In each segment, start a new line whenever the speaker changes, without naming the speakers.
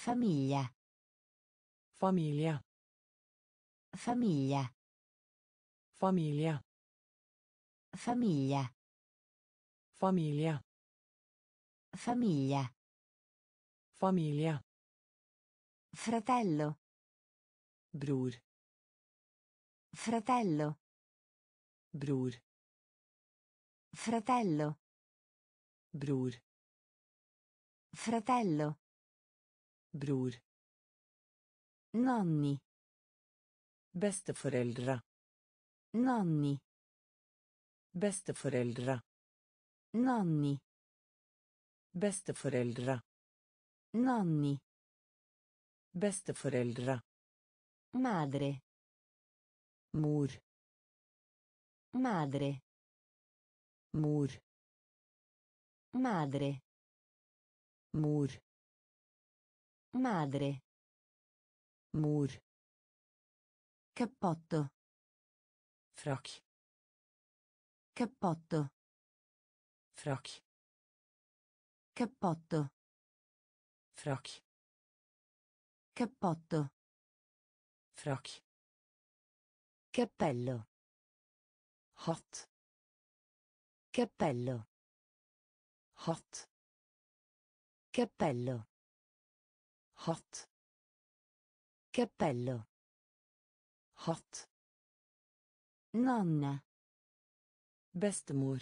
Famiglia. Famiglia. Famiglia. Famiglia. Famiglia. Famiglia. Famiglia. Famiglia. Fratello. Bror. Fratello. Bror. Fratello. Bror. Fratello. Bror. Nanni. Besteforeldra. Nanni. Besteforeldra. Nanni. Besteforeldra. Nanni. Besteforeldra. Madre. Mor. Madre. Mor. Madre. Mor. Madre. Mor. Cappotto. Frakk. Cappotto. Frakk. Cappotto. Frakk. Cappotto. Frakk. Cappello. Hatt. Cappello. Hatt. Cappello. Hot. Cappello. Hot. Nonna. Bestemor.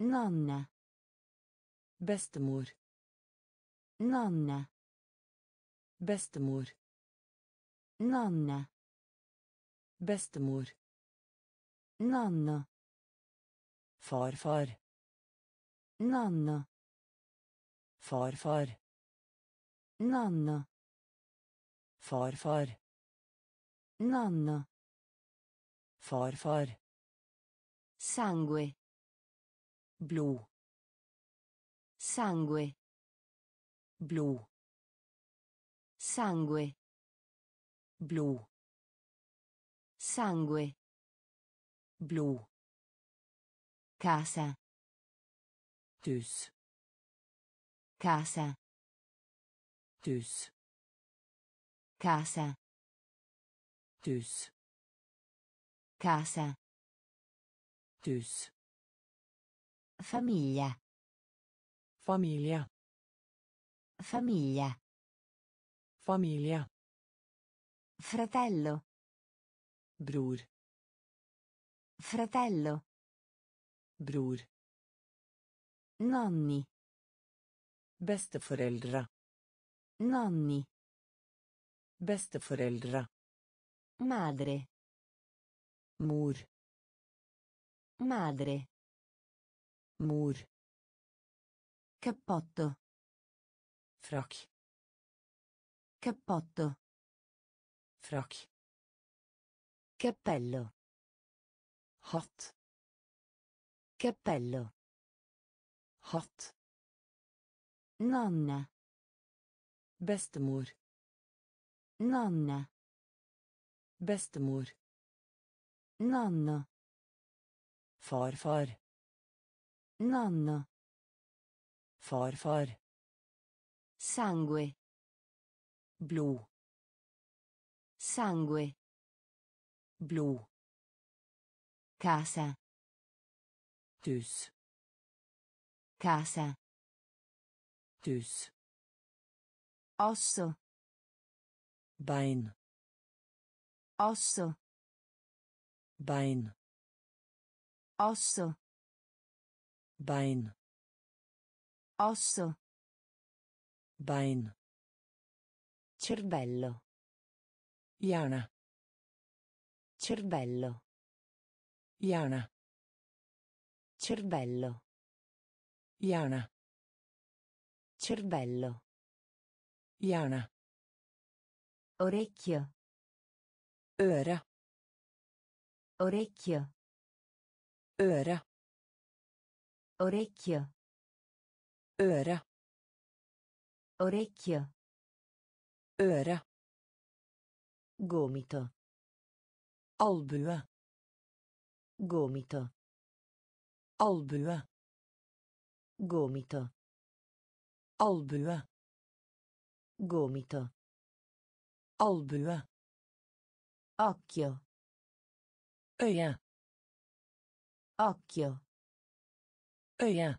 Nonna. Bestemor. Nonna. Bestemor. Nonna. Bestemor. Nonno. Farfar. Nonno. Farfar. Nanna. Farfar. Nanna. Farfar. Sangue. Blu. Sangue. Blu. Sangue. Blu. Sangue. Blu. Casa. Tus. Casa. Tus. Casa. Tus. Casa. Tus. Famiglia. Famiglia. Famiglia. Famiglia. Fratello. Brur. Fratello. Brur. Nonni. Besteforeldre. Nonni. Besteforeldre. Madre. Mor. Madre. Mor. Cappotto. Frakk. Cappotto. Frakk. Cappello. Hot. Cappello. Hot. Nonna. Bestemor. Nonne. Bestemor. Nonno. Farfar. Nonno. Farfar. Sangue. Blod. Sangue. Blod. Casa. Tus. Casa. Tus. Osso. Bein. Osso. Bein. Osso. Bein. Osso. Bein. Cervello. Jana. Cervello. Jana. Cervello. Jana. Cervello. Hjärna. Orecchio. Öra. Orecchio. Öra. Orecchio. Öra. Orecchio. Öra. Gomito. Albue. Gomito. Albue. Gomito. Albue. Gomito. Albue. Occhio. Øye. Occhio. Øye.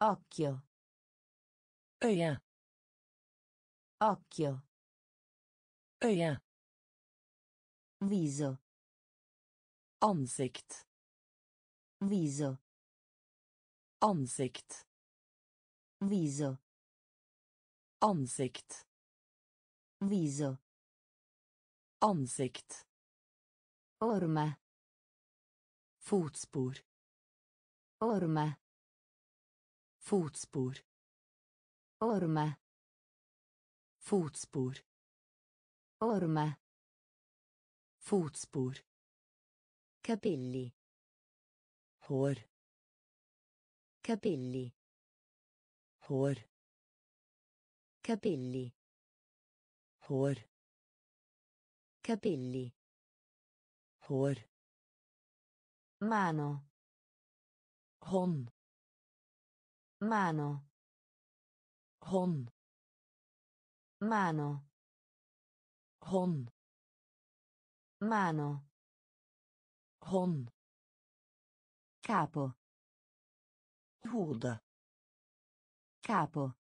Occhio. Øye. Occhio. Øye. Viso. Ansikt. Viso. Ansikt. Viso. Ansikt. Viso. Ansikt. Orme. Fotspor. Orme. Fotspor. Orme. Fotspor. Orme. Fotspor. Capelli. Hår. Capelli. Hår. Capelli. Hår. Capelli. Hår. Mano. hon Mano. hon Mano. hon Mano. Hånd. Capo. Hode. Capo.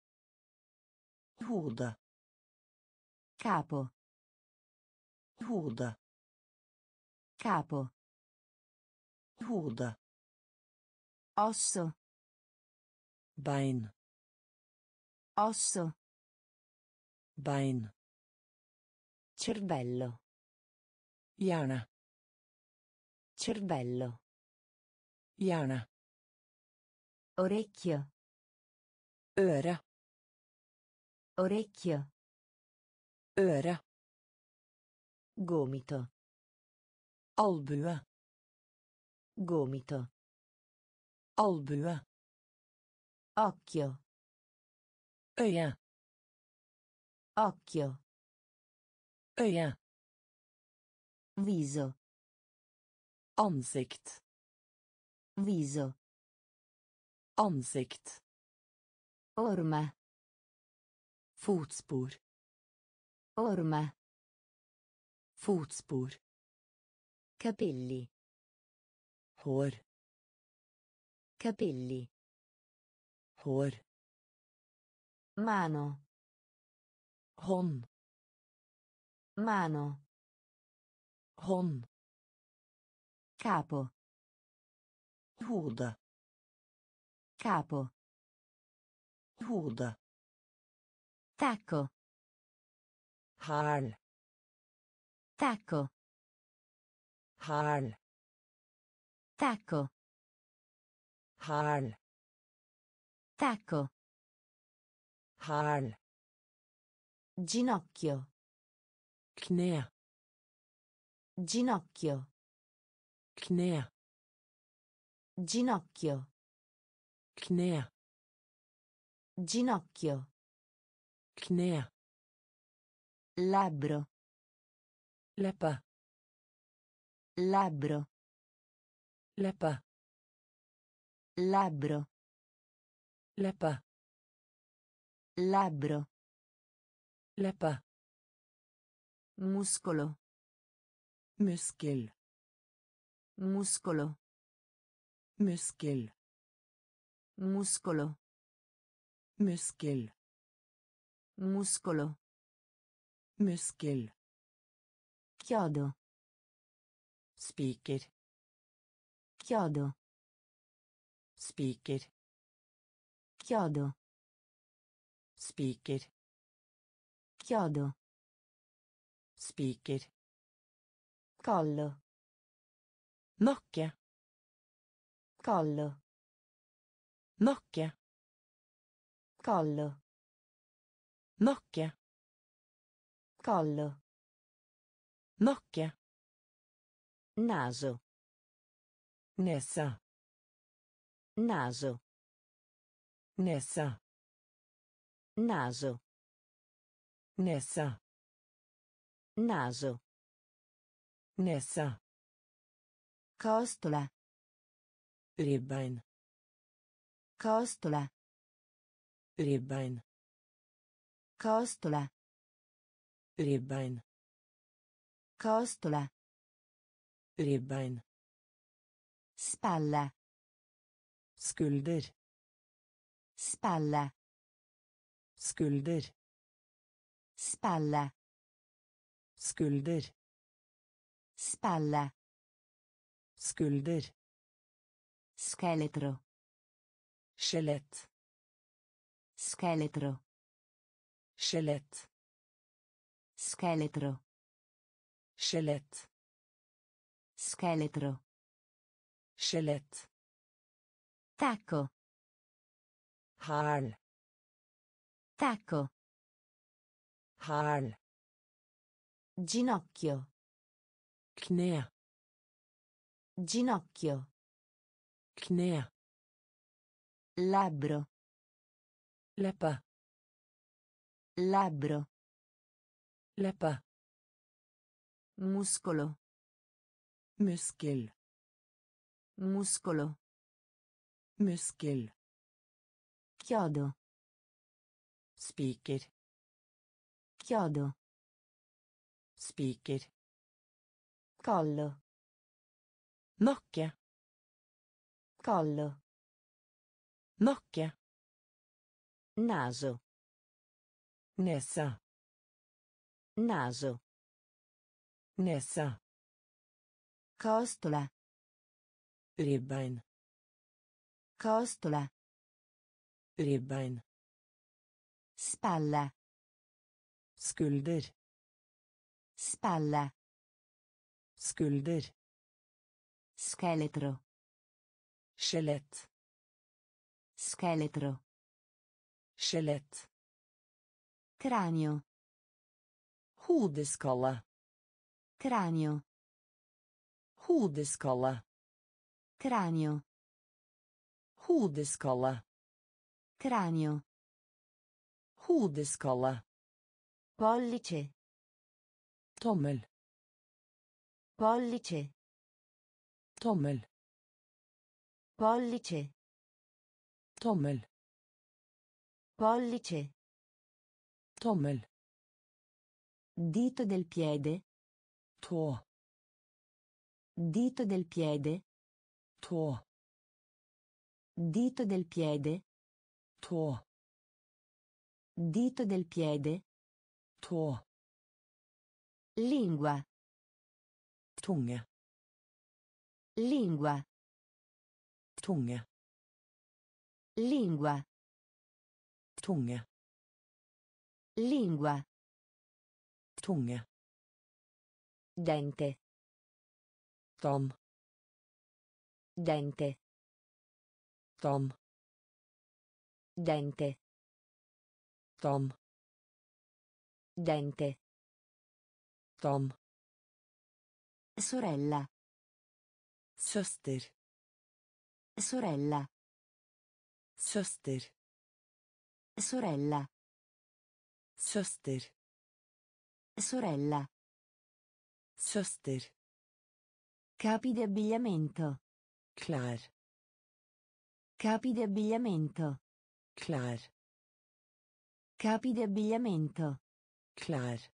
Hode. Capo. Hode. Capo. Hode. Osso. Bein. Osso. Bein. Cervello. Jana. Cervello. Jana. Orecchio. Øre. Orecchio. Øre. Gomito. Albue. Gomito. Albue. Occhio. Øye. Occhio. Øye. Viso. Ansikt. Viso. Ansikt. Orme. Fotspor. Orme. Fotspor. Capelli. Hår. Capelli. Hår. Mano. Hon. Mano. Hon. Capo. Hode. Capo. Hode. Tacco. Hal. Tacco. Hal. Tacco. Hal. Tacco. Hal. Ginocchio. Knea. Ginocchio. Knea. Ginocchio. Knea. Ginocchio. Cnea. Labbro. Lapa. Labbro. Lapa. Labbro. Lapa. Labbro. Lapa. Muscolo. Muskel. Muscolo. Muskel. Muscolo. Muskel. Muscolo. Muskel. Chiodo. Spiker. Chiodo. Spiker. Chiodo. Spiker. Chiodo. Spiker. Collo. Nocchia. Collo. Nocchia. Collo. Nocche. Collo. Nocche. Naso. Nessa. Naso. Nessa. Naso. Nessa. Naso. Nessa. Costola. Ribbein. Costola. Ribbein. Costola. Ribbein. Costola. Ribbein. Spalla. Skulder. Spalla. Skulder. Spalla. Skulder. Spalla. Skulder. Scheletro. Skjelett. Scheletro. Skelet. Scheletro. Skelet. Scheletro. Skelet. Tacco. Harl. Tacco. Harl. Ginocchio. Knea. Ginocchio. Knea. Labbro. Lapa. Labbro. Lepa. Muscolo. Muskel. Muscolo. Muskel. Chiodo. Spiker. Chiodo. Spiker. Collo. Nocchia. Collo. Nocchia. Naso. Nessa. Naso. Nessa. Costola. Ribbein. Costola. Ribbein. Spalla. Skulder. Spalla. Skulder. Scheletro. Skjelett. Scheletro. Skjelett. Cranio. Hodeskalle. Cranio. Hodeskalle. Cranio. Hodeskalle. Cranio. Hodeskalle. Pollice. Tommel. Pollice. Tommel. Pollice. Tommel. Pollice. Tommel. Dito del piede. Tuo. Dito del piede. Tuo. Dito del piede. Tuo. Dito del piede. Tuo. Lingua. Tunga. Lingua. Tunga. Lingua. Tunga. Lingua. Tunge. Dente. Tom. Dente. Tom. Dente. Tom. Dente. Tom. Sorella. Søster. Sorella. Søster. Sorella. Søster. Sorella. Søster. Capi di abbigliamento. Klar. Capi di abbigliamento. Klar. Capi di abbigliamento. Klar.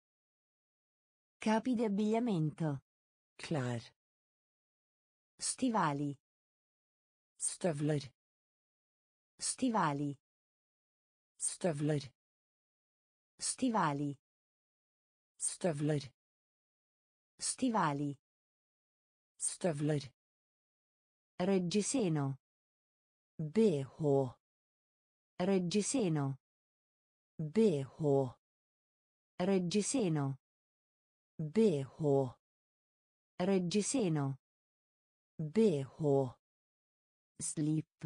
Capi di abbigliamento. Klar. Stivali. Støvler. Stivali. Støvler. Stivali. Støvler. Stivali. Støvler. Reggiseno. BH. Reggiseno. BH. Reggiseno. BH. Reggiseno. BH. Slip.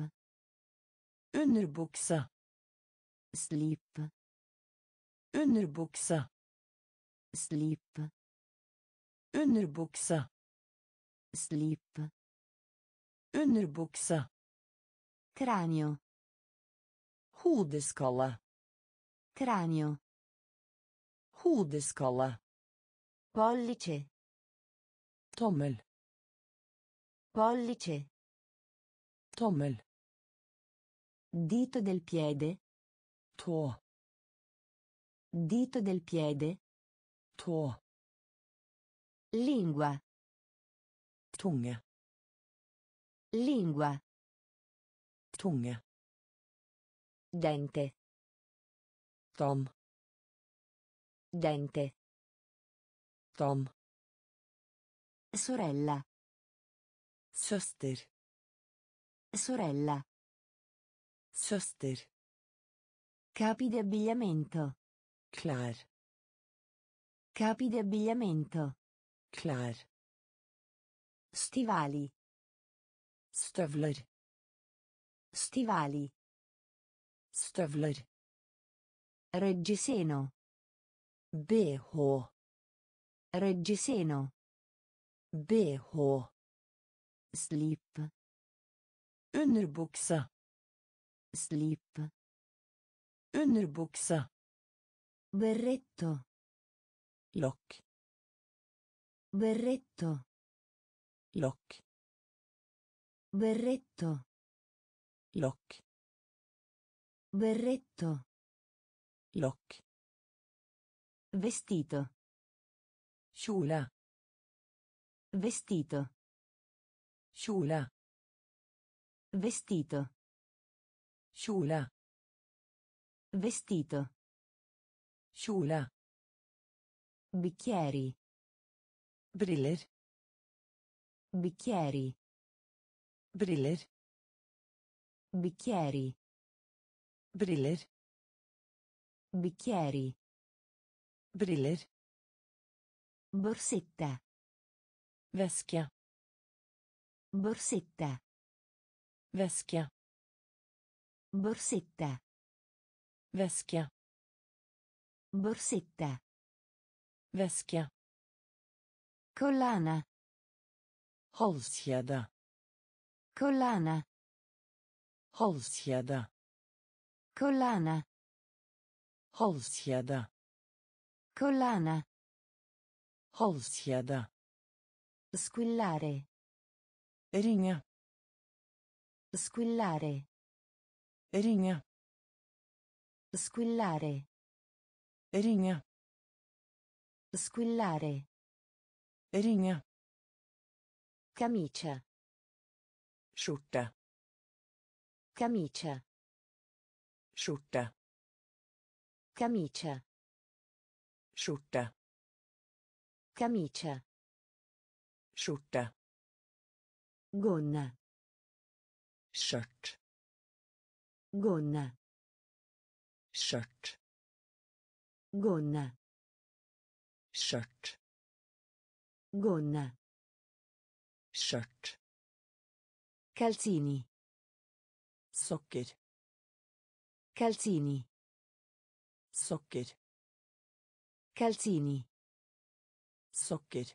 Underbukse. Slip. Underbuksa. Slip. Underbuksa. Slip. Underbuksa. Cranio. Hodeskalle. Cranio. Hodeskalle. Pollice. Tommel. Pollice. Tommel. Dito del piede. Tuo. Dito del piede. Tuo. Lingua. Tunge. Lingua. Tunge. Dente. Tom. Dente. Tom. Sorella. Søster. Sorella. Søster. Capi di abbigliamento. Klar. Capi di abbigliamento. Klar. Stivali. Støvler. Stivali. Støvler. Reggiseno. BH. Reggiseno. BH. Slip. Underbukse. Slip. Underbukse. Berretto. Lock. Berretto. Lock. Berretto. Lock. Berretto. Lock. Vestito. Sciula. Vestito. Sciula. Vestito. Sciula. Vestito. Kjola. Bicchieri. Briller. Bicchieri. Briller. Bicchieri. Briller. Bicchieri. Briller. Borsetta. Väska. Borsetta. Väska. Borsetta. Väska. Borsetta. Väska. Collana. Halskedja. Collana. Halskedja. Collana. Halskedja. Collana. Halskedja. Squillare. Ringa. Squillare. Ringa. Squillare. Ringa. Squillare. Ringa. Camicia. Skjorte. Camicia. Skjorte. Camicia. Skjorte. Camicia. Skjorte. Gonna. Skjørt. Gonna. Skjørt. Gonna. Skjørt. Gonna. Skjørt. Calzini. Sokker. Calzini. Sokker. Calzini. Sokker.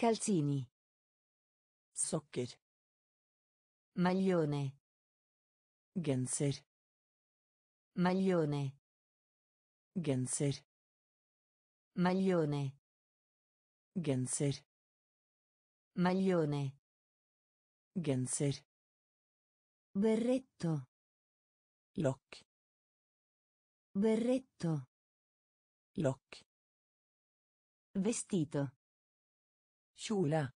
Calzini. Sokker. Maglione. Genser. Maglione. Genser. Maglione. Genser. Maglione. Genser. Berretto. Lock. Berretto. Lock. Vestito. Sciula.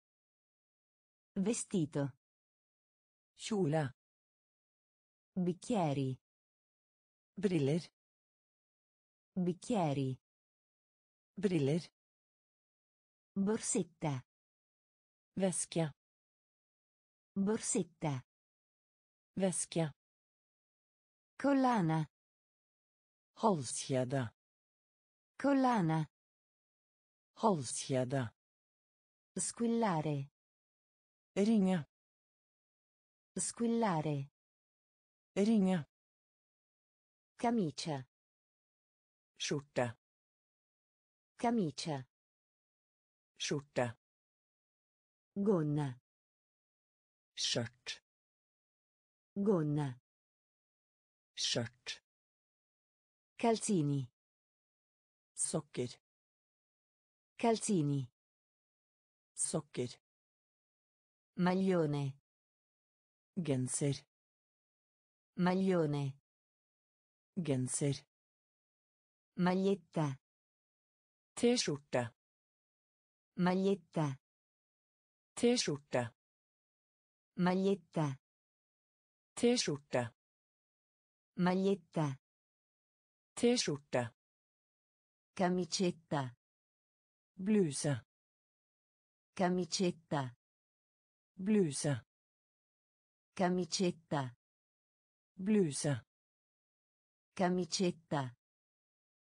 Vestito. Sciula. Bicchieri. Briller. Bicchieri. Briller. Borsetta. veschia Borsetta. veschia Collana. Halskedja. Collana. Halskedja. Squillare. Ringa. Squillare. Ringa. Camicia. Skjorte. Camicia. Skjorte. Gonna. Skjørt. Gonna. Skjørt. Calzini. Sokker. Calzini. Sokker. Maglione. Genser. Maglione. Genser. Maglietta. T-skjorte. Maglietta. T-skjorte. Maglietta. T-skjorte. Maglietta. T-skjorte. Camicetta. Blusa. Camicetta. Bluse. Camicetta. Bluse. Camicetta.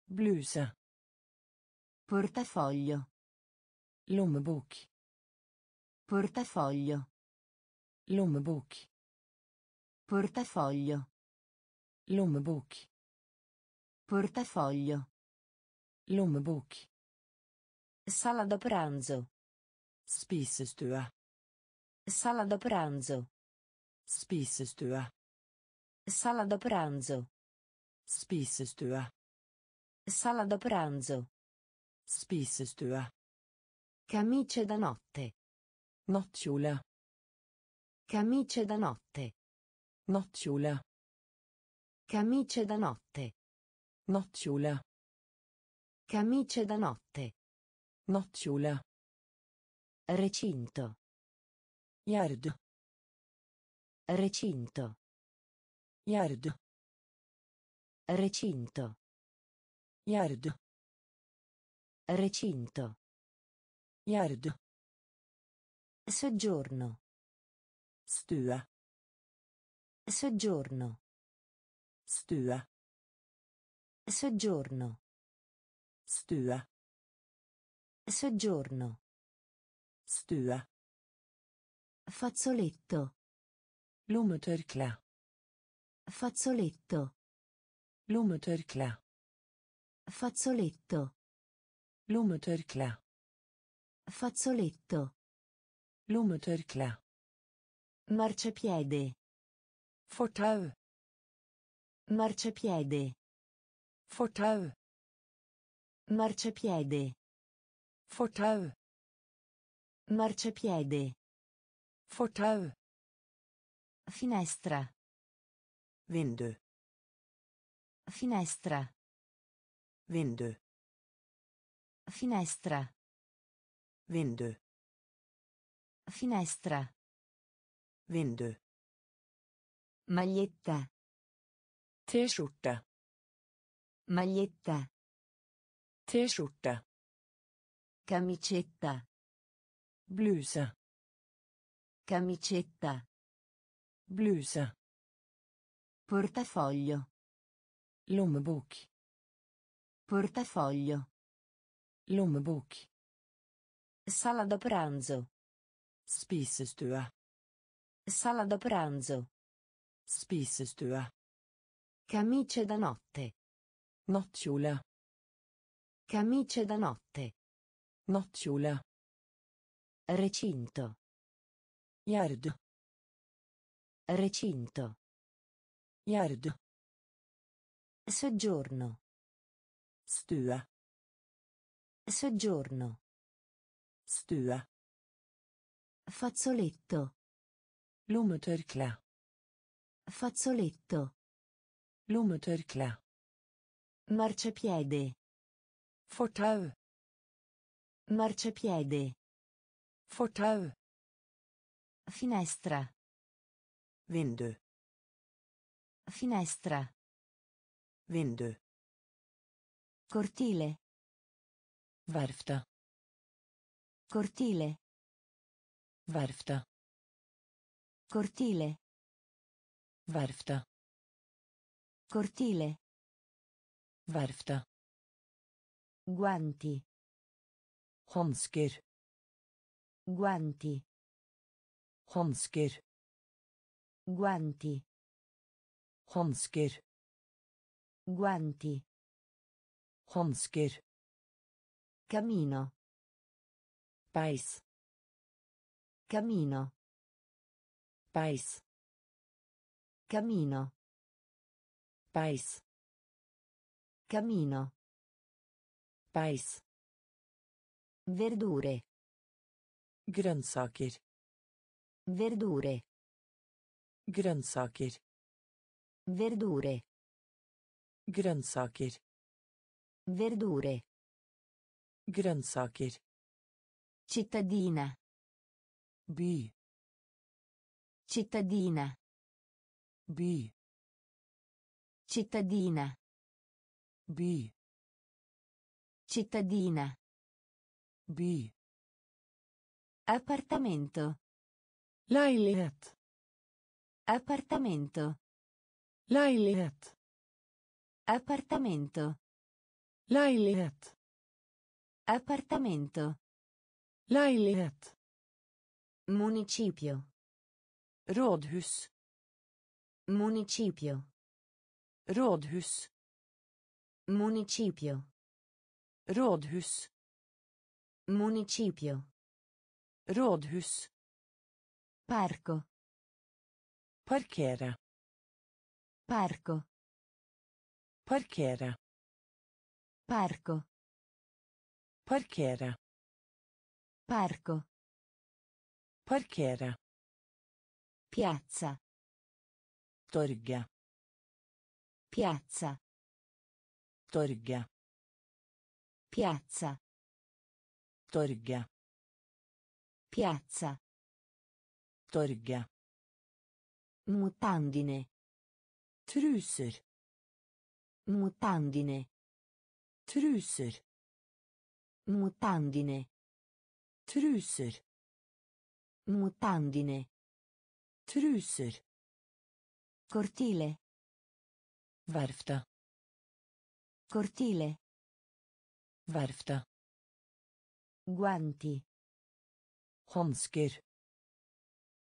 Bluse. Portafoglio. Lommebok. Portafoglio. Lommebok. Portafoglio. Lommebok. Portafoglio. Lommebok. Sala da pranzo. Spisestue. Sala da pranzo. Spisestue. Sala da pranzo. Spisestue. Sala da pranzo. Spisestue. Camice da notte. Nattkjole. Camice da notte. Nattkjole. Camice da notte. Nattkjole. Camice da notte. Nattkjole. Recinto. Yard. Recinto. Yard. Recinto. Yard. Recinto. Yard. Soggiorno. Stua. Soggiorno. Stua. Soggiorno. Stua. Soggiorno. Stua. Fazzoletto. Lommetørkle. Fazzoletto. Lommetørkle. Fazzoletto. Lommetørkle. Fazzoletto. Lommetørkle. Marciapiede. Fortau. Marciapiede. Fortau. Marciapiede. Fortau. Marciapiede. Fortau. Finestra. Vindu. Finestra. Vindu. Finestra. Vindu. Finestra. Vindu. Maglietta. T-skjorte. Maglietta. T-skjorte. Camicetta. Blusa. Camicetta. Blusa. Portafoglio. Lommebok. Portafoglio. Lommebok. Sala da pranzo. Spisestue. Sala da pranzo. Spisestue. Camice da notte. Nocciola. Camice da notte. Nocciola. Recinto. Yard. Recinto. Yard. Soggiorno. Stua. Soggiorno. Stua. Fazzoletto. Lommetørkle. Fazzoletto. Lommetørkle. Marciapiede. Fortau. Marciapiede. Fortau. Finestra. Vindu. Finestra. Vindu. Cortile. Verfta. Cortile. Verfta. Cortile. Verfta. Cortile. Verfta. Guanti. Hansker. Guanti. Hansker. Guanti. Hansker. Guanti. Hansker. Camino. Pais. Camino. Pais. Camino. Pais. Camino. Pais. Verdure. Grønnsaker. Verdure. Grønnsaker. Verdure. Grønnsaker. Verdure. Grønnsaker. Cittadina. By. Cittadina. By. Cittadina. By. Cittadina. B. Appartamento. Leilighet. Appartamento. Leilighet. Appartamento. Leilighet. Appartamento. Leilighet. Municipio. Rådhus. Municipio. Rådhus. Municipio. Rådhus. Municipio. Rådhus. Parco. Parkere. Parco. Parkere. Parco. Parchiera. Parco. Parchiera. Piazza. Torga. Piazza. Torga. Piazza. Torga. Piazza. Torga. Mutandine. Truser. Mutandine. Truser. Mutandine. Truser. Mutandine. Truser. Cortile. Verfta. Cortile. Verfta. Guanti. Hansker.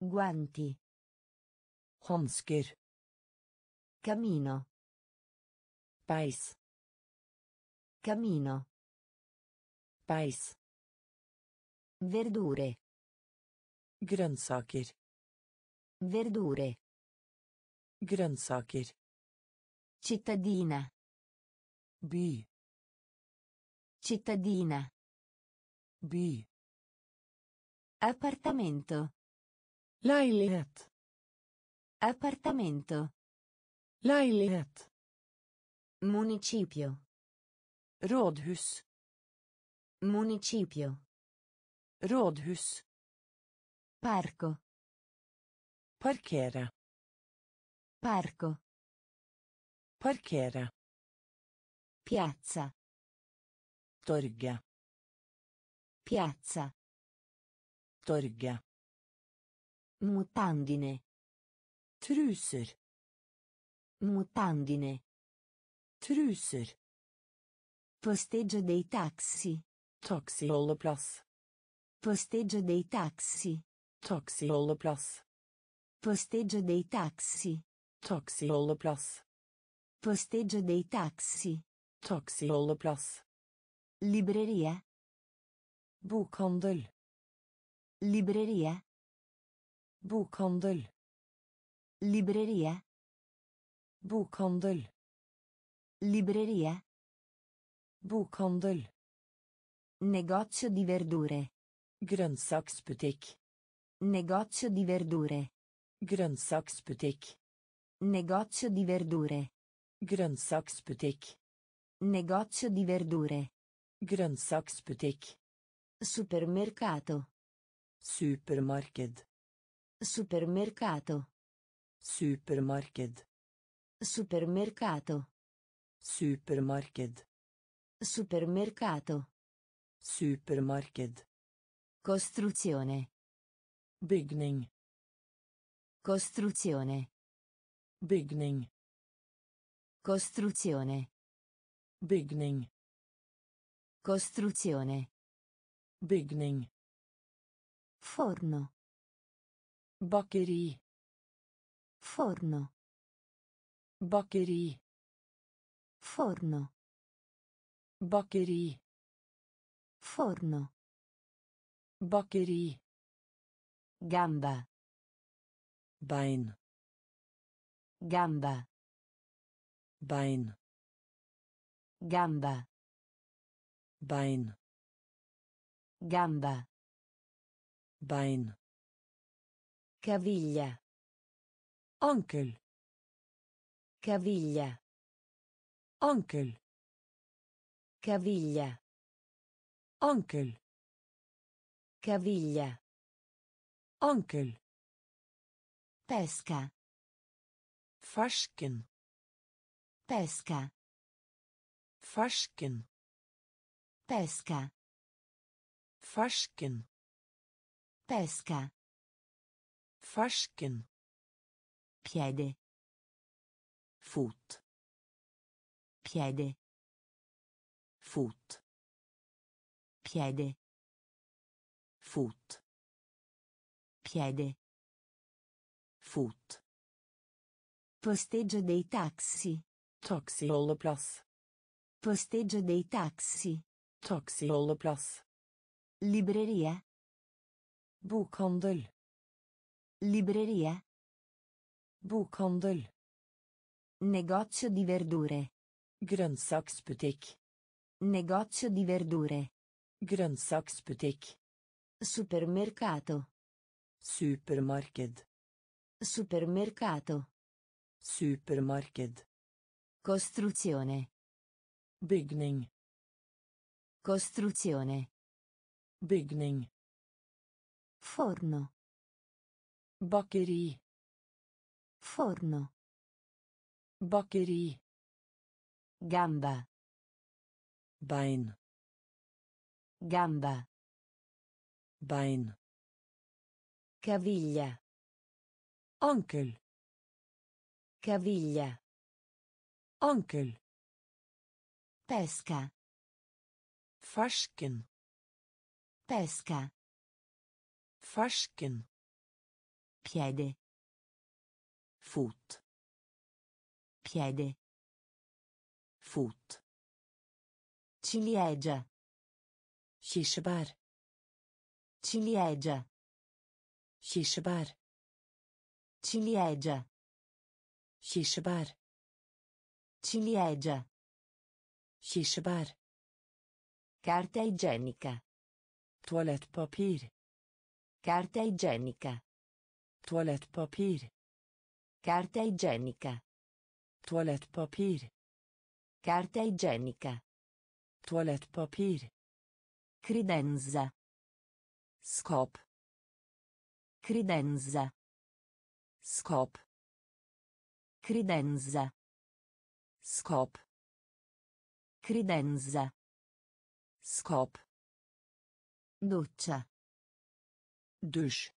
Guanti. Hansker. Camino. Pais. Camino. Pais. Verdure. Grønnsaker. Verdure. Grønnsaker. Cittadina. By. Cittadina. By. Appartamento. Leilighet. Appartamento. Leilighet. Municipio. Rådhus. Municipio. Rådhus. Parco. Parkere. Parco. Parkere. Piazza. Torget. Piazza. Torget. Mutandine. Truser. Mutandine. Truser. Posteggio dei taxi. Taxiholdeplass. Posteggio dei taxi. Taxiholdeplass. Posteggio dei taxi. Taxiholdeplass. Posteggio dei taxi. Taxiholdeplass. Libreria. Bokhandel. Libreria. Bokhandel. Libreria. Bokhandel. Libreria. Bokhandel. Negozio di verdure. Grønnsaksbutikk. Negozio di verdure. Grønnsaksbutikk. Negozio di verdure. Grønnsaksbutikk. Negozio di verdure. Grønnsaksbutikk. Supermercato. Supermarked. Supermercato. Supermarked. Supermercato. Supermarked. Supermercato. supermarket Costruzione. Bygning. Costruzione. Bygning. Costruzione. Bygning. Costruzione. Bygning. Forno. Bakeri. Forno. Bakeri. Forno. Bakeri. Forno. Bakeri. Gamba. Bein. Gamba. Bein. Gamba. Bein. Gamba. Bein. Caviglia. Onkel. Caviglia. Onkel. Caviglia. Onkel. Caviglia. Onkel. Pesca. Farsken. Pesca. Farsken. Pesca. Farsken. Pesca. Farsken. Piede. Foot. Piede. Foot. Piede. Foot. Piede. Foot. Posteggio dei taxi. Taxiholdeplass. Posteggio dei taxi. Taxiholdeplass. Libreria. Bokhandel. Libreria. Bokhandel. Negozio di verdure. Grønnsaksbutikk. Negozio di verdure. Grønnsaksbutikk. Supermercato. Supermarked. Supermercato. Supermarked. Costruzione. Bygning. Costruzione. Bygning. Forno. Bakeri. Forno. Bakeri. Gamba. Bein. Gamba. Bein. Caviglia. Onkel. Caviglia. Onkel. Pesca. Farsken. Pesca. Farsken. Piede. Fot. Piede. Fot. Ciliegia. Kirsebær. Ciliegia. Kirsebær. Ciliegia. Kirsebær. Ciliegia. Kirsebær. Carta igienica. Toalettpapir. Carta igienica. Toalettpapir. Carta igienica. Toalettpapir. Carta igienica. Toalettpapir. Credenza. scop Credenza. scop Credenza. scop Credenza. scop Doccia. Dusch.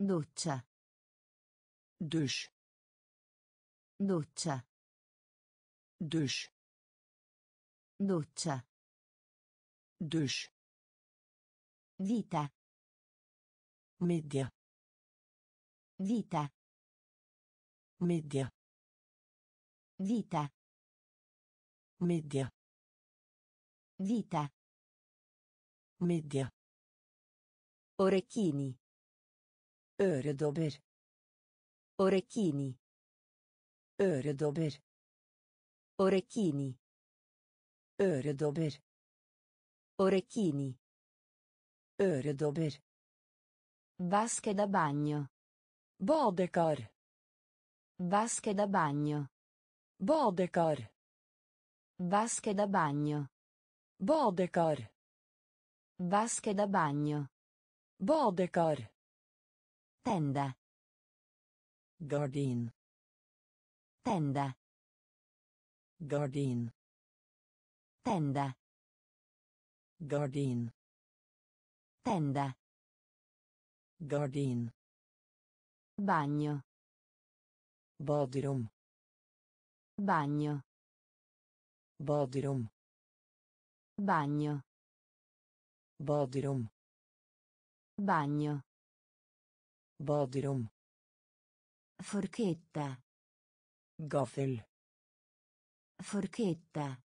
Doccia. Dusch. Doccia. Dusch. Doccia. Dush. Vita. Media. Vita. Media. Vita. Media. Vita. Media. Orecchini. Öredobber. Orecchini. Öredobber. Orecchini. Øredobber. Orecchini. Øredobber. Vasche da bagno. Badekar. Vasche da bagno. Badekar. Vasche da bagno. Badekar. Vasche da bagno. Badekar. Tenda. Gardin. Tenda. Gardin. Tenda. Gardin. Tenda. Gardin. Bagno. Bodirum. Bagno. Bodirum. Bagno. Bodirum. Bagno. Bodirum. Forchetta. Goffel. Forchetta.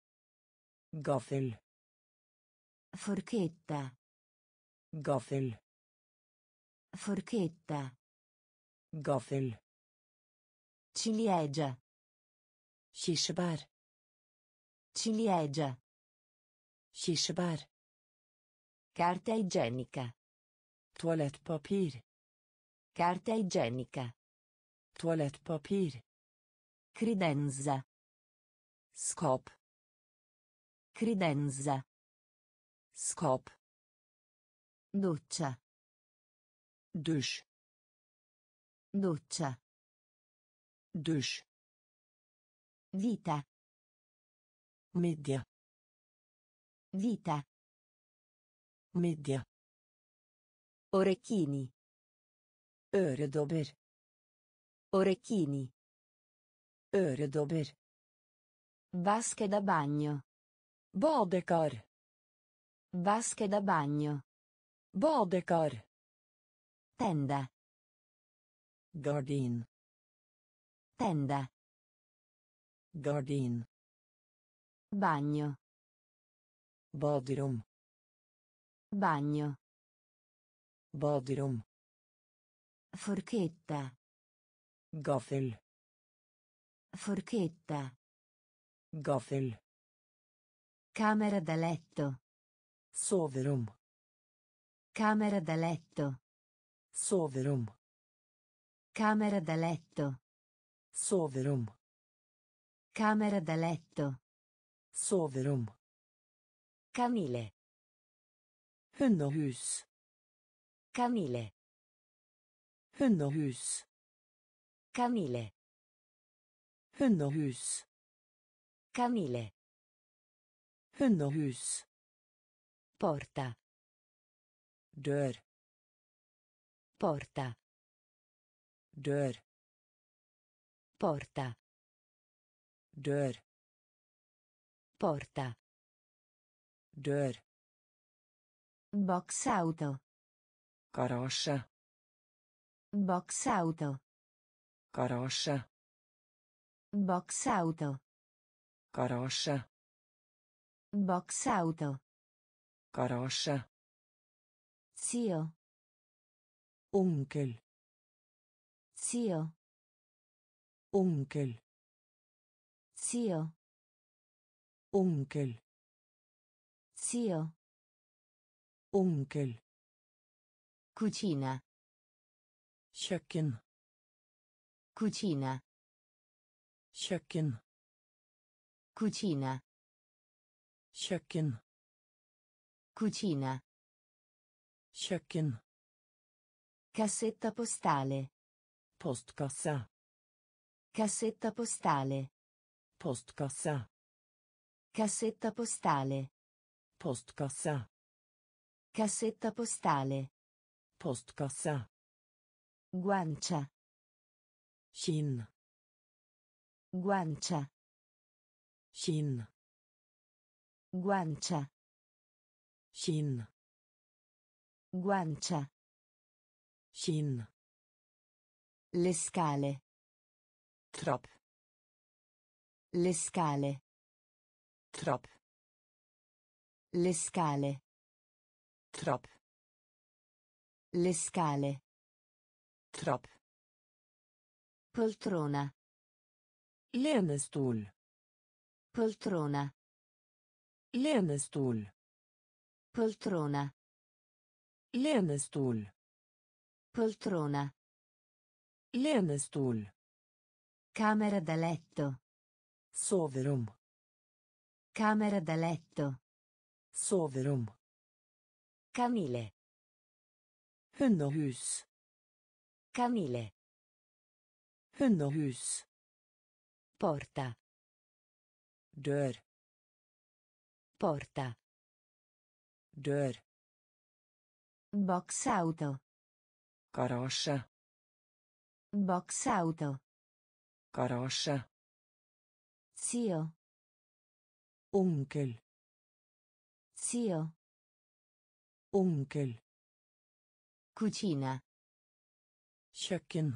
Gaffel. Forchetta. Gaffel. Forchetta. Gaffel. Ciliegia. Kirsebær. Ciliegia. Kirsebær. Carta igienica. papir. Carta igienica. papir. Credenza. Skap. Credenza. Scop. Doccia. Dusch. Doccia. Dusch. Vita. Media. Vita. Media. Orecchini. Öredobber. Orecchini. Öredobber. Vasche da bagno. Badekar. Vasche da bagno. Badekar. Tenda. Gardin. Tenda. Gardin. Bagno. Baderom. Bagno. Baderom. Forchetta. Gothel. Forchetta. Gothel. Camera da letto. Soverum. Camera da letto. Soverum. Camera da letto. Soverum. Camera da letto. Soverum. Camille. Hundehus. Camille. Hundehus. Camille. Hundehus. Camille. Hønnehus. Porta. Dør. Porta. Dør. Porta. Dør. Porta. Dør. Box auto. Garasje. Box Garasje. Box Garasje. Box auto. Garasje. Zio. Onkel. Zio. Onkel. Zio. Onkel. Zio. Onkel. Cucina. Kjøkken. Cucina. Kjøkken. Cucina kjøkken cucina kjøkken cassetta postale postkassa cassetta postale postkassa cassetta postale postkassa cassetta postale postkassa guancia shin guancia shin Guancia. Shin. Guancia. Shin. Le scale. Trop. Le scale. Trop. Le scale. Trop. Le scale. Trop. Poltrona. Lenestol. Poltrona. Lenestol. Poltrona. Lenestol. Poltrona. Lenestol. Camera da letto. Soverum. Camera da letto. Soverum. Camille. Hundehus. Camille. Hundehus. Porta. Dør. Porta. Dør. Boxauto. Garasje. Boxauto. Garasje. Zio. Onkel. Zio. Onkel. Cucina. Kjøkken.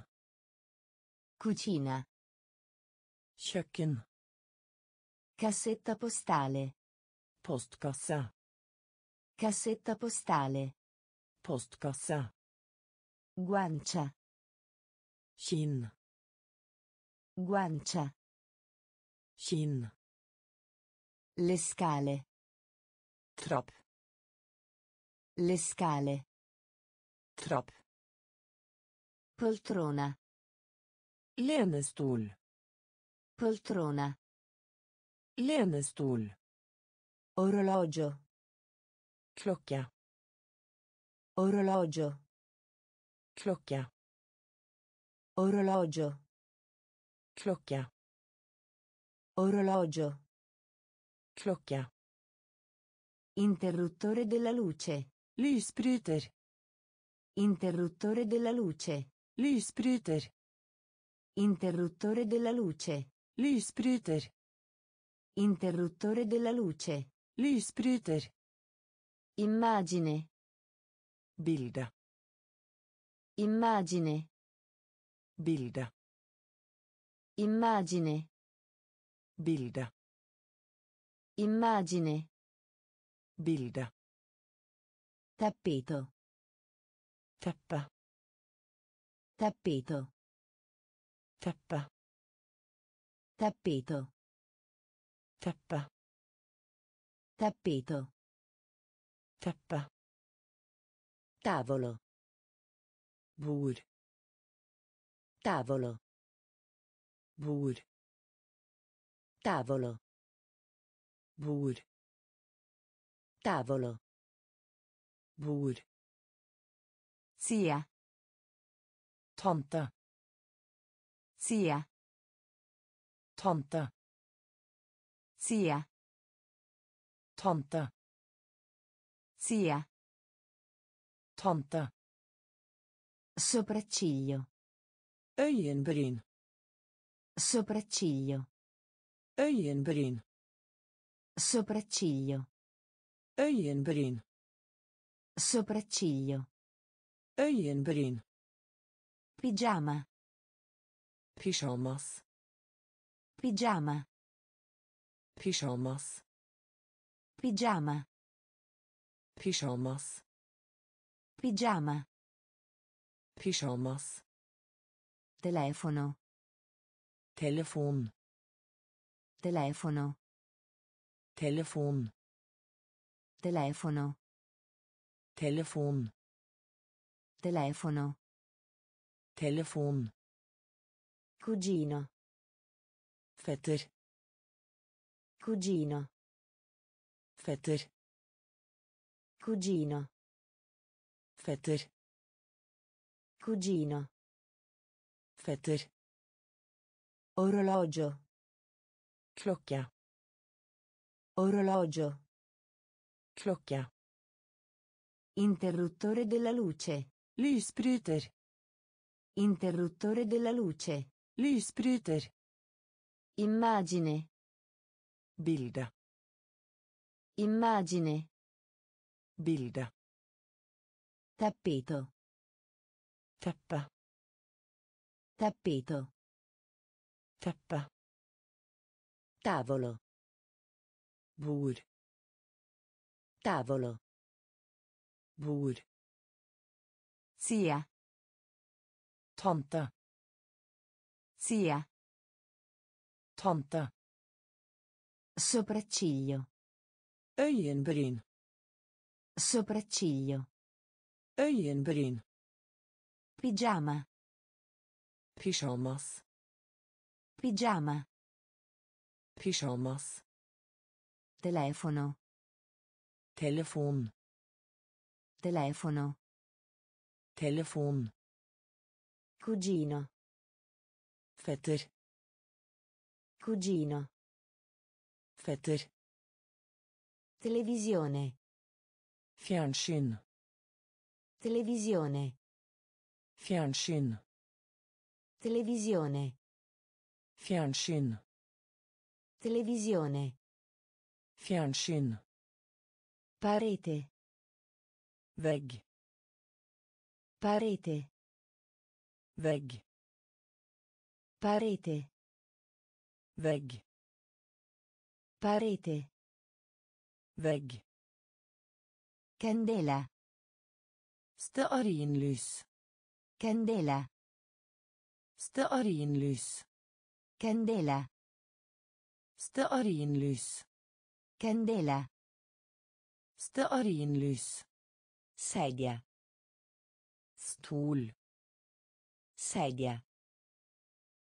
Cucina. Kjøkken. Cassetta postale. Postkassa. Cassetta postale. Postkassa. Guancia. Shin. Guancia. Shin. Le scale. Trop. Le scale. Trop. Poltrona. Lenestol. Poltrona. Lenestol. Orologio. Clocchia. Orologio. Clocchia. Orologio. Clocchia. Orologio. Klocka. Interruttore della luce. Lysbryter. Interruttore della luce. Lysbryter. Interruttore della luce. Lysbryter. Interruttore della luce. Lysbryter. Immagine. Bilde. Immagine. Bilde. Immagine. Bilde. Immagine. Bilde. Tappeto. Tappa. Tappeto. Tappa. Tappeto. Tappa. Tappeto. Teppe. Tavolo. bur Tavolo. bur Tavolo. bur Tavolo. bur Zia. Tante. Zia. Tante. Zia. Tante. Zia. Tante. Sopracciglio. Øyenbryn. Sopracciglio. Øyenbryn. Sopracciglio. Øyenbryn. Sopracciglio. Øyenbryn. Pigiama. Pyjamas. Pigiama. Pyjamas. Pigiama. Pyjamas. Pigiama. Pyjamas. Telefono. Telefon. Telefono. Telefon. Telefono. Telefon. Telefono. Telefon. Cugino. Fetter. Cugino. Fetter. Cugino. Fetter. Cugino. Fetter. Orologio. Clocchia. Orologio. Clocchia. Interruttore della luce. Lysbryter. Interruttore della luce. Lysbryter. Immagine. Bilda. Immagine. Bilda. Tappeto. Tappa. Tappeto. Tappa. Tavolo. Bur. Tavolo. Bur. Zia. Tante. Zia. Tante. Sopracciglio. Øyenbryn. Sopracciglio. Øyenbryn. Pigiama. Pyjamas. Pigiama. Pyjamas. Telefono. Telefon. Telefono. Telefon. Cugino. Fetter. Cugino. Fetter. Televisione. Fjernsyn. Televisione. Fjernsyn. Televisione. Fjernsyn. Televisione. Fjernsyn. Parete. Veg. Parete. Veg. Parete. Veg. Parete. Vegg. Candela. Stearinlys. Candela. Stearinlys. Candela. Stearinlys. Candela. Stearinlys. Sedia. Stol. Sedia.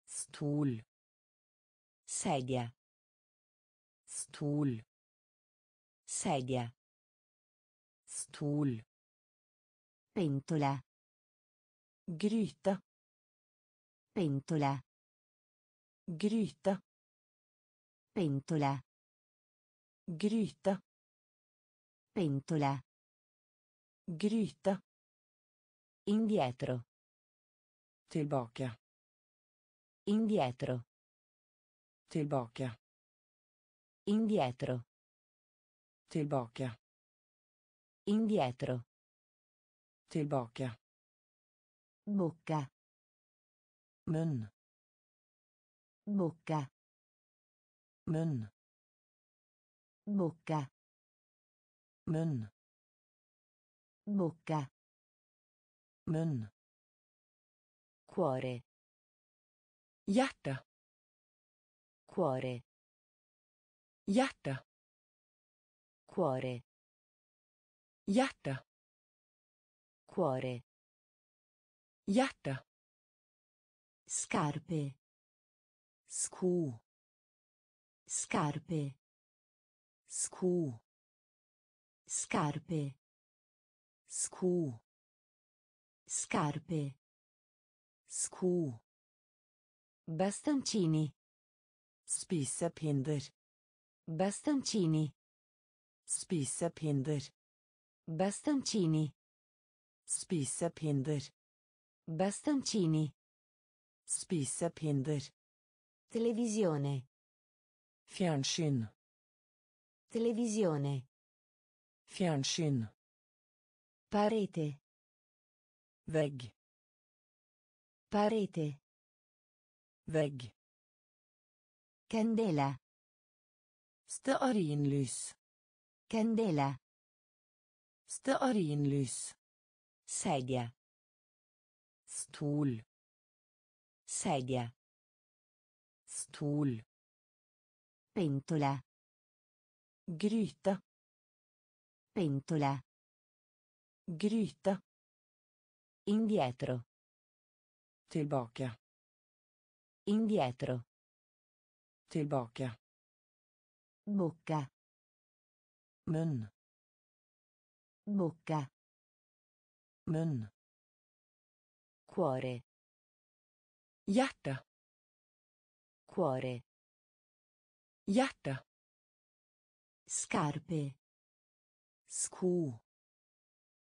Stol. Sedia. Stol. Sedia. Stol. Pentola. Gryte. Pentola. Gryte. Pentola. Gryte. Pentola. Gryte. Indietro. Tilbaka. Indietro. Tilbaka. Indietro. Tillbaka. Indietro. Tillbaka. Bocca. Mun. Bocca. Mun. Bocca. Mun. Bocca. Mun. Cuore. Hjärta. Cuore. Hjärta. Cuore. Hjärta. Cuore. Hjärta. Scarpe. Scu. Scarpe. Scu. Scarpe. Scu. Scarpe. Scu. Bastoncini. Spisepinder. Bastoncini. Spisepinner. Bastoncini. Spisepinner. Bastoncini. Spisepinner. Televisione. Fjernsyn. Televisione. Fjernsyn. Parete. Veg. Parete. Veg. Candela. Stearinlys. Candela. Stearinlys. Sedia. Stol. Sedia. Stol. Pentola. Gryte. Pentola. Gryte. Indietro. Tillbaka. Indietro. Tillbaka. Bocca. Munn. Bocca. Munn. Cuore. Hjärta. Cuore. Hjärta. Scarpe. Sko.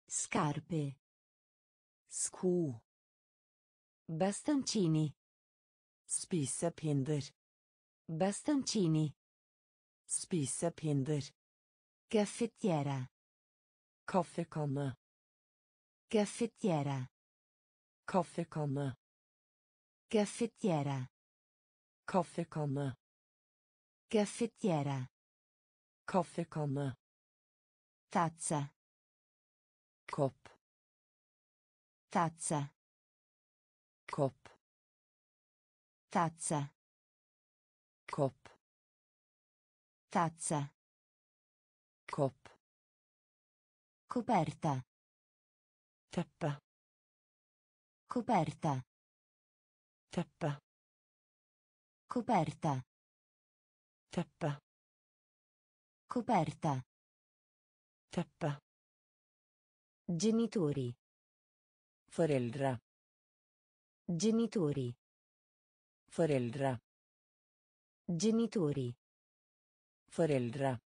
Scarpe. Sko. Bastoncini. Spisepinder. Bastoncini. Spisepinder. Caffettiera. Kaffekanne. Caffettiera. Kaffekanne. Caffettiera. Kaffekanne. Caffettiera. Kaffekanne. Tazza. Kopp. Tazza. Kopp. Tazza. Kopp. Tazza. Cop. Coperta. Teppa. Coperta. Teppa. Coperta. Teppa. Coperta. Teppa. Genitori. Foreldra. Genitori. Foreldra. Genitori. Foreldra.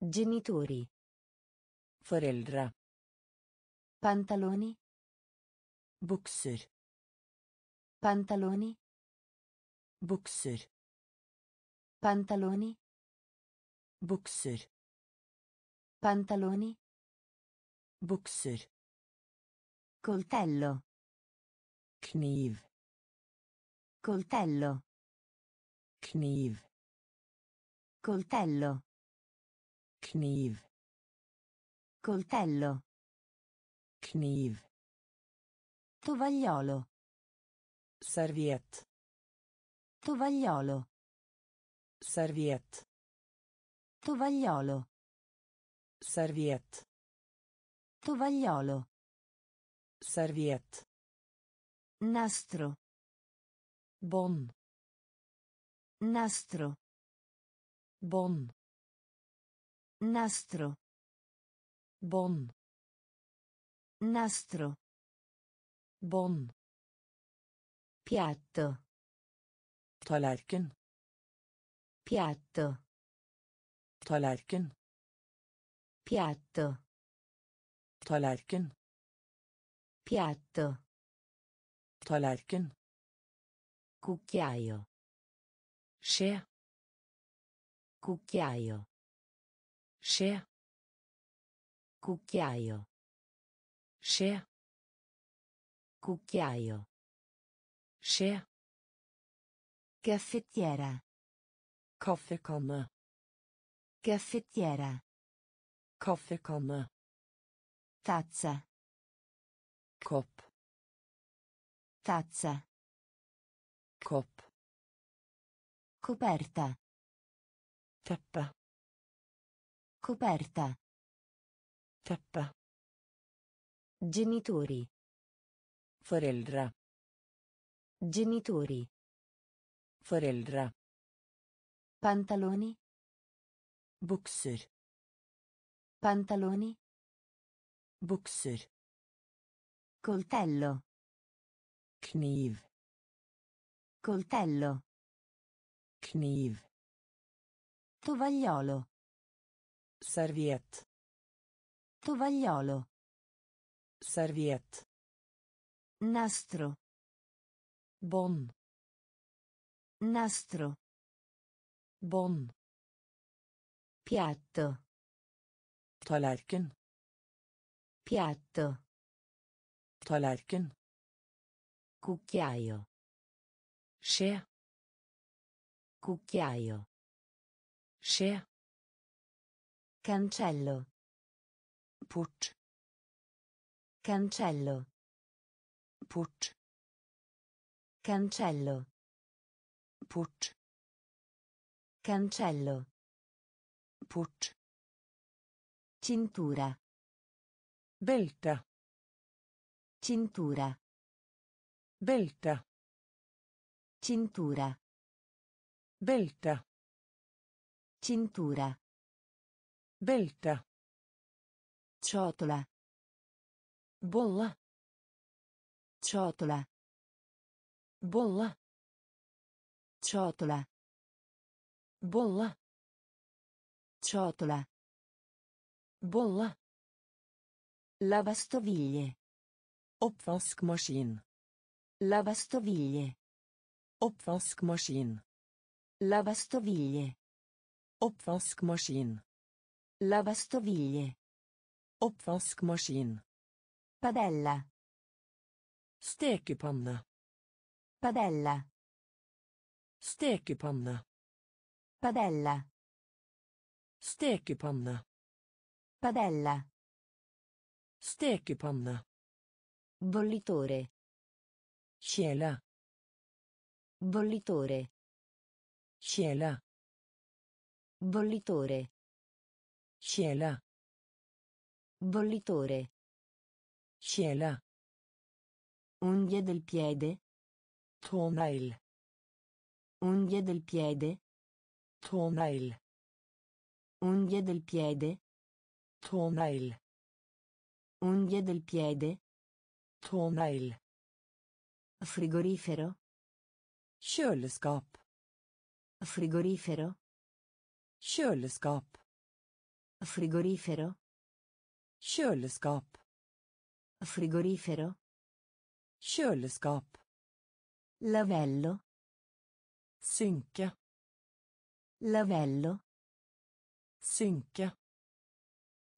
Genitori. Foreldre. Pantaloni. Bukser. Pantaloni. Bukser. Pantaloni. Bukser. Pantaloni. Bukser. Coltello. Kniv. Coltello. Kniv. Coltello. Kniv. Coltello. Kniv. Tovagliolo. Serviette. Tovagliolo. Serviette. Tovagliolo. Serviette. Tovagliolo. Serviette. Nastro. Bon. Nastro. Bon. Nastro. Bon. Nastro. Bon. Piatto. Tallerken. Piatto. Tallerken. Piatto. Tallerken. Piatto. Tallerken. Cucchiaio. Skje. Cucchiaio. Share. Cucchiaio. Share. Cucchiaio. Share. Caffettiera. Kaffekanne. Caffettiera. Kaffekanne. Tazza. Kopp. Tazza. Kopp. Coperta. Teppe. Coperta. Tappa. Genitori. Foreldra. Genitori. Foreldra. Pantaloni. Bukser. Pantaloni. Bukser. Coltello. Kniv. Coltello. Kniv. Tovagliolo. Serviette. Tovagliolo. Serviette. Nastro. Bon. Nastro. Bon. Piatto. Tallerken. Piatto. Tallerken. Cucchiaio. Skje. Cucchiaio. Skje. Cancello. Put. Cancello. Put. Cancello. Put. Cancello. Put. Cintura. Belta. Cintura. Belta. Cintura. Belta. Cintura. Belta. Ciotola. Bolla. Ciotola. Bolla. Ciotola. Bolla. Ciotola. Bolla. Lavastoviglie. Oppvaskmaskin. Lavastoviglie. Oppvaskmaskin. Lavastoviglie. Oppvaskmaskin. Lavastoviglie. Oppvaskmaskin. Padella. Stekepanne. Padella. Stekepanne. Padella. Stekepanne. Padella. Stekepanne. Bollitore. Ciela. Bollitore. Ciela. Bollitore. Ciela. Bollitore. Ciela. Unghie del piede. Toenail. Unghie del piede. Toenail. Unghie del piede. Toenail. Unghie del piede. Toenail. Frigorifero. Kjøleskap. Frigorifero. Kjøleskap. Frigorifero. Kjøleskap. Frigorifero. Kjøleskap. Lavello. Synke. Lavello. Synke.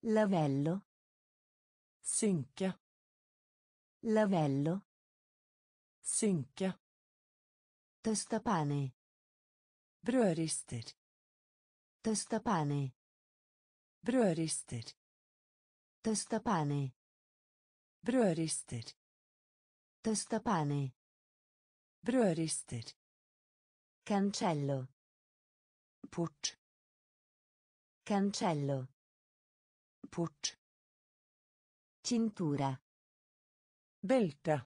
Lavello. Synke. Lavello. Synke. Tostapane. Brødrister. Tostapane. Brødrister. Tostapane. Brødrister. Tostapane. Brødrister. Cancello. Port. Cancello. Port. Cintura. Belta.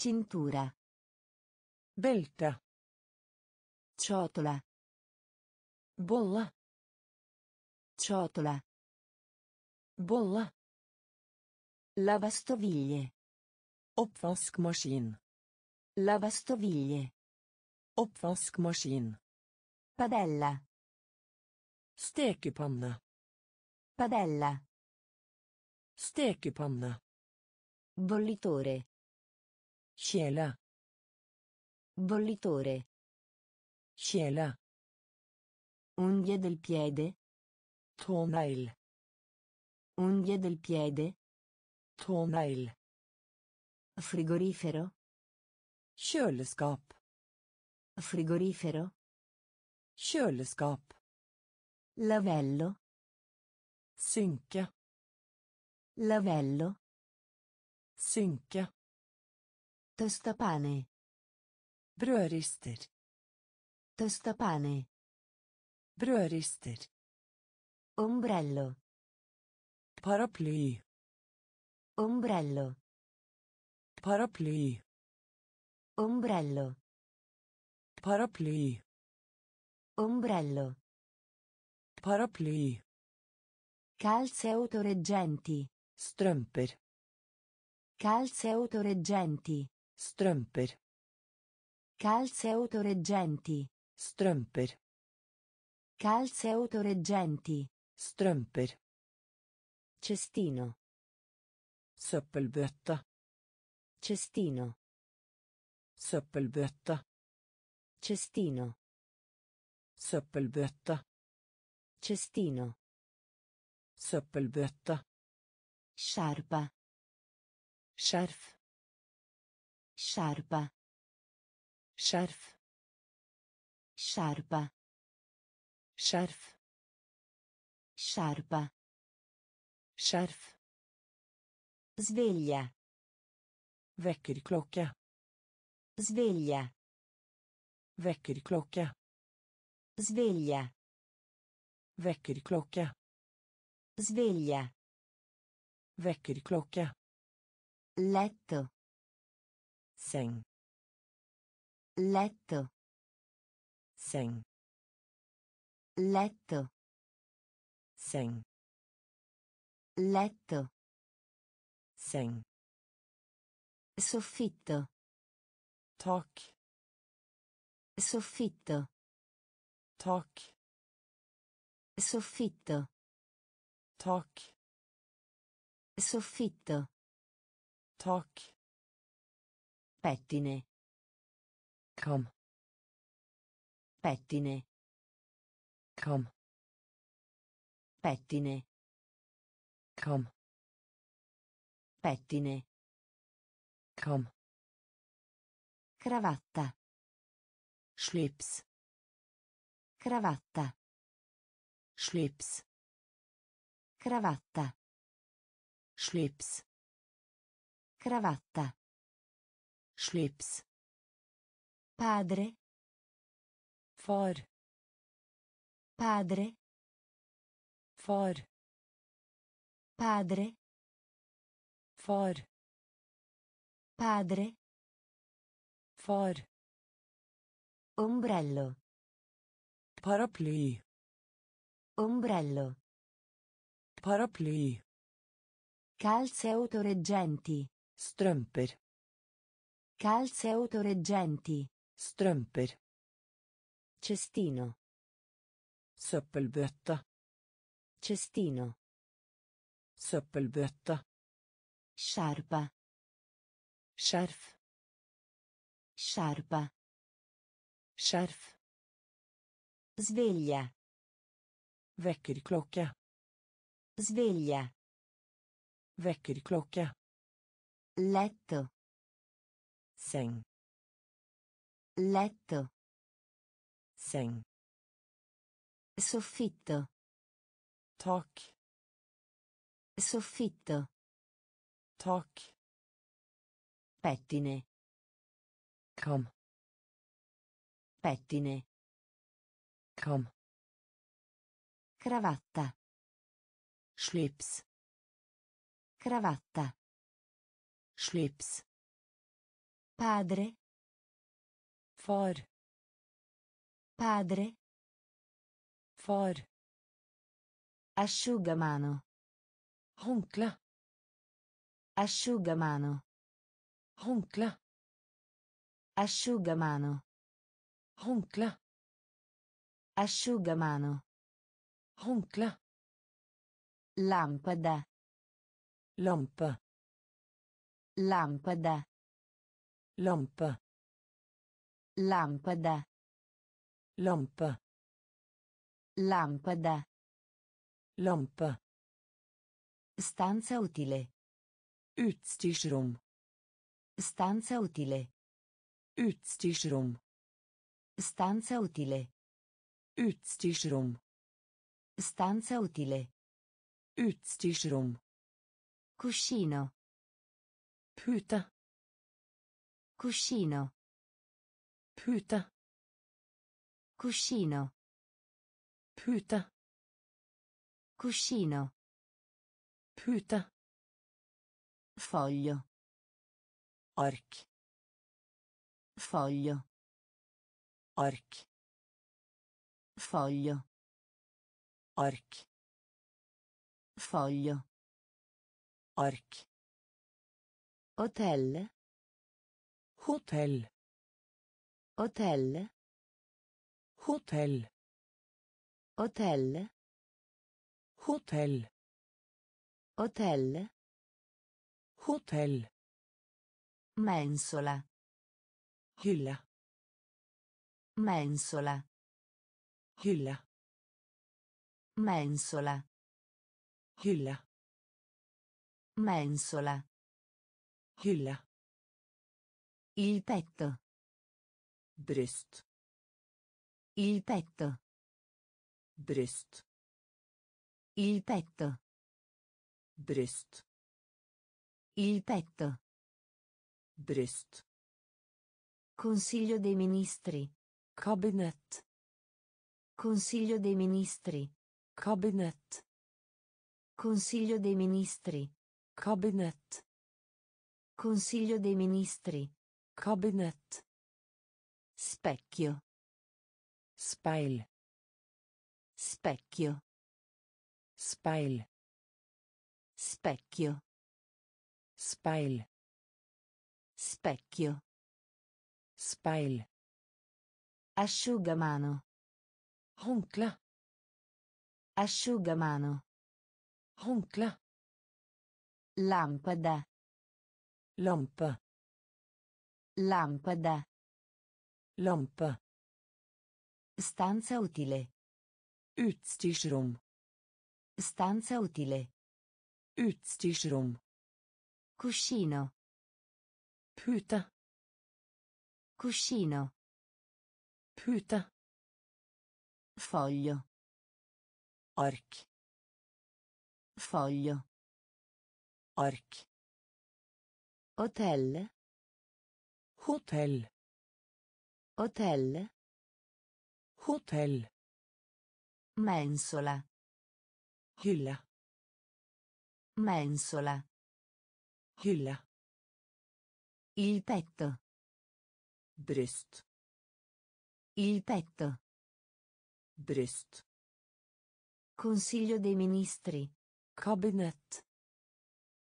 Cintura. Belta. Ciotola. Bolla. Ciotola. Bolla. Lavastoviglie. Oppvaskmaskin. Lavastoviglie. Oppvaskmaskin. Padella. Stekepanne. Padella. Stekepanne. Bollitore. Kjele. Bollitore. Kjele. Unghie del piede. Tonail. Unghie del piede. Tonail. Frigorifero. Kjøleskap. Frigorifero. Kjøleskap. Lavello. Synke. Lavello. Synke. Tostapane. Brødrister. Tostapane. Brødrister. Ombrello. Paraply. Ombrello. Paraply. Ombrello. Paraply. Ombrello. Paraply. Calze autoreggenti. Strumper. Calze autoreggenti. Strumper. Calze autoreggenti. Strumper. Calze autoreggenti. Strømper. Cestino. Søppelbøtte. Cestino. Søppelbøtte. Cestino. Søppelbøtte. Cestino. Søppelbøtte. Sciarpa. Skjerf. Sciarpa. Skjerf. Sciarpa. Skjerf. Sciarpa. Skjerf. Sveglia. Vekkerklokke. Sveglia. Vekkerklokke. Sveglia. Vekkerklokke. Sveglia. Vekkerklokke. Letto. Seng. Letto. Seng. Letto. Sen. Letto. Sen. Soffitto. Tak. Soffitto. Tak. Soffitto. Tak. Soffitto. Tak. Pettine. Com. Pettine. Com. Pettine. Com. Pettine. Com. Cravatta. slips Cravatta. slips Cravatta. slips Cravatta. slips Padre. For. Padre. Far. Padre. For. Padre. For. Ombrello. Paraply. Ombrello. Paraply. Calze autoreggenti. Strumper. Calze autoreggenti. Strumper. Cestino. Søppelbøtte. Cestino. Søppelbøtte. Sciarpa. sciarf Sciarpa. Skjerf. Sveglia. Vekkerklokke. Sveglia. Vekkerklokke. Letto. Seng. Letto. Seng. Soffitto tak soffitto tak pettine com pettine com cravatta slips cravatta slips padre far padre far Asciugamano. Håndkle. Asciugamano. Håndkle. Asciugamano. Håndkle. Asciugamano. Håndkle. Lampada. Lampe. Lampada. Lampe. Lampada. Lampe. Lampada. Lampe. Stanza utile. Utstyrsrom. Stanza utile. Utstyrsrom. Stanza utile. Utstyrsrom. Stanza utile. Utstyrsrom. Cuscino. Puta. Cuscino. Puta. Cuscino. Puta. Cuscino. Puta. Foglio. Ark. Foglio. Ark. Foglio. Ark. Foglio. Ark. Hotel. Hotel. Hotel. Hotel. Hotel. Hotel. Hotel. hotell mensola hylla mensola hylla mensola hylla mensola hylla il petto bryst il petto bryst il petto. Bryst. Il petto. Bryst. Consiglio dei ministri. Cabinet. Consiglio dei ministri. Cabinet. Consiglio dei ministri. Cabinet. Consiglio dei ministri. Cabinet. Specchio. Spile. Specchio. Speil. Specchio. Speil. Specchio. Speil. Asciugamano. Honkla. Asciugamano. Honkla. Lampada. Lampa. Lampada. Lampa. Stanza utile. Utstyrsrom. Stanza utile. Utstyrsrom. Cuscino. Puta. Cuscino. Puta. Foglio. Ark. Foglio. Ark. Hotel. Hotel. Hotel. Hotel. Mensola. Hylla. Mensola. Hylla. Il petto. Bryst. Il petto. Bryst. Consiglio dei ministri. Cabinet.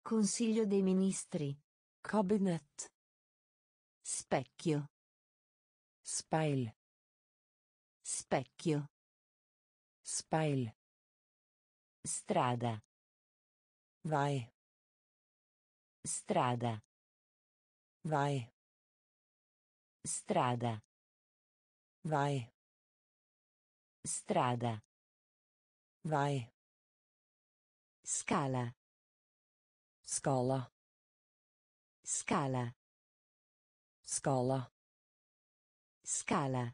Consiglio dei ministri. Cabinet. Specchio. Speil. Specchio. Speil. Strada. Vai. Strada. Vai. Strada. Vai. Strada. Vai. Scala. Scala. Scala. Scala. Scala.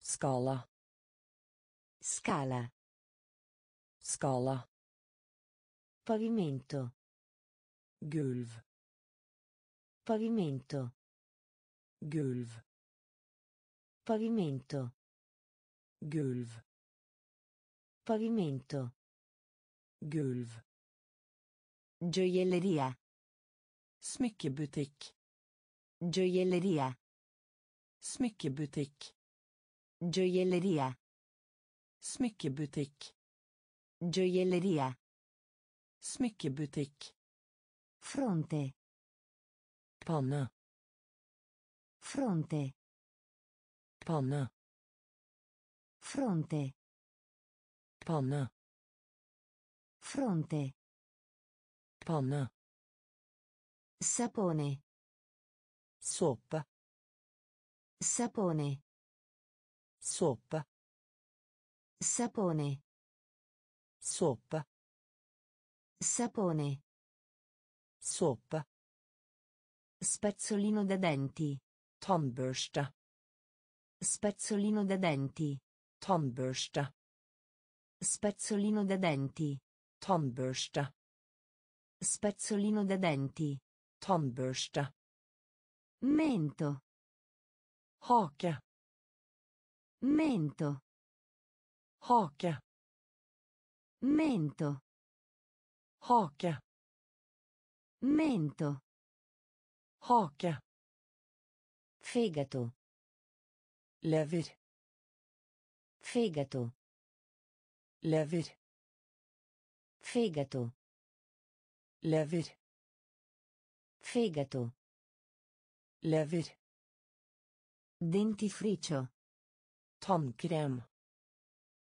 Scala. Scala. Scala. Pavimento. Gulv. Pavimento. Gulv. Pavimento. Gulv. Pavimento. Gulv. Gioielleria. Smyckebutikk. Gioielleria. Smyckebutikk. Gioielleria. Smyckebutikk. Gioielleria. Smyckebutikk. Fronte. Panne. Fronte. Panne. Fronte. Panne. Fronte. Panne. Sapone. Soppa. Sapone. Soppa. Sapone. Soppa. Sapone. Soppa. Spezzolino da denti. Tandbørste. Spezzolino da denti. Tandbørste. Spezzolino da denti. Tandbørste. Spezzolino da denti. Tandbørste. Mento. Hake. Mento. Hake. Mento. Hake. Mento. Hake. Fegato. Lever. Fegato. Lever. Fegato. Lever. Fegato. Lever. Dentifricio. Tannkrem.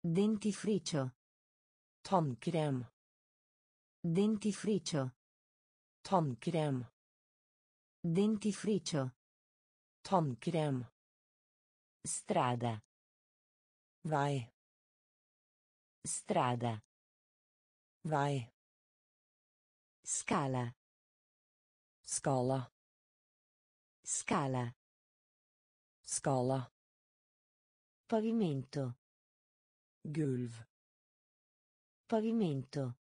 Dentifricio. Tannkrem. Dentifricio. Tannkrem. Dentifricio. Tannkrem. Strada. Vai. Strada. Vai. Scala. Scala. Scala. Scala. Pavimento. Gulv. Pavimento.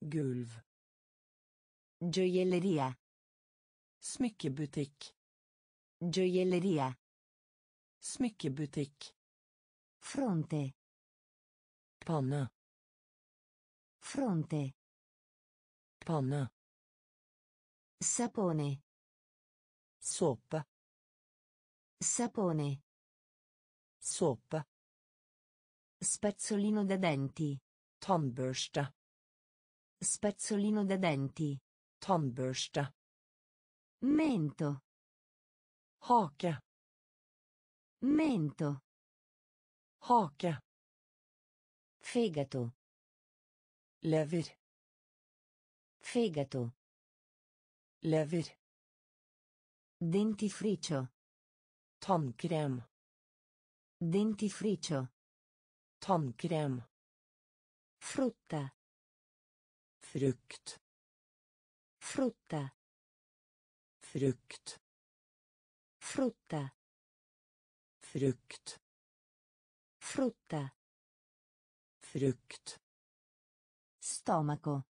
Gulv. Gioielleria. Smyckebutikk. Gioielleria. Smyckebutikk. Fronte. Panne. Fronte. Panne. Sapone. sop Sapone. sop Spazzolino da denti. Tannbørste. Spezzolino da denti. Tannbørste. Mento. Hake. Mento. Hake. Fegato. Lever. Fegato. Lever. Dentifricio. Tannkrem. Dentifricio. Tannkrem frutta frukt frutta frukt frutta frukt frutta frukt stomaco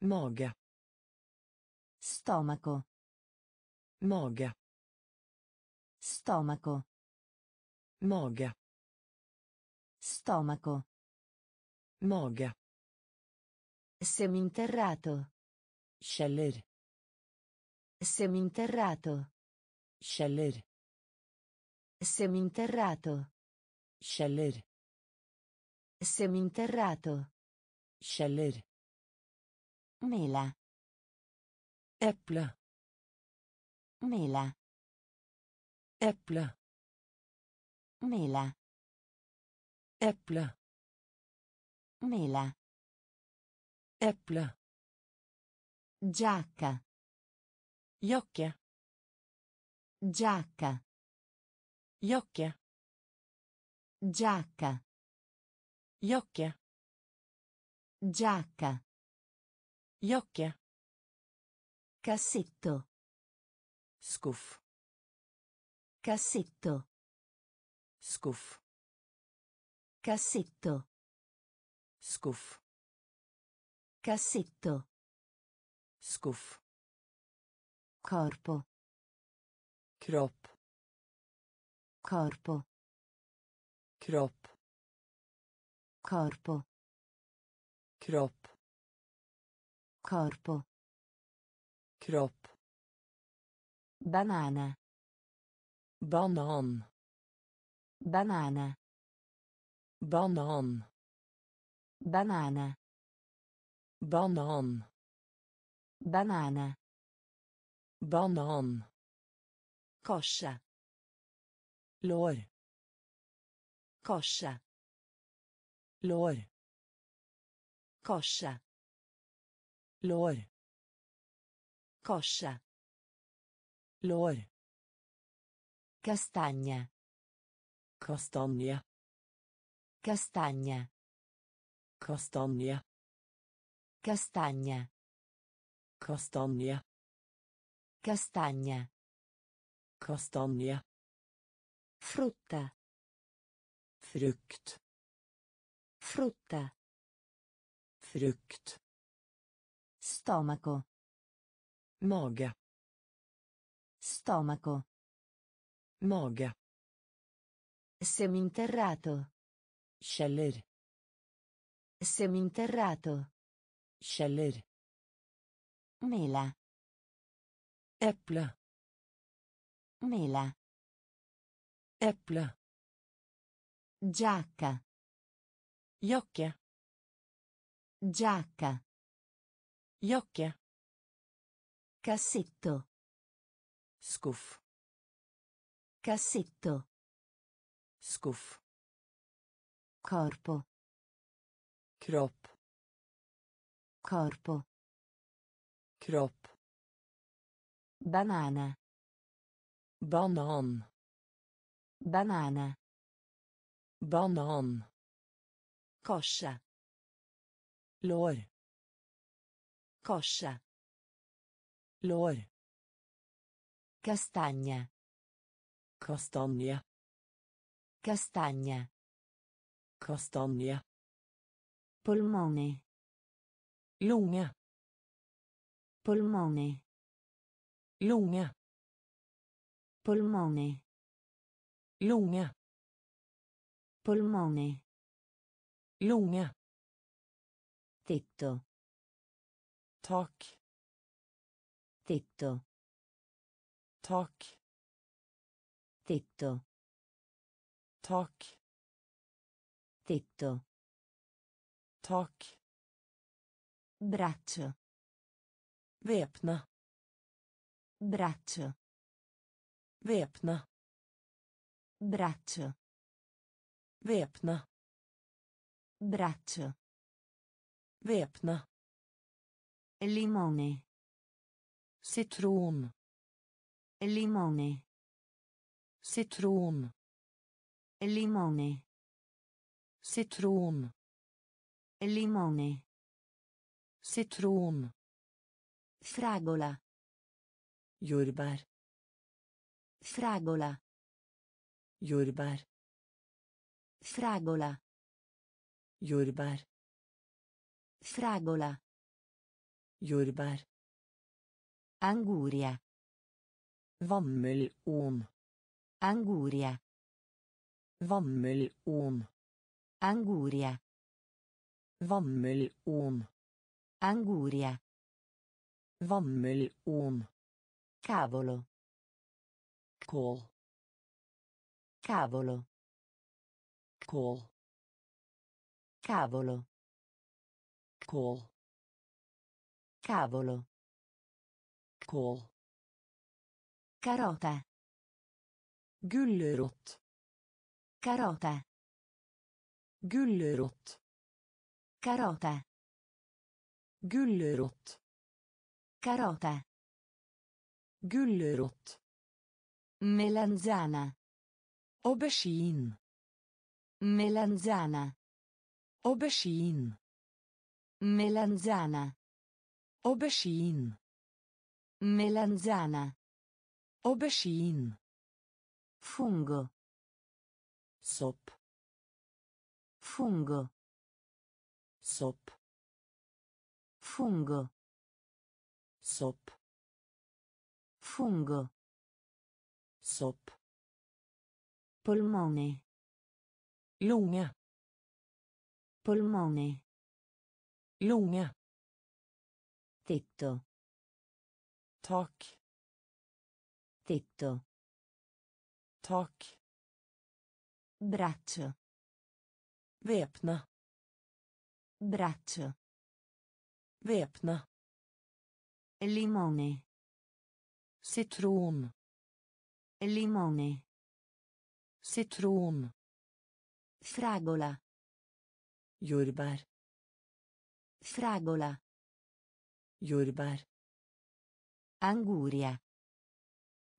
maga stomaco maga stomaco maga stomaco Maga. Seminterrato. Scheller. Seminterrato. Scheller. Seminterrato. Scheller. Seminterrato. Scheller. Mela. Äpple. Mela. Äpple. Mela. Äpple. Mela. Äpple. Giacca. Jocke. Giacca. Jocke. Giacca. Jocke. Giacca. Jocke. Cassetto. Scuff. Cassetto. Scuff. Cassetto. Scuff. Cassetto. Scuff. Corpo. Crop. Corpo. Crop. Corpo. Crop. Corpo. Kropp. Banana. Banan. Banana. Banan. Banana. Banan. Banana. Banan. Korsa. Lår. Korsa. Lår. Korsa. Lår. Korsa. Lår. Castagna. Castagna. Castagna. Castagna. Castagna. Castagna. Castagna. Castagna. Frutta. Frukt. Frutta. Frukt. Stomaco. Mage. Stomaco. Mage. Seminterrato. Kjeller. Seminterrato. Kjeller. Mela. Eple. Mela. Eple. Giacca. Jokke. Giacca. Jokke. Cassetto. Scuff. Cassetto. Scuff. Corpo kropp corpo kropp banana banan banana banan coscia lår coscia lår castagna castagna castagna castagna Polmone. Lunga. Polmone. Lunga. Polmone. Lunga. Polmone. Lunga. Tetto. Tak. Tetto. Tak. Tetto. Tak. Tetto tak. Braccio. Væpne. Braccio. Væpne. Braccio. Væpne. Braccio. Væpne. Limone. Citron. Limone. Citron. Limone. Citron. Limone. Sitron. Fragola. Jordbær. Fragola. Jordbær. Fragola. Jordbær. Fragola. Jordbær. Anguria. Vannmelon. Anguria. Vannmelon. Anguria. Vannmelon. Anguria. Vannmelon. Cavolo. Col. Cavolo. Col. Cavolo. Col. Cavolo. Col. Carota. Gullerot. Carota. Gullerot. Carota. Gullerot. Carota. Gullerot. Melanzana. Aubergine. Melanzana. Aubergine. Melanzana. Aubergine. Melanzana. Aubergine. Fungo. Sop. Fungo. Sop. Fungo. Sop. Fungo. Sop. Polmone. Lunga. Polmone. Lunga. Tetto. Tak. Tetto. Tak. Braccio. Väpna. Braccio. Væpne. Limone. Sitron. Limone. Sitron. Fragola. Jordbær. Fragola. Jordbær. Anguria.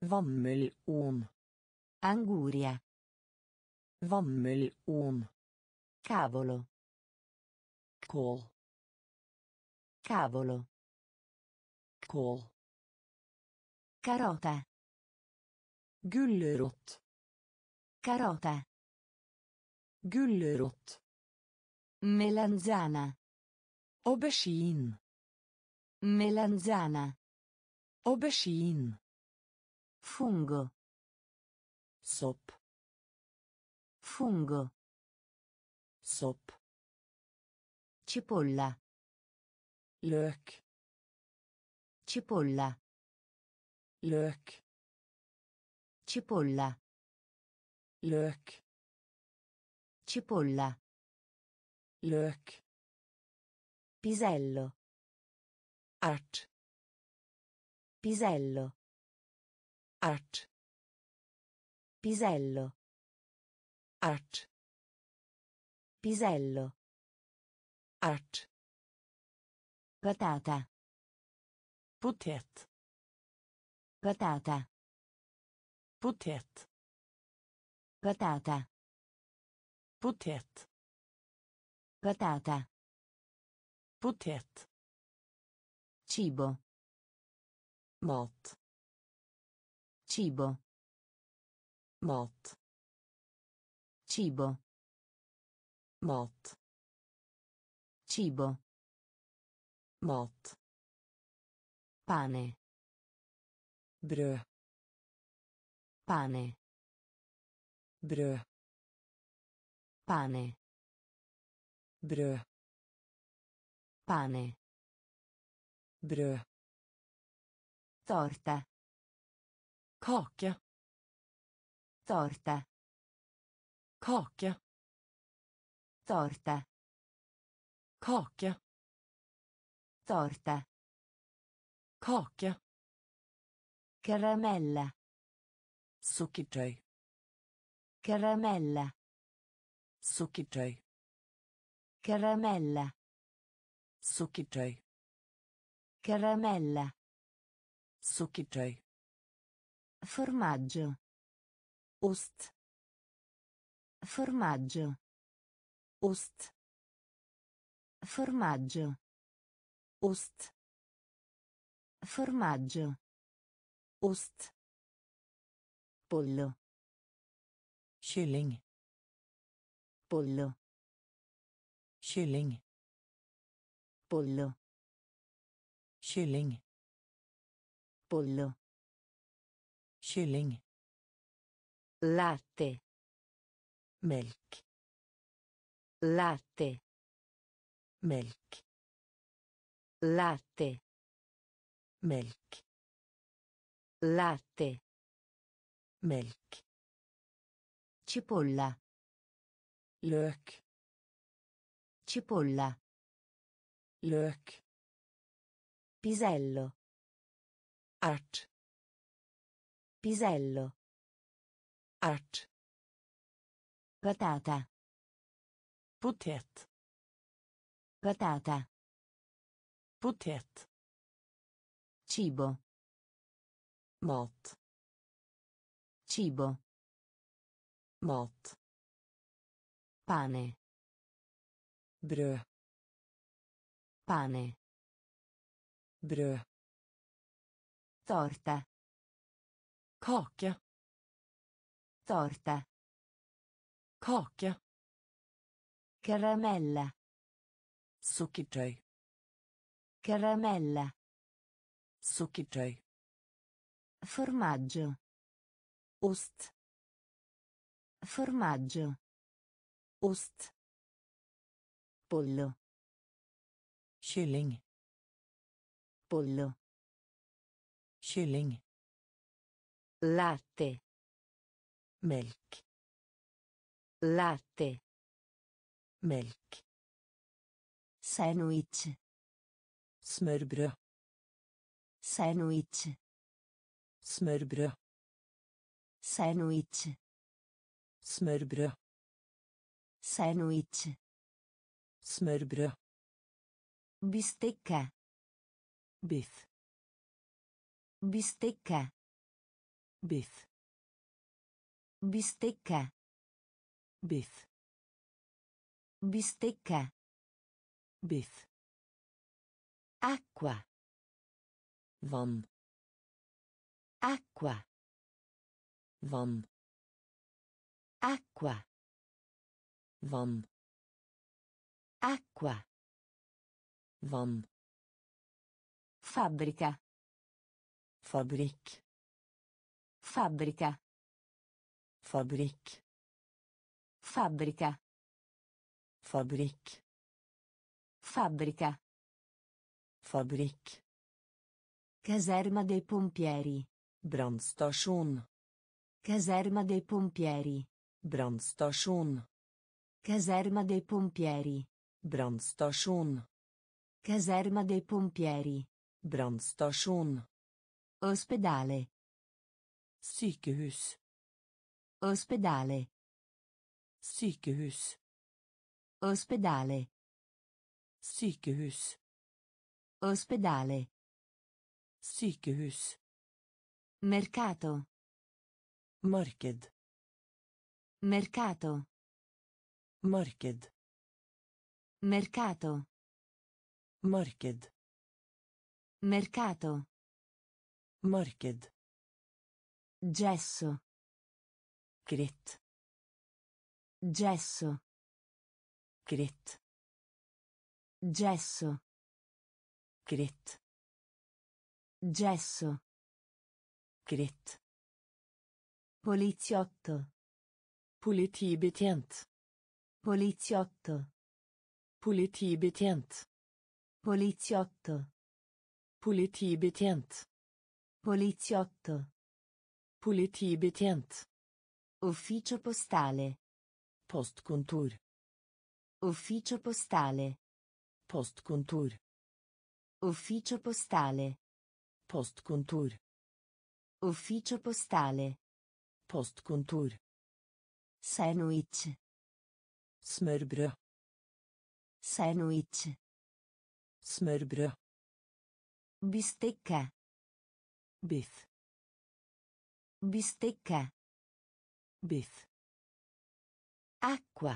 Vannmelon. Anguria. Vannmelon. Cavolo. Call. Cavolo. Call. Carota. Gulrot. Carota. Gulrot. Melanzana. Aubergine. Melanzana. Aubergine. Fungo. Sop. Fungo. Sop. Cipolla. Løk. Cipolla. Løk. Cipolla. Løk. Cipolla. Løk. Pisello. Art. Pisello. Art. Pisello. Art. Pisello. Art. Patata. Potet. Patata. Potet. Patata. Potet. Patata. Potet. Cibo. Mat. Cibo. Mat. Cibo. Mat. Cibo. Mat. Pane. Brød. Pane. Brød. Pane. Brød. Pane. Brød. Torta. Kake. Torta. Kake. Torta kake torta kake Caramella. sukkertøy Caramella. sukkertøy karamella sukkertøy caramella sukkertøy formaggio ost formaggio ost Formaggio. Ost. Formaggio. Ost. Pollo. Schilling. Pollo. Schilling. Pollo. Schilling. Pollo. Schilling. Latte. Melk. Latte. Melk. Latte. Melk. Latte. Melk. Cipolla. Lök. Cipolla. Lök. Pisello. Art. Pisello. Art. Patata. Potet. Patata. Potet. Cibo. Mat. Cibo. Mat. Pane. Brød. Pane. Brød. Torta. Kake. Torta. Kake. Caramella. Succhiczaj. Caramella. Succhiczaj. Formaggio. Ost. Formaggio. Ost. Pollo. Schilling. Pollo. Schilling. Latte. Melk. Latte. Melk. Sandwich. Smørbrød. Sandwich. Smørbrød. Sandwich. Smørbrød. Sandwich. Smørbrød. Bistecca. Biff. Bistecca. Biff. Bistecca. Biff. Bistecca. Bif. Acqua. Van. Acqua. Van. Acqua. Van. Acqua. Van. Fabbrica. Fabrik. Fabbrica. Fabrik. Fabbrica. Fabrik. Fabbrica. Fabrikk. Caserma dei pompieri. Brandstation. Caserma dei pompieri. Brandstation. Caserma dei pompieri. Brandstation. Caserma dei pompieri. Brannstasjon. Ospedale. Sykehus. Ospedale. Sykehus. Ospedale. Sykehus. Ospedale. Sykehus. Mercato. Marked. Mercato. Marked. Mercato. Marked. Mercato. Marked. Gesso. Crit. Gesso. Kritt. Gesso. Grit. Gesso. Grit. Poliziotto. Politibetjent. Poliziotto. Politibetjent. Poliziotto. Politibetjent. Poliziotto. Politibetjent. Ufficio postale. Postkontor. Ufficio postale. Postkontor. Ufficio postale. Postkontor. Ufficio postale. Postkontor. Sandwich. Smørbrød. Sandwich. Smørbrød. Bistecca. Biff. Bistecca. Biff. Acqua.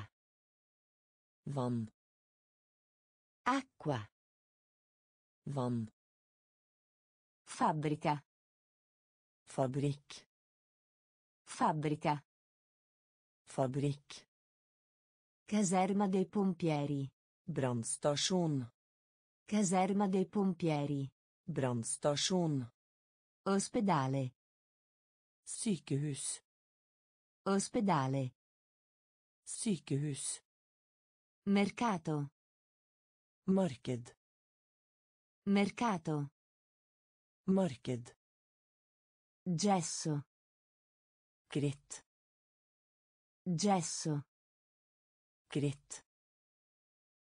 Vann. Acqua. van Fabbrica. Fabrikk. Fabbrica. Fabrikk. Caserma dei pompieri. brandstation Caserma dei pompieri. brandstation Ospedale. Sykehus. Ospedale. Sykehus. Mercato. Marked. Mercato. Marked. Gesso. Crit. Gesso. Crit.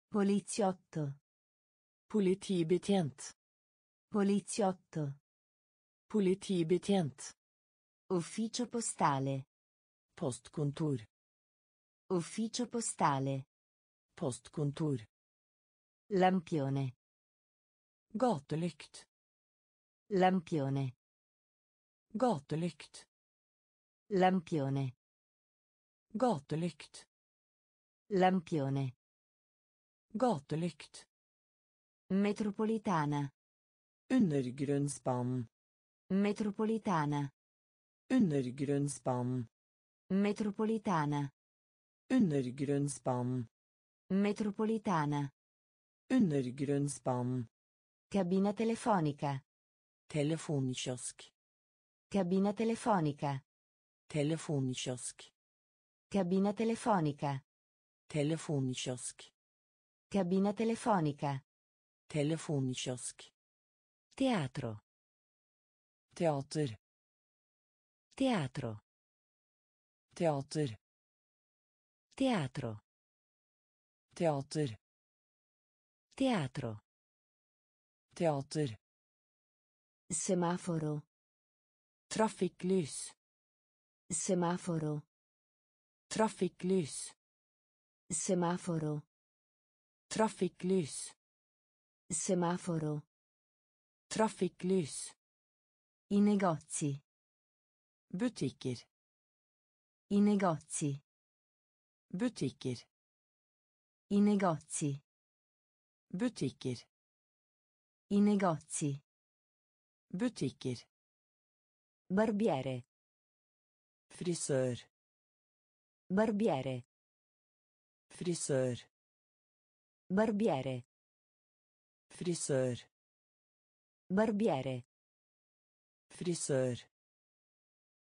Poliziotto. Politibetjent. Poliziotto. Politibetjent. Ufficio postale. Postcontur. Ufficio postale. Postcontur. Lampione. Gatelykt. Lampione. Gatelykt. Lampione. Gatelykt. Lampione. Gatelykt. Metropolitana. Undergrunnsbanen. Metropolitana. Undergrunnsbanen. Metropolitana. Undergrunnsbanen. Metropolitana. Undergrunnsbanen. Cabina telefonica. Telefonkiosk. Cabina telefonica. Telefonkiosk. Cabina telefonica. Telefonkiosk. Cabina telefonica. Telefonkiosk. Teatro. Teater. Teatro. Teater. Teatro. Teater. Teatro. Teater. Semaforo. Trafikklys. Semaforo. Trafikklys. Semaforo. Trafikklys. Semaforo. Trafikklys. I negozi. Butikker. I negozi. Butikker. I negozi. Butikker. I negozi. Butikker. Barbiere. Frisør. Barbiere. Frisør. Barbiere. Frisør. Barbiere. Frisør.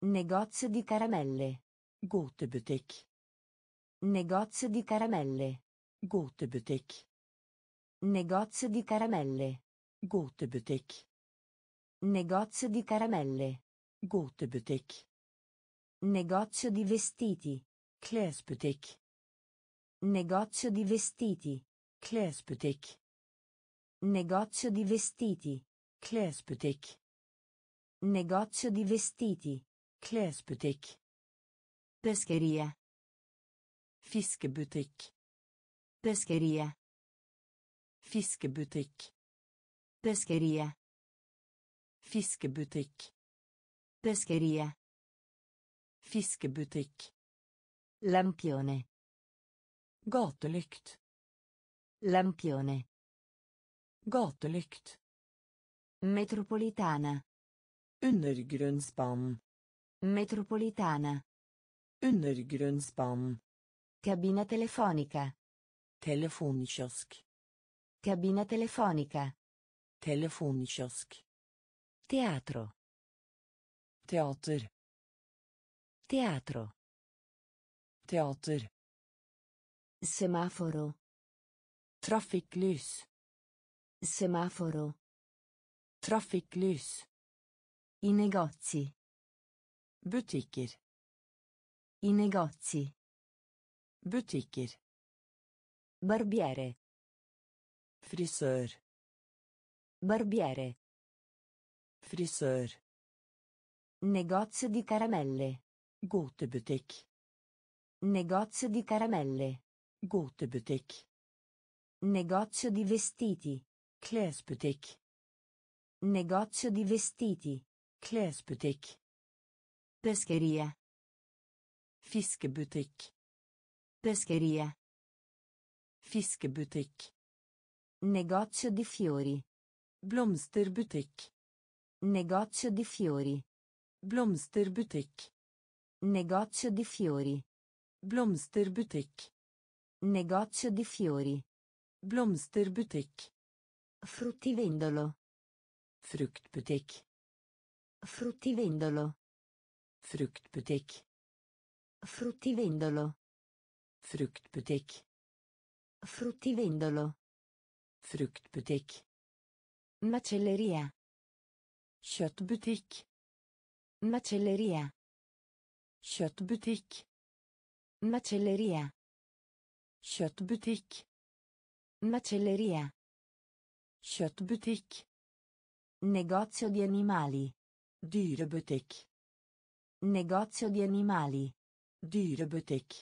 Negozio di caramelle. Gotebutikk. Negozio di caramelle. Gotebutikk. Negozio di caramelle. Gotebutikk. Negozio di caramelle. Gotebutikk. Negozio di vestiti. Klesbutikk. Negozio di vestiti. Klesbutikk. Negozio di vestiti. Klesbutikk. Negozio di vestiti. Klesbutikk. Pescheria. Fiskebutikk. Pescheria. Fiskebutikk. Peskeriet. Fiskebutikk. Peskeriet. Fiskebutikk. Lampione. Gatelykt. Lampione. Gatelykt. Metropolitana. Undergrunnsbanen. Metropolitana. Undergrunnsbanen. Cabina telefonica. Telefonkiosk. Cabina telefonica. Telefonkiosk. Teatro. Teater. Teatro. Teater. Semaforo. Trafikklys. Semaforo. Trafikklys. I negozi. Butikker. I negozi. Butikker. Barbiere. Frisør. Barbiere. Frisør. Negozio di caramelle. Gotebutikk. Negozio di caramelle. Gotebutikk. Negozio di vestiti. Klesbutikk. Negozio di vestiti. Klesbutikk. Pescheria. Fiskebutikk. Pescheria. Fiskebutikk. Negozio di fiori. Blomsterbutikk. Negozio di fiori. Blomsterbutikk. Negozio di fiori. Blomsterbutikk. Negozio di fiori. Blomsterbutikk. Fruttivendolo. Fruktbutikk. Fruttivendolo. Fruktbutikk. Fruttivendolo. Fruktbutikk. Fruttivendolo. Fruktbutikk. Macelleria. Kjøttbutikk. Macelleria. Kjøttbutikk. Macelleria. Kjøttbutikk. Macelleria. Kjøttbutikk. Negozio di animali. Dyrebutikk. Negozio di animali. Dyrebutikk.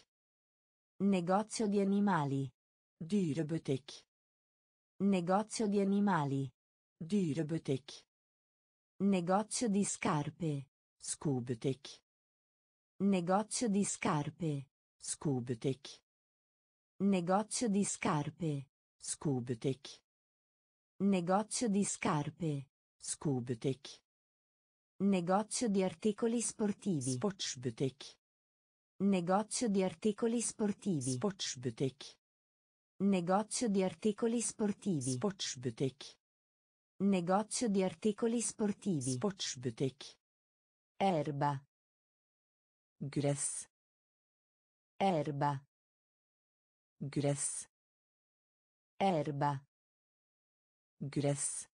Negozio di animali. Dyrebutikk. Negozio di animali. Dyrebutikk. Negozio di scarpe. Skobutikk. Negozio di scarpe. Skobutikk. Negozio di scarpe. Skobutikk. Negozio di scarpe. Skobutikk. Negozio di articoli sportivi. Sportsbutikk. Negozio di articoli sportivi. Sportsbutikk. Negozio di articoli sportivi. Sportsbutik. Negozio di articoli sportivi. Sportsbutik. Erba. Gress. Erba. Gress. Erba. Gress.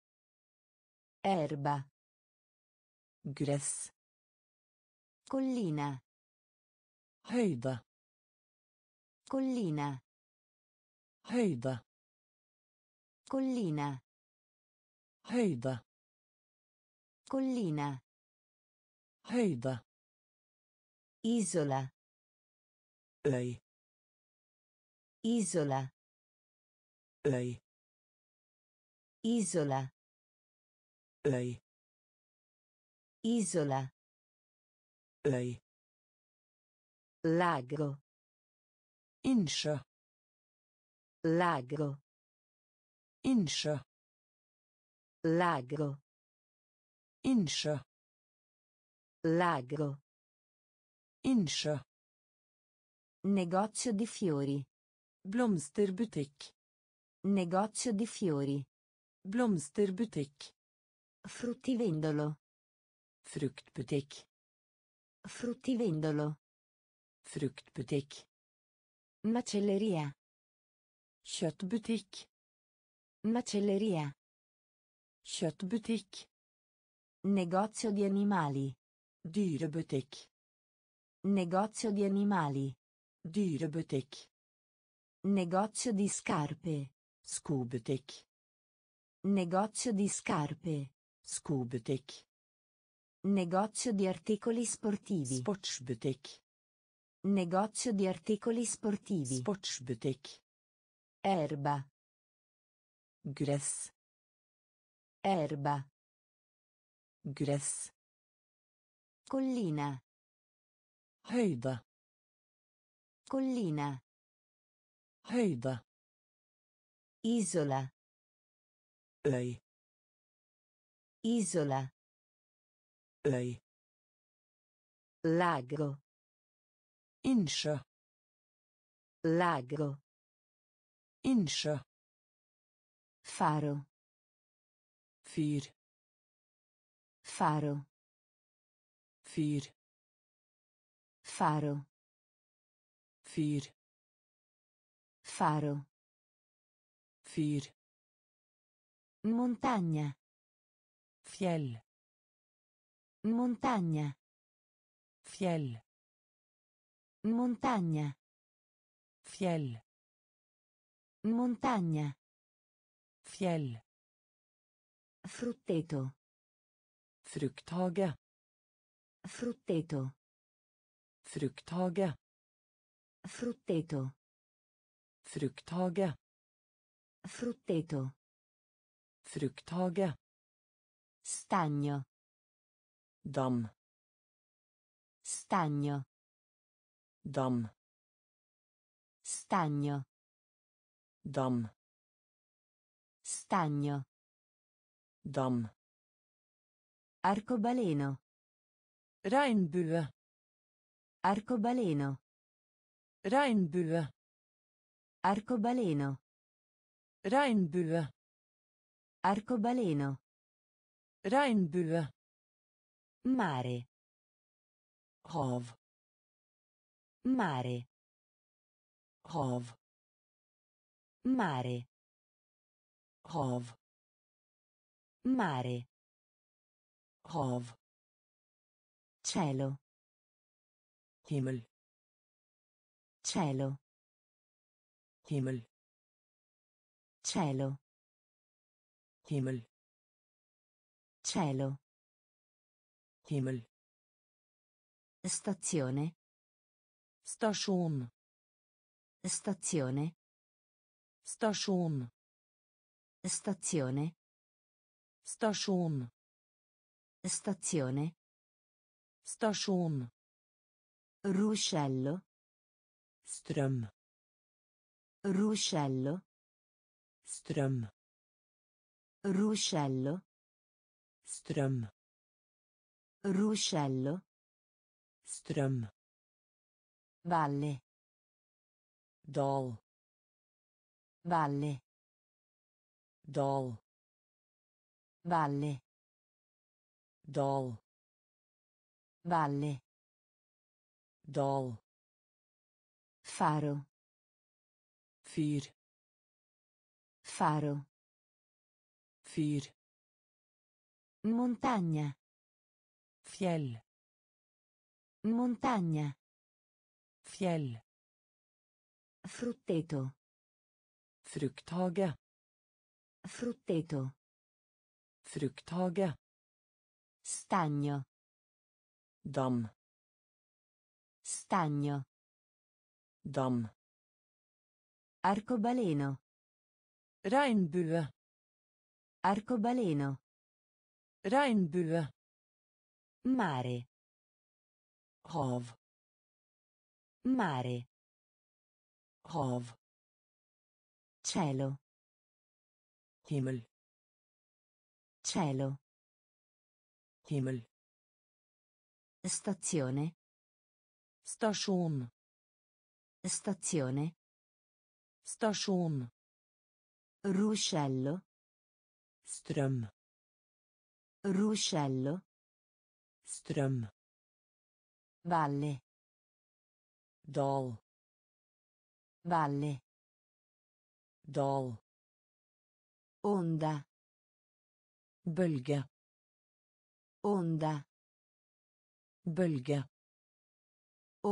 Erba. Gress. Collina. Høyde. Collina. Höjda. Collina. Höjda. Collina. Höjda. Isola. Öj. Isola. Öj. Isola. Öj. Isola. Öj. Lago. Insjö. Lago. Insce. Lago. Insce. Lago. Insce. Negozio di fiori. Blomsterbutikk. Negozio di fiori. Blomsterbutikk. Fruttivendolo. Fruktbutikk. Fruttivendolo. Fruktbutikk. Macelleria. Kjøttbutikk. Macelleria. Kjøttbutikk. Negozio di animali. Dyrebutikk. Negozio di animali. Dyrebutikk. Negozio di scarpe. Skobutikk. Negozio di scarpe. Skobutikk. Negozio di articoli sportivi. Sportsbutikk. Negozio di articoli sportivi. Sportsbutikk. Erba. Gress. Erba. Gress. Collina. Höjda. Collina. Höjda. Isola. Lei. Isola. Lei. Lago. Insjö. Lago. Innsjø. Faro. Fyr. Faro. Fyr. Faro. Fyr. Faro. Fyr. Montagna. Fiel. Montagna. Fiel. Montagna. Fiel. Montagna. Fjell. Frutteto. Frukthage. Frutteto. Frukthage. Frutteto. Frukthage. Frutteto. Frukthage. Stagno. Dam. Stagno. Dam. Stagno. Dam. Stagno. Dam. Arcobaleno. Regnbue. Arcobaleno. Regnbue. Arcobaleno. Regnbue. Arcobaleno. Regnbue. Mare. Hav. Mare. Hav. Mare. Hav. Mare. Hav. Cielo. Himmel. Cielo. Himmel. Cielo. Himmel. Cielo. Himmel. Stazione. Station. Stazione. Stasjon. Stazione. Stasjon. Stazione. Stasjon. Ruscello. Strøm. Ruscello. Strøm. Ruscello. Strøm. Ruscello. Strøm. Valle. Dal. Valle. Dol. Valle. Dol. Valle. Dal. Faro. Fyr. Faro. Fyr. Montagna. Fiel. Montagna. Fiel. Frutteto. Frukthage. Frutteto. Frukthage. Stagno. Dam. Stagno. Dam. Arcobaleno. Regnbue. Arcobaleno. Regnbue. Mare. Hav. Mare. Hav. Cielo. Himmel. Cielo. Himmel. Stazione. Station. Stazione. Station. Ruscello. Ström. Ruscello. Ström. Valle. Dal. Valle dal onda bølge onda bølge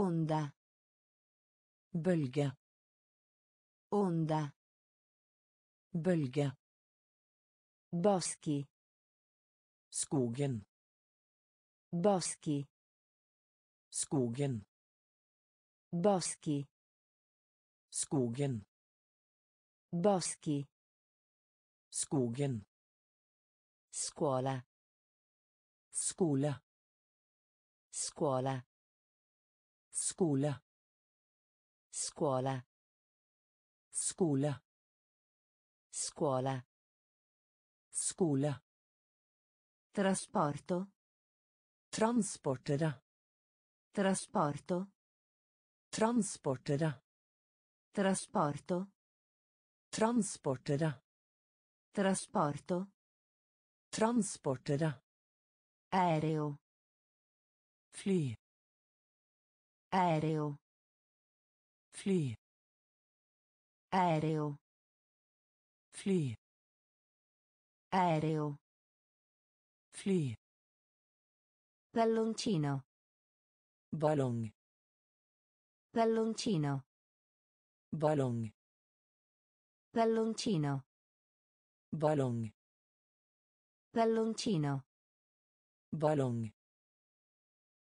onda bølge onda bølge boschi skogen boschi skogen boschi skogen Boschi. Skogen. Scuola. Skola. Scuola. Skola. Scuola. Skola. Scuola. Skola. Trasporto. Transportera. Trasporto. Transportera. Trasporto. Transportere. Trasporto. Transportere. Aereo. Fly. Aereo. Fly. Aereo. Fly. Aereo. Fly. Palloncino. Ballong. Palloncino. Ballong. Palloncino. Ballon. Palloncino. Ballon.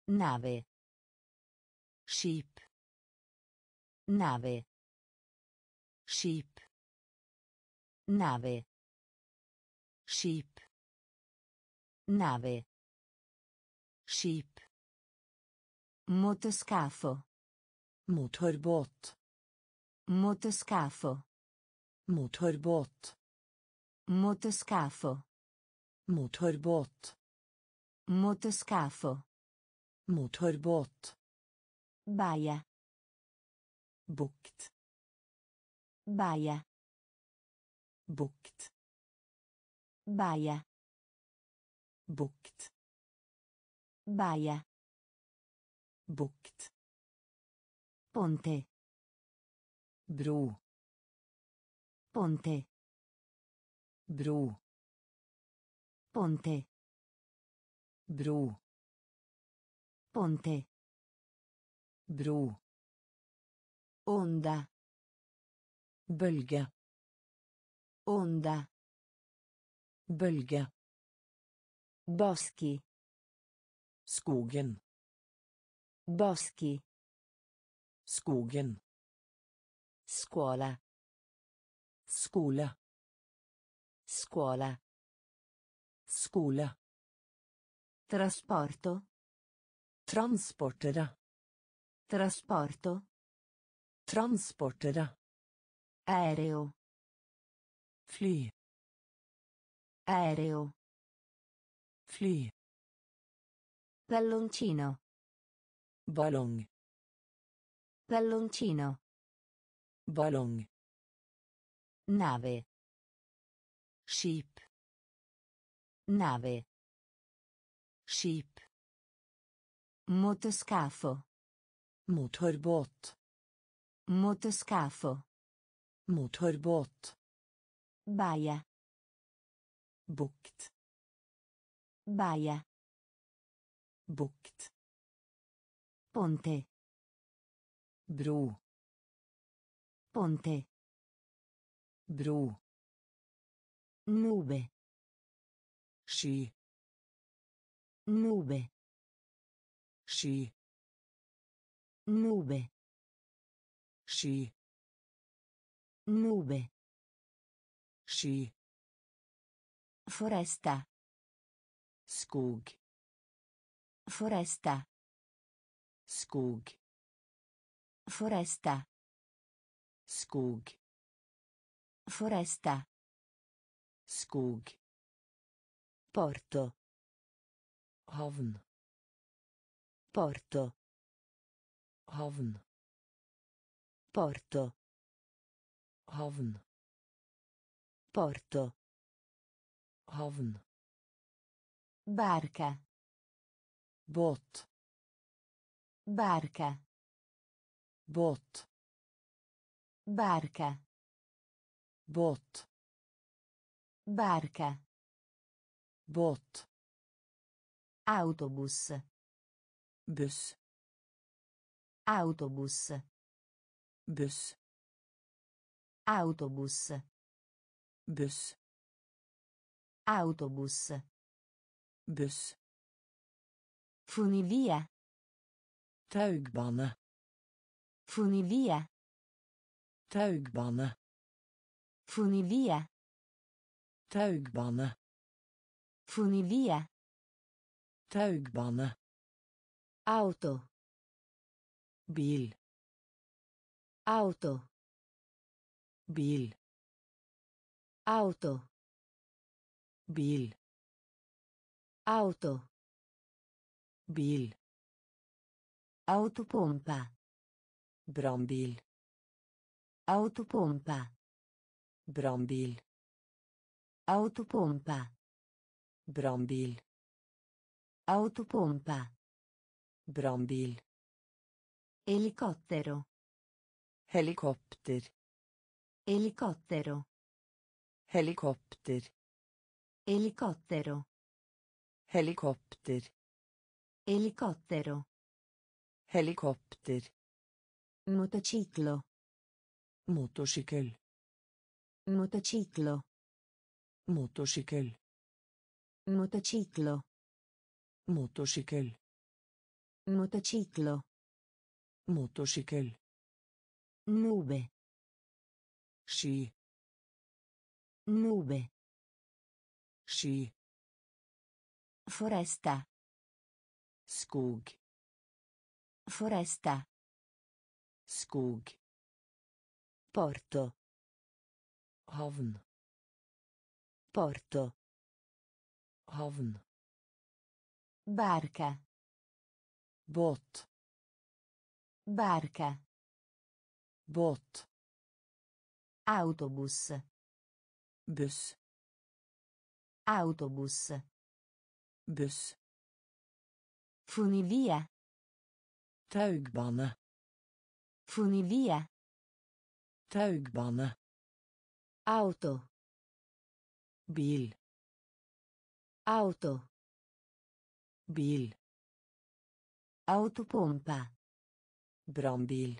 Nave. Ship. Nave. Ship. Nave. Ship. Nave. Ship. Motoscafo. Motorbot. Motoscafo. Motorbåt. Motoscafo. Motorbåt. Motoscafo. Motorbåt. Baia. Bukt. Baia. Bukt. Baia. Bukt. Baia. Bukt. Ponte. Bro. Ponte. Bro. Ponte. Bro. Ponte. Bro. Onda. Bølge. Onda. Bølge. Boschi. Skogen. Boschi. Skogen. Scuola. Scuola. Scuola. Scuola. Trasporto. Transportera. Trasporto. Transportera. Aereo. Fly. Aereo. Fly. Palloncino. Ballong. Palloncino. Ballong. Nave. Ship. Nave. Ship. Motoscafo. Motorbåt. Motoscafo. Motorbåt. Baia. Bukt. Baia. Bukt. Ponte. Bro. Ponte bro nube sci nube sci nube sci nube sci foresta skog foresta skog foresta skog Foresta. Skog. Porto. Havn. Porto. Havn. Porto. Havn. Porto. Havn. Barca. Båt. Barca. Båt. Barca. Bot. Barca. Bot. Autobus. Bus. Autobus. Bus. Autobus. Bus. Autobus. Bus. Funivia. Taugbane. Funivia. Taugbane. Funivia. Taugbane. Funivia. Taugbane. Auto. Bil. Auto. Bil. Auto. Bil. Auto. Bil. Autopompa. Brannbil. Autopompa. Brannbil. Autopompa. Brannbil. Autopompa. Brannbil. Elicottero. Helicopter. Elicottero. Helicopter. Elicottero. Helikopter. Elicottero. Helicopter. Motociclo. Motociclo. Motociclo. Motociclo. Motociclo. Motociclo. Motociclo. Motorcykel. Nube. Sì. Nube. Sì. Foresta. Skog. Foresta. Skog. Porto havn porto havn barca båt barca båt autobus Bus. autobus buss funivia Taugbane. Funivia. Taugbane. Auto. Bil. Auto. Bil. Autopompa. Brombil.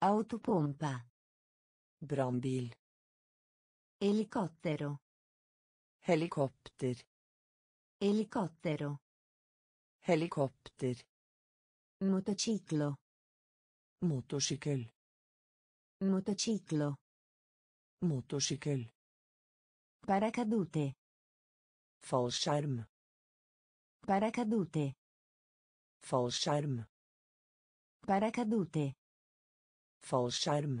Autopompa. Brombil. Elicottero. Helikopter. Elicottero. Helikopter. Motociclo. Motorcykel. Motociclo. Motorsykkel. Paracadute. Fallskjerm. Paracadute. Fallskjerm. Paracadute. Fallskjerm.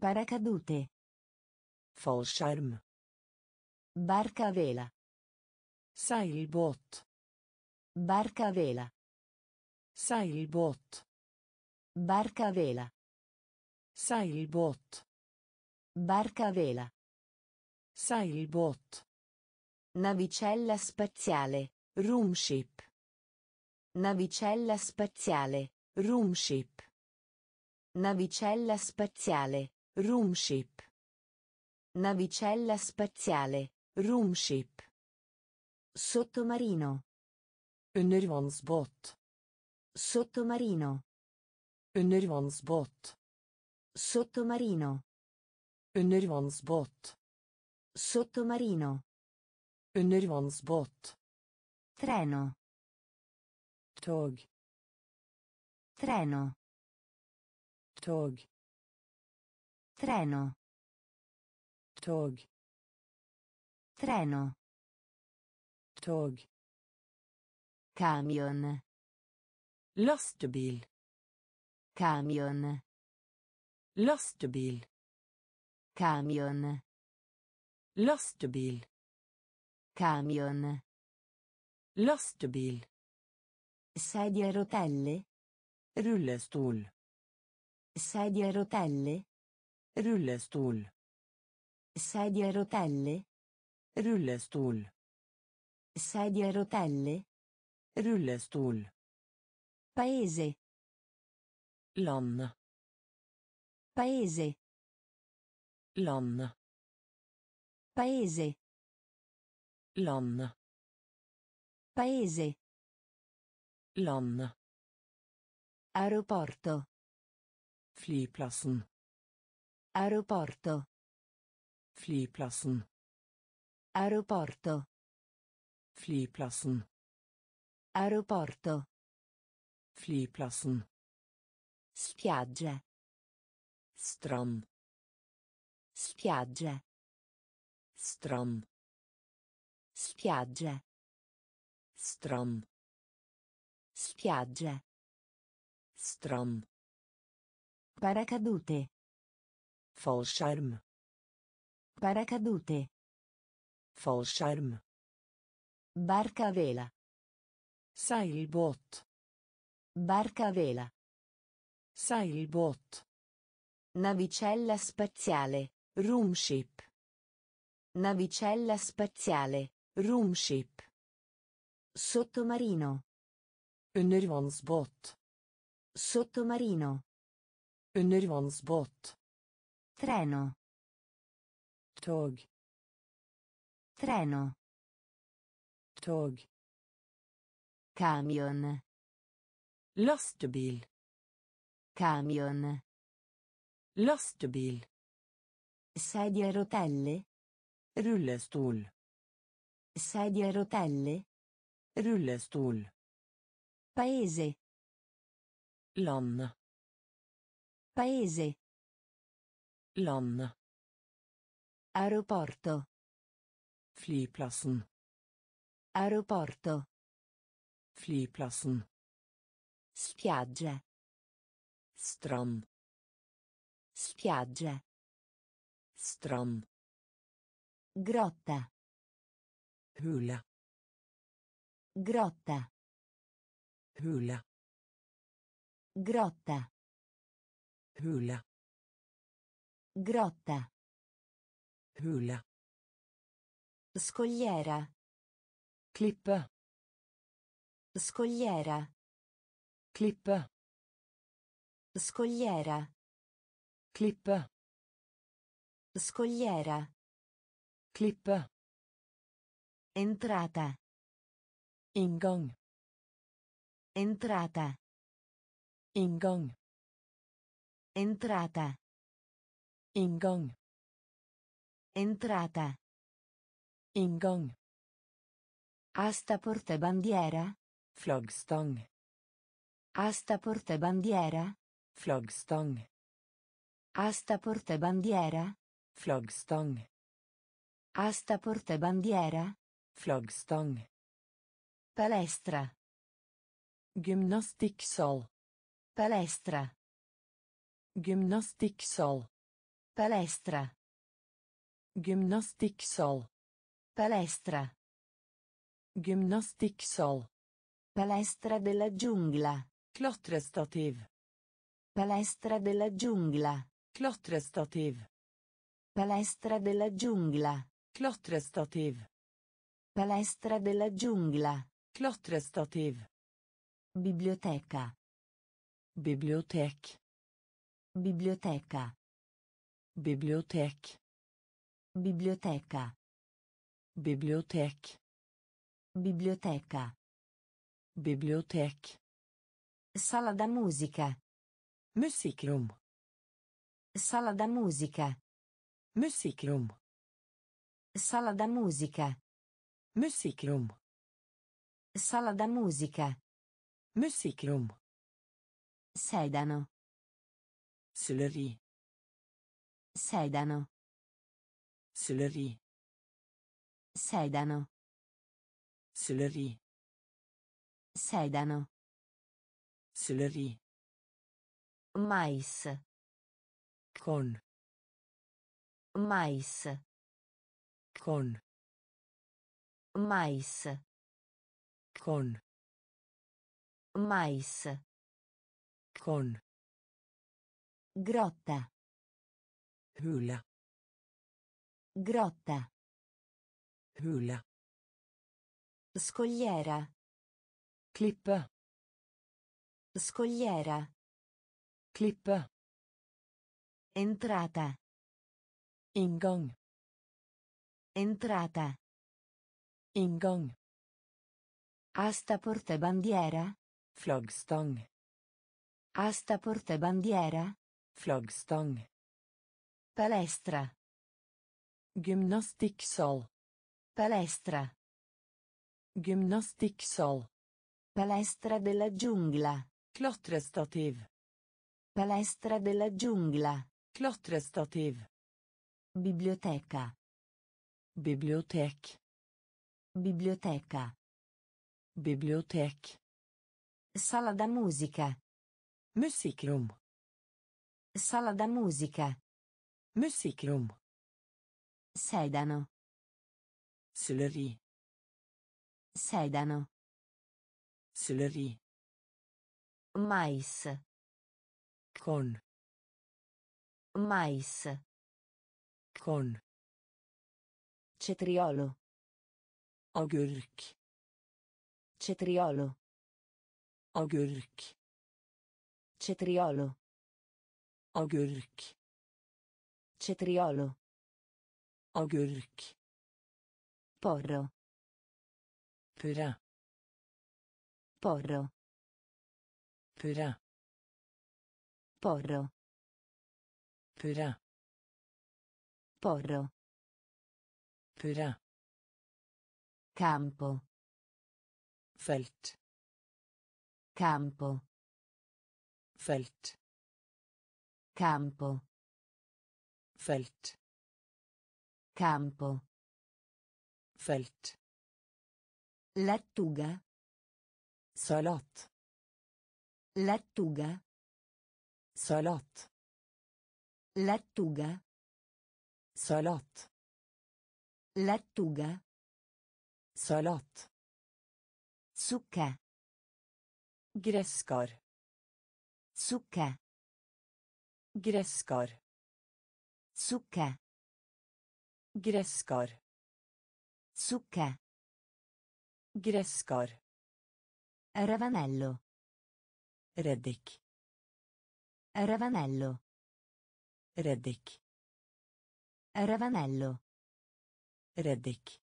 Paracadute. Fallskjerm. Barca a vela. Seilbåt. Barca a vela. Seilbåt. Barca a vela. Seilbåt. Barca a vela. Sailboat. Navicella spaziale. Roomship. Navicella spaziale. Roomship. Navicella spaziale. Roomship. Navicella spaziale. Roomship. Sottomarino. Undervannsbåt. Sottomarino. Undervannsbåt. Sottomarino. Undervannsbåt. Sottomarino. Undervannsbåt. Treno. Tog. Treno. Tog. Treno. Tog. Treno. Tog. Camion. Lastebil. Camion. Lastebil. Camion. Lastbil. Camion. Lastbil. sedie a rotelle. Rullestol. sedie a rotelle. Rullestol. sedie a rotelle. Rullestol. sedie a rotelle. Rullestol. Paese. Land. Paese. Land. Paese. Land. Paese. Land. Aeroporto. Flyplassen. Aeroporto. Flyplassen. Aeroporto. Flyplassen. Aeroporto. Flyplassen. Spiagge. Strand spiagge Strom. spiagge Strom. spiagge Strom. Paracadute. Fallskärm. Paracadute. Fallskärm. Barca a vela. sailboat Barca a vela. sailboat Navicella spaziale. Roomship. Navicella spaziale. Roomship. Sottomarino. Undervannsbåt. Sottomarino. Undervannsbåt. Treno. Tog. Treno. Tog. Camion. Lastebil. Camion. Lastebil. Sedie a rotelle. Rullestol. Sedie a rotelle. Rullestol. Paese. Land. Paese. Land. Aeroporto. Flyplassen. Aeroporto. Flyplassen. Spiagge. Strand. Spiagge. Strand. Grotta. Hule. Grotta. Hule. Grotta. Hule. Grotta. Hule. Scogliera. Klippe. Scogliera. Klippe. Scogliera. Klippe. Scogliera. Klippe. Entrata. Inngang. Entrata. Inngang. Entrata. Inngang. Entrata. Inngang. Asta porta bandiera. Flaggstang. Asta porta bandiera. Flaggstang. Asta porta bandiera. Flaggstang. Asta portabandiera. Flaggstang. Palestra. Gymnastikksal. Palestra. Gymnastikksal. Palestra. Gymnastikksal. Palestra. Gymnastikksal. Palestra della giungla. Klotrestativ. Palestra della giungla. Klotrestativ. Palestra della giungla. Klotrestativ. Palestra della giungla. Klotrestativ. Biblioteca. Bibliotek. Biblioteca. Bibliotek. Biblioteca. Bibliotek. Biblioteca. Bibliotek. Sala da musica. Musicrum. Sala da musica. Musikrom. Sala da musica. Musikrom. Sala da musica. Musikrom. Sedano. Selleri. Sedano. Selleri. Sedano. Selleri. Sedano. Selleri. Mais. Con mais con mais con mais con grotta hula grotta hula scogliera clip scogliera clip entrata Inngang. Entrata. Inngang. Asta portabandiera. Flaggstang. Asta portabandiera. Flaggstang. Palestra. Gymnastikksal. Palestra. Gymnastikksal. Palestra della giungla. Klotrestativ. Palestra della giungla. Klotrestativ. Biblioteca. Bibliotek. Biblioteca. Bibliotek. Sala da musica. musicrum Sala da musica. musicrum Sedano. Selleri. Sedano. Selleri. Mais. Con. Mais. Con. Cetriolo. Agurk. Cetriolo. Agurk. Cetriolo. Agurk. Cetriolo. Agurk. Porro. Pura. Porro. Pura. Porro. Pura. Porro. Pura. Campo. Felt. Campo. Felt. Campo. Felt. Campo. Felt. Lattuga. Salat. Lattuga. Salat. Lattuga. Salat. Lattuga. Salat. Zucca. Gresskar. Zucca. Gresskar. Zucca. Gresskar. Zucca. Gresskar. Ravanello. Reddik. Ravanello. Reddik. Ravanello. Reddik.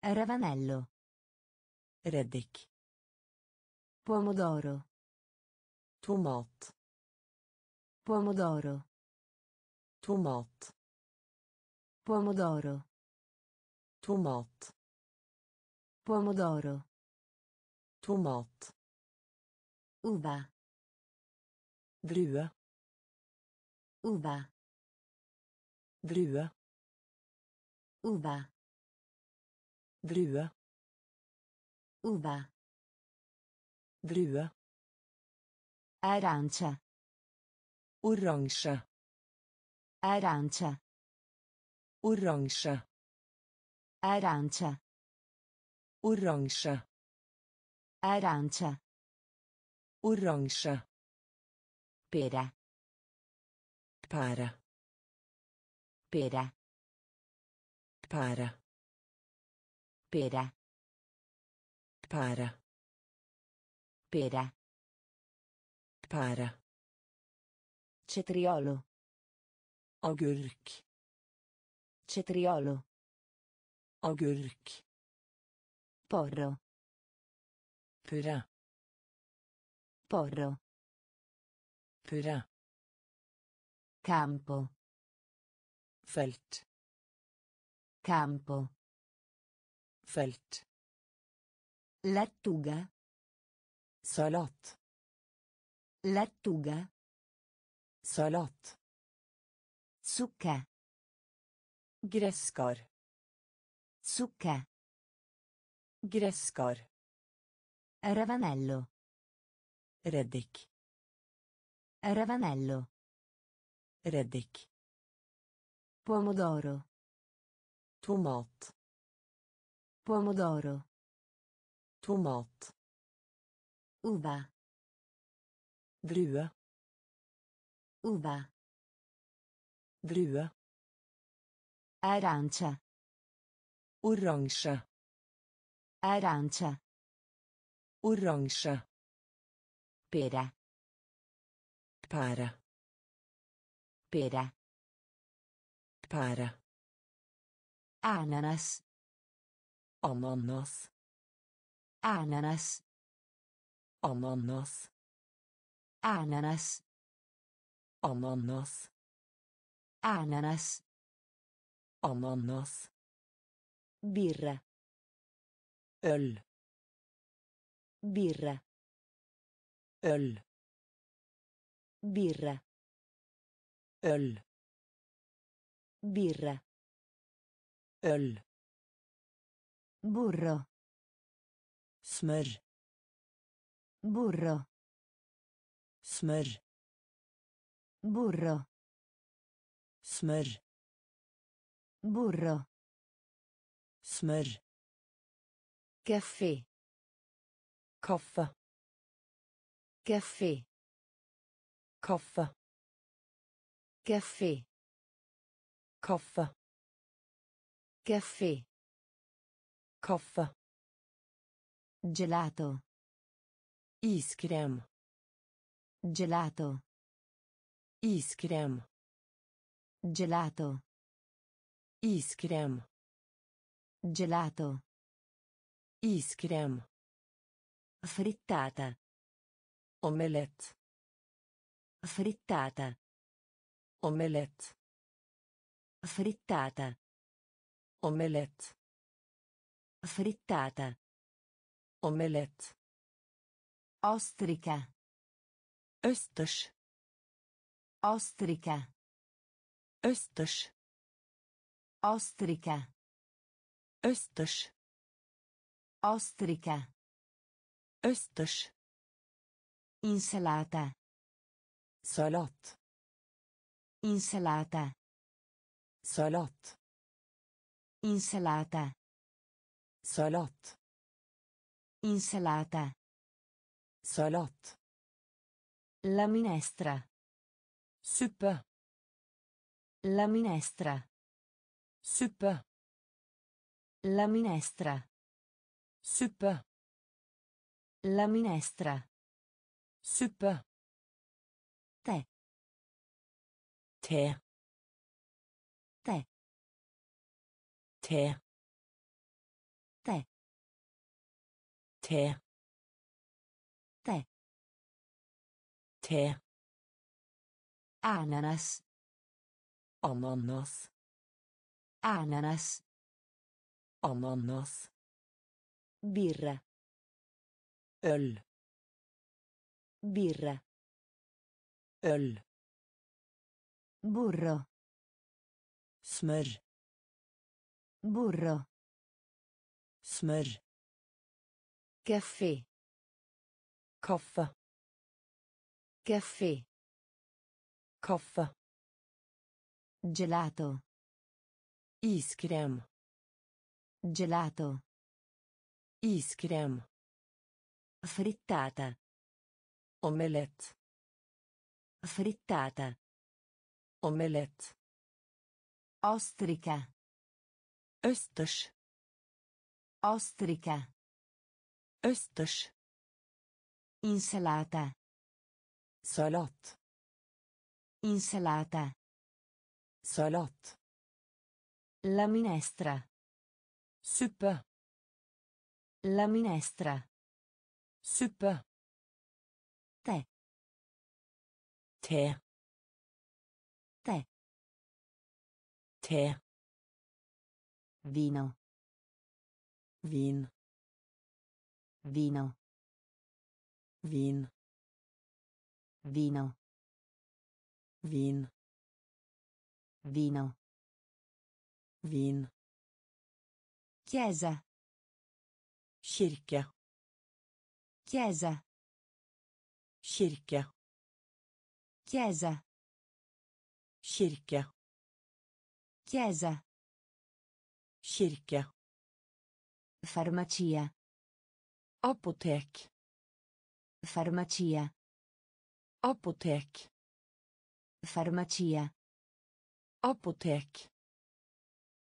Ravanello. Reddik. Pomodoro. Tomat. Pomodoro. Tomat. Pomodoro. Tomat. Pomodoro. Tomat. Uva. Drue. Uva. Vrue. Uva. Vrue. Uva. Vrue. Arancia. Orancia. Arancia. Orancia. Arancia. Orancia. Arancia. Orancia. Pera. Para. Pera. Para. Pera. Para. Pera. Para. Cetriolo. Agurk. Cetriolo. Agurk. Porro. Pura. Porro. Pura. Campo felt campo felt lattuga salat lattuga salat zucca gresskar zucca gresskar ravanello reddik ravanello reddik Pomodoro. Tomat. Pomodoro. Tomat. Uva. Drue. Uva. Drue. Arancia. Oransje. Arancia. Oransje. Pera. Pære. Pera. Pære. Ananas. Ananas. Ananas. Ananas. Ananas. Ananas. Ananas. Ananas. Birra. Øl. Birra. Øl. Birra. Øl. Birra. Öl. Burro. Smør. Burro. Smør. Burro. Smør. Burro. Smør. Caffè. Kaffe. Caffè. Kaffe. Caffè. Koffe. Caffè. Koffe. Gelato. Iskrem. Gelato. Iskrem. Gelato. Iskrem. Gelato. Iskrem. Frittata. Omelette. Frittata. Omelette. Frittata. Omelette. Frittata. Omelette. Ostrica. Östers. Ostrica. Östers. Ostrica. Östers. Ostrica. Östers. Insalata. Salat. Insalata. Salat. Insalata. Salat. Insalata. Salat. La minestra. Suppe. La minestra. Suppe. La minestra. Suppe. La minestra. Suppe. Te. Te. te te te te te ananas ananas ananas ananas birra öl birra öl burro smør Burro. Smør. Kaffe. Kaffe. Kaffe. Kaffe. Gelato. Iskrem. Gelato. Iskrem. Frittata. Omelette. Frittata. Omelette. Ostrica. Östers. Ostrica. Östers. Insalata. Salat. Insalata. Salat. La minestra. Suppe. La minestra. Suppe. Te. Te. Te. Te. Vino. Vin. Vino. Vin. Vino. Vin. Vino. Vin. Chiesa. Kirke. Chiesa. Kirke. Chiesa. Kirke. Chiesa. Kirke. Farmacia. Apotek. Farmacia. Apotek. Farmacia. Apotek.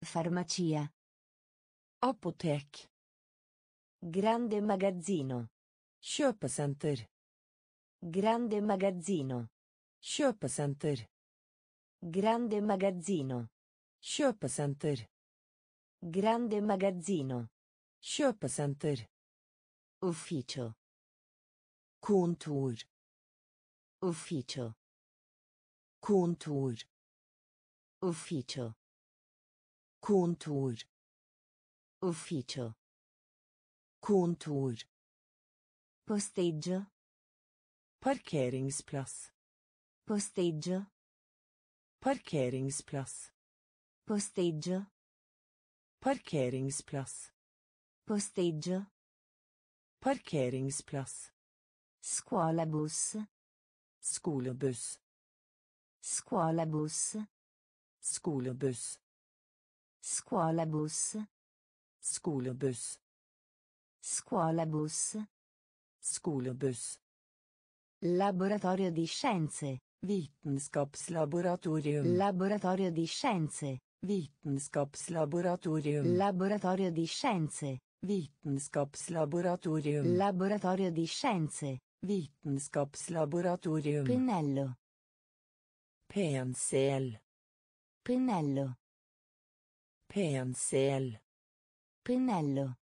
Farmacia. Apotek. Grande magazzino. Kjøpesenter. Grande magazzino. Kjøpesenter. Grande magazzino. Kjøpesenter. Grande magazzino. Kjøpesenter. Ufficio. Kontor. Ufficio. Kontor. Ufficio. Kontor. Ufficio. Kontor. Posteggio. Parkeringsplass. Posteggio. Parkeringsplass. Posteggio. Parkeringsplass. Posteggio. Parkeringsplass. Scuolabuss. Skolebuss. Scuolabuss. Skolebuss. Scuolabuss. Skolebuss. Scuolabuss. Skolebuss. Laboratorio di scienze. Vitenskapslaboratorium. Laboratorio di scienze. Vitenskapslaboratorium. Laboratorio di scienze. Vitenskapslaboratorium. Laboratorio di scienze. Vitenskapslaboratorium. Pennello. Pensel. Pennello. Pensel. Pennello.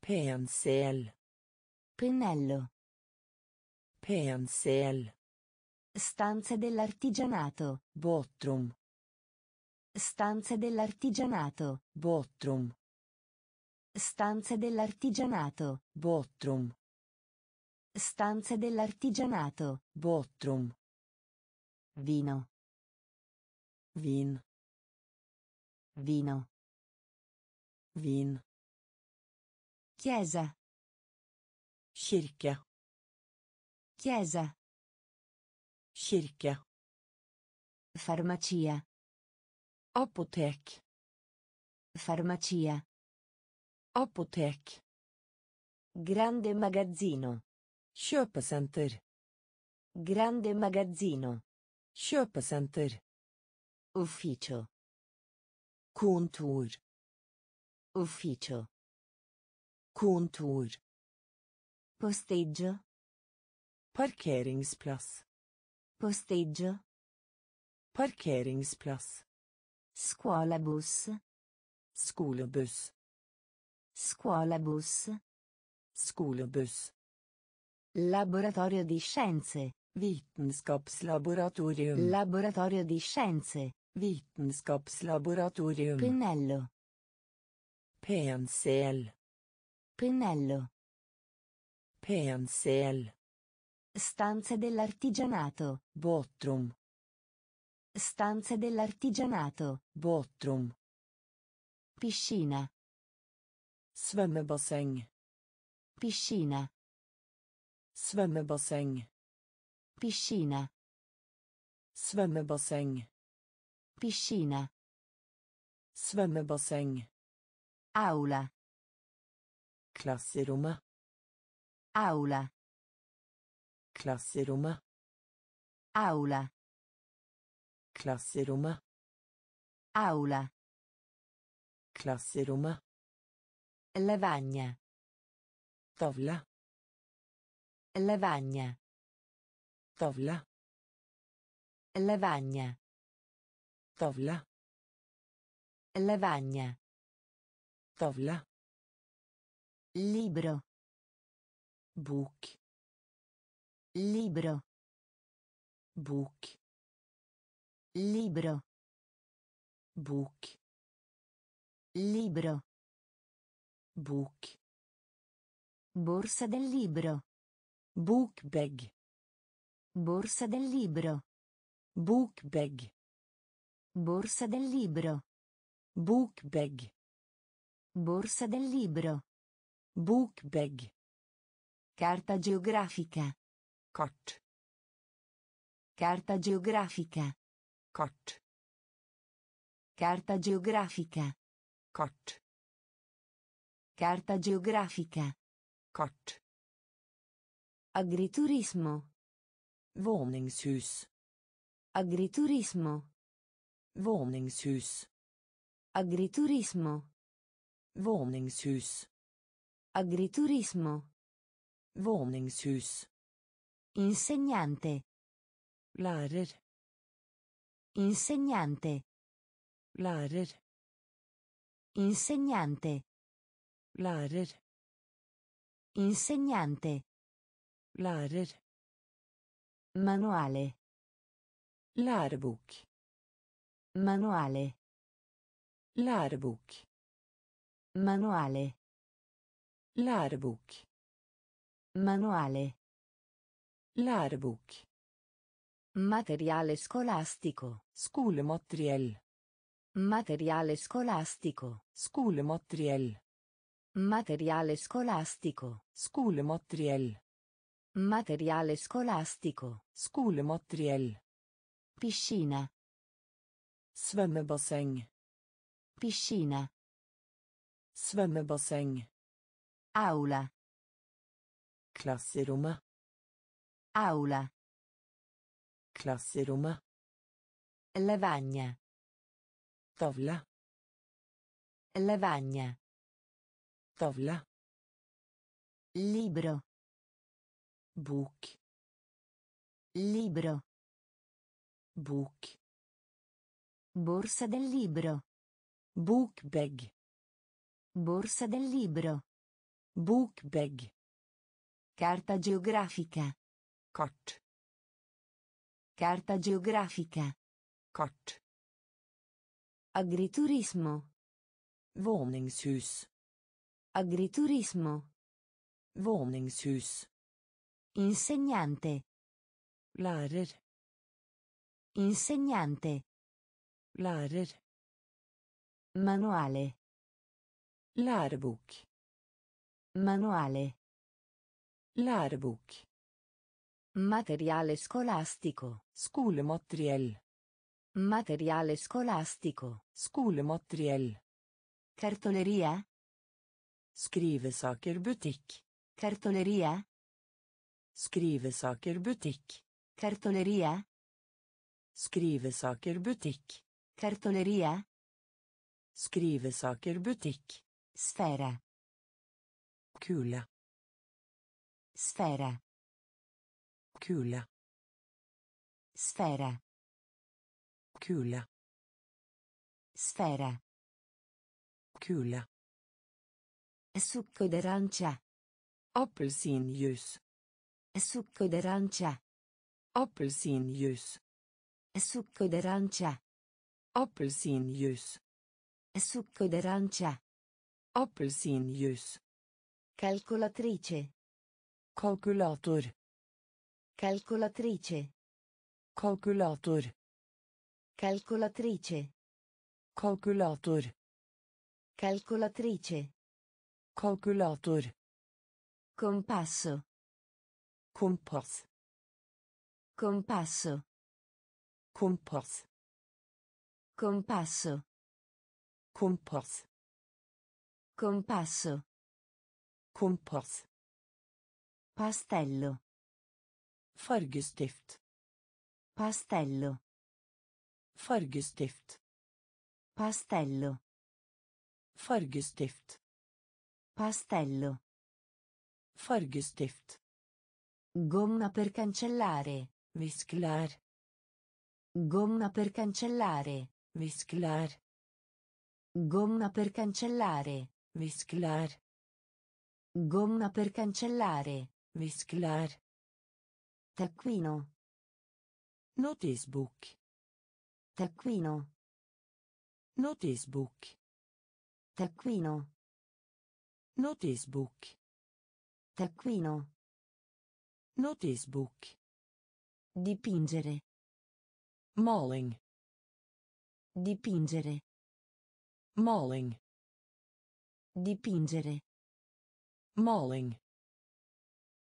Pensel. Pennello. Pensel. Stanze dell'artigianato. Bottrum. Stanze dell'artigianato, Bottrum. Stanze dell'artigianato, Bottrum. Stanze dell'artigianato, Bottrum. Vino. Vin. Vino. Vin. Chiesa. Kirke. Chiesa. Kirke. Farmacia. Apotek. Farmacia. Apotek. Grande magazzino. Kjøpesenter. Grande magazzino. Kjøpesenter. Ufficio. Kontor. Ufficio. Kontor. Posteggio. Parkeringsplass. Posteggio. Parkeringsplass. Scuola bus. Scuolabuss. Skolebuss. Scuolabuss. Skolebuss. Laboratorio di scienze. Vitenskapslaboratorium. Laboratorio di scienze. Vitenskapslaboratorium. Pennello. Pensel. Pennello. Pensel. Stanze dell'artigianato. Bottrum. Stanze dell'artigianato. Botrum. Piscina. Svømmebasseng. Piscina. Svømmebasseng. Piscina. Svømmebasseng. Piscina. Svømmebasseng. Aula. Klasserommet. Aula. Klasserommet. Aula. Klasserommet. Aula. Klasserommet. Lavagna. Tavla. Lavagna. Tavla. Lavagna. Tavla. Lavagna. Tavla. Libro. Book. Libro. Book. Libro. Bok. Libro. Bok. Borsa del libro. Book bag. Borsa del libro. Book bag. Borsa del libro. Book bag. Borsa del libro. Book bag. Carta geografica. Cot. Carta geografica kart carta geografica kart carta geografica kart agriturismo våningshus agriturismo våningshus agriturismo våningshus agriturismo våningshus insegnante lærer Insegnante. Lærer. Insegnante. Lærer. Insegnante. Lærer. Manuale. Lærebok. Manuale. Lærebok. Manuale. Lærebok. Manuale. Lærebok. Materiale scolastico. Skolemateriell. Materiale scolastico. Skolemateriell. Materiale scolastico. Skolemateriell. Materiale scolastico. Skolemateriell. Piscina. Svømmebasseng. Piscina. Svømmebasseng. Aula. Klasserommet. Aula. Klasserom. Lavagna. Tavla. Lavagna. Tavla. Libro. Bok. Libro. Bok. Borsa del libro. Bookbag. Borsa del libro. Bookbag. Carta geografica. Cot. Carta geografica. Kart. Agriturismo. Våningshus. Agriturismo. Våningshus. Insegnante. Lærer. Insegnante. Lærer. Manuale. Lærebok. Manuale. Lærebok. Materiale scolastico. Skolemateriell. Materiale scolastico. Skolemateriell. Cartoleria. Skrivesaker butikk. Cartoleria. Skrivesaker butikk. Cartoleria. Skrivesaker butikk. Cartoleria. Skrivesaker butikk. Sfera. Kule. Sfera. Kule. Sfera. Kule. Sfera. Kule. Succo d'arancia. Appelsinjuice. Succo d'arancia. Appelsinjuice. Succo d'arancia. Appelsinjuice. Succo d'arancia. Appelsinjuice. Calcolatrice. Calculator. Calcolatrice. Kalkulator. Calcolatrice. Kalkulator. Calcolatrice. Kalkulator. Compasso. Compass. Compasso. Compass. Compasso. Compass. Compasso. Compass. Pastello. Fargestift. Pastello. Fargestift. Pastello. Fargestift. Pastello. Fargestift. Gomma per cancellare. Visclar. Gomma per cancellare. Visclar. Gomma per cancellare. Visclar. Gomma per cancellare. Visclar. Taccuino. Notesbook. Taccuino. Notesbook. Taccuino. Notesbook. Taccuino. Notesbook. Dipingere. Malling. Dipingere. Malling. Dipingere. Malling.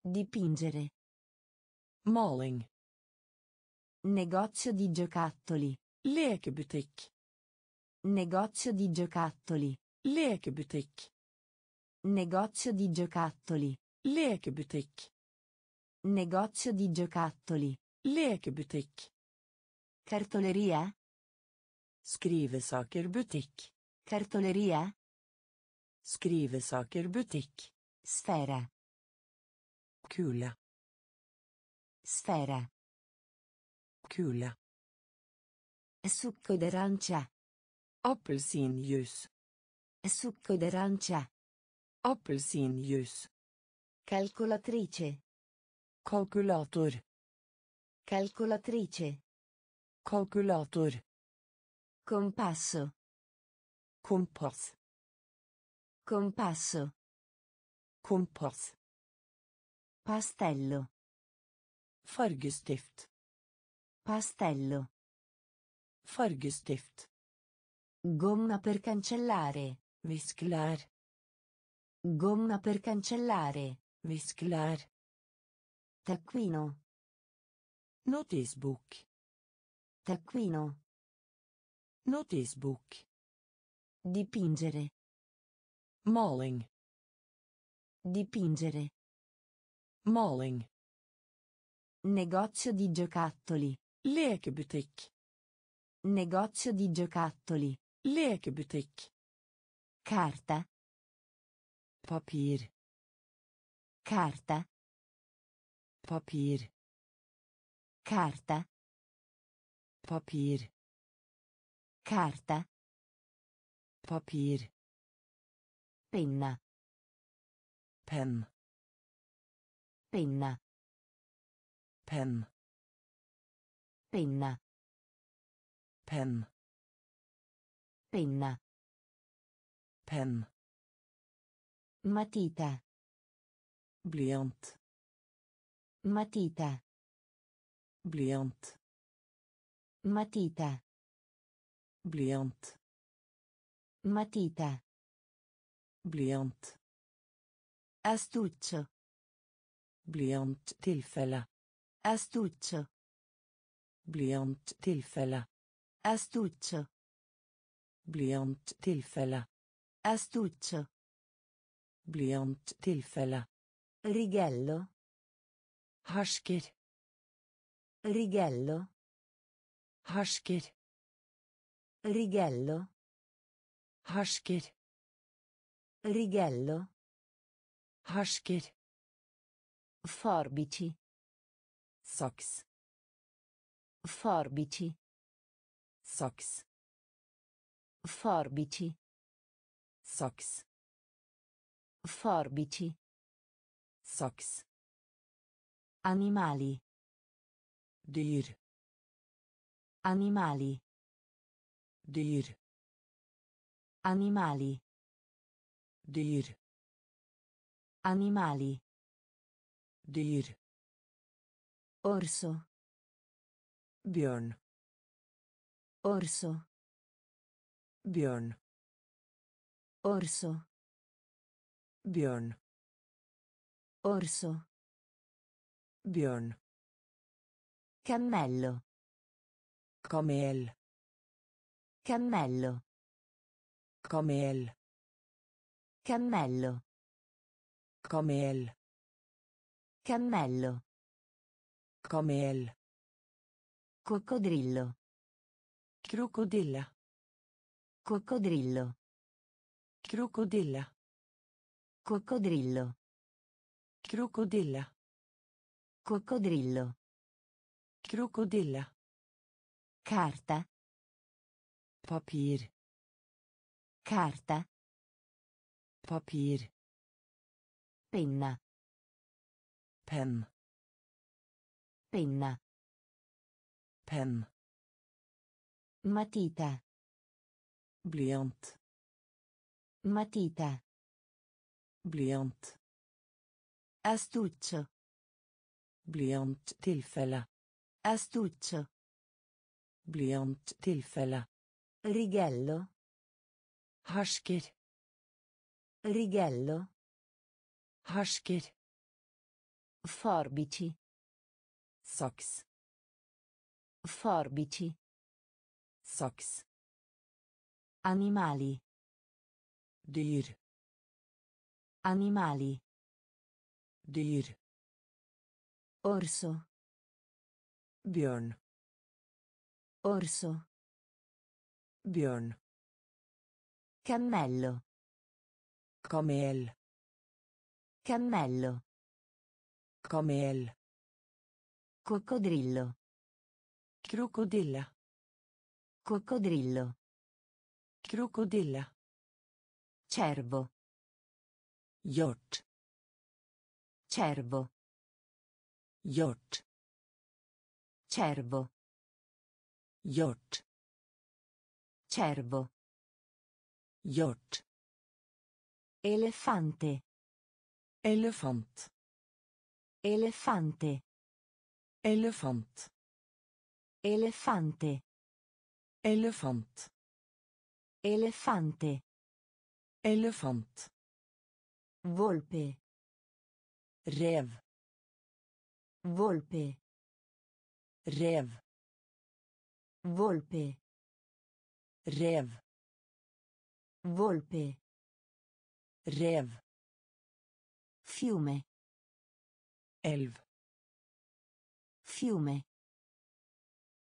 Dipingere. Maling. Negozio di giocattoli. Lekebutikk. Negozio di giocattoli. Lekebutikk. Negozio di giocattoli. Lekebutikk. Negozio di giocattoli. Lekebutikk. Cartoleria? Skrivesakerbutikk. Cartoleria? butik. Sfera. Kula. Sfera. Kule. Succo d'arancia. Appelsinjuice. Succo d'arancia. Appelsinjuice. Calcolatrice. Calculator. Calcolatrice. Calculator. Compasso. Compass. Compasso. Compass. Pastello. Fargestift. Pastello. Fargestift. Gomma per cancellare. Visklar. Gomma per cancellare. Visklar. Taccuino. Notesbook. Taccuino. Notesbook. Dipingere. Malling. Dipingere. Malling. Negozio di giocattoli. Lekebutik. Negozio di giocattoli. Lekebutik. Carta. Papir. Carta. Papir. Carta. Papir. Carta. Papir. Penna. Pen. Penna. Pen. Penna. Pen. Penna. Pen. Matita. Blyant. Matita. Blyant. Matita. Blyant. Matita. Blyant. Astuccio. Blyant tillfälle. Astuccio. Blyant tilfelle. Astuccio. Blyant tilfelle. Astuccio. Blyant tilfelle. Righello. Hersker. Righello. Hersker. Righello. Hersker. Righello. Hersker. Forbici. Socks. Forbici. Socks. Forbici. Socks. Forbici. Socks. Animali. Dyr. Animali. Dyr. Animali. Dyr. Animali. Dyr. Orso. Bjørn. Orso. Bjørn. Orso. Bjørn. Orso. Bjørn. Cammello. Camel. Cammello. Camel. Cammello. Camel. Cammello. Comel. Coccodrillo. Crocodilla. Coccodrillo. Crocodilla. Coccodrillo. Crocodilla. Coccodrillo. Crocodilla. Carta. Papir. Carta. Papir. Penna. Penn. Penna. Pen. Matita. Bliant. Matita. Bliant. Astuccio. Blyant tillfälle. Astuccio. Blyant tillfälle. Righello. Härsker. Righello. Härsker. Forbici. Socks. Forbici. Socks. Animali. Dyr. Animali. Dyr. Orso. Bjørn. Orso. Bjørn. Cammello. Camel. Cammello. Camel. Coccodrillo. Crocodilla. Coccodrillo. Crocodilla. Cervo. Yacht. Cervo. Yacht. Cervo. Yacht. Cervo. Yacht. Elefante. Elefant. Elefante. Elefant. Elefante. Elefant. Elefante. Elefant. Volpe. Rev. Volpe. Rev. Volpe. Rev. Volpe. Rev. Fiume. Elv. Fiume.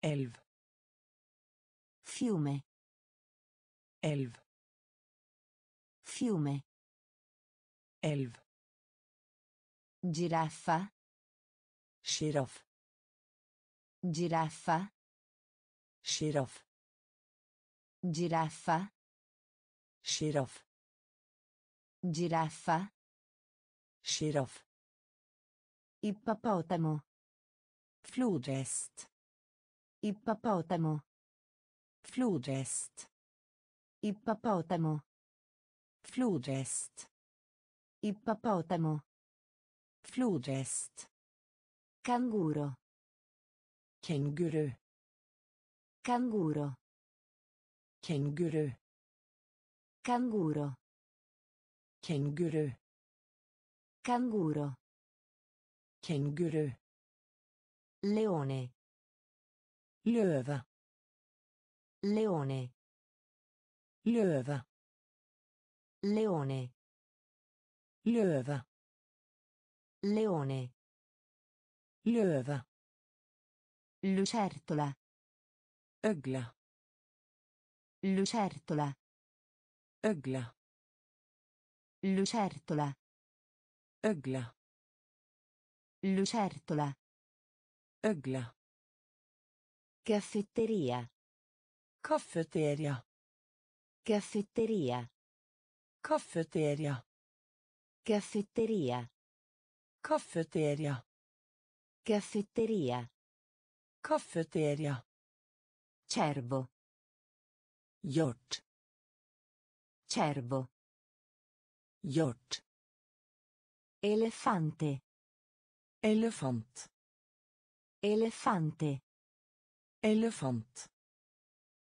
Elv. Fiume. Elv. Fiume. Elv. Giraffa. Scirof. Giraffa. Scirof. Giraffa. Scirof. Giraffa. Scirof. Ippopotamo. Flodhäst. Ippopotamo. Flodhäst. Ippopotamo. Flodhäst. Ippopotamo. Flodhäst. Canguro. Känguru. Canguro. Känguru. Canguro. Känguru. Canguro. Känguru. Leone. Löve. Leone. Löve. Leone. Löve. Leone. Löve. Lucertola. Ögla. Lucertola. Ögla. Lucertola. Ögla. Lucertola. Ögla. Caffetteria. Caffetteria. Caffetteria. Caffetteria. Caffetteria. Caffetteria. Caffetteria. Caffetteria. Cervo. Yacht. Cervo. Yacht. Elefante. Elefant. Elefante. Elefant.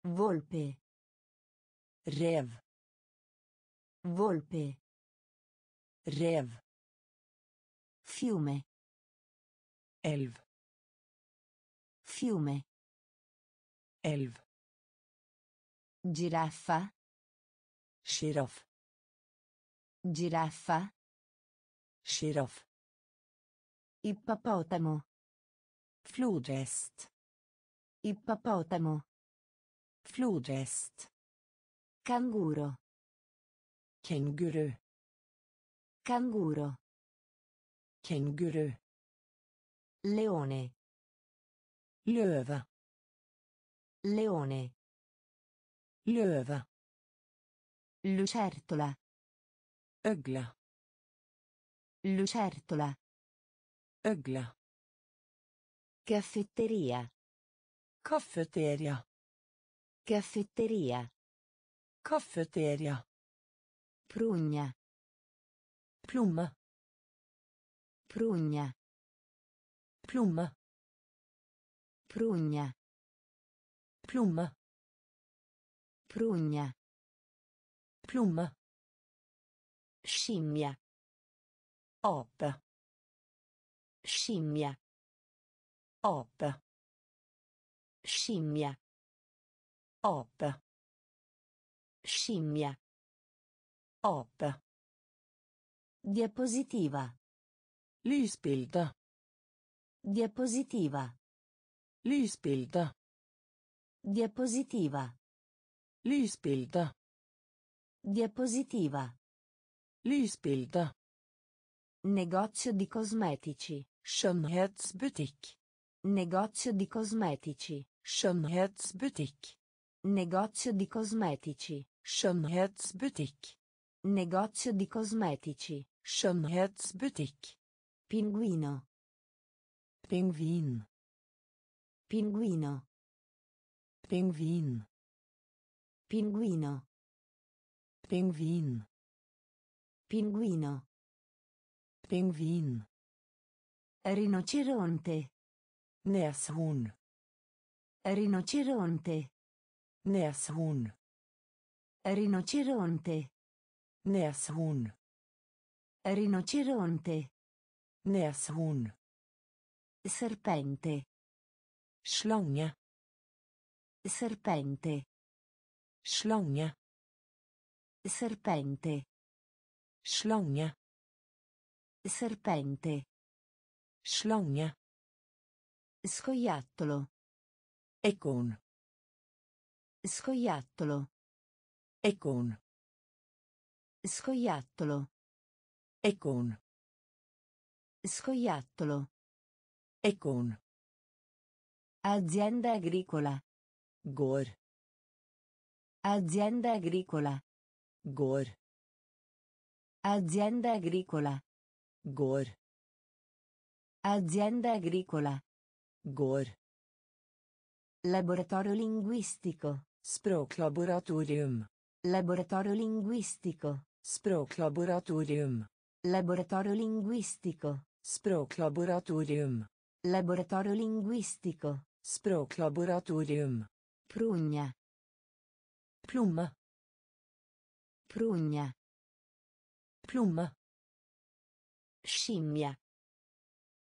Volpe. Rev. Volpe. Rev. Fiume. Elv. Fiume. Elv. Giraffa. Shirof. Giraffa. Shirof. Ippopotamo. Flodhäst. Ippopotamo. Flugest. Canguro. Känguru. Canguro. Känguru. Leone. Löva. Leone. Löva. Lucertola. Ögla. Lucertola. Ögla. Caffetteria. Caffetteria. Caffetteria. Caffetteria. Prugna. Plumma. Prugna. Plumma. Prugna. Plumma. Prugna. Plumma. Scimmia. Op. Scimmia. Op. Scimmia. Op. Scimmia. Op. Diapositiva. L'ispilda. Diapositiva. L'ispilda. Diapositiva. L'ispilda. Diapositiva. L'ispilda. Negozio di cosmetici. Schönhetsbutik. Negozio di cosmetici. Skjønnhetsbutikk. Negozio di cosmetici. Skjønnhetsbutikk. Negozio di cosmetici. Skjønnhetsbutikk. Pinguino. Pinguin. Pinguino. Pinguin. Pinguino. Pinguin. Pinguino. Pinguin. Rinoceronte. Näshorn. Rinoceronte. Näshorn. Rinoceronte. Näshorn. Rinoceronte. Näshorn. Serpente. Slange. Serpente. Slange. Serpente. Slange. Serpente. Slange. Scoiattolo. E con. Scoiattolo. E con. Scoiattolo. E con. Scoiattolo. E con. Azienda agricola. Gor. Azienda agricola. Gor. Azienda agricola. Gor. Azienda agricola. Går. Laboratorio linguistico. Språklaboratorium. Laboratorio linguistico. Språklaboratorium. Laboratorio linguistico. Språklaboratorium. Laboratorio linguistico. Språklaboratorium. Prugna. Plumma. Prugna. Plumma. Scimmia.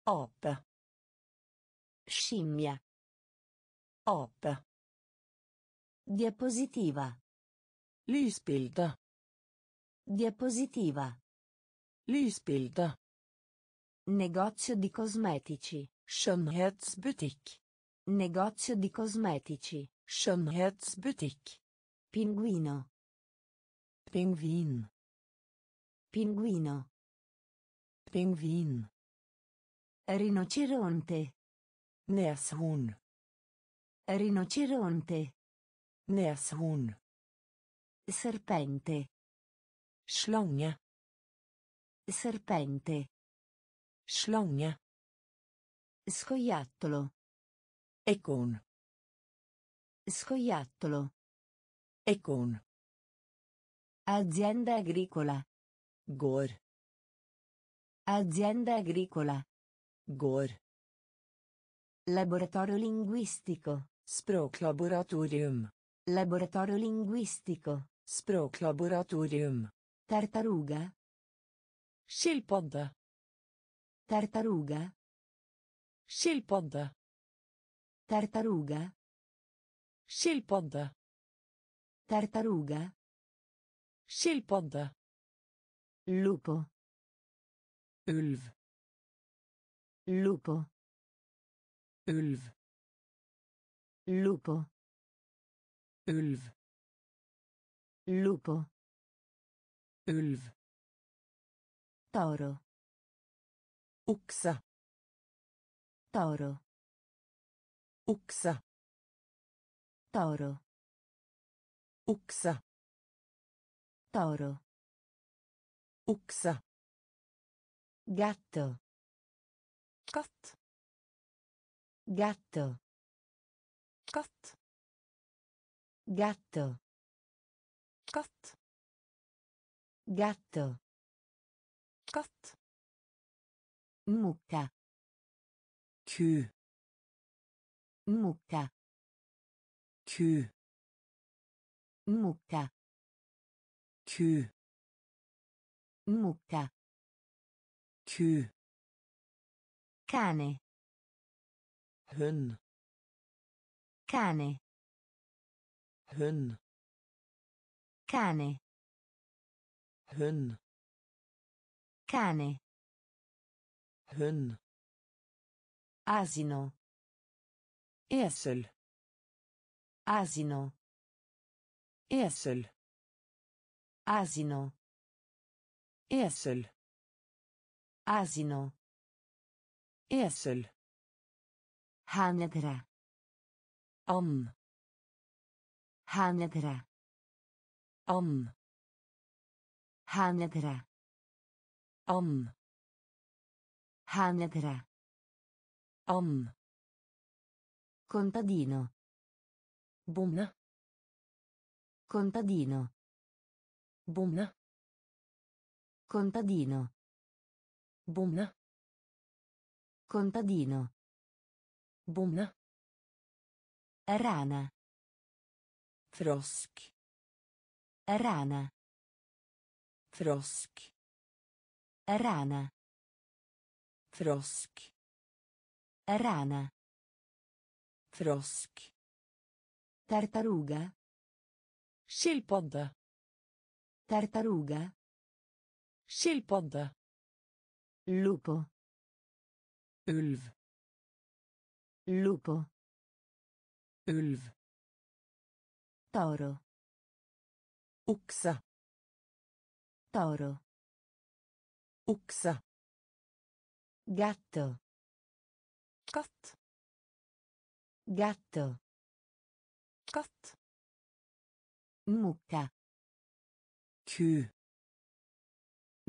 Op. Scimmia. Op. Diapositiva. Lysbilde. Diapositiva. Lysbilde. Negozio di cosmetici. Skjønnhetsbutikk. Negozio di cosmetici. Skjønnhetsbutikk. Pinguino. pinguin Pinguino. pinguin Rinoceronte. Näshorn. Er rinoceronte. Näshorn. Serpente. Slange. Serpente. Slange. Scoiattolo. Econ. Scoiattolo. Econ. Azienda agricola. Gor. Azienda agricola. Gor. Laboratorio linguistico. Språklaboratorium. Laboratorio linguistico. Språklaboratorium. Tartaruga. Skilpadde. Tartaruga. Skilpadde. Tartaruga. Skilpadde. Tartaruga. Skilpadde. Lupo. Ulv. Lupo. Ulv. Lupo. Ulv. Lupo. Ulv. Toro. Uxa. Toro. Uxa. Toro. Uxa. Toro. Uxa. Gatto. Katt. Gatto. Katt. Gatto. Katt. Gatto. Katt. Mucca. Ku. Mucca. Ku. Mucca. Ku. Mucca. Ku. Cane. Hun. Cane. Hun. Cane. Hun. Cane. Hun. Asino. Esel. Asino. Esel. Asino. Esel. Asino. Esel. 하늘들아 엄 하늘들아 엄 하늘들아 엄 하늘들아 엄 contadino bomna contadino bomna contadino bomna contadino Bumna. Rana. Frosk. Rana. Frosk. Rana. Frosk. Rana. Frosk. Tartaruga. Skilpadde. Tartaruga. Skilpadde. Lupo. Ulv. Lupo. Ulv. Toro. Uxa. Toro. Uxa. Gatto. Katt. Gatto. Katt. Mucca. Ku.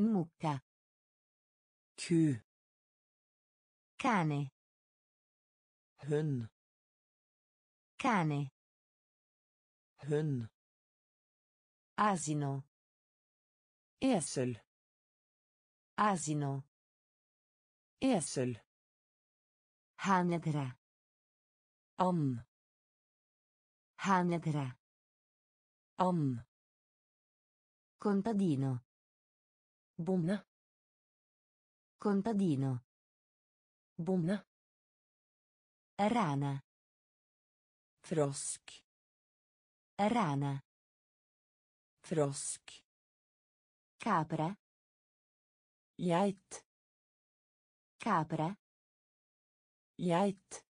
Mucca. Ku. Cane. Hun. Cane. Hun. Asino. Esel. Asino. Esel. Hanedra. Om. Hanedra. Om. Contadino. Bomna. Contadino. Bomna. Rana. Frosk. Rana. Frosk. Capra. Geit. Capra. Geit.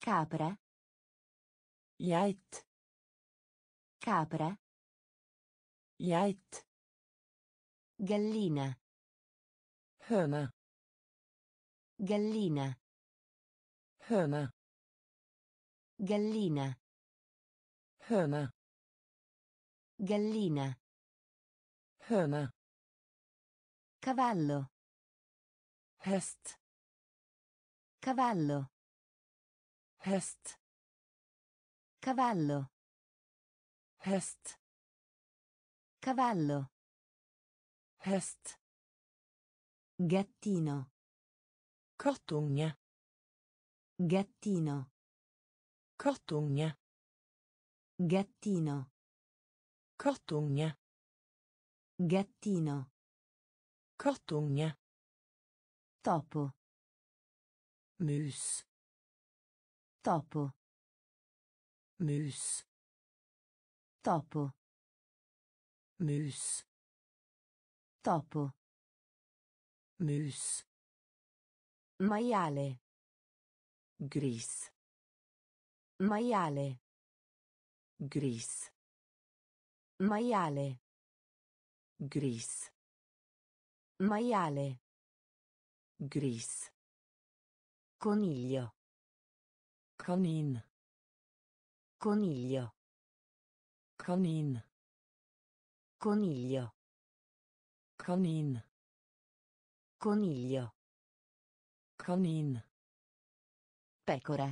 Capra. Geit. Capra. Geit. Gallina. Høne. Gallina. Höna. Gallina. Höna. Gallina. Höna. Cavallo. Häst. Cavallo. Häst. Cavallo. Häst. Cavallo. Häst. Gattino. Cortugna. Gattino. Cottugna. Gattino. Cottugna. Gattino. Cottugna. Topo. Mus. Topo. Mus. Topo. Mus. Topo. Mus. Maiale. Gris. Maiale. Gris. Maiale. Gris. Maiale. Gris. Coniglio. Conin. Coniglio. Conin. Coniglio. Conin. Coniglio. Conin. Pecora.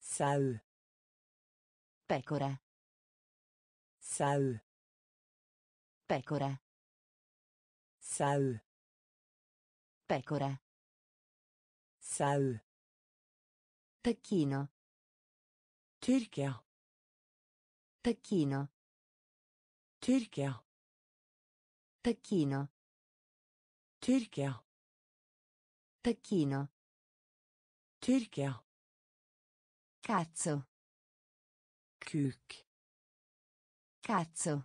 Sau. Pecora. Sau. Pecora. Sau. Pecora. Sau. Tacchino. Tyrkia. Tacchino. Tyrkia. Tacchino. Tyrkia. Tacchino. Tyrkia. Cazzo. Kuk. Cazzo.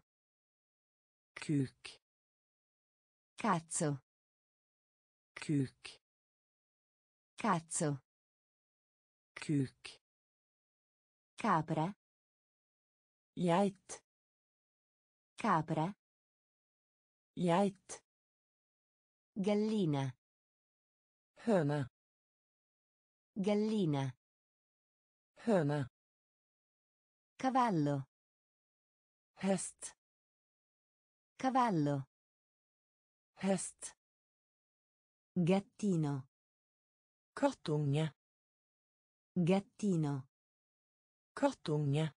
Kuk. Cazzo. Kuk. Cazzo. Kuk. Capra. Jait. Capra. Jait. Gallina. Høne. Gallina. Höna. Cavallo. Hest. Cavallo. Hest. Gattino. Kattunge. Gattino. Kattunge.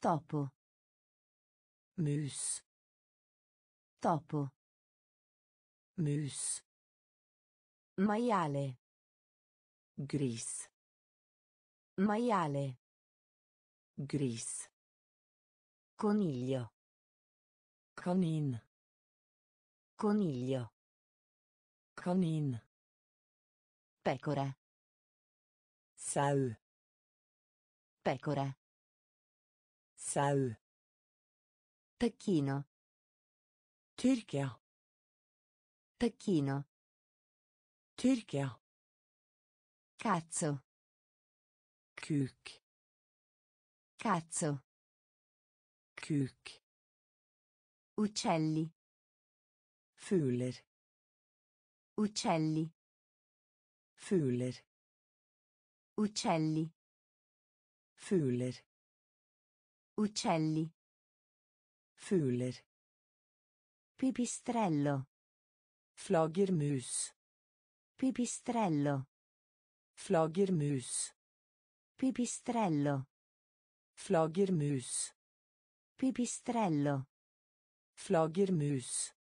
Topo. Mus. Topo. Mus. Maiale. Gris. Maiale. Gris. Coniglio. Conin. Coniglio. Conin. Pecora. Sau. Pecora. Sau. Tacchino. Tyrkia. Tacchino. Tyrkia. Cazzo. Kuk. Cazzo. Kuk. Uccelli. Fugler. Uccelli. Fugler. Uccelli. Fugler. Uccelli. Fugler. Pipistrello. mus Pipistrello. Flaggermus. Pipistrello. Flaggermus. Pipistrello. Flaggermus.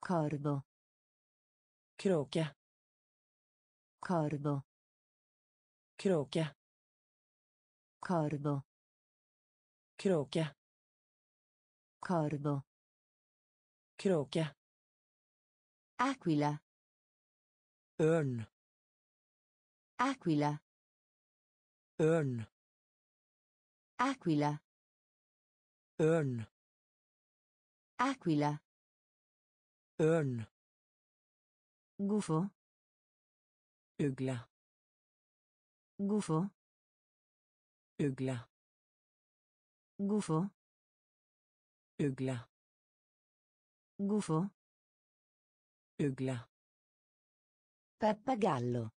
Corvo. Kråka. Corvo. Kråka. Corvo. Kråka. Corvo. Kråka. Aquila. Örn. Aquila. Ørn. Aquila. Ørn. Aquila. Ørn. Gufo. Ugle. Gufo. Ugle. Gufo. Ugle. Gufo. Ugle. Pappagallo.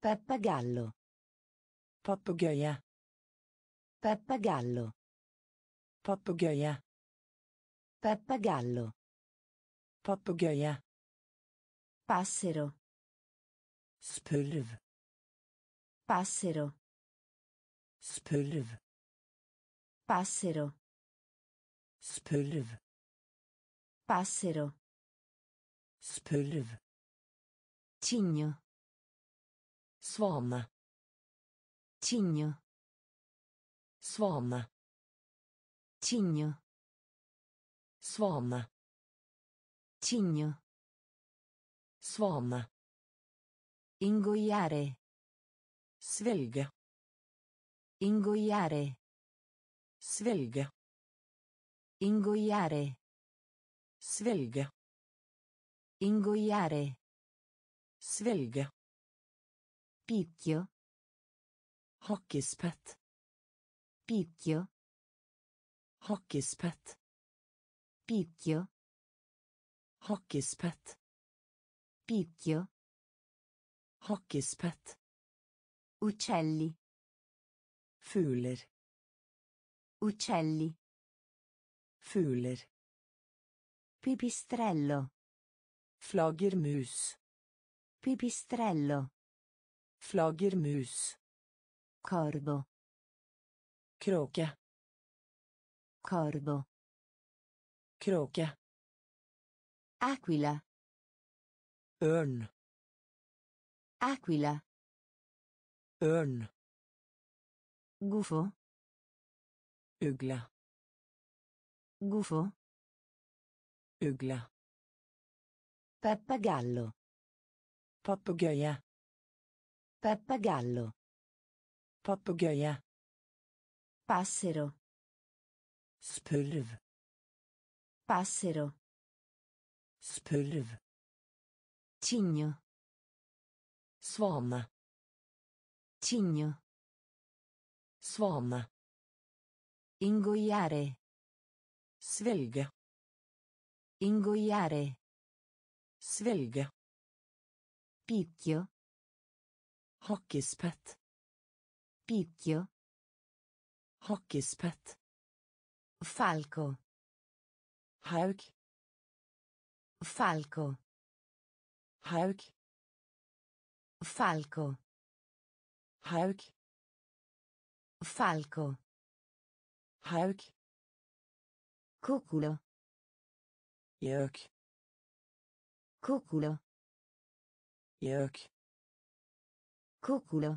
Pappagallo. Pappagallo. Pappagallo. Pappagallo. Pappagallo. Pappagallo. Pappagallo. Passero. Spurv. Passero. Spurv. Passero. Spurv. Passero. Spurv. Cigno. Svane. Cigno. Svane. Cigno. Svane. Cigno. Svane. Ingoiare. Svelge. Ingoiare. Svelge. Ingoiare. Svelge. Ingoiare. Svelge. Picchio. Hockeyspett. Picchio. Hockeyspett. Picchio. Hockeyspett. Picchio. Hockeyspett. Uccelli. Fugler. Uccelli. Fugler. Pipistrello. Flagermus. Pipistrello. Flagermus. Corvo. Kråke. Corvo. Kråke. Aquila. Ørn. Aquila. Ørn. Gufo. Ugle. Gufo. Ugle. Pappagallo. Pappagallo. Pappagallo. Pappagallo. Passero. Spurv. Passero. Spurv. Cigno. Svane. Cigno. Svane. Ingoiare. Svelge. Ingoiare. Svelge. Picchio. Hockeyspett. Picchio. Hockeyspett. Falco. Haug. Falco. Haug. Falco. Haug. Falco. Haug. Cuculo. Jök. Cuculo. Jök. Kukulo.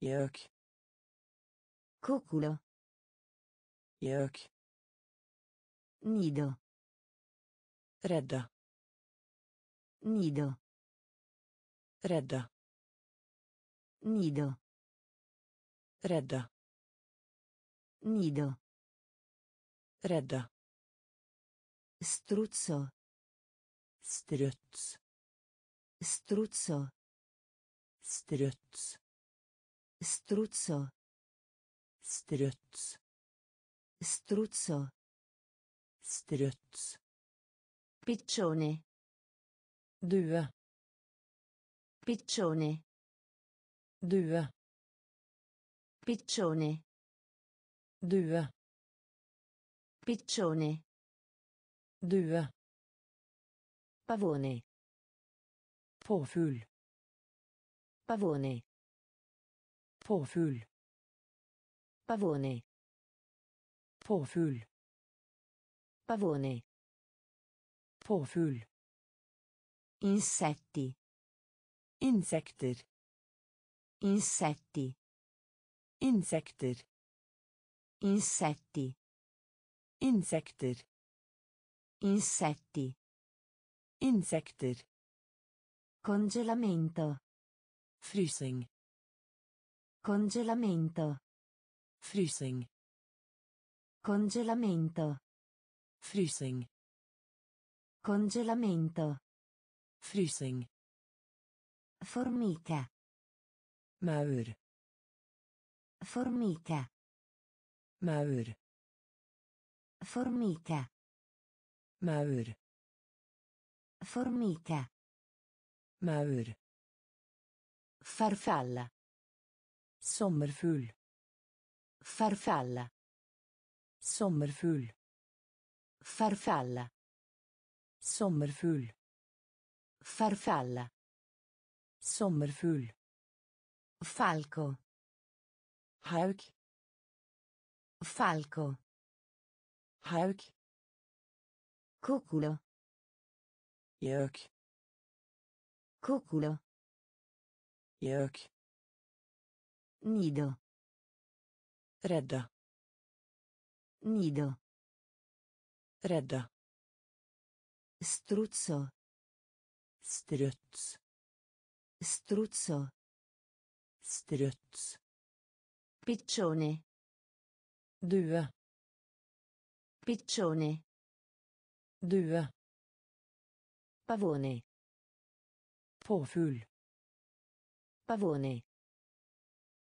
Jök. Kukulo. Jök. Nido. Rädda. Nido. Rädda. Nido. Rädda. Nido. Rädda. Struzzo. Struts. Struzzo. Struts. Struzzo. Struts. Struzzo. Struts. Piccione. Due. Piccione. Due. Piccione. Due. Piccione. Due. Pavone. Påfugl. Pavone. Påfugl. Pavone. Påfugl. Pavone. Påfugl. Insetti. Insekter. Insetti. Insekter. Insetti. Insekter. Insetti. Insekter. Congelamento. Frysing. Congelamento. Frysing. Congelamento. Frysing. Congelamento. Frysing. Formica. Maur. Formica. Maur. Formica. Maur. Formica. Maur. Farfalla. Sommerfugl. Farfalla. Sommerfugl. Farfalla. Sommerfugl. Farfalla. Sommerfugl. Falco. Hauk. Falco. Hauk. Kokulo. Gjøk. Cuculo. Gjøk. Nido. Redda. Nido. Redda. Struzzo. Struts. Struzzo. Struts. Piccione. Due. Piccione. Due. Pavone. Påfugl. Pavone.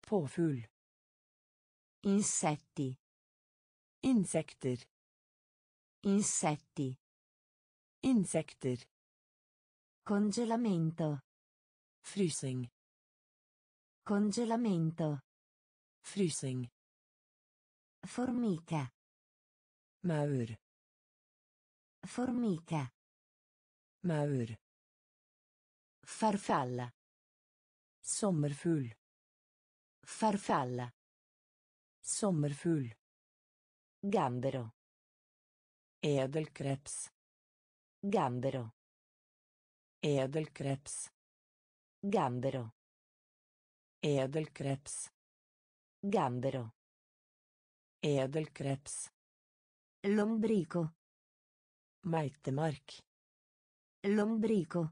Påfugl. Insetti. Insekter. Insetti. Insekter. Congelamento. Frysing. Congelamento. Frysing. Formica. Maur. Formica. Maur. Farfalla. Sommerfugl. Farfalla. Sommerfugl. Gambero. Edelkreps. Gambero. Edelkreps. Gambero. Edelkreps. Gambero. Edelkreps. Lombrico. Meitemark. Lombrico.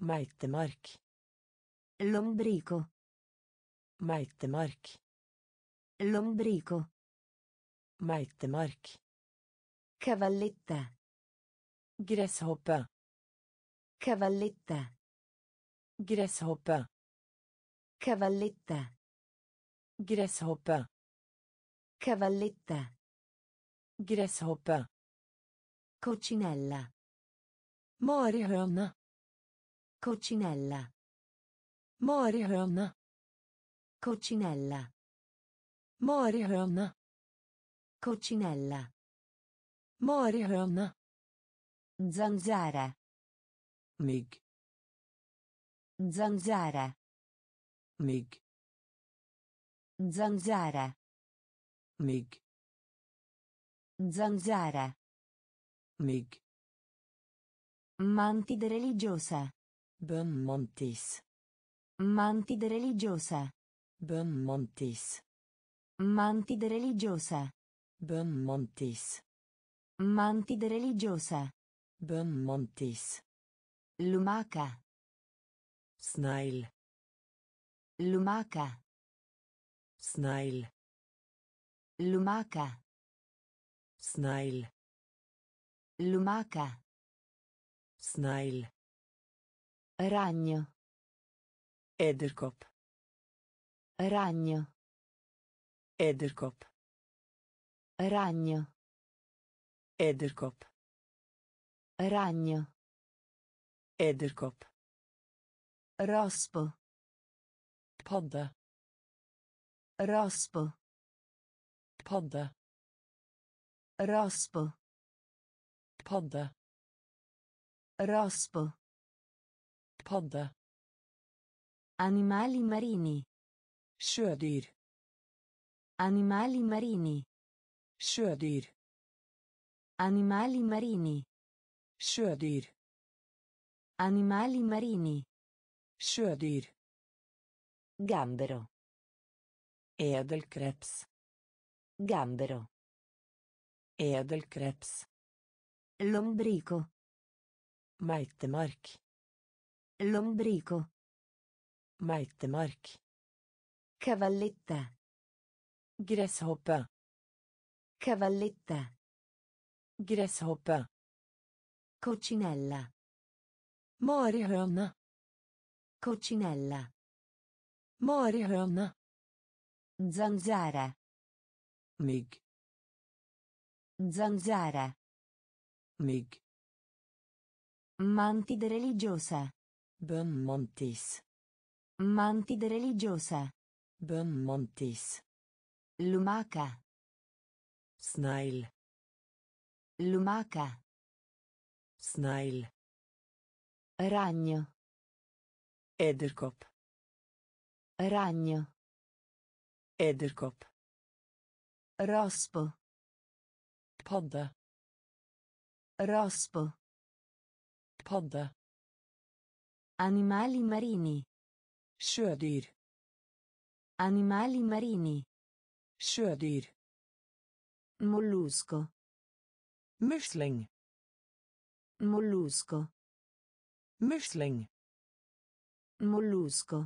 Meitemark. Lombrico. Meitemark. Lombrico. Meitemark. Cavalletta. Gresshoppe. Cavalletta. Gresshoppe. Cavalletta. Gresshoppe. Cavalletta. Gresshoppe. Coccinella. Marihøne. Coccinella. Marihøna. Coccinella. Marihøna. Coccinella. Marihøna. Zanzara. Mygg. Zanzara. Mygg. Zanzara. Mygg. Zanzara. Mig. Mantide religiosa. Bön mantis. Mantide religiosa. Bön mantis. Mantide religiosa. Bön mantis. Mantide religiosa. Bön mantis. Lumaca. Snail. Lumaca. Snail. Lumaca. Snail. Lumaca. Snail. Ragno. Edderkop. Ragno. Edderkop. Ragno. Ederkop. Ragno. Ederkop. Rospo. Podda. Rospo. Podda. Rospo. Podda. Rospo. Padde. Animali marini. Sjødyr. Animali marini. Sjødyr. Animali marini. Sjødyr. Animali marini. Sjødyr. Gambero. Edelkreps. Gambero. Edelkreps. Lombrico. Meitemark. Lombrico. Meitemark. Cavalletta. Gresshoppe. Cavalletta. Gresshoppe. Coccinella. Marihøne. Coccinella. Marihøne. Zanzara. Mig. Zanzara. Mig. Mantide religiosa. Bön Montis. Mantide religiosa. Bön Montis. Lumaca. Snail. Lumaca. Snail. Ragno. Edercop. Ragno. Edercop. Rospo. Podde. Rospo. Podde. Animali marini. Sjødyr. Animali marini. Sjødyr. Mollusco. Musling. Mollusco. Musling. Mollusco.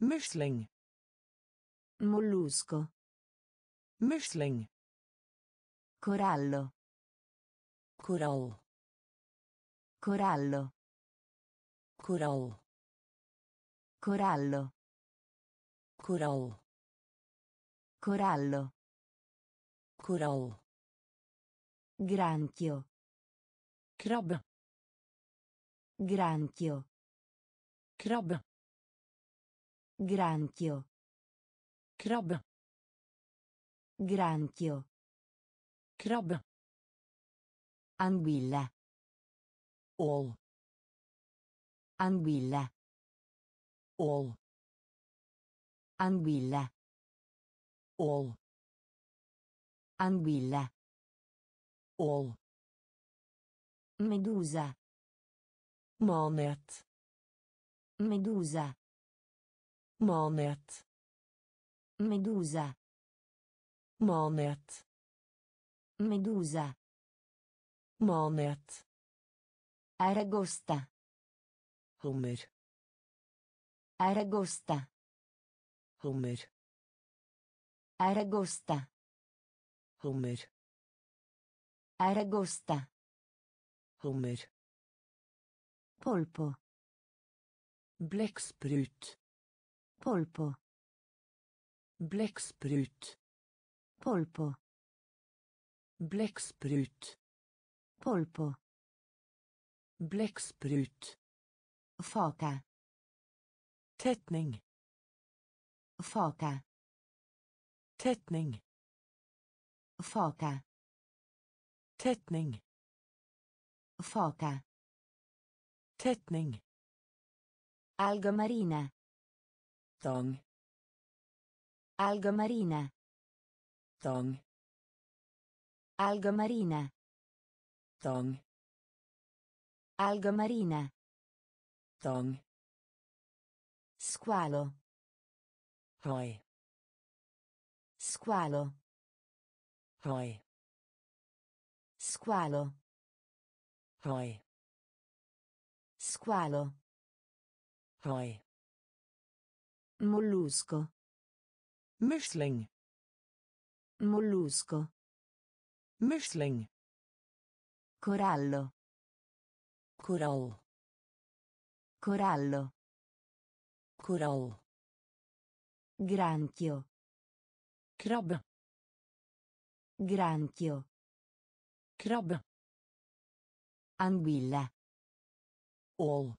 Musling. Mollusco. Musling. Corallo. Coral. Corallo. Corallo. Corallo. Corallo. Corallo. Corallo. Granchio. Crab. Granchio. Crab. Granchio. Crab. Granchio. Crab. Anguilla. All. Anguilla. All. Anguilla. All. Anguilla. All. Medusa. Monet. Medusa. Monet. Medusa. Monet. Medusa. Monet. Aragosta. Hummer. Aragosta. Hummer. Aragosta. Hummer. Aragosta. Hummer. Polpo. Blekksprut. Polpo. Blekksprut. Polpo. Blekksprut. Polpo. Blekksprut. Foca. Tetning. Foca. Tetning. Foca. Tetning. Foca. Tetning. Alga marina. Tong. Alga marina. Tong. Alga marina. Tong. Alga marina. Thong. Squalo. Poi. Squalo. Poi. Squalo. Poi. Squalo. Poi. Mollusco. Mischling. Mollusco. Mischling. Corallo. Corallo. Corallo. Coral. Granchio. Crab. Granchio. Crab. Anguilla. All.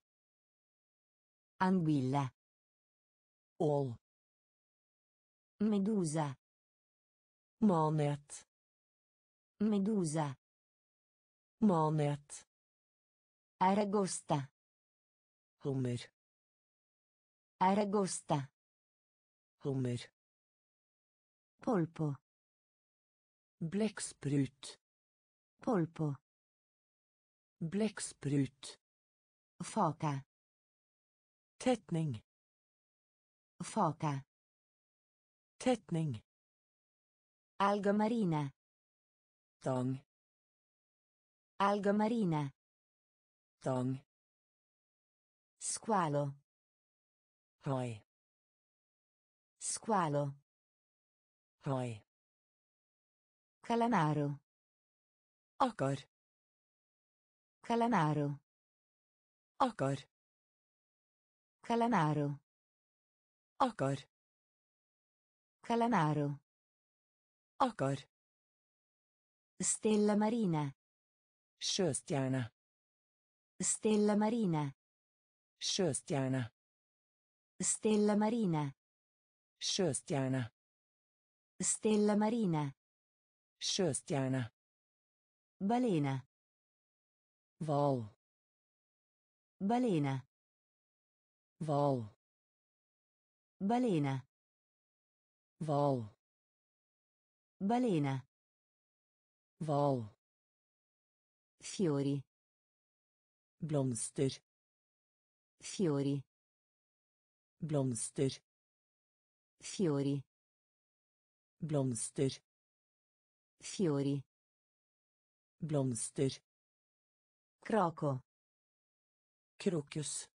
Anguilla. All. Medusa. Manet. Medusa. Manet. Aragosta. Hummer. Aragosta. Hummer. Polpo. Blekksprut. Polpo. Blekksprut. Faka. Tetning. Faka. Tetning. Alga Algomarina. Tang. Algomarina. Tang. Squalo. poi Squalo. poi Calamaro. Akar. Calamaro. Akar. Calamaro. Akar. Calamaro. Akar. Stella marina. Sjöstjärna. Stella marina. Sjöstjärna. Stella marina. Sjöstjärna. Stella marina. Sjöstjärna. Balena. Val. Balena. Val. Balena. Val. Balena. Val. Fiori. Blomster. Fiori. Blomster. Fiori. Blomster. Fiori. Blomster. Croco. Krokus.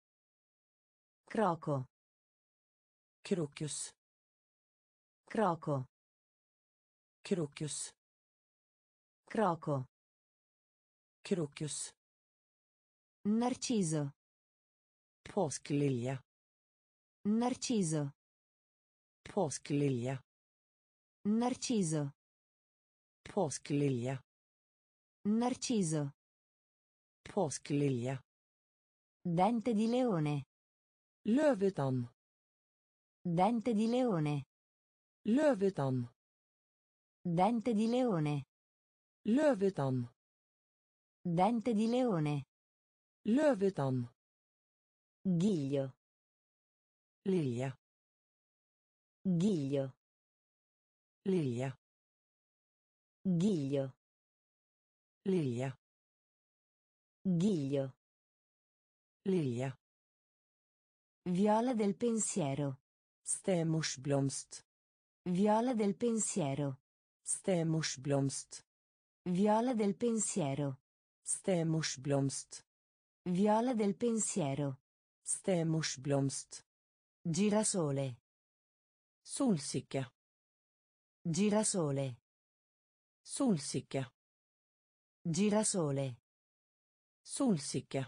Croco. Krokus. Croco. Krokus. Croco. Krokus. Narciso. Posclilia. Narciso. Posclilia. Narciso. Posclilia. Narciso. Posclilia. Dente di leone. Løvetann. Dente di leone. Løvetann. Dente di leone. Løvetann. Dente di leone. Løvetann. Ghiglio. Liglia. Ghiglio. Liglia. Ghiglio. Liglia. Ghiglio. Liglia. Viola del pensiero. blomst. Viola del pensiero. blomst. Viola del pensiero. blomst. Viola del pensiero. Stemusblomst. Girasole. Solsikke. Girasole. Solsikke. Girasole. Solsikke.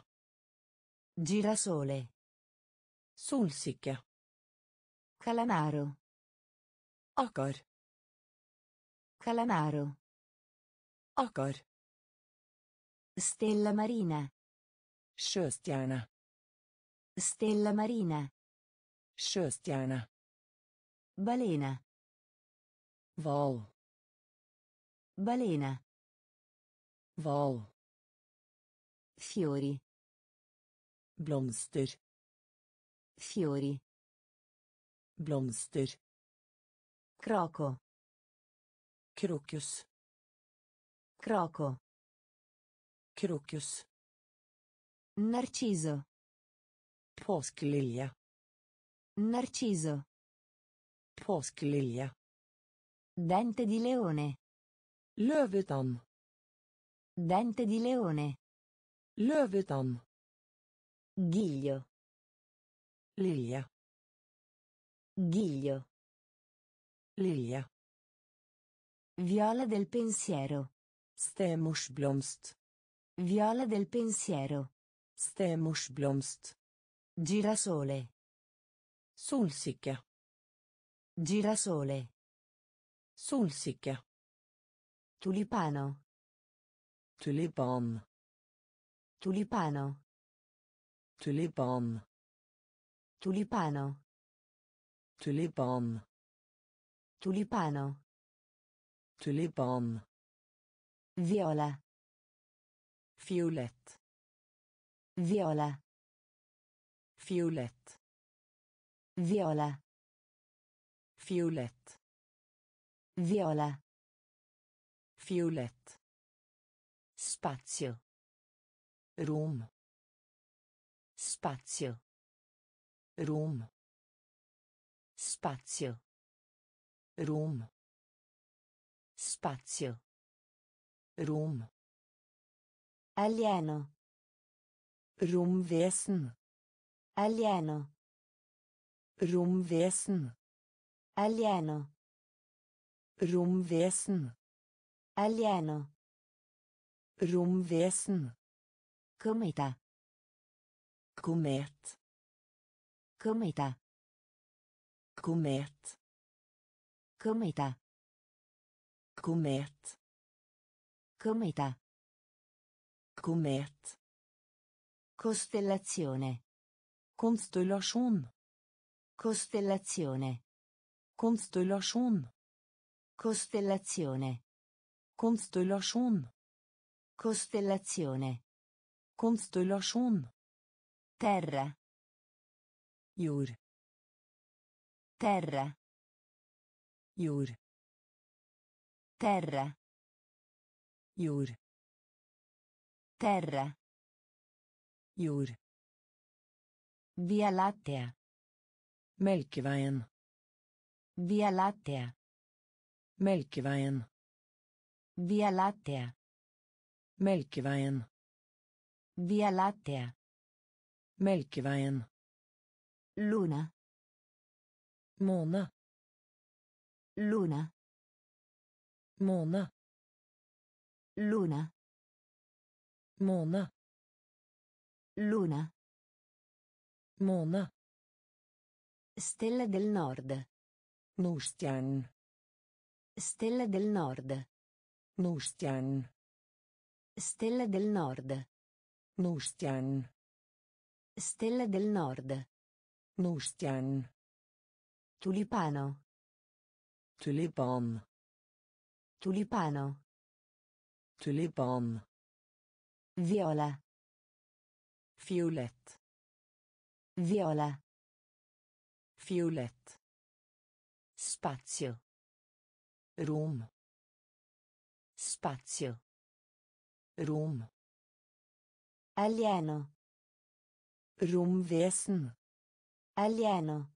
Girasole. Solsikke. Calamaro. Akar. Calamaro. Akar. Stella marina. Sjøstjerne. Stella marina. Sjøstjerne. Balena. Hval. Balena. Hval. Fiori. Blomster. Fiori. Blomster. Croco. Crocus. Croco. Crocus. Narciso. Påskelilje. Narciso. Påskelilje. Dente di leone. Løvetann. Dente di leone. Løvetann. Ghiglio. Lilja. Ghiglio. Lilja. Viola del pensiero. Stemorsblomst. Viola del pensiero. Stemorsblomst. Girasole. Sulsica. Girasole. Sulsica. Tulipano. Tulipan. Tulipano. Tulipan. Tulipano. Tulipan. Tulipano. Tulipan. Viola. Fiolett. Viola. Fiolett. Viola. Fiolett. Viola. Fiolett. Spazio. Room. Spazio. Room. Spazio. Room. Spazio. Room. Alieno. Romvesen. Alieno. Romvesen. Alieno. Romvesen. Alieno. Romvesen. Kometa. Komet. Kometa. Komet. Kometa. Komet. Cometa. Comet. Costellazione. Konstellasjon. Costellazione. Konstellasjon. Costellazione. Konstellasjon. Costellazione. Konstellasjon. Terra. Jord. Terra. Jord. Terra. Jord. Terra. Jord. Via er Lattea. Melkeveien. Via er Lattea. Melkeveien. Via er Lattea. Melkeveien. Via Lattea. Melkeveien. Luna. Måne. Luna. Måne. Luna. Måne. Luna. Måne. Stelle del nord. Nustian. Stelle del nord. Nustian. Stelle del nord. Nustian. Stelle del nord. Nustian. Tulipano. Tulipan. Tulipano. Tulipan. Viola. Fiolett. Viola. Violet. Spazio. Room. Spazio. Room. Alieno. Romvesen. Alieno.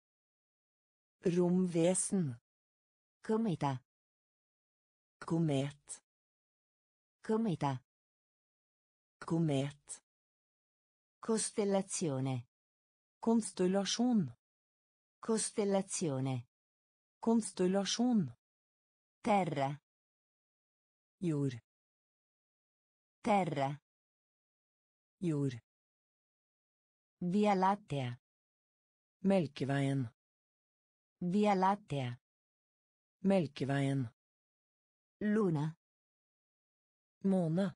Romvesen. Cometa. Comet. Cometa. Comet. Costellazione. Konstellasjon. Costellazione. Konstellasjon. Terra. Jur. Terra. Jur. Via Lattea. Melkeveien. Via Lattea. Melkeveien. Luna. Måne.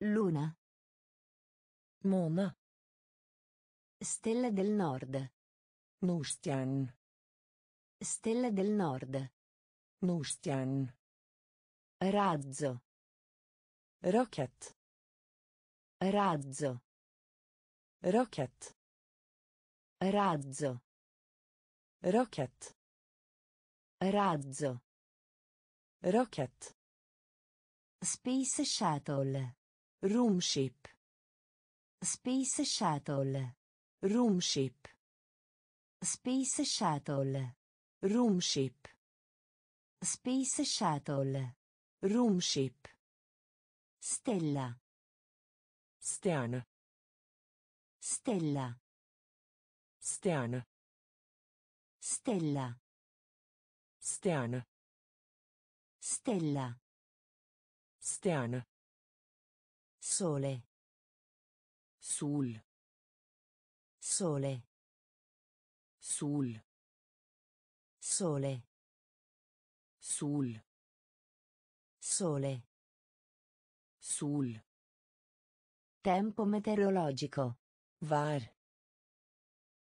Luna. Måne. Stella del Nord. Nustian. Stella del Nord. Nustian. Razzo. Rocket. Razzo. Rocket. Razzo. Rocket. Razzo. Rocket. Space Shuttle. Roomship. Space Shuttle. Roomship. Space Shuttle. Roomship. Space Shuttle. Roomship. Stella. Sterne. Stella. Sterne. Stella. Sterne. Stella. Sterne. Sole. Sul. Sole. Sul. Sole. Sul. Sole. Sul. Tempo meteorologico. Var.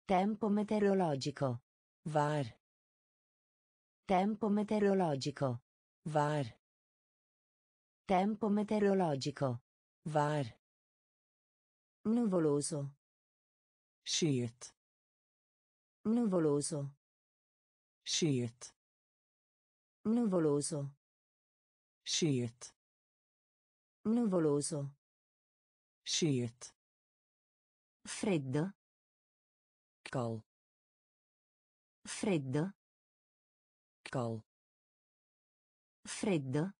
Tempo meteorologico. Var. Tempo meteorologico. Var. Tempo meteorologico. Var. Nuvoloso. Sciet. Nuvoloso. Sciet. Nuvoloso. Sciet. Nuvoloso. Sciet. Freddo. Cal. Freddo. Cal. Freddo.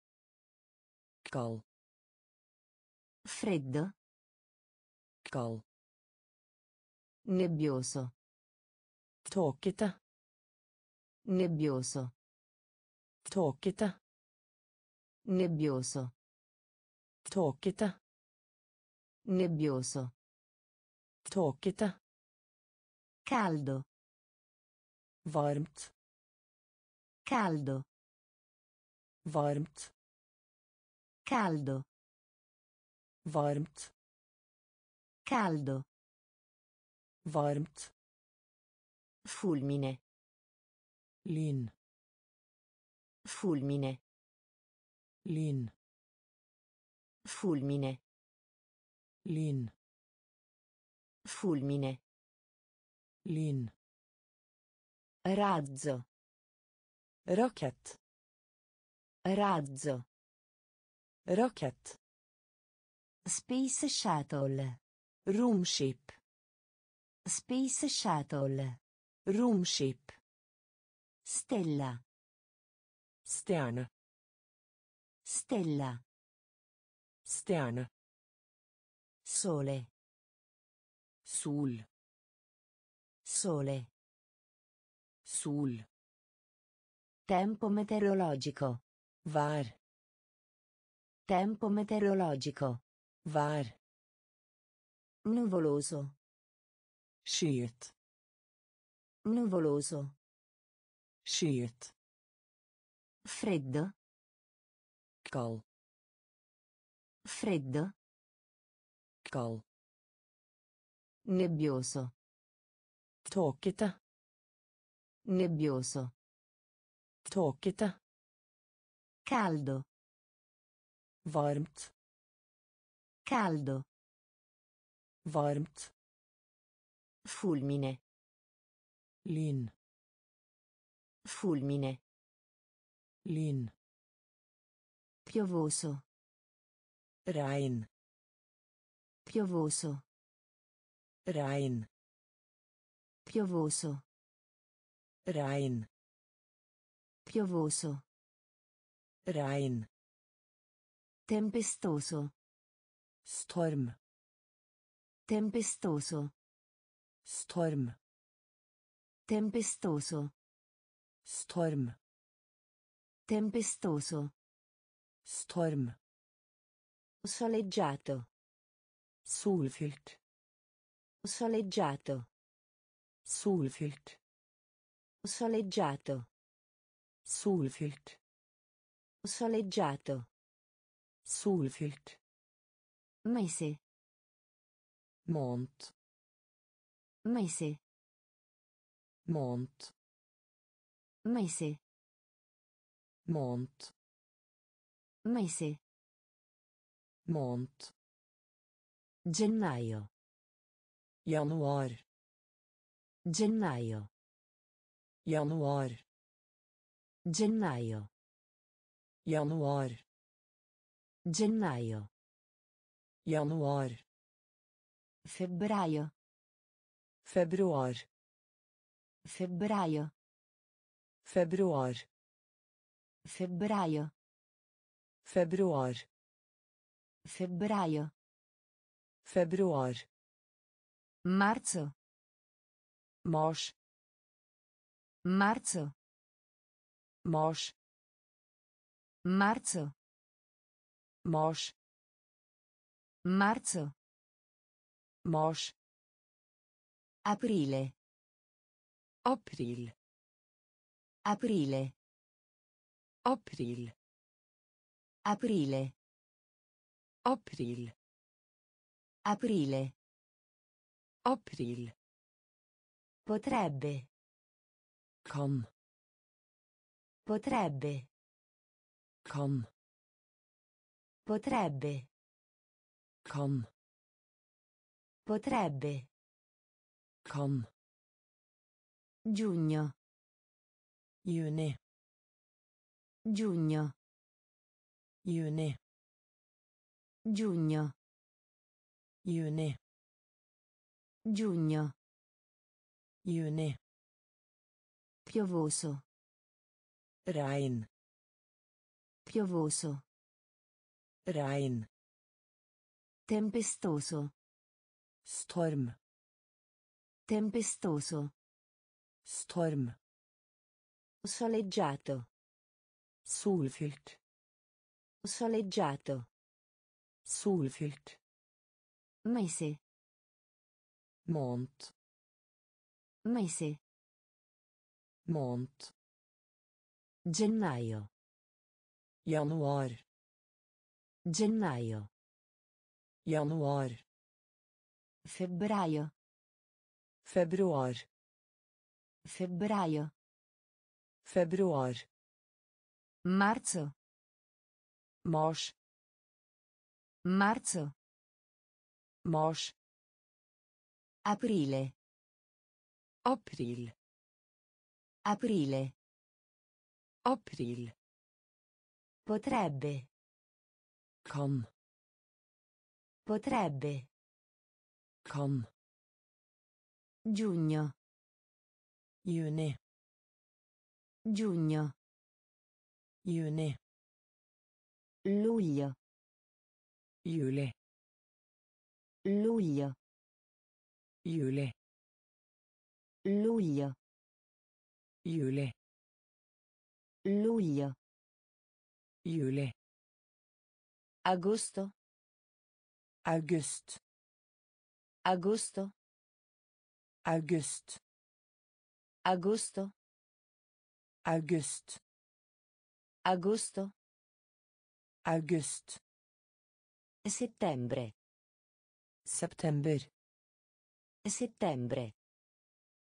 Cal. Freddo. Cal. Nebbioso. Tåkete. Nebbioso. Tåkete. Nebbioso. Tåkete. Nebbioso. Tåkete. Caldo. Varmt. Caldo. Varmt. Caldo. Varmt. Caldo. Varmt. Fulmine. Lin. Fulmine. Lin. Fulmine. Lin. Fulmine. Lin. Razzo. Rocket. Razzo. Rocket. Space Shuttle. Roomship. Space Shuttle. Roomship. Stella. Sterne. Stella. Sterne. Sole. Sul. Sole. Sul. Tempo meteorologico. Var. Tempo meteorologico. Var. Nuvoloso. Sciet. Nuvoloso. Sciet. Freddo. Cal. Freddo. Cal. Nebbioso. Tåkete. Nebbioso. Tåkete. Caldo. Varmt. Caldo. Varmt. Fulmine. Lin. Fulmine. Lin. Piovoso. Rain. Piovoso. Rain. Piovoso. Rain. Piovoso. Rain. Tempestoso. Storm. Tempestoso. Storm. Tempestoso. Storm. Tempestoso. Storm. Soleggiato. Solfylt. Soleggiato. Solfylt. Soleggiato. Solfylt. Soleggiato. Solfylt. Mese. Mont. Mese. Mont. Mese. Mont. Mese. Mont. Gennaio. Januar. Gennaio. Januar. Gennaio. Januar. Gennaio. Januar. Febbraio. Februar. Febbraio. Februar. Febbraio. Februar. Febbraio. Februar. Marzo. Mars. Marzo. Mars. Marzo. Mars. Marzo. Mars. Aprile. April. Aprile. April. Aprile. April. Aprile. April. Potrebbe. Com. Potrebbe. Com. Potrebbe. Com. Potrebbe. Kan. Giugno. Juni. Giugno. Juni. Giugno. Juni. Giugno. Juni. Piovoso. Rein. Piovoso. Rein. Tempestoso. Storm. Tempestoso. Storm. Soleggiato. Solfylt. Soleggiato. Solfylt. Mese. mont Mese. mont Gennaio. Januar. Gennaio. Januar. Febbraio. Februar. Febbraio. Februar. Marzo. Mars. Marzo. Mars. Aprile. April. Aprile. April. Potrebbe. Con. Potrebbe. Con. Giugno. Juni. Giugno. Juni. Luglio. Iule. Luglio. Iule. Luglio. Iule. Luglio. Juli. Agosto. August. Agosto. August. Agosto. August. Agosto. August. Settembre. September. Settembre.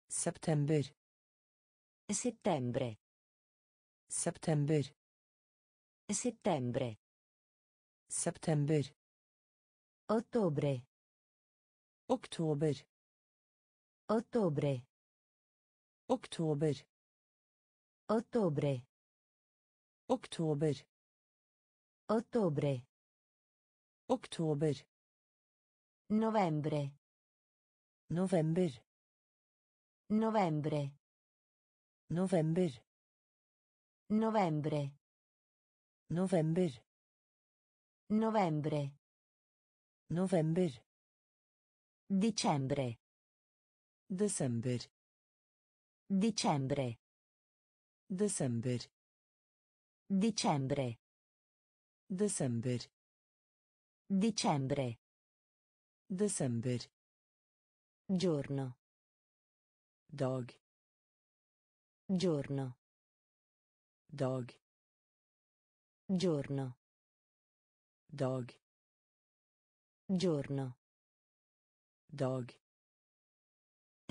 September. Settembre. September. Settembre. September. Ottobre. Oktober. Ottobre. Oktober. Ottobre. Oktober. Ottobre. Oktober. Novembre. November. Novembre. November. Novembre. November. Novembre. November. Dicembre. December. Dicembre. December. Dicembre. December. Dicembre. December. Giorno. Dog. Giorno. Dog. Giorno. Dog. Giorno. Dog.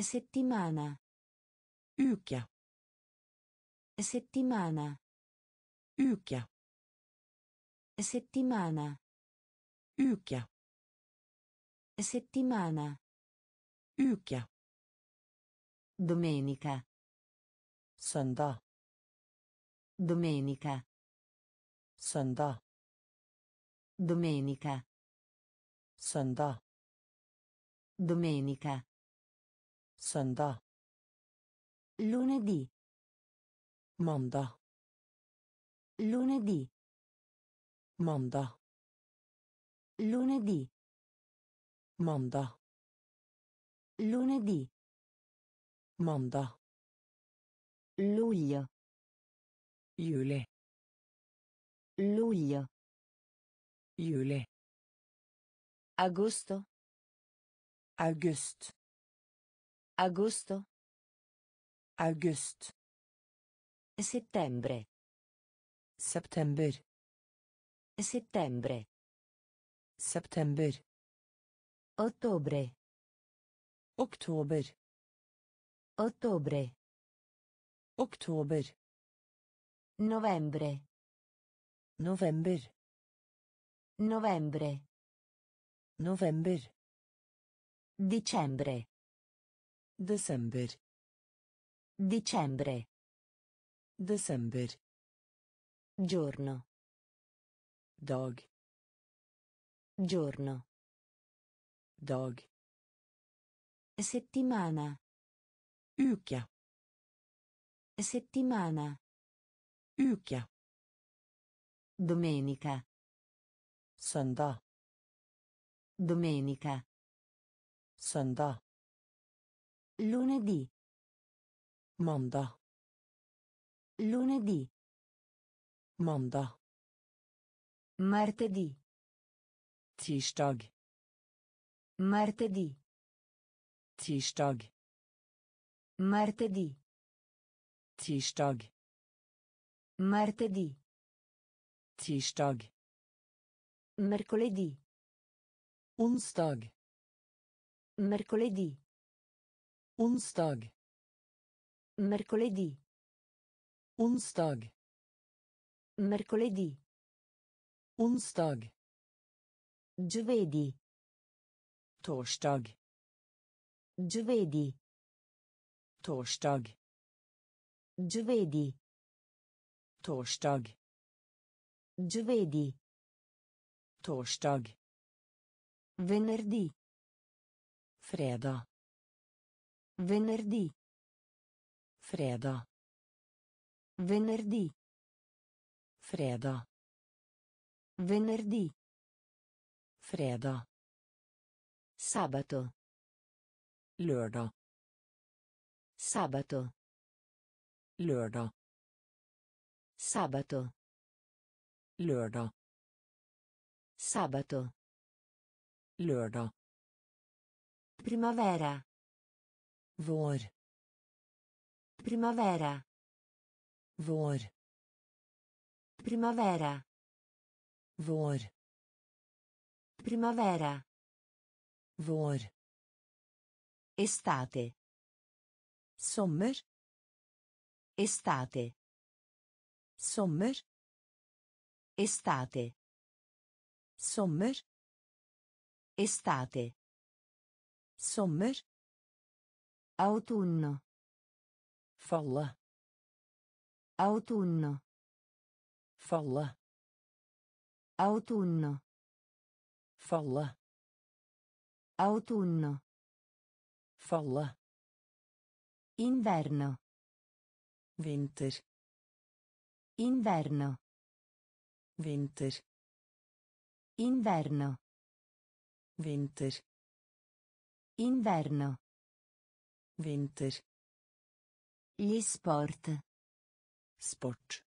Settimana. Uke. Settimana. Uke. Settimana. Uke. Settimana. Uke. Domenica. sondò Domenica. sondò Domenica. Søndag. Domenica. Søndag. Lunedì. Manda. Lunedì. Manda. Lunedì. Manda. Lunedì. Manda. Luglio. Juli. Luglio. Juli. Agosto. August. Agosto. August. Settembre. September. Settembre. September. Ottobre. Oktober. Ottobre. Oktober. Novembre. November. Novembre. November. Dicembre. December. Dicembre. December. Giorno. Dog. Giorno. Dog. Settimana. Ucchia. Settimana. Ucchia. Domenica. Søndag. Domenica. Søndag. Lunedì. Mandag. Lunedì. Mandag. Martedì. Tirsdag. Martedì. Tirsdag. Martedì. Tirsdag. Martedì. Tirsdag. Mercoledì. Onsdag. Mercoledì. Onsdag. Mercoledì. Onsdag. Mercoledì. Onsdag. Giovedì. Torsdag. Giovedì. Torsdag. Giovedì. Torsdag. Giovedì. Torsdag. Venerdì. Fredag. Venerdì. Fredag. Venerdì. Fredag. Venerdì. Fredag. Sabato. Lørdag. Sabato. Lørdag. Sabato. Lørdag. Sabato. Lørdag. Primavera. Vår. Primavera. Vår. Primavera. Vår. Primavera. Vår. Estate. Sommer. Estate. Sommer. Estate. Sommer. Estate. Sommer. Autunno. Falle. Autunno. Falle. Autunno. Falle. Autunno. Falle. Inverno. Vinter. Inverno. Vinter. Inverno. Vinter. Inverno. Vinter. Gli sport. Sport.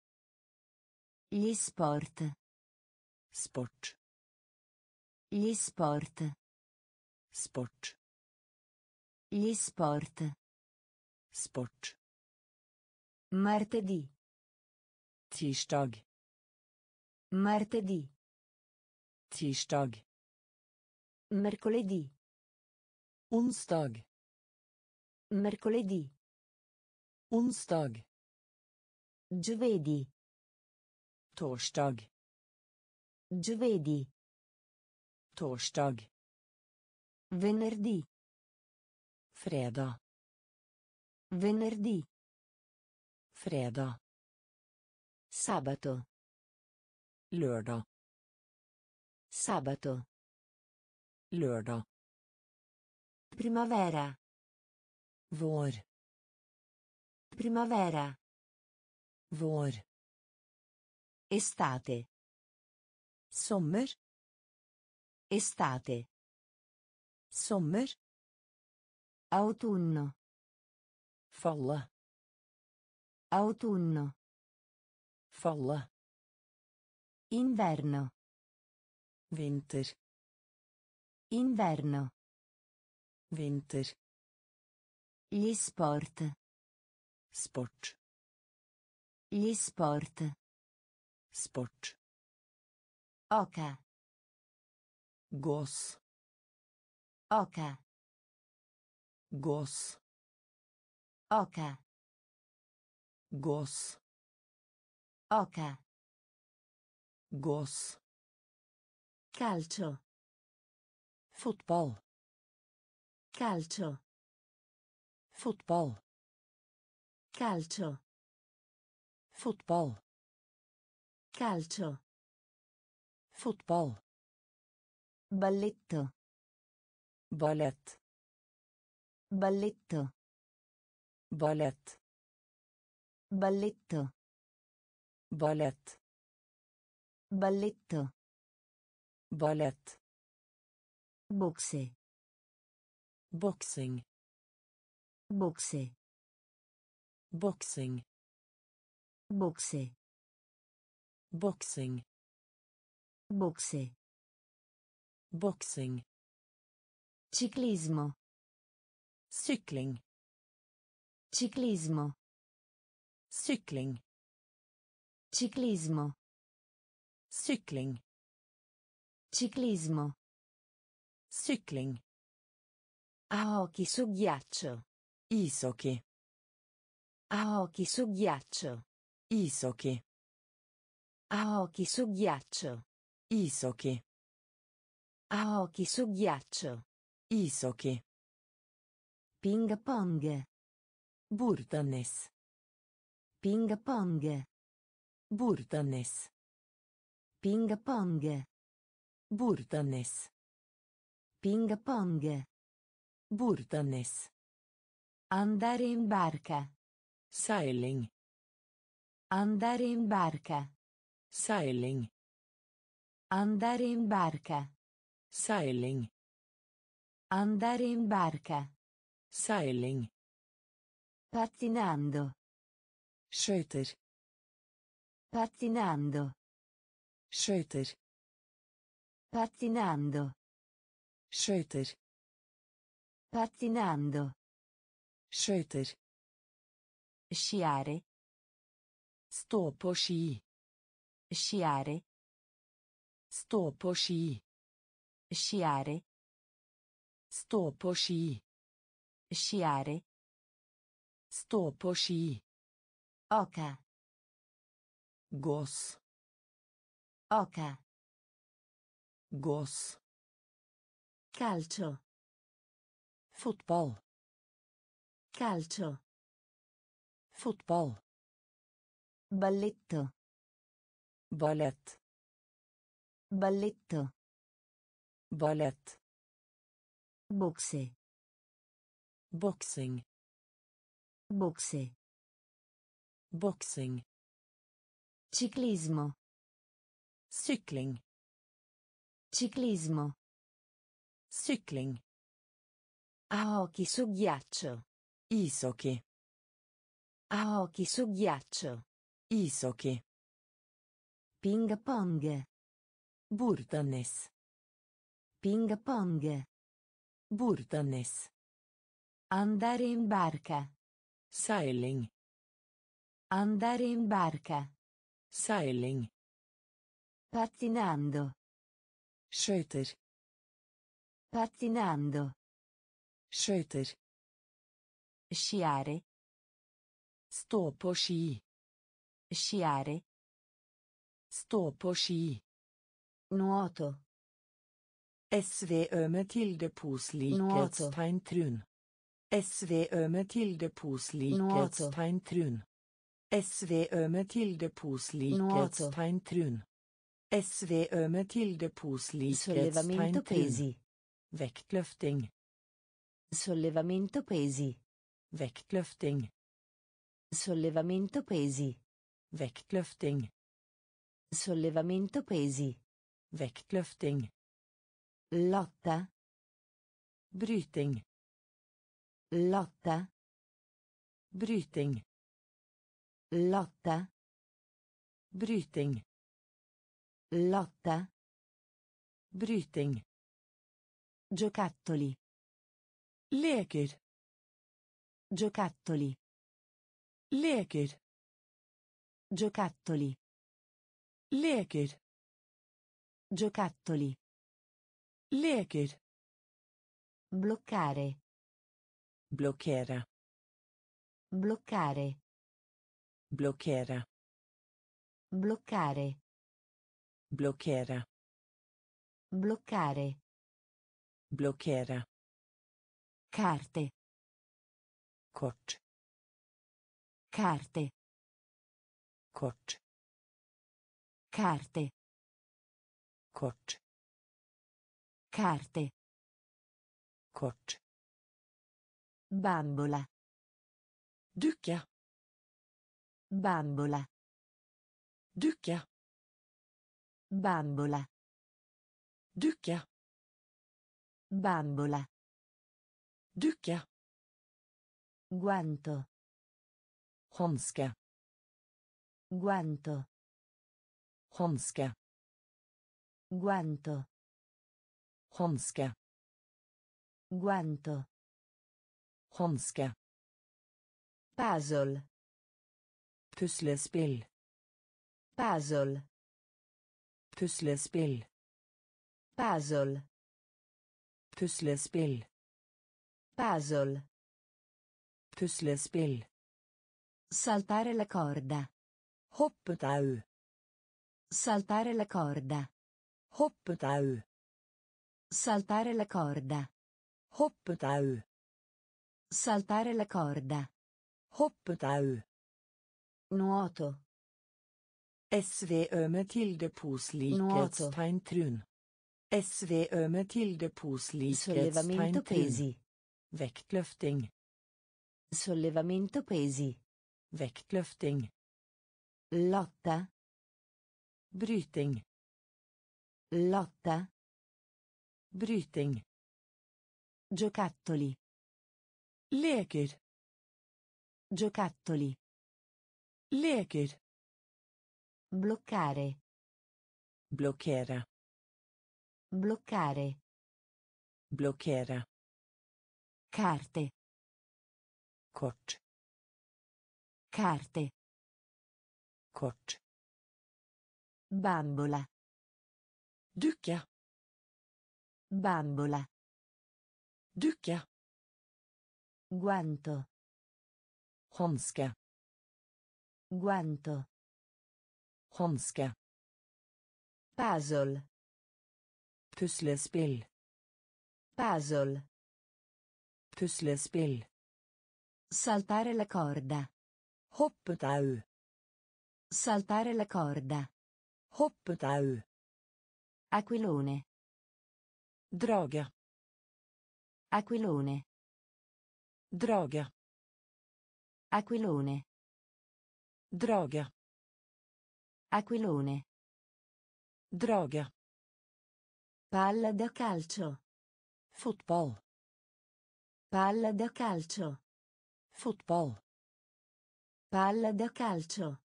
Gli sport. Sport. Gli sport. Sport. Gli sport. Sport. Martedì. Tisdag. Martedì. Tisdag. Mercoledì. Onsdag. Mercoledì. Onsdag. Giovedì. Torsdag. Giovedì. Torsdag. Venerdì. Freda. Venerdì. Freda. Sabato. Lørdag. Sabato. Lørdag. Primavera. Vår. Primavera. Vår. Estate. Sommer. Estate. Sommer. Autunno. Falle. Autunno. Falle. Inverno. Winter. Inverno. Vinter. Gli sport. Sport. Gli sport. Sport. Oca. Gos. Oca. Gos. Oca. Gos. Oca. Gos. Calcio. Football. Calcio. Fotball. Calcio. Fotball. Calcio. Fotball. Balletto. Ballet. Balletto. Ballet. Balletto. Ballet. Balletto. Ballett. Boxe. Boxing. Boxe. Boxing. Boxe. Boxing. Boxe. Boxing. Ciclismo. Cykling. Ciclismo. Cykling. Ciclismo. Cykling. Ciclismo. Cykling. A occhi su ghiaccio. Isoki. Aoki su ghiaccio. Isoki. Aoki su ghiaccio. Isoki. Aoki su ghiaccio. Isoki. Ping pong. Burtanes. Ping pong. Burtanes. Ping pong. Burtanes. Ping pong. Burtanes. Andare in barca. Sailing. Andare in barca. Sailing. Andare in barca. Sailing. Andare in barca. Sailing. Pattinando. Skøyter. Pattinando. Skøyter. Pattinando. Skøyter. Pattinando. Skøyter. Sciare. Stå på ski. Sciare. Stå på ski. Sciare. Stå på ski. Sciare. Stå på ski. Oka. Gås. Oka. Gås. Calcio. Fotball. Calcio. Football. Balletto. Ballet. Balletto. Ballet. Boxe. Boxing. Boxe. Boxing. Ciclismo. Cykling. Ciclismo. Cykling. A occhi su ghiaccio. Isoki. Aoki su ghiaccio. Isoche. Ping pong. Burtanes. Ping pong. Burtanes. Andare in barca. Sailing. Andare in barca. Sailing. Pattinando. Skøyter. Pattinando. Skøyter. Sciare. sto på sci. Sciare. sto på sci. Nuoto. SVØ med tilde poslikhetstegn trun. SVØ med tilde poslikhetstegn trun. SVØ med tilde poslikhetstegn trun. SVØ med tilde poslikhetstegn trun. Vektløfting. Sollevamento pesi. Vektløfting. Sollevamento pesi. Vektløfting. Sollevamento pesi. Vektløfting. Lotta. Bryting. Lotta. Bryting. Lotta. Bryting. Lotta. Bryting. Giocattoli. Leker. Giocattoli. Leker. Giocattoli. Leker. Giocattoli. Leker. Bloccare. Blocchera. Bloccare. Blocchera. Bloccare. Blocchera. Bloccare. Blocchera. Carte. Kort. Carte. Kort. Carte. Kort. Carte. Kort. Bambola. Ducca. Bambola. Ducca. Bambola. Ducca. Bambola. Ducca. Guanto. Hanske. Guanto. Hanske. Guanto. Hanske. Guanto. Hanske. Puzzle. Puslespill. Puzzle. Puslespill. Puzzle. Puslespill. Puzzle. Puslespill. Saltare la corda. Hoppetau. Saltare la corda. Hoppetau. Saltare la corda. Hoppetau. Saltare la corda. Hoppetau. Nuoto. SVØ med tilde poslikhetstegn trun. SVØ med tilde poslikhetstegn trun. Vektløfting. Sollevamento pesi. Vektløfting. Lotta. Bryting. Lotta. Bryting. Giocattoli. Leker. Giocattoli. Leker. Bloccare. Blocchera. Bloccare. Blocchera. Carte kort carte kort bambola ducka bambola ducka guanto handske guanto handske puzzle Puslespill. Puzzle. Puslespill. Saltare la corda. Hoppetau. Saltare la corda. Hoppetau. Aquilone. Droga. Aquilone. Droga. Aquilone. Droga. Aquilone. Droga. Palla da calcio. Football. Palla da calcio. Fotball. Palla da calcio.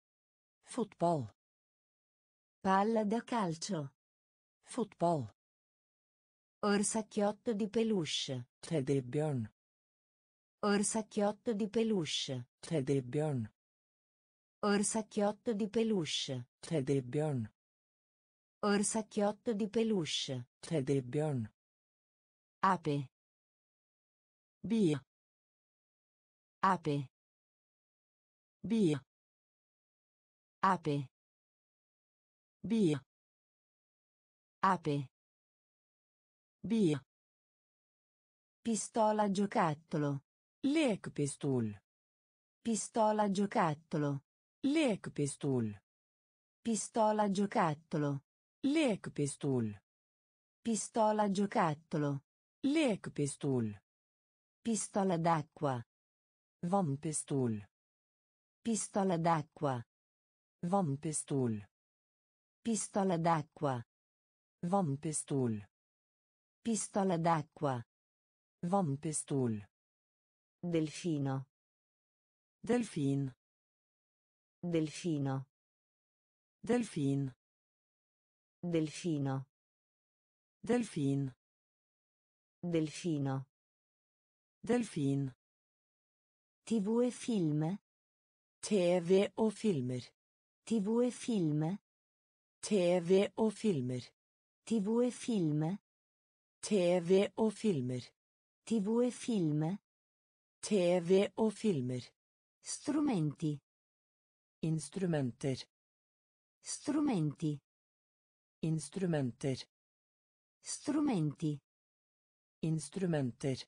Fotball. Palla da calcio. Fotball. Orsacchiotto di peluche. Teddybjørn. Orsacchiotto di peluche. Teddybjørn. Orsacchiotto di peluche. Teddybjørn. Orsacchiotto di peluche. Teddybjørn. Ape. Bia ape bia ape bia ape bia pistola giocattolo lekpistol pistola giocattolo lekpistol pistola giocattolo lekpistol pistola giocattolo lekpistol pistola d'acqua Vannpistol. Pistola d'acqua. Vannpistol. Pistola d'acqua. Vannpistol. Pistola d'acqua. Vannpistol. Delfino. Delfin. Delfino. Delfin. Delfino. Delfin. Delfino. Delfin. TV e film. TV o filmer. TV e film. TV o filmer. TV e film. TV o filmer. TV e film. TV o filmer. Strumenti. Instrumenter. Strumenti. Instrumenter. Strumenti. Instrumenter.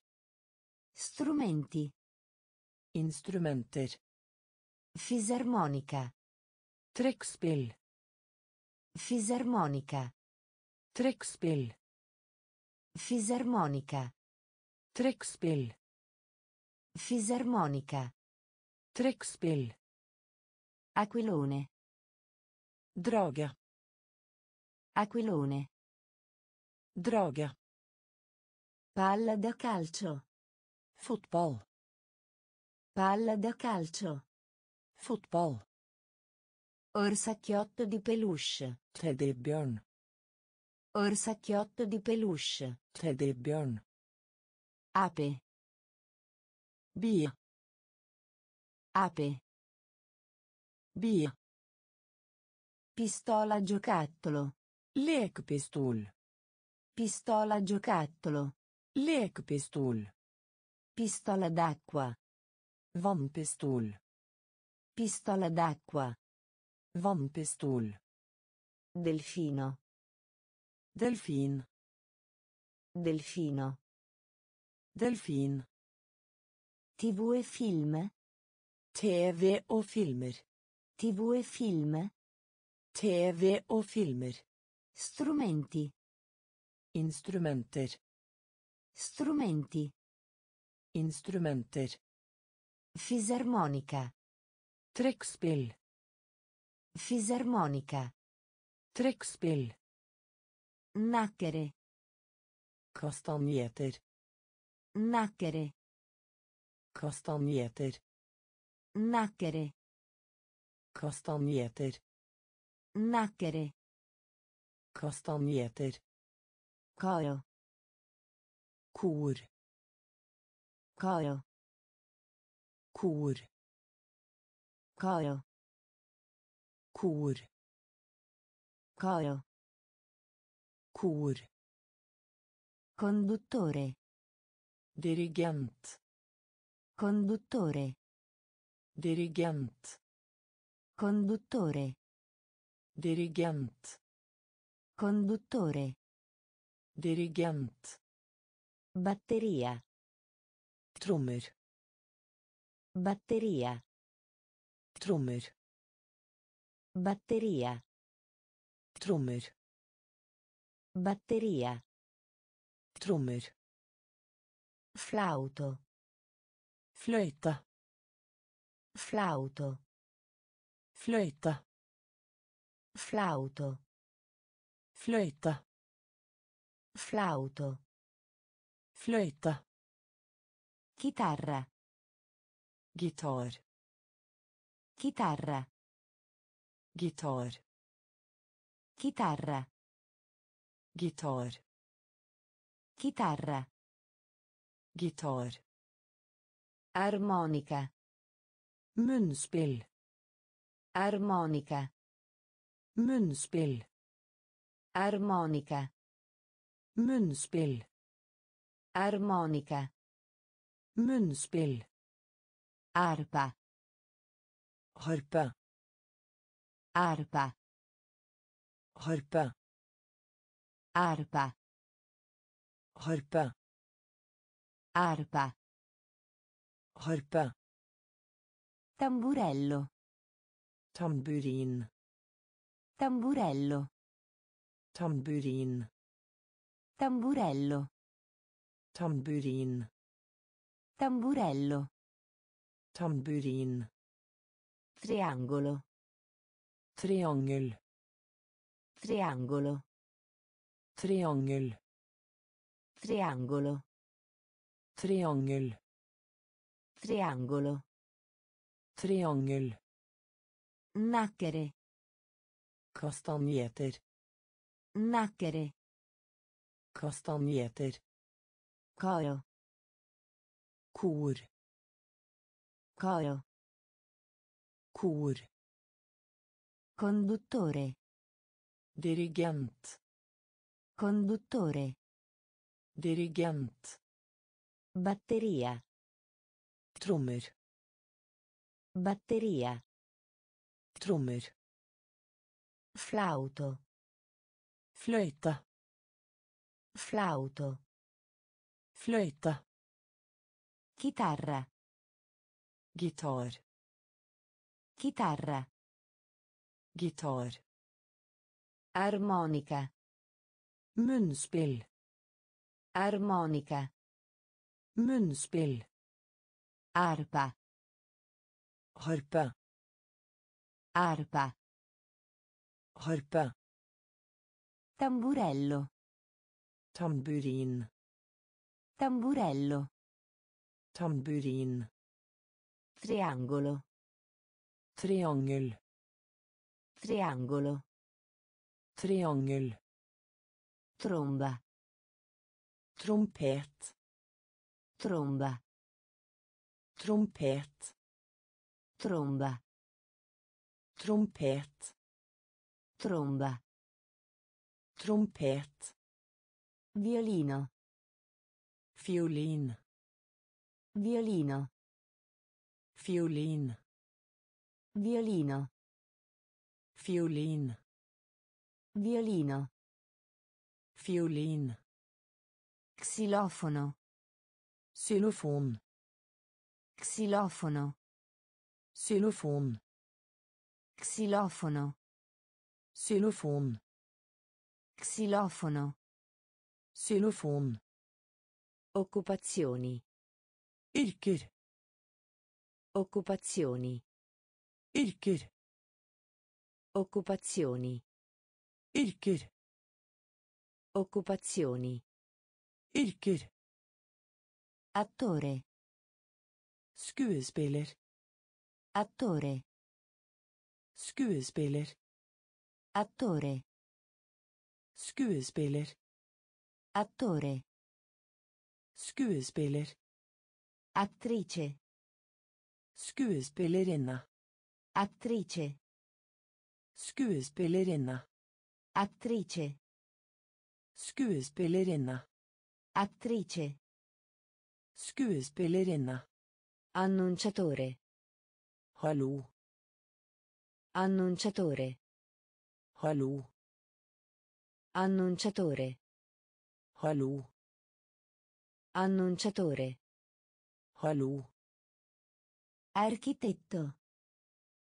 Strumenti. Instrumenter. Fisarmonica. Trekkspill. Fisarmonica. Trekkspill. Fisarmonica. Trekkspill. Fisarmonica. Trekkspill. Aquilone. Droga. Aquilone. Droga. Palla da calcio. Football. Palla da calcio. Football. Orsacchiotto di peluche. Teddybjørn. Orsacchiotto di peluche. Teddybjørn. Ape. Bia. Ape. Bia. Pistola giocattolo. Lekpistol. Pistola giocattolo. Lekpistol. Pistola d'acqua. Vannpistol. Pistola d'acqua. Vannpistol. Delfino. Delfin. Delfino. Delfin. TV e film. TV o filmer. TV e film. TV o filmer. Strumenti. Instrumenter. Strumenti. Instrumenter. Fisarmonica. Trekkspill. Fisarmonica. Trekkspill. Nacchere. Kastanjeter. Nacchere. Kastanjeter. Nacchere. Kastanjeter. Nacchere. Kastanjeter. Coro. Kor. Coro kor kara kor kara kor conduttore dirigent conduttore dirigent conduttore dirigent conduttore dirigent batteria Trummer. Batteria. Trommer. Batteria. Trommer. Batteria. Trommer. Flauto. Fløyte. Flauto. Fløyte. Flauto. Fløyte. Flauto. Fløyte. Chitarra. Gitar. Chitarra. Gitar. Chitarra. Gitar. Chitarra. Gitar. Armonica. Munspil. Armonica. Munspil. Armonica. Munspil. Armonica. Munspil. Armonica. Munspil. Arpa. Harpe. Arpa. Harpe. Arpa. Harpe. Arpa. Harpe. Tamburello. Tamburin. Tamburello. Tamburin. Tamburello. Tamburin. Tamburello. Tamburin. Triangolo. Triangel. Triangolo. Triangel. Triangolo. Triangel. Triangolo. Triangel. Nacchere. Castagneter. Nacchere. Castagneter. Coro. Kor. Coro. Cor. Conduttore. Dirigent. Conduttore. Dirigent. Batteria. Trommer. Batteria. Trommer. Flauto. Fløyte. Flauto. Fløyte. Chitarra. Gitar. Chitarra. Gitar. Armonica. Munnspill. Armonica. Munnspill. Arpa. Harpe. Arpa. Harpe. Tamburello. Tamburin. Tamburello. Tamburin. Triangolo. Triangel. Triangolo. Triangel. Tromba. Trompet. Tromba. Trompet. Tromba. Trompet. Tromba. Trompet. Violino. Fiolin. Violino. Fiolin. Violino. Fiolin. Violino. Fiolin. Xilofono. Xylofon. Xilofono. Xylofon. Xilofono. Xylofon. Xilofono. Xylofon. Occupazioni. Yrker. Occupazioni. Ilkir. Occupazioni. Ilkir. Occupazioni. Ilkir. Attore. Skuespiller. Attore. Skuespiller. Attore. Skuespiller. Attore. Skuespiller. Attrice. Skuespillerinne. Attrice. Skuespillerinne. Attrice. Skuespillerinne. Attrice. Skuespillerinne. Annunciatore. Hallo. Annunciatore. Hallo. Annunciatore. Hallo. Annunciatore. Hallo. Architetto.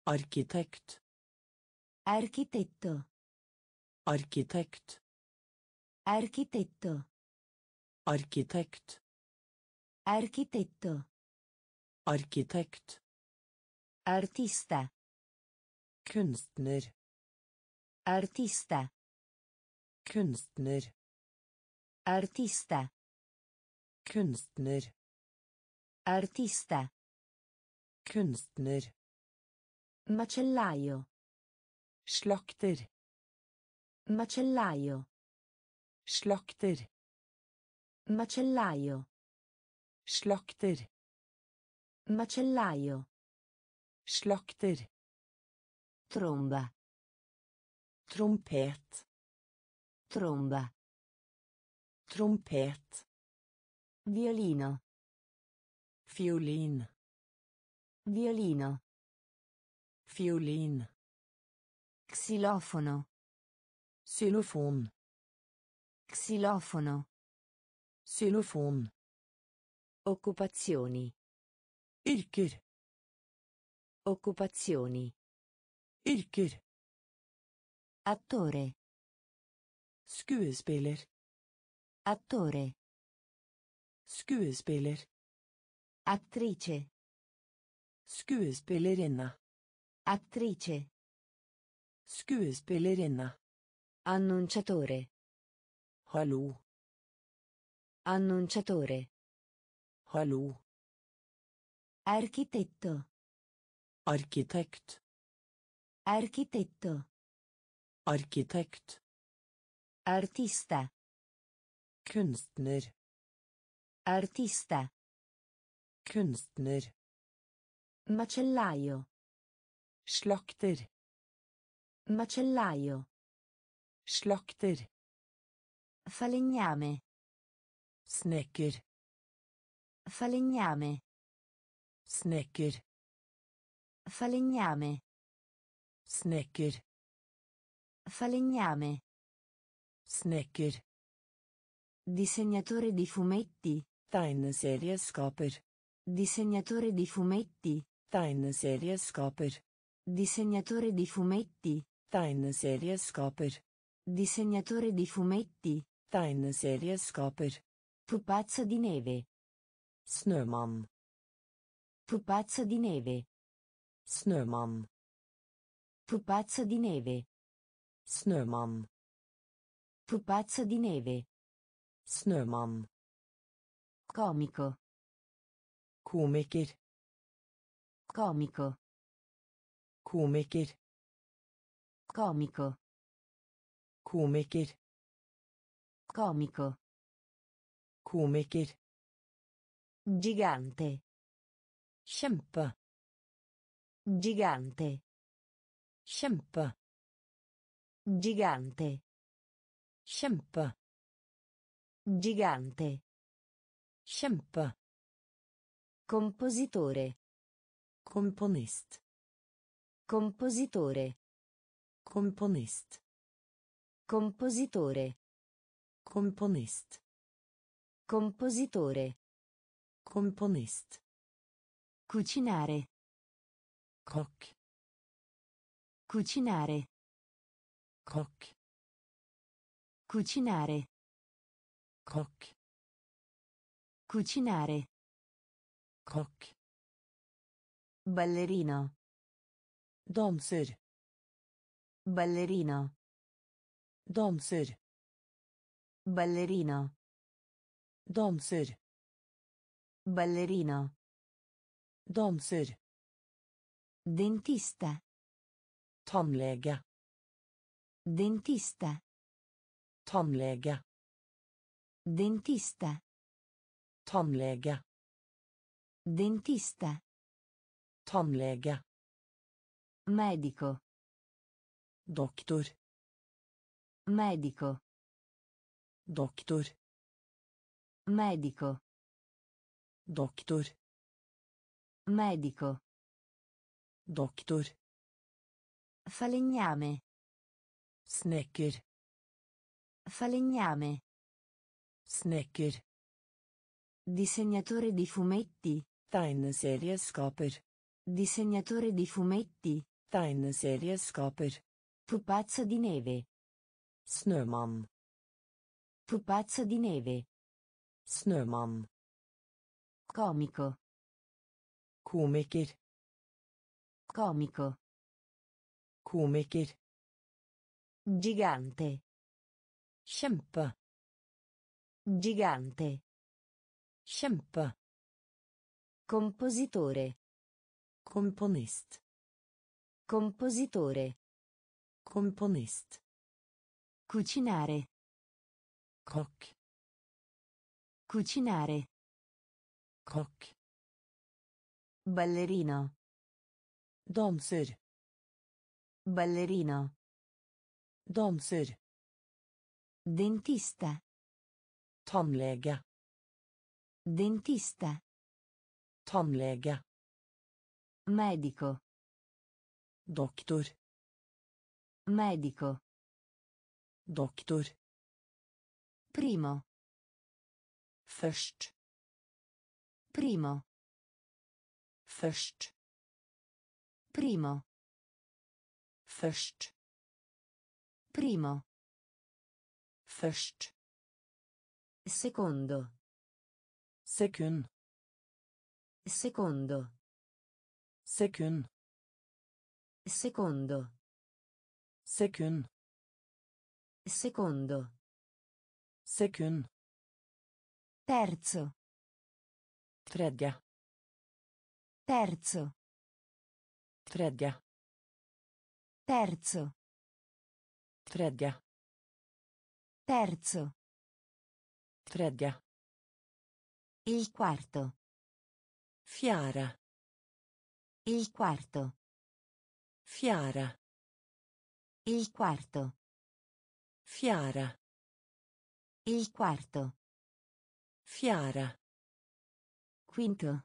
Arkitekt. Architetto. Arkitekt. Architetto. Arkitekt. Architetto. Arkitekt. Artista. Kunstner. Artista. Kunstner. Artista. Kunstner. Artista. Kunstner. Macellaio. Slakter. Macellaio. Slakter. Macellaio. Slakter. Macellaio. Slakter. Tromba. Trompet. Tromba. Trompet. Violino. Fiolin. Violino. Fiolin. Xilofono. Xylofon. Xilofono. Xylofon. Occupazioni. Yrker. Occupazioni. Yrker. Attore. Skuespiller. Attore. Skuespiller. Attrice. Skuespillerinne. Attrice. Skuespillerinne. Annunciatore. Hallo. Annunciatore. Hallo. Architetto. Arkitekt. Architetto. Arkitekt. Artista. Kunstner. Artista. Kunstner. Macellaio. Slakter. Macellaio. Slakter. Falegname. Snekker. Falegname. Snekker. Falegname. Snekker. Falegname. Snekker. Disegnatore di fumetti. Tegneserieskaper. Disegnatore di fumetti. Tegneserieskaper. Disegnatore di fumetti. Tegneserieskaper. Disegnatore di fumetti. Tegneserieskaper. Pupazzo di neve. Snowman. Pupazzo di neve. Snowman. Pupazzo di neve. Snowman. Pupazzo di neve. Snowman. Comico. Komiker. Comico. Komiker. Comico. Komiker. Comico. Komiker. Gigante. Kjempe. Gigante. Kjempe. Gigante. Kjempe. Gigante. Kjempe. Compositore. Componist. Compositore. Componist. Compositore. Componist. Compositore. Componist. Cucinare. Coq. Cucinare. Coq. Cucinare. Coq. Cucinare. Coq. Ballerino. Danser. Ballerino. Danser. Ballerino. Danser. Ballerino. Danser. Dentista. Tannlege. Dentista. Tannlege. Dentista. Tannlege. Dentista. Tannlege. Medico. Doktor. Medico. Doktor. Medico. Doktor. Medico. Doktor. Falegname. Snekker. Falegname. Snekker. Disegnatore di fumetti. Tegneserieskaper. Disegnatore di fumetti. Tegneserieskaper. Pupazzo di neve. Snowman. Pupazzo di neve. Snowman. Comico. Komiker. Comico. Komiker. Gigante. Kjempe. Gigante. Kjempe. Compositore. Componist. Compositore. Componist. Cucinare. Cock. Cucinare. Cock. Ballerino. Danser. Ballerino. Danser. Dentista. Tannlege. Dentista. Tannlege. Medico. Doktor. Medico. Doktor. Primo. Først. Primo. Først. Primo. Først. Primo. Først. Secondo. Sekund. Secondo. Sekund. Secondo. Sekund. Secondo. Sekund. Terzo. Tredje. Terzo. Tredje. Terzo. Tredje. Terzo. Tredje. Il quarto. Fiara. Il quarto. Fiara. Il quarto. Fiara. Il quarto. Fiara. Quinto.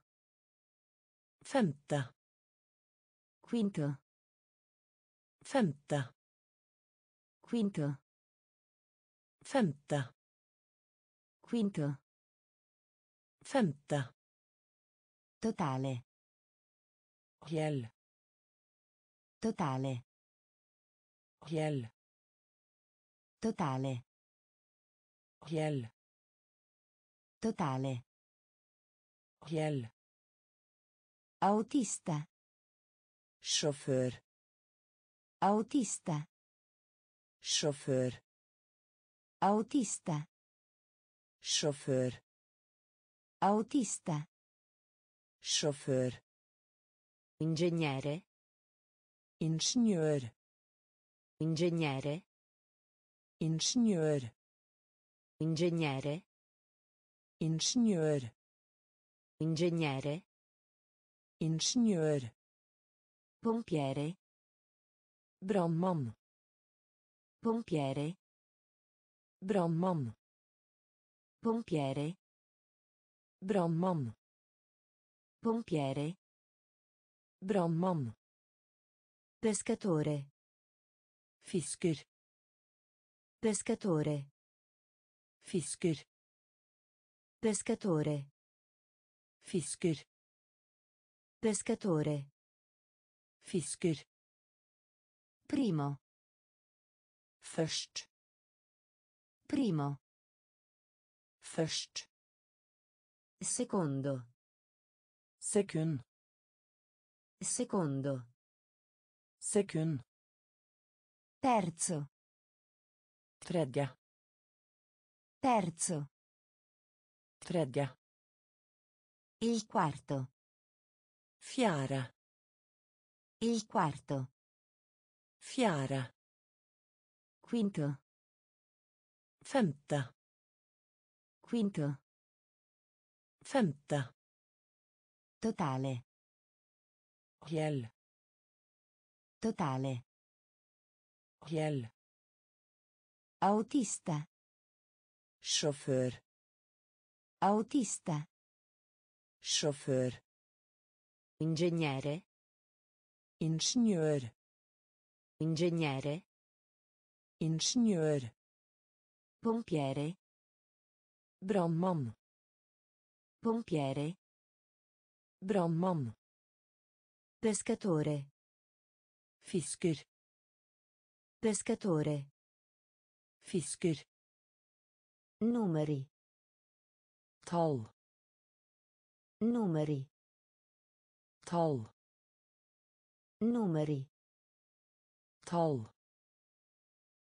Femta. Quinto. Femta. Quinto. Femta. Quinto. Femta. Totale. Riel. Totale. Riel. Totale. Riel. Totale. Riel. Autista. Chauffeur. Autista. Chauffeur. Autista. Chauffeur. Autista. Chauffeur. Ingegnere. Ingeniør. Ingegnere. Ingeniør. Ingegnere. Ingeniør. Ingegnere. Ingeniør. Pompiere. Brannmann. Pompiere. Brannmann. Pompiere. Brannmann. Pompiere. Brannmann. Pescatore. Fisker. Pescatore. Fisker. Pescatore. Fisker. Pescatore. Fisker. Primo. Først. Primo. Først. Secondo. Sekund. Secondo. Sekund. Terzo. Tredje. Terzo. Tredje. Il quarto. Fiara. Il quarto. Fiara. Quinto. Femta. Quinto. Femta. Totale. Riel. Totale. Riel. Autista. Chauffeur. Autista. Chauffeur. Ingegnere. Ingegnere. Ingegnere. Ingegnere. Pompiere. Bromman. Pompiere. Bromman. Pescatore. Fisker. Pescatore. Fisker. Numeri. Tall. Numeri. Tall. Numeri. Tall.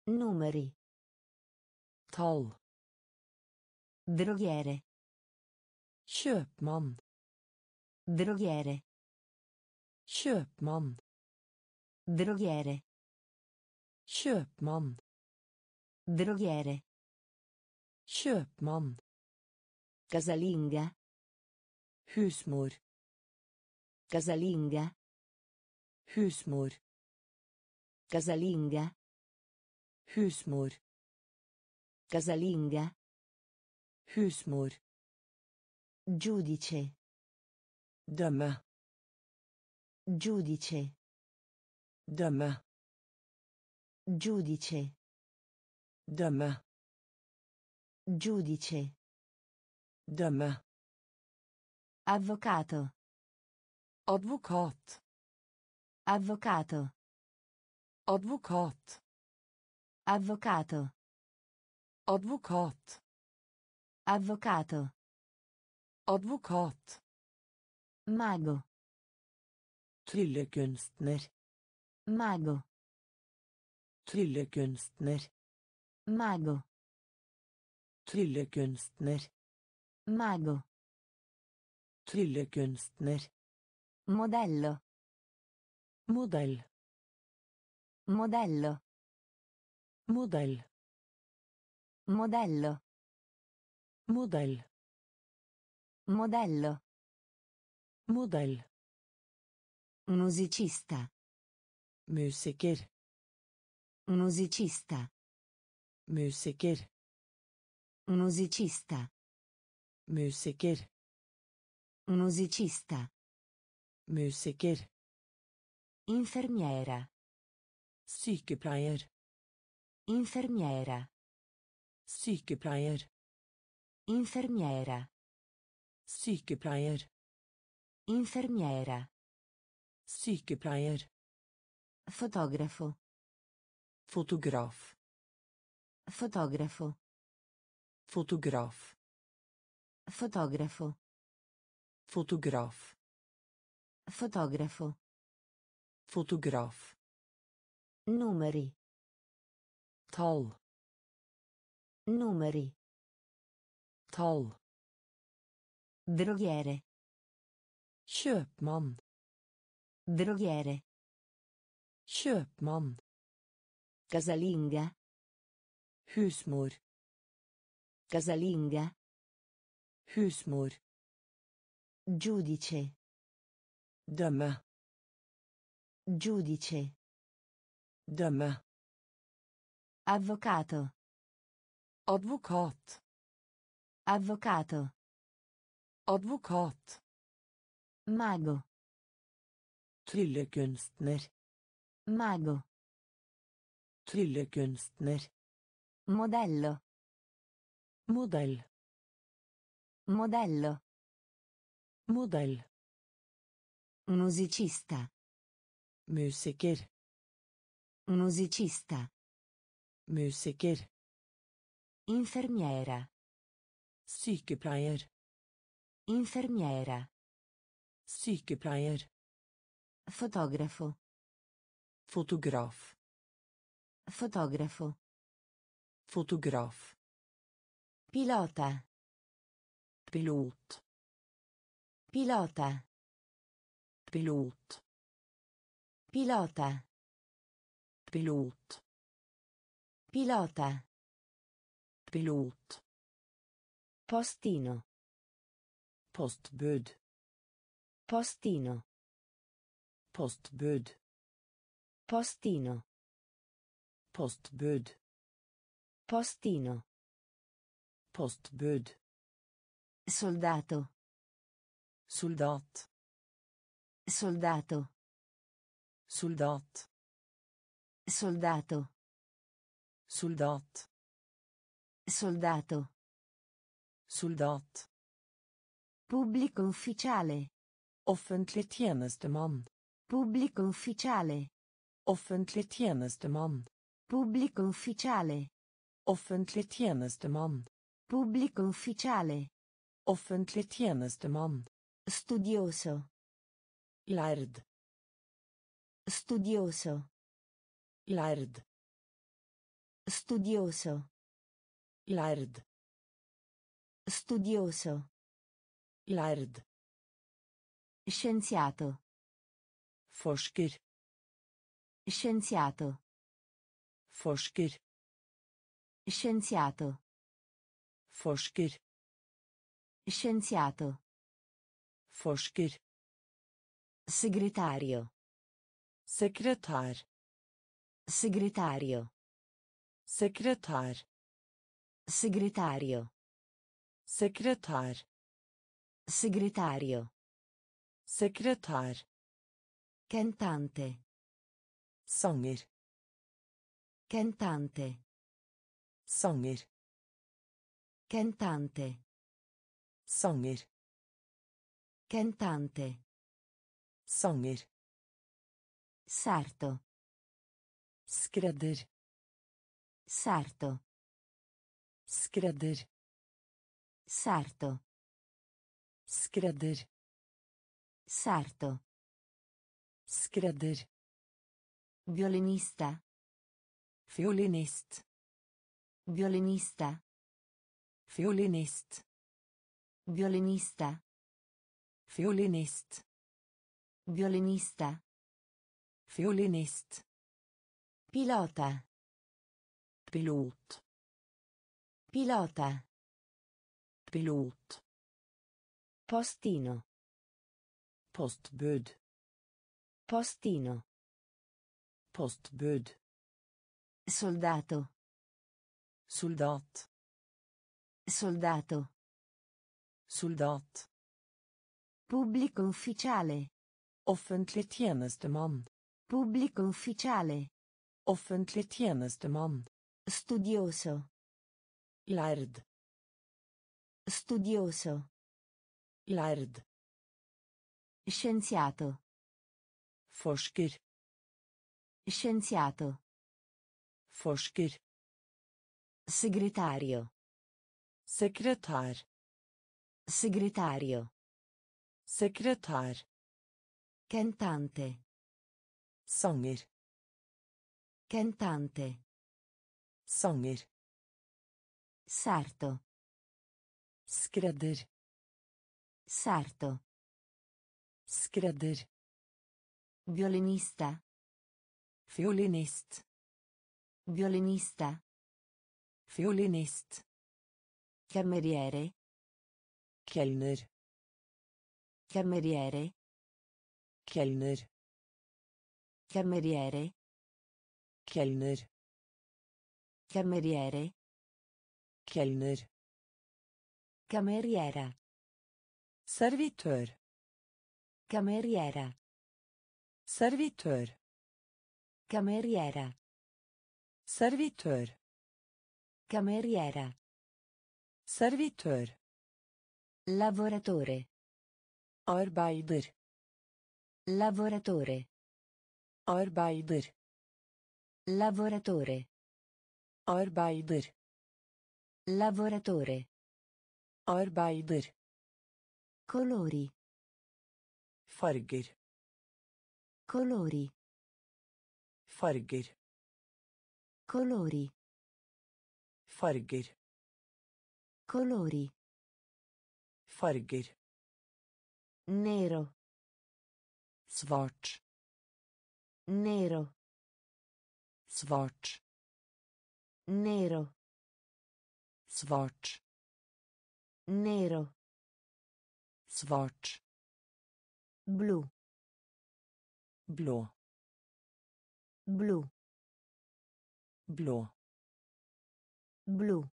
Numeri. Tall. Droghiere. Kjøpmann. Droghiere. Kjøpmann. Droghiere. Kjøpmann. Droghiere. Kjøpmann. Casalinga. Husmor. Casalinga. Husmor. Casalinga. Husmor. Casalinga. Husmor. Giudice. Dømme. Giudice. Dama. Giudice. Dama. Giudice. Dama. Avvocato. Advocat. Avvocato. Advocat. Avvocato. Advocat. Avvocato. Advocat. Mago. Tryllekunstner. Mago. Tryllekunstner. Mago. Tryllekunstner. Mago. Tryllekunstner. Modello. Modell. Modello. Modell. Modello. Modell. Modello. Modell. Musicista. Musiker. Musicista. Musiker. Musicista. Musiker. Musicista. Musiker. Infermiera. Sykepleier. Infermiera. Sykepleier. Infermiera. Sykepleier. Infermiera. Sykepleier. Fotografo. Fotograf. Fotografo. Fotograf. Fotografo. Fotograf. Fotografo. Fotograf. Numeri. Tall. Numeri. Tall. Droghiere. Kjøpmann. Droghiere. Kjøpmann. Casalinga. Husmor. Casalinga. Husmor. Giudice. Dømme. Giudice. Dømme. Avvocato. Avvocat. Avvocato. Avvocat. Mago. Tryllekunstner. Mago. Tryllekunstner. Modello. Modell. Modello. Modell. Musicista. Musiker. Musicista. Musiker. Infermiera. Sykepleier. Infermiera. Sykepleier. Fotografo. Fotograf. Fotografo. Fotograf. Pilota. Pilot. Pilota. Pilot. Pilota. Pilot. Pilota. Pilot. Postino. Postbud. Postino. Postbud. Postino. Postbud. Postino. Postbud. Soldato. Soldat. Soldato. Soldat. Soldato. Soldat. Soldato. Soldat. Pubblico ufficiale. Offentlig tjenestemann. Pubblico ufficiale. Offentlig tjenestemann. Pubblico ufficiale. Offentlig tjenestemann. Pubblico ufficiale. Offentlig tjenestemann. Studioso. Lærd. Studioso. Lærd. Studioso. Lærd. Studioso. Lærd. Scienziato. Forsker. Scienziato. Forsker. Scienziato. Forsker. Scienziato. Forsker. Segretario. Sekretar. Segretario. Sekretar. Segretario. Sekretar. Segretario. Sekretar. Cantante. Sanger. Cantante. Sanger. Cantante. Sanger. Cantante. Sanger. Sarto. Skredder. Sarto. Skredder. Sarto. Skredder. Sarto. Skredder. Violinista. Fiolinist. Violinista. Fiolinist. Violinista. Fiolinist. Violinista. Fiolinist. Pilota. Pilot. Pilota. Pilot. Postino. Postbud. Postino. Postbud. Soldato. Soldat. Soldato. Soldat. Pubblico ufficiale. Offentlig tjenestemann. Pubblico ufficiale. Offentlig tjenestemann. Studioso. Lærd. Studioso. Lærd. Scienziato. Forsker. Scienziato. Forsker. Segretario. Sekretær. Segretario. Sekretær. Cantante. Sanger. Cantante. Sanger. Sarto. Skredder. Sarto. Skredder. Violinista. Violinist. Violinista. Violinist. Cameriere. Kellner. Cameriere. Kellner. Cameriere. Kellner. Cameriere. Kellner. Cameriera. Servitør. Cameriera. Servitør. Cameriera. Servitør. Cameriera. Servitør. Lavoratore. Arbeider. Lavoratore. Arbeider. Lavoratore. Arbeider. Lavoratore. Arbeider. Colori. Farger. Colori. Farger. Colori. Farger. Colori. Farger. Nero. Svart. Nero. Svart. Nero. Svart. Nero. Svart. Blu blå blå blå blå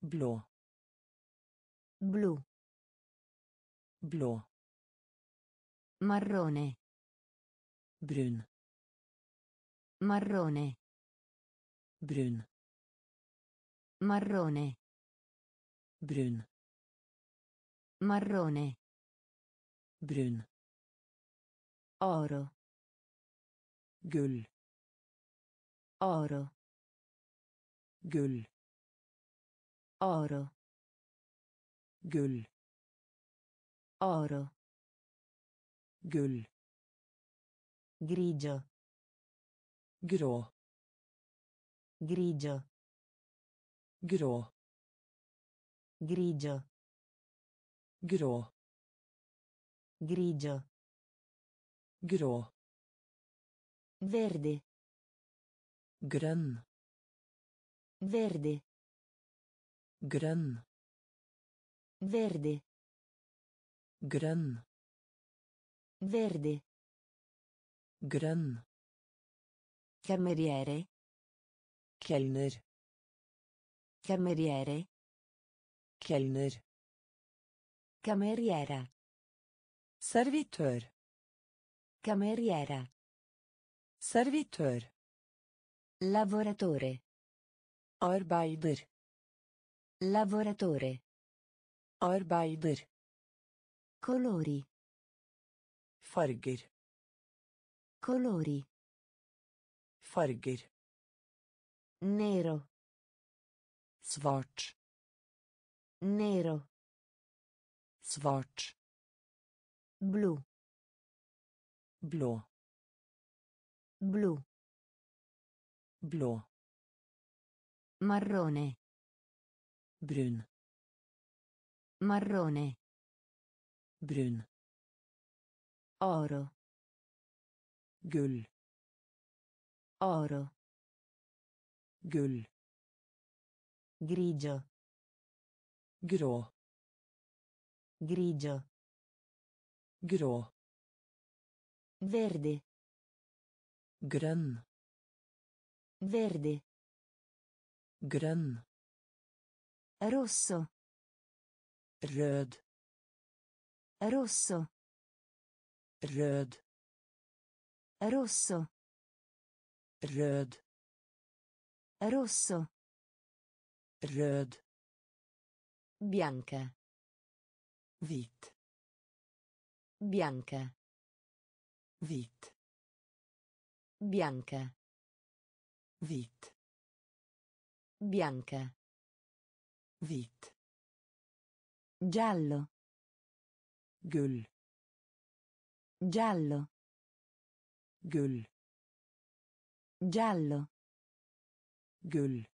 blå blå blå marrone brun marrone brun marrone brun marrone brun oro gull oro gull oro gull oro gull grigio grå grigio grå grigio grå grigio grå verde grønn verde grønn verde grønn verde grønn cameriere kelner cameriere kelner cameriera servitør Cameriera. Servitør. Lavoratore. Arbeider. Lavoratore. Arbeider. Colori. Farger. Colori. Farger. Nero. Svart. Nero. Svart. Blu. Blå. Blu. Blå. Marrone. Brun. Marrone. Brun. Oro. Gull. Oro. Gull. Grigio. Grå. Grigio. Grå. Verde. Grønn. Verde. Grønn. Rosso. Rød. Rosso. Rød. Rosso. Rød. Rosso. Rød. Bianca. Vit. Bianca. Vit. Bianca. Vit. Bianca. Vit. Giallo. Gull. Giallo. Gull. Giallo. Gull.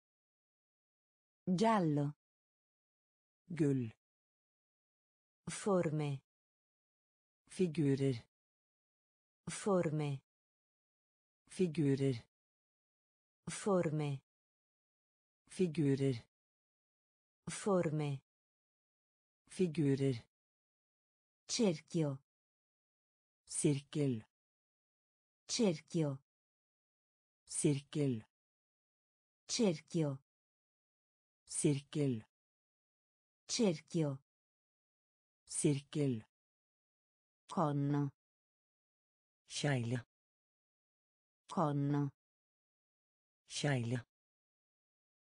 Giallo. Gull. Forme. Figurer. Forme. Figurer. Forme. Figurer. Forme. Figurer. Cerchio. Sirkel. Cerchio. Sirkel. Cerchio. Sirkel. Cerchio. Sirkel. Conno. Scegli. Con. Scegli.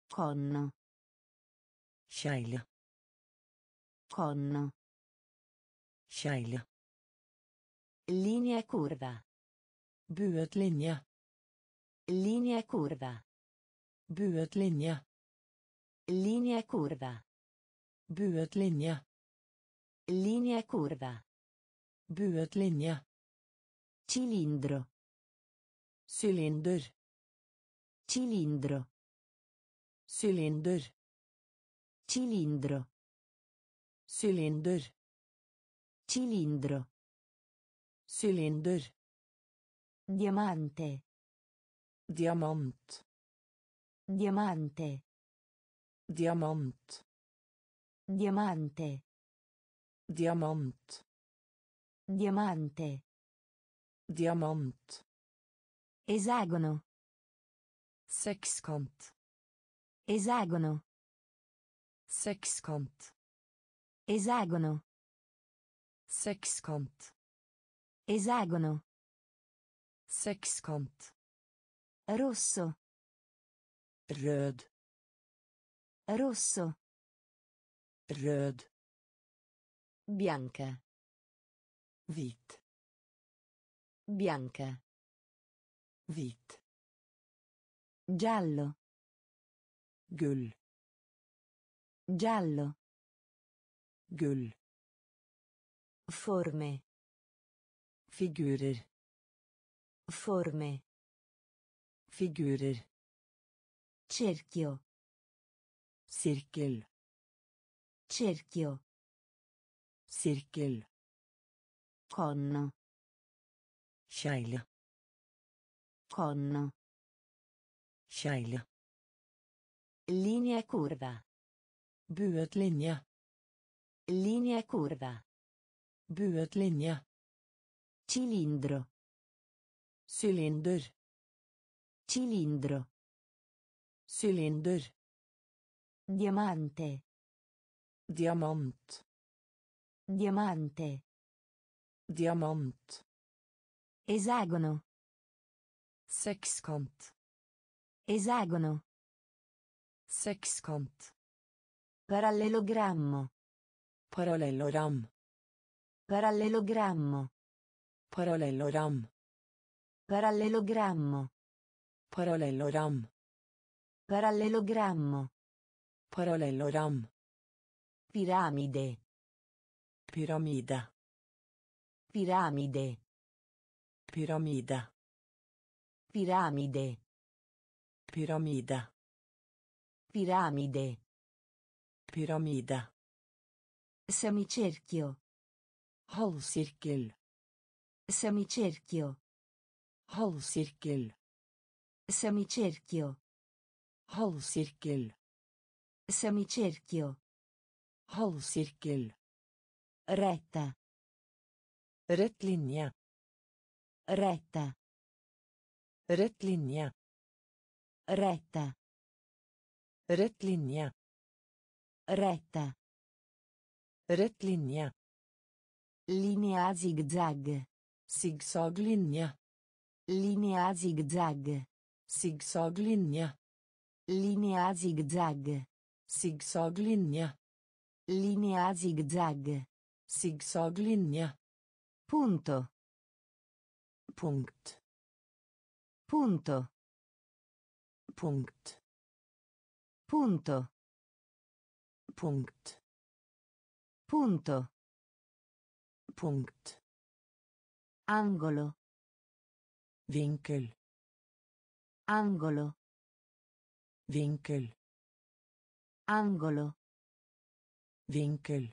Con. Scegli. Con. Scegli. Linea curva. Buet linje. Linea curva. Buet linje. Linea curva. Buet linje. Linea curva. Buet linje. Cilindro. Cylinder. Cilindro. Cylinder. Cilindro. Cylinder. Cilindro. Cylinder. Diamante. Diamant. Diamante. Diamant. Diamante. Diamant. Diamante. Diamant. Esagono. Sekskant. Esagono. Sekskant. Esagono. Sekskant. Esagono. Sekskant. Rosso. Rød. Rosso. Rød. Bianca. Vit. Bianca. Vit. Giallo. Gull. Giallo. Gull. Forme. Figurer. Forme. Figurer. Cerchio. Cirkel. Cerchio. Cirkel. Conno. Scegli. Conno. Scegli. Linea curva. Buet linje. Linea curva. Buet linje. Cilindro. Cylinder. Cilindro. Cylinder. Diamante. Diamant. Diamante. Diamant. Esagono. Sekskant. Esagono. Sekskant. Parallelogrammo. Parallelloram. Parallelogrammo. Parallelloram. Parallelogrammo. Parallelloram. Parallelogrammo. Parallelloram. Piramide. Piramida. Piramide. Piramide. Piramide. Piramide. Piramide. Piramida. Semicerchio. Halvsirkel. Semicerchio. Halvsirkel. Semicerchio. Halvsirkel. Semicerchio. Halvsirkel. Retta. Rett linje. Retta. Rettlinja. Retta. Rettlinja. Retta. Rettlinja. Linea zigzag. Zigzaglinja. Linea zigzag. Zigzaglinja. Linea zigzag. Zigzaglinja. Linea zigzag. Zigzaglinja. Punto. Punkt. Punto. Punkt. Punto. Punkt. Punto. Punkt. Angolo. Winkel. Angolo. Winkel. Angolo. Winkel.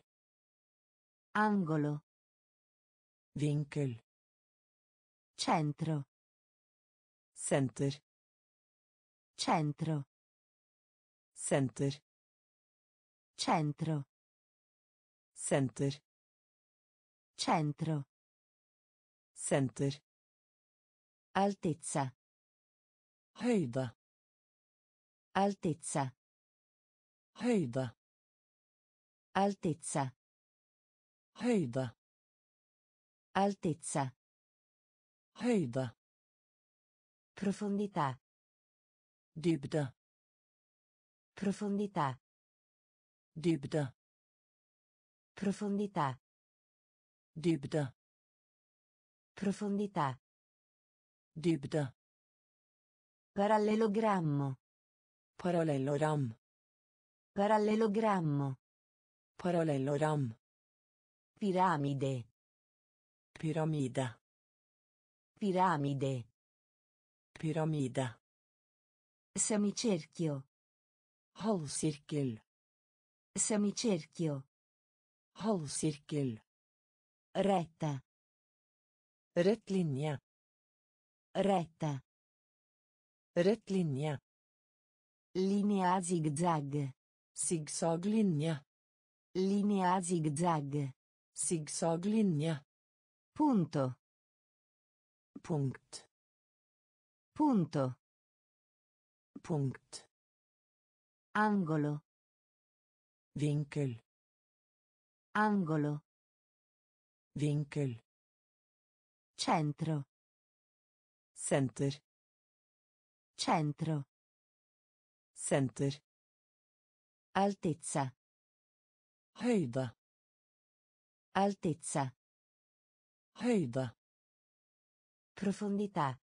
Angolo. Winkel. Centro. Center. Centro. Center. Centro. Center. Centro. Center. Altezza. Høyde. Altezza. Høyde. Altezza. Høyde. Altezza. Høyde. Profondità. Dybde. Profondità. Dybde. Profondità. Dybde. Profondità. Dybde. Parallelogrammo. Parallelogrammo. Parallelogrammo. Parallelogrammo. Piramide. Piramida. Piramide. Piramide. Semicerchio. Halvsirkel. Semicerchio. Halvsirkel. Retta. Rett linje. Retta. Rett linje. Linea zigzag. Zigzag-linje. Linea zigzag. Zigzag-linje. Punto. Punkt. Punto. Punkt. Angolo. Winkel. Angolo. Winkel. Centro. Center. Centro. Center. Altezza. Höjda. Altezza. Höjda. Profondità.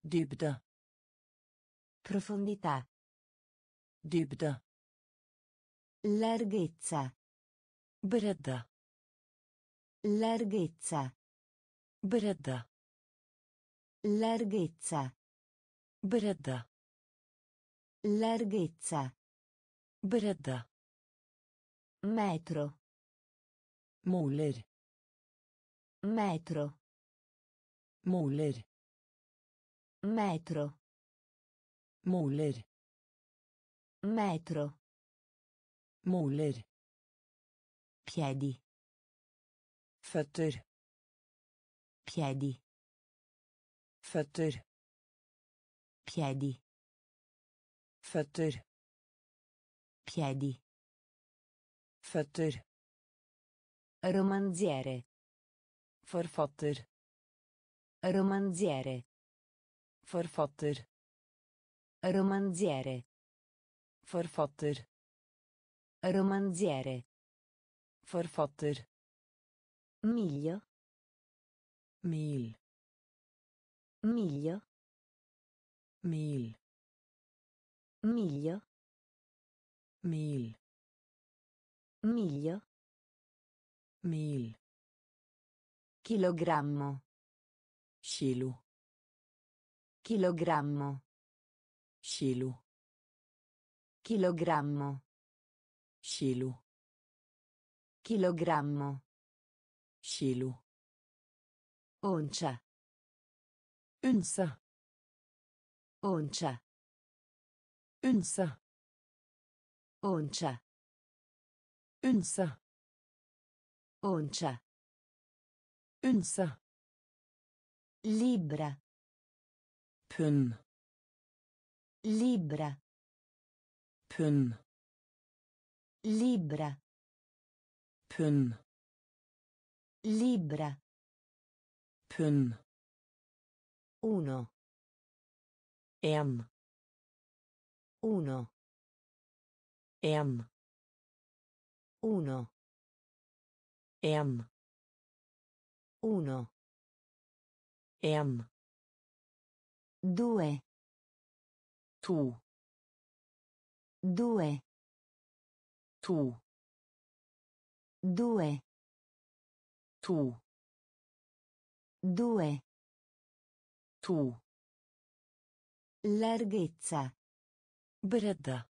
Dybde. Profondità. Dybde. Larghezza. Bredda. Larghezza. Bredda. Larghezza. Bredda. Larghezza. Bredda. Metro. Muller. Metro. Måler. Metro. Måler. Metro. Måler. Piedi. Føtter. Piedi. Føtter. Piedi. Føtter. Piedi. Føtter. Romanziere. Forfatter. Romanziere. Forfotter. Romanziere. Forfotter. Romanziere. Forfotter. Miglio. Mil. Miglio. Mil. Miglio. Mil. Miglio. Mil. Chilogrammo. Silu. Chilogrammo. Silu. Chilogrammo. Silu. Chilogrammo. Silu. Oncia. Unsa. Oncia. Unsa. Oncia. Unsa. Oncia. Unsa. Libra. Pun. Libra. Pun. Libra. Pun. Libra. Pun. Uno. En. Uno. En. Uno. En. Uno. En. Due. Tu. Due. Tu. Due. Tu. Due. Tu. Larghezza. Bredda.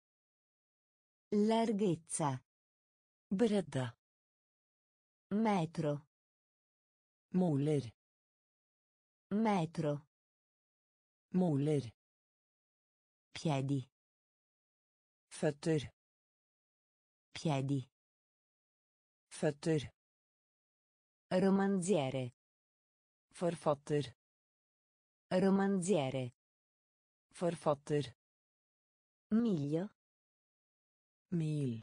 Larghezza. Bredda. Metro. Muller. Metro. Måler. Piedi. Føtter. Piedi. Føtter. Romanziere. Forfatter. Romanziere. Forfatter. Miglio. Mil.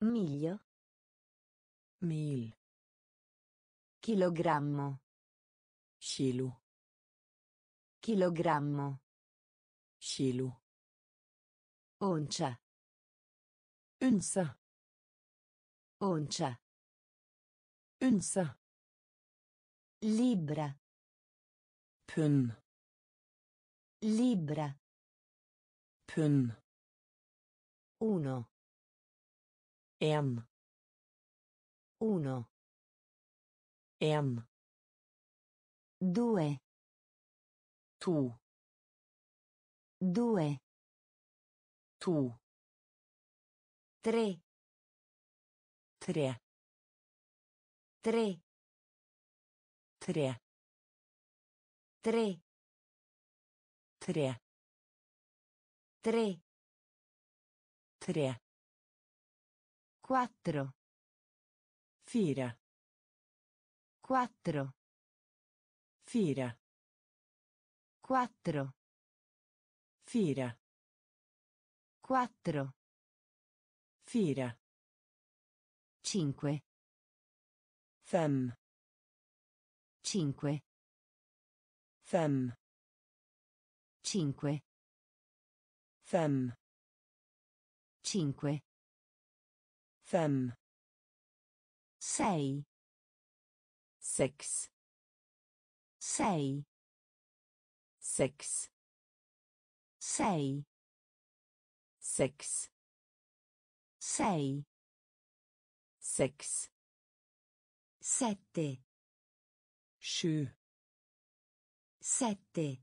Miglio. Mil. Chilogrammo. Silu. Chilogrammo. Silu. Oncia. Unsa. Oncia. Unsa. Libra. Pun. Libra. Pun. Uno. En. Uno. En. Due. Tu. Due. Tu. Tre. Tre. Tre. Tre. Tre. Tre. Tre. Tre. Quattro. Fira. Quattro. Fira. Quattro. Fira. Quattro. Fira. Cinque. Fem. Cinque. Fem. Cinque. Fem. Cinque. Fem. Sei. Sex. Sei. Sex. Sei. Sex. Sei. Sex. Sette. Sju. Sette.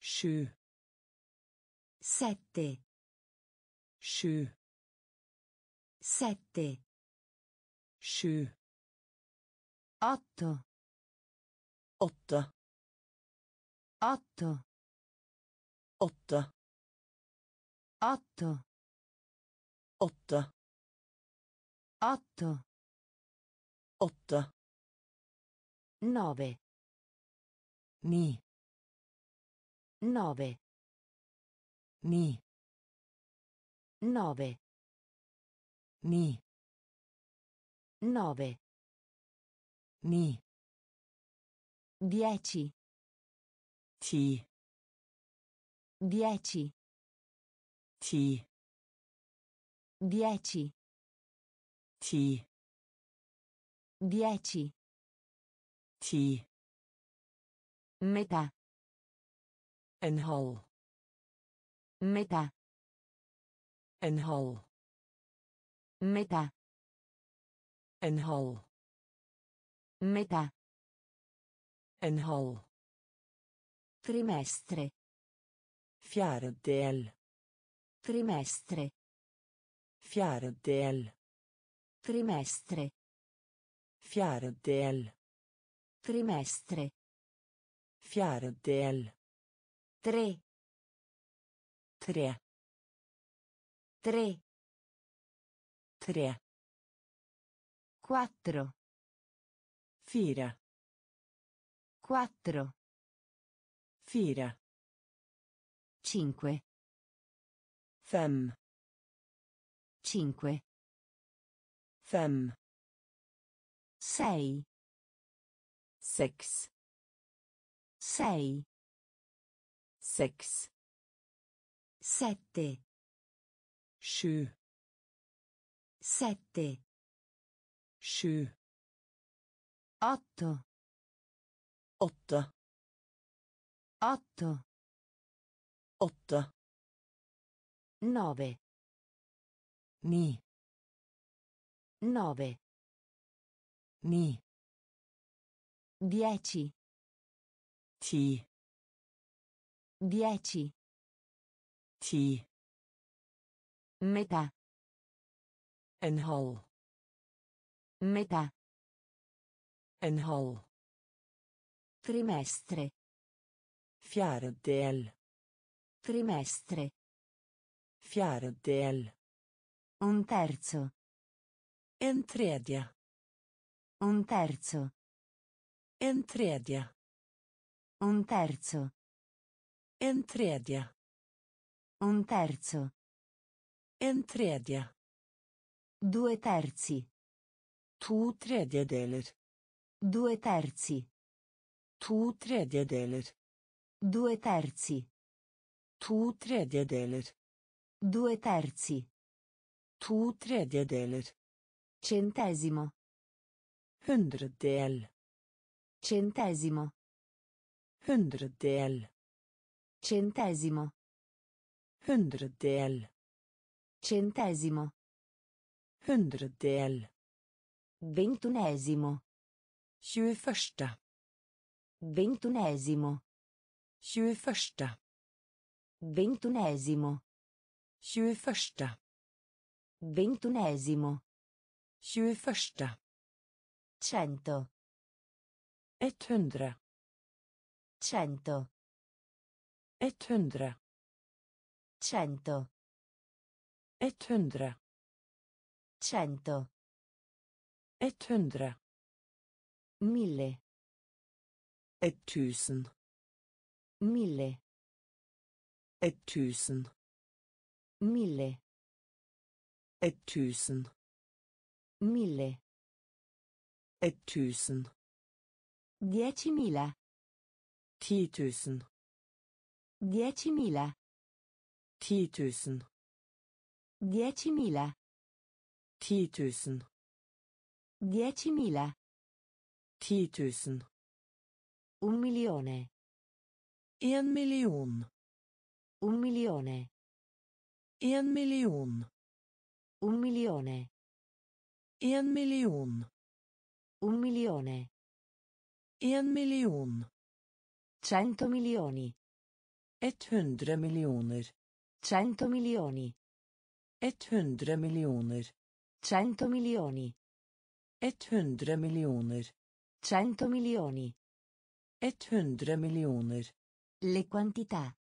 Sju. Sette. Sju. Sette. Sju. Otto otto otto otto otto otto otto otto nove ni nove ni nove ni nove ni Dieci. Ti. Dieci. Ti. Dieci. Ti. Dieci. Ti. Metà. Een hal. Metà. Een hal. Metà. Een hal. Metà. En halv. Trimestre. del. Trimestre. del. Trimestre. Fjerdedel. Trimestre. Fjerdedel. Tre. Tre. Tre. Tre. Quattro. Fira. Quattro. Fira. Cinque. Fem. Cinque. Fem. Sei. Sex. Sei. Sex. Sette. Sju. Sette. Sju. Otto otto otto otto nove ni nove ni dieci ti dieci ti metà en hal metà en hal Trimestre. Fjärdedel. Trimestre. Fjärdedel. Un terzo. En tredje. Un terzo. En tredje. Un terzo. En tredje. Un terzo. En tredje. Due terzi. Tu tredjedeler. Due terzi. To tredjedeler. Due terzi. To tredjedeler. Due terzi. To tredjedeler. Centesimo. Hundredel. Centesimo. Hundredel. Centesimo. Hundredel. Centesimo. Hundredel. Ventunesimo. Tjueförsta. Ventunesimo. Tjugoförsta. Ventunesimo. Tjugoförsta. Ventunesimo. Tjugoförsta. Cento. Etthundra. Cento. Etthundra. Cento. Etthundra. Cento. Etthundra. Mille. Et tusen. Mille. Et tusen. Mille. Et tusen. Mille. Et tusen. Diecimila. Ti tusen. Diecimila. Ti tusen. Diecimila. Ti tusen. Diecimila. Ti tusen. Un milione. En million. Un milione. En million. Un milione. En million. Un milione. En million. Cento milioni. Ett hundre miljoner. Cento milioni. Ett hundre miljoner. Cento milioni. Ett hundre miljoner. Cento milioni. 100 miljoner. Le quantità.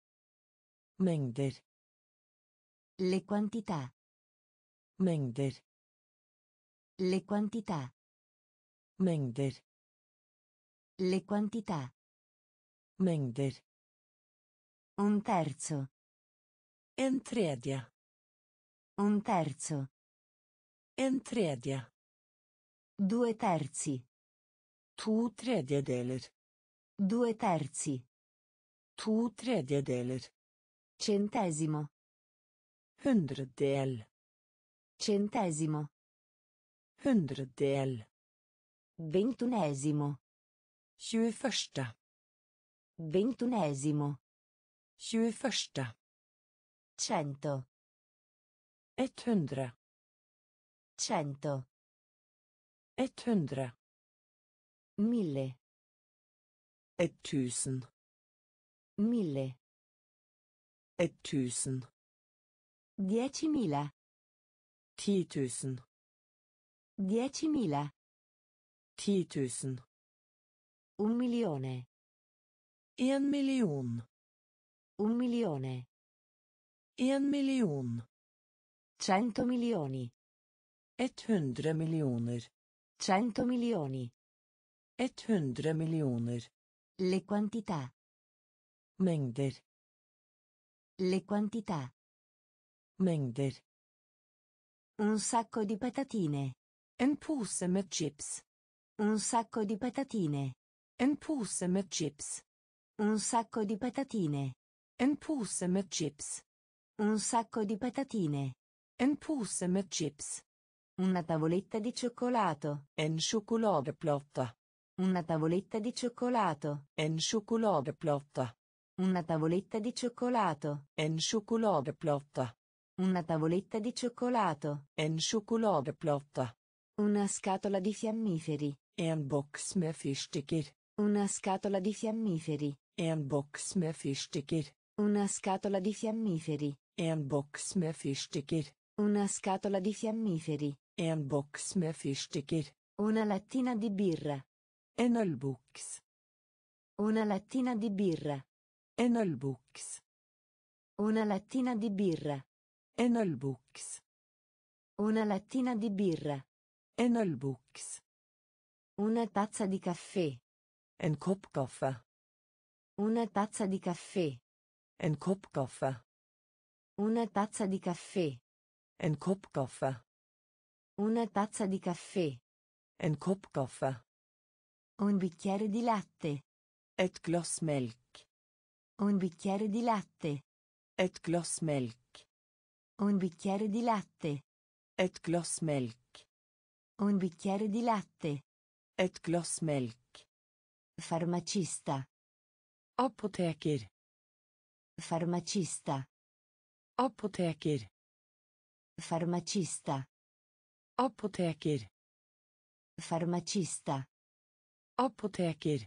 Mängder. Le quantità. Mängder. Le quantità. Mängder. Le quantità. Mängder. Un terzo. Entredia. Un terzo. Entredia. Due terzi. Tu tredjedeler. Due terzi. To tredjedeler. Centesimo. Hundredel. Centesimo. Hundredel. Ventunesimo. Tjueförsta. Ventunesimo. Tjueförsta. Cento. Et Etthundra. Cento. Et Etthundra. Mille. Et tusen. Mille. Et tusen. Diecimila. Ti tusen. Diecimila. Ti tusen. Un milione. En milion. Un milione. En milion. Cento milioni. 100 miljoner. 100 milioni. 100 miljoner. Le quantità. Mängder. Le quantità. Mängder. Un sacco di patatine. En pose med chips. Un sacco di patatine. En pose med chips. Un sacco di patatine. En pose med chips. Un sacco di patatine. En pose med chips. Una tavoletta di cioccolato. En plotta. Una tavoletta di cioccolato. En plotta. Una tavoletta di cioccolato. En plotta. Una tavoletta di cioccolato. En plotta. Una scatola di fiammiferi. En box me fyrstickor. Una scatola di fiammiferi. En box me fyrstickor. Una scatola di fiammiferi. En box me fyrstickor. Una scatola di fiammiferi. En box me fyrstickor. Una lattina di birra. Enelbux. Una lattina di birra. Enelbux. Una lattina di birra. Enelbux. Una lattina di birra. Enelbux. Una tazza di caffè. En kop kaffe. Una tazza di caffè. En kop kaffe. Una tazza di caffè. En kop kaffe. Una tazza di caffè. En kop kaffe. Un bicchiere di latte. Et glass melk. Un bicchiere di latte. Et glass melk. Un bicchiere di latte. Et glass melk. Un bicchiere di latte. Et glass melk. Farmacista. Apoteker. Farmacista. Apoteker. Farmacista. Apoteker. Farmacista. Apoteker.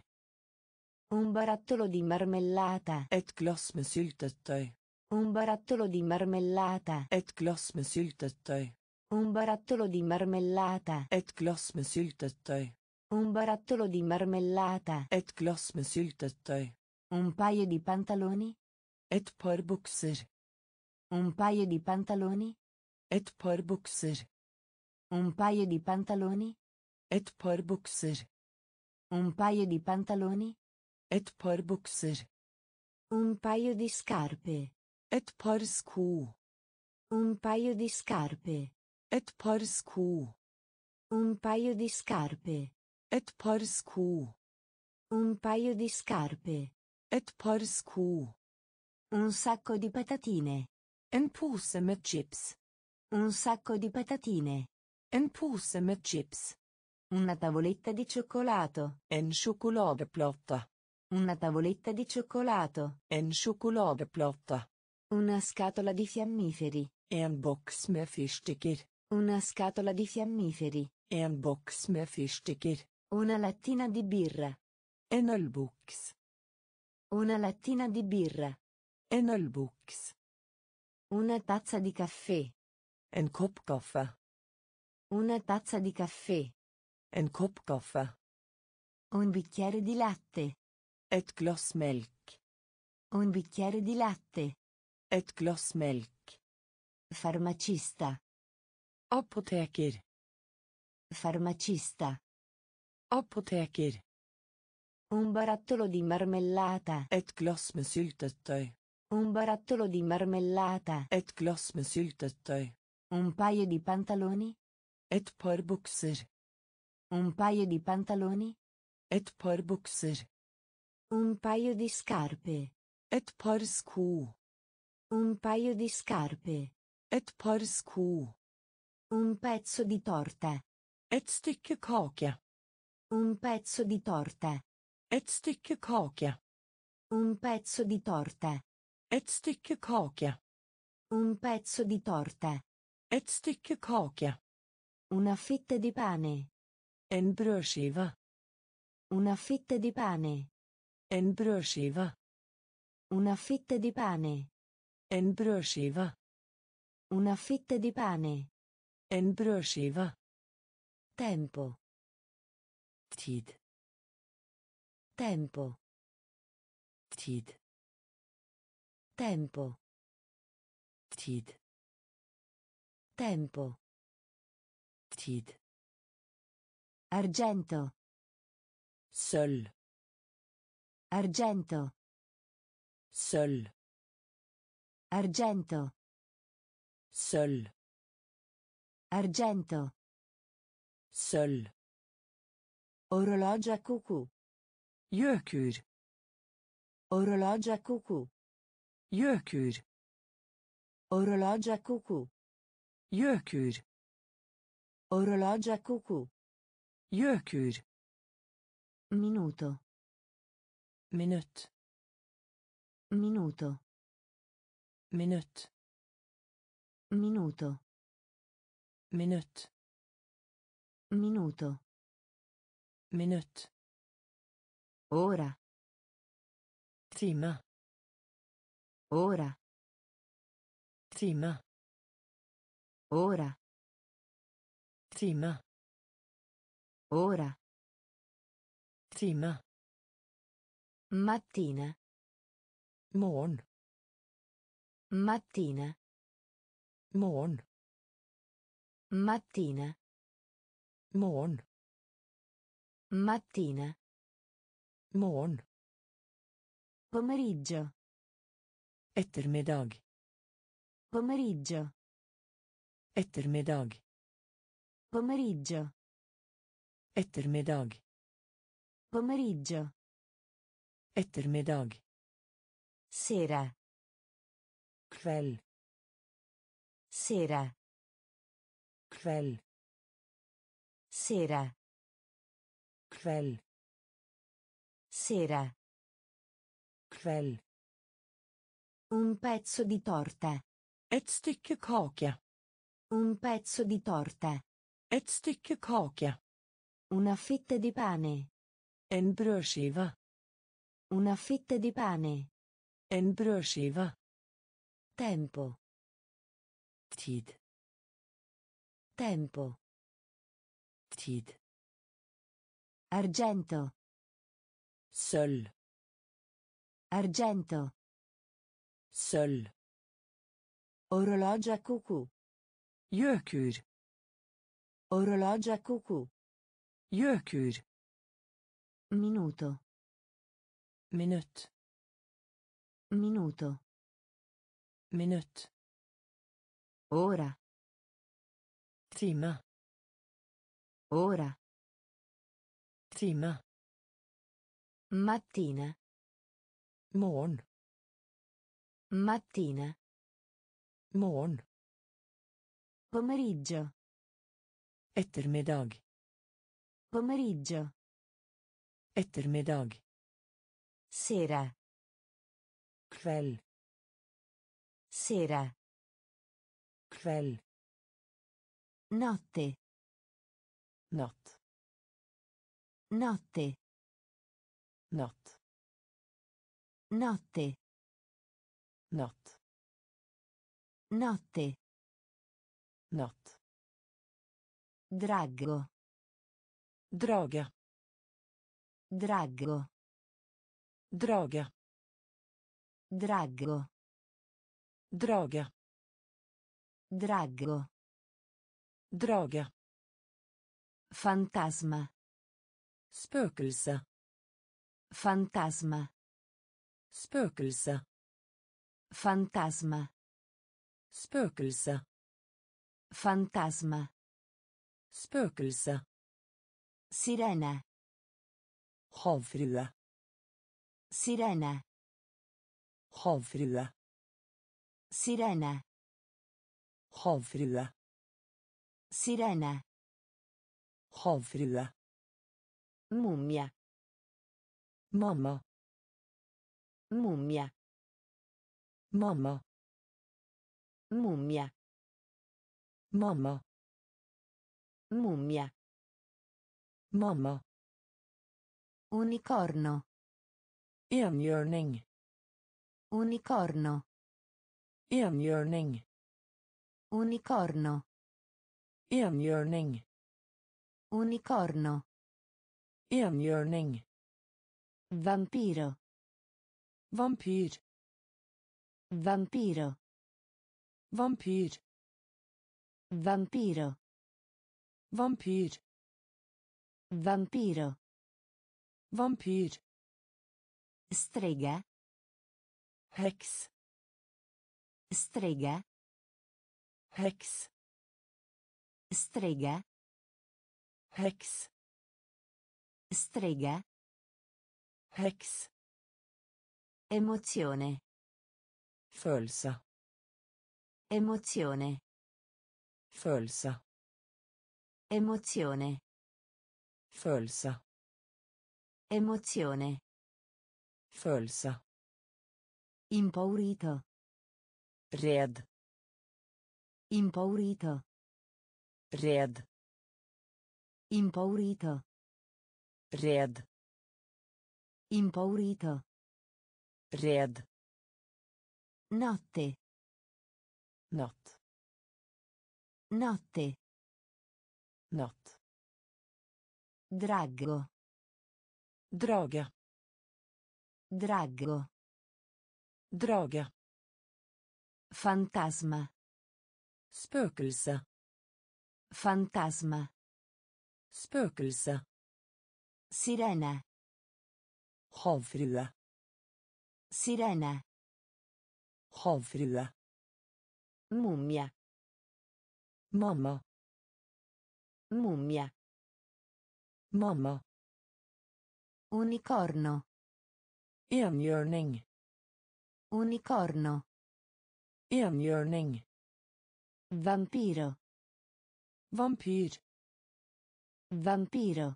Un barattolo di marmellata. Et glass med syltetøy. Un barattolo di marmellata. Et glass med syltetøy. Un barattolo di marmellata. Et glass med syltetøy. Un barattolo di marmellata. Et glass med syltetøy. Un paio di pantaloni. Et par bukser. Un paio di pantaloni. Et par bukser. Un paio di pantaloni. Et par bukser. Un paio di pantaloni. Et par bukser. Un paio di scarpe. Et par sko. Un paio di scarpe. Et par sko. Un paio di scarpe. Et par sko. Un paio di scarpe. Et par sko. Un sacco di patatine. En pose med chips. Un sacco di patatine. En pose med chips. Una tavoletta di cioccolato. En plotta. Una tavoletta di cioccolato. En plotta. Una scatola di fiammiferi. En box me fyrstickor. Una scatola di fiammiferi. En box me fyrstickor. Una lattina di birra. En el box. Una lattina di birra. En el box. Una tazza di caffè. En kop koffer. Una tazza di caffè. En kopp kaffe. Un bicchiere di latte. Et glass melk. Un bicchiere di latte. Et glass melk. Farmacista. Apoteker. Farmacista. Apoteker. Un barattolo di marmellata. Et glass med syltetøy. Un barattolo di marmellata. Et glass med syltetøy. Un paio di pantaloni. Et par bukser. Un paio di pantaloni. Et par bukser. Un paio di scarpe. Et par sko. Un paio di scarpe. Et par sko. Un pezzo di torta. Et stycke kake. Un pezzo di torta. Et stycke kake. Un pezzo di torta. Et stycke kake. Un pezzo di torta. Et stycke kake. Una fitta di pane. En brødskive. Una fitta di pane. En brødskive. Una fitta di pane. En brødskive. Una fitta di pane. En brødskive. Tempo. Tid. Tempo. Tid. Tempo. Tid. Tempo. Tid. Argento. Seul. Argento. Seul. Argento. Seul. Argento. Seul. Orologio a cucù. Gjøkur. Orologia cucù. Gjøkur. Orologia cucù. Gjøkur. Orologia cucù. Gjøkur. Minuto. Minut. Minuto. Minut. Minuto. Minut. Minuto. Minut. Ora. Tima. Ora. Tima. Ora. Time. Ora. Time. Mattina. Morgen. Mattina. Morgen. Mattina. Morgen. Mattina. Morgen. Pomeriggio. Ettermiddag. Pomeriggio. Ettermiddag. Pomeriggio. Ettermiddag. Pomeriggio. Ettermiddag. Sera. Kveld. Sera. Kveld. Sera. Kveld. Sera. Kveld. Un pezzo di torta. Et stycke kake. Un pezzo di torta. Et stycke kake. Una fitta di pane. En brødskive. Una fitta di pane. En brødskive. Tempo. Tid. Tempo. Tid. Argento. Sol. Argento. Sol. Orologio a cucù. Gjøkur. Orologio a cucù. Gjøkur. Minuto. Minut. Minuto. Minut. Ora. Tima. Ora. Tima. Mattina. Morgen. Mattina. Morgen. Pomeriggio. Ettermiddag. Pomeriggio. Ettermiddag. Sera. Kveld. Sera. Kveld. Notte. Natt. Notte. Not. Notte. Not. Notte. Not. Draggo. Droga. Draggo. Droga. drago Droga. drago Droga. Fantasma. Spøkelse. Fantasma. Spøkelse. Fantasma. Spøkelse. Fantasma. Spøkelse. Sirena. Havfrue. Sirena. Havfrue. Sirena. Havfrue. Sirena. Havfrue. Mumia. Mamma. Mumia. Mamma. Mumia. Mamma. Mumia. Mamma. Unicorno. Enhjørning. Unicorno. Enhjørning. Unicorno. Enhjørning. Unicorno. Enhjørning. Vampiro. Vampir. Vampiro. Vampir. Vampiro. Vampyr. Vampiro. Vampir. Strega. Hex. Strega. Hex. Strega. Hex. Strega. Hex. Emozione. Følelse. Emozione. Følelse. Emozione. Følelse. Emozione. Følelse. Impaurito. Red. Impaurito. Red. Impaurito. Red. Impaurito. Red. Notte. Not. Notte. Not. Draggo. Droga. Draggo. Droga. Fantasma. Spøkelse. Fantasma. Spøkelse. Sirena. Havfrue. Sirena. Havfrue. Mummie. Mamma. Mummie. Mamma. Unicorno. Enhjørning. Unicorno. Enhjørning. Vampiro. Vampir. Vampiro.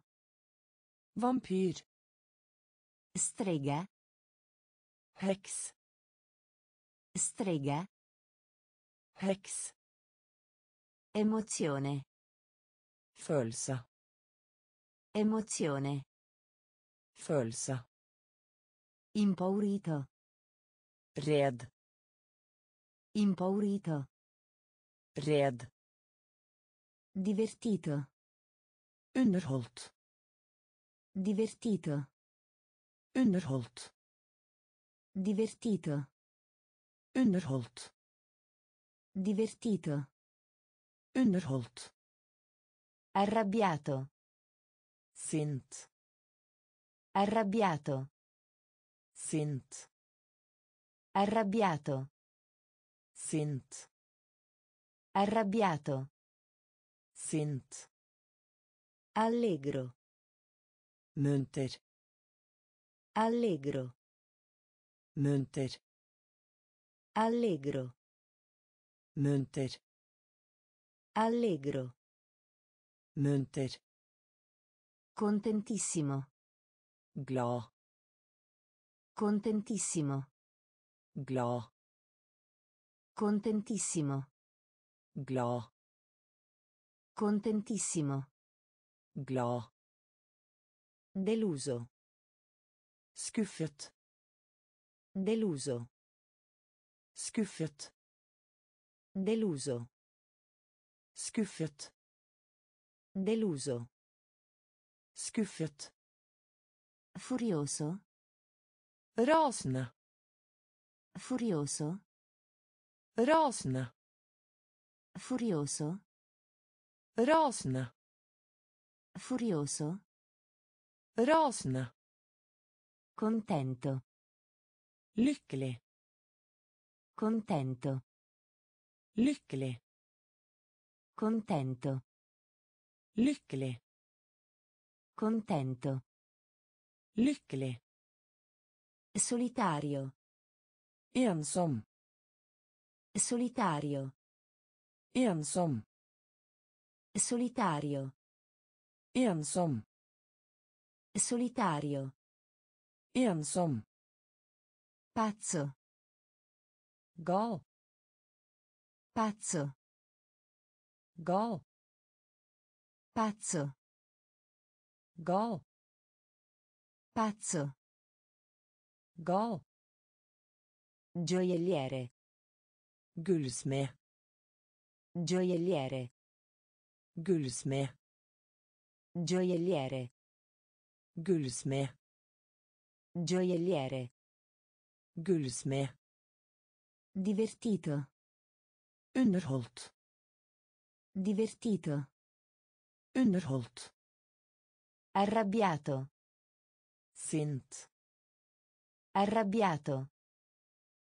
Vampir. Strega. Hex. Strega. Hex. Emozione. Følelse. Emozione. Følelse. Impaurito. Red. Impaurito. Red. Divertito. Underholdt. Divertito. Underholdt. Divertito. Underholdt. Divertito. Underholdt. Arrabbiato. Sint. Arrabbiato. Sint. Arrabbiato. Sint. Arrabbiato. Sint. Allegro. Munter. Allegro. Munter. Allegro. Munter. Allegro. Munter. Contentissimo. Gla. Contentissimo. Gla. Contentissimo. Gla. Contentissimo. Gla. Deluso. Scuffet. Deluso. Scuffet. Deluso. Scuffet. Deluso. Skuffet. Furioso. Rasne. Furioso. Rasne. Furioso. Rasne. Furioso. Rasne. Contento. Lykkelig. Contento. Lykkelig. Contento. Lykkelig. Contento. Lykkelig. Solitario. Ensom. Solitario. Ensom. Solitario. Ensom. Solitario. Ensom. Pazzo. Go. Pazzo. Go. Pazzo. Gol. Pazzo. go Gioielliere. Gullsmed. Gioielliere. Gullsmed. Gioielliere. Gullsmed. Gioielliere. Gullsmed. Divertito. Underholdt. Divertito. Underholdt. Arrabbiato. Sint. Arrabbiato.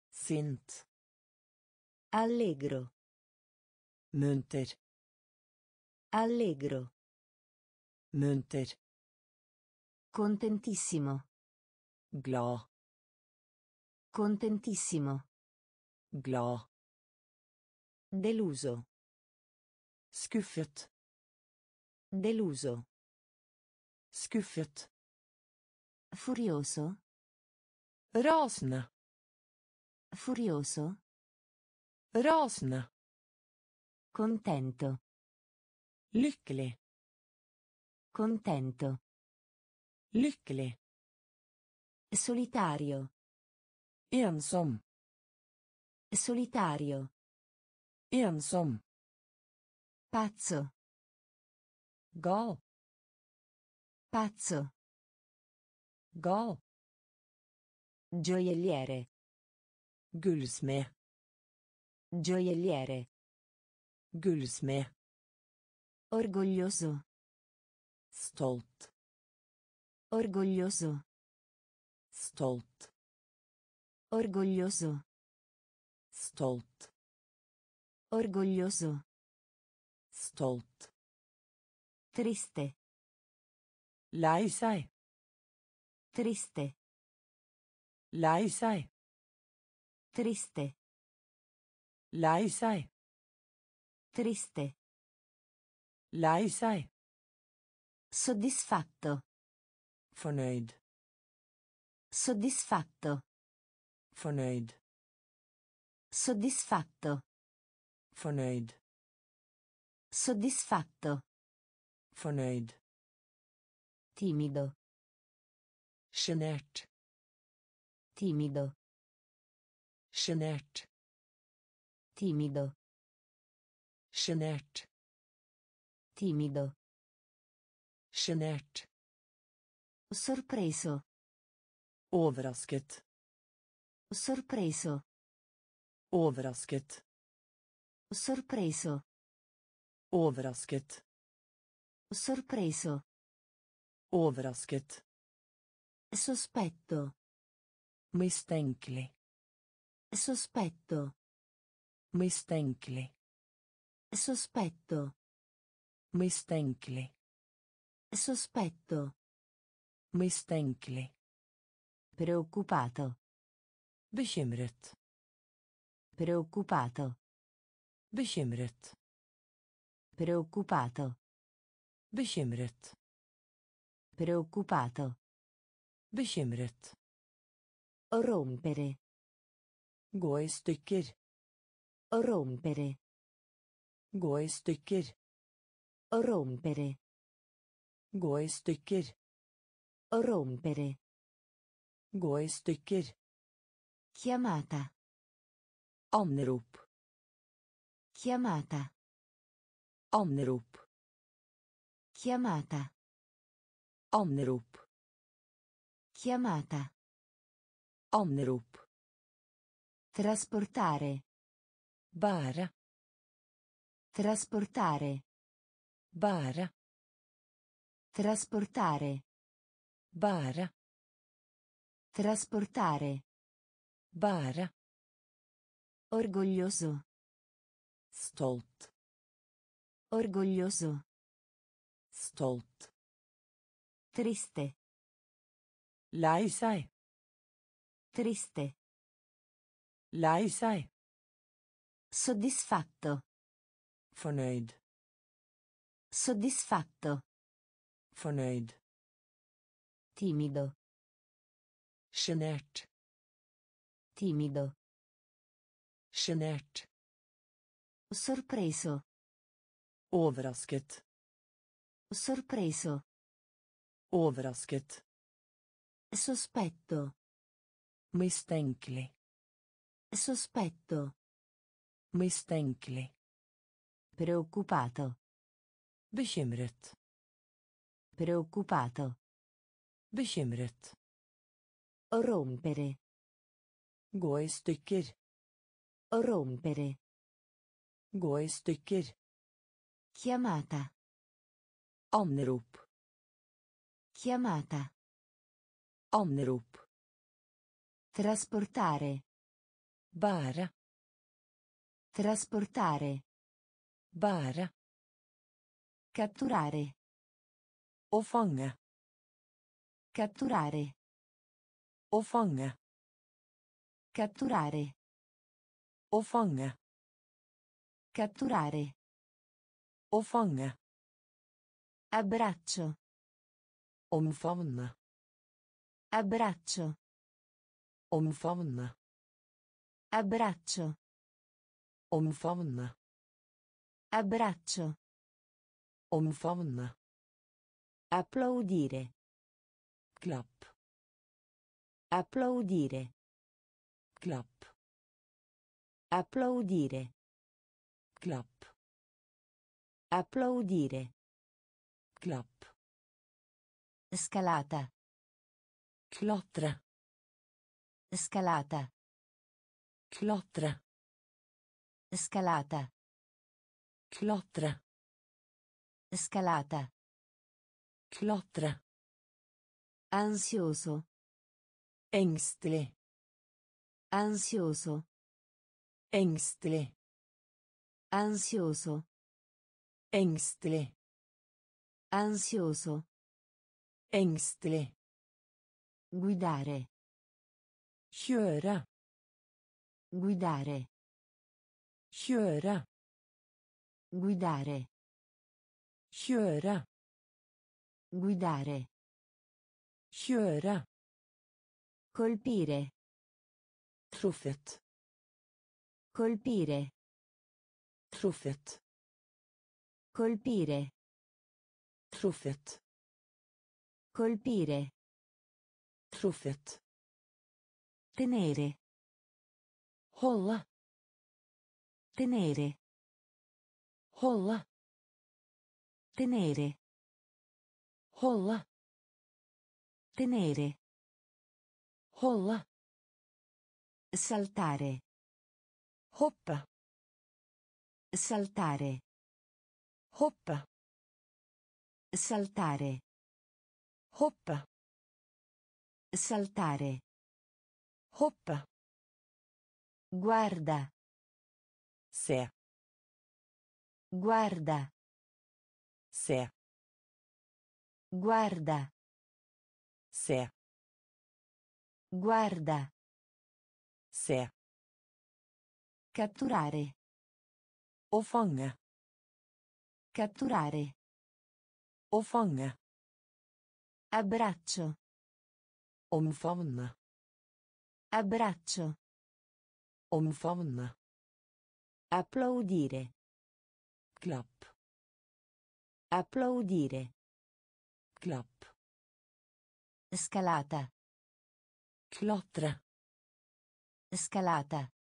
Sint. Allegro. Munter. Allegro. Munter. Contentissimo. Gla. Contentissimo. Gla. Deluso. Skuffet. Deluso. Skuffet. Furioso. Rasne. Furioso. Rasne. Contento. Lykkelig. Contento. Lykkelig. Solitario. Ensom. Solitario. Ensom. Pazzo. Gal. Pazzo. Go. Gioielliere. Gullsmed. Gioielliere. Gullsmed. Orgoglioso. Stolt. Orgoglioso. Stolt. Orgoglioso. Stolt. Orgoglioso. Stolt. Triste. Lei Triste. Lei sei. Triste. Lei sei. Triste. Lei sei. Soddisfatto. Fornöjd. Soddisfatto. Fornöjd. Soddisfatto. Fornöjd. Soddisfatto. Fornöjd. Timido. Sjenert. Timido. Sjenert. Timido. Sjenert. Timido. Sjenert. Sorpreso. Overrasket. Sorpreso. Overrasket. Sorpreso. Overrasket. Sorpreso. Overrasket. Sospetto. Mistenkelig. Sospetto. Mistenkelig. Sospetto. Mistenkelig. Sospetto. Mistenkelig. Preoccupato. Bekymret. Preoccupato. Bekymret. Preoccupato. Bekymret. Preoccupato. Bekymret. Rompere. Gå i stykker. Rompere. Gå i stykker. Rompere. Gå i stykker. Rompere. Gå i stykker. Chiamata. Omnerop. Chiamata. Omnerop. Chiamata. Omnerop. Chiamata. Omnerop. Trasportare. Bara. Trasportare. Bara. Trasportare. Bara. Trasportare. Bara. Orgoglioso. Stolt. Orgoglioso. Stolt. Triste. Lei sai. Triste. Lei sai. Soddisfatto. Fornöjd. Soddisfatto. Fornöjd. Timido. Genert. Timido. Genert. Sorpreso. Overrasket. Sorpreso. Overrasket. Sospetto. Mistenkelig. Sospetto. Mistenkelig. Preoccupato. Bekymret. Preoccupato. Bekymret. Rompere. Gå i stykker. Rompere. Gå i stykker. Chiamata. Anrop. Chiamata. Omnerop. Trasportare. Bara. Trasportare. Bara. Catturare. O fange. Catturare. O fange. Catturare. O fange. Catturare. O fange. Abbraccio. Omfavne. Abbraccio. Omfavne. Abbraccio. Omfavne. Abbraccio. Omfavne. Applaudire. Clap. Applaudire. Clap. Applaudire. Clap. Applaudire. Clap. Scalata. Clotra. Scalata. Clotra. Scalata. Clotra. Scalata. Clotra. Ansioso. Engstle. Ansioso. Engstle. Ansioso. Engstle. Ansioso. Engstelig. Guidare. Kjøre. Guidare. Kjøre. Guidare. Kjøre. Guidare. Kjøre. Colpire. Truffet. Colpire. Truffet. Colpire. Truffet. Colpire. Truffet. Tenere. holla Tenere. holla Tenere. holla Tenere. holla Saltare. Hoppa. Saltare. Hoppa. Saltare. Hoppa. Saltare. Hoppa. Guarda. Se. Guarda. Se. Guarda. Se. Guarda. Se. Catturare. O fange. Catturare. O fange. Abbraccio. Omfavne. Abbraccio. Omfavne. Applaudire. Clap. Applaudire. Clap. Scalata. Clotra. Scalata.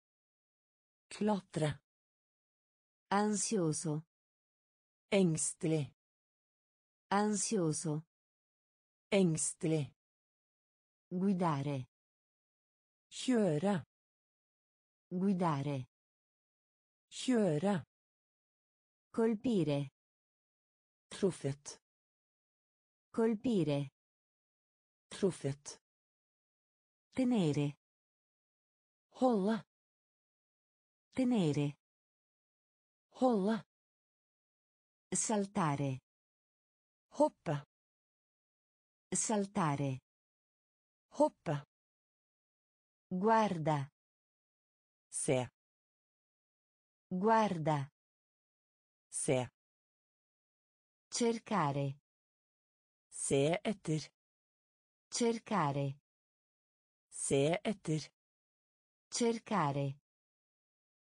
Clotra. Ansioso. Engstle. Ansioso. Engstelig. Guidare. Kjøre. Guidare. Kjøre. Colpire. Truffet. Colpire. Truffet. Tenere. Holde. Tenere. Holde. Saltare. Hoppe. Saltare. Hoppa. Guarda. Se. Guarda. Se. Cercare. Se etter. Cercare. Se etter. Cercare.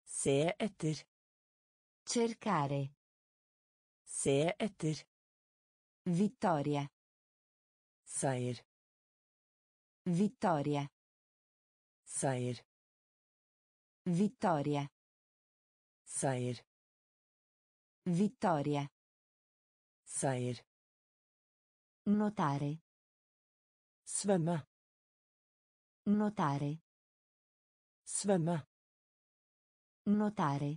Se etter. Cercare. Se etter. Vittoria. Seier. Vittoria. Seier. Vittoria. Seier. Vittoria. Seier. Notare. Svømme. Notare. Svømme. Notare.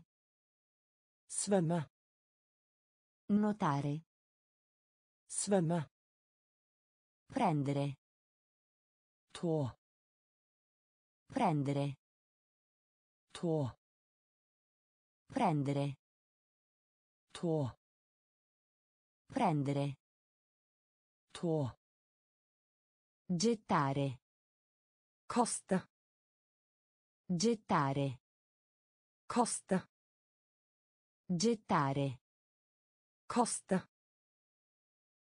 Svømme. Notare. Svømme. Prendere. Tuo. Prendere. Tuo. Prendere. Tuo. Prendere. Tuo. Gettare. Costa. Gettare. Costa. Gettare. Costa.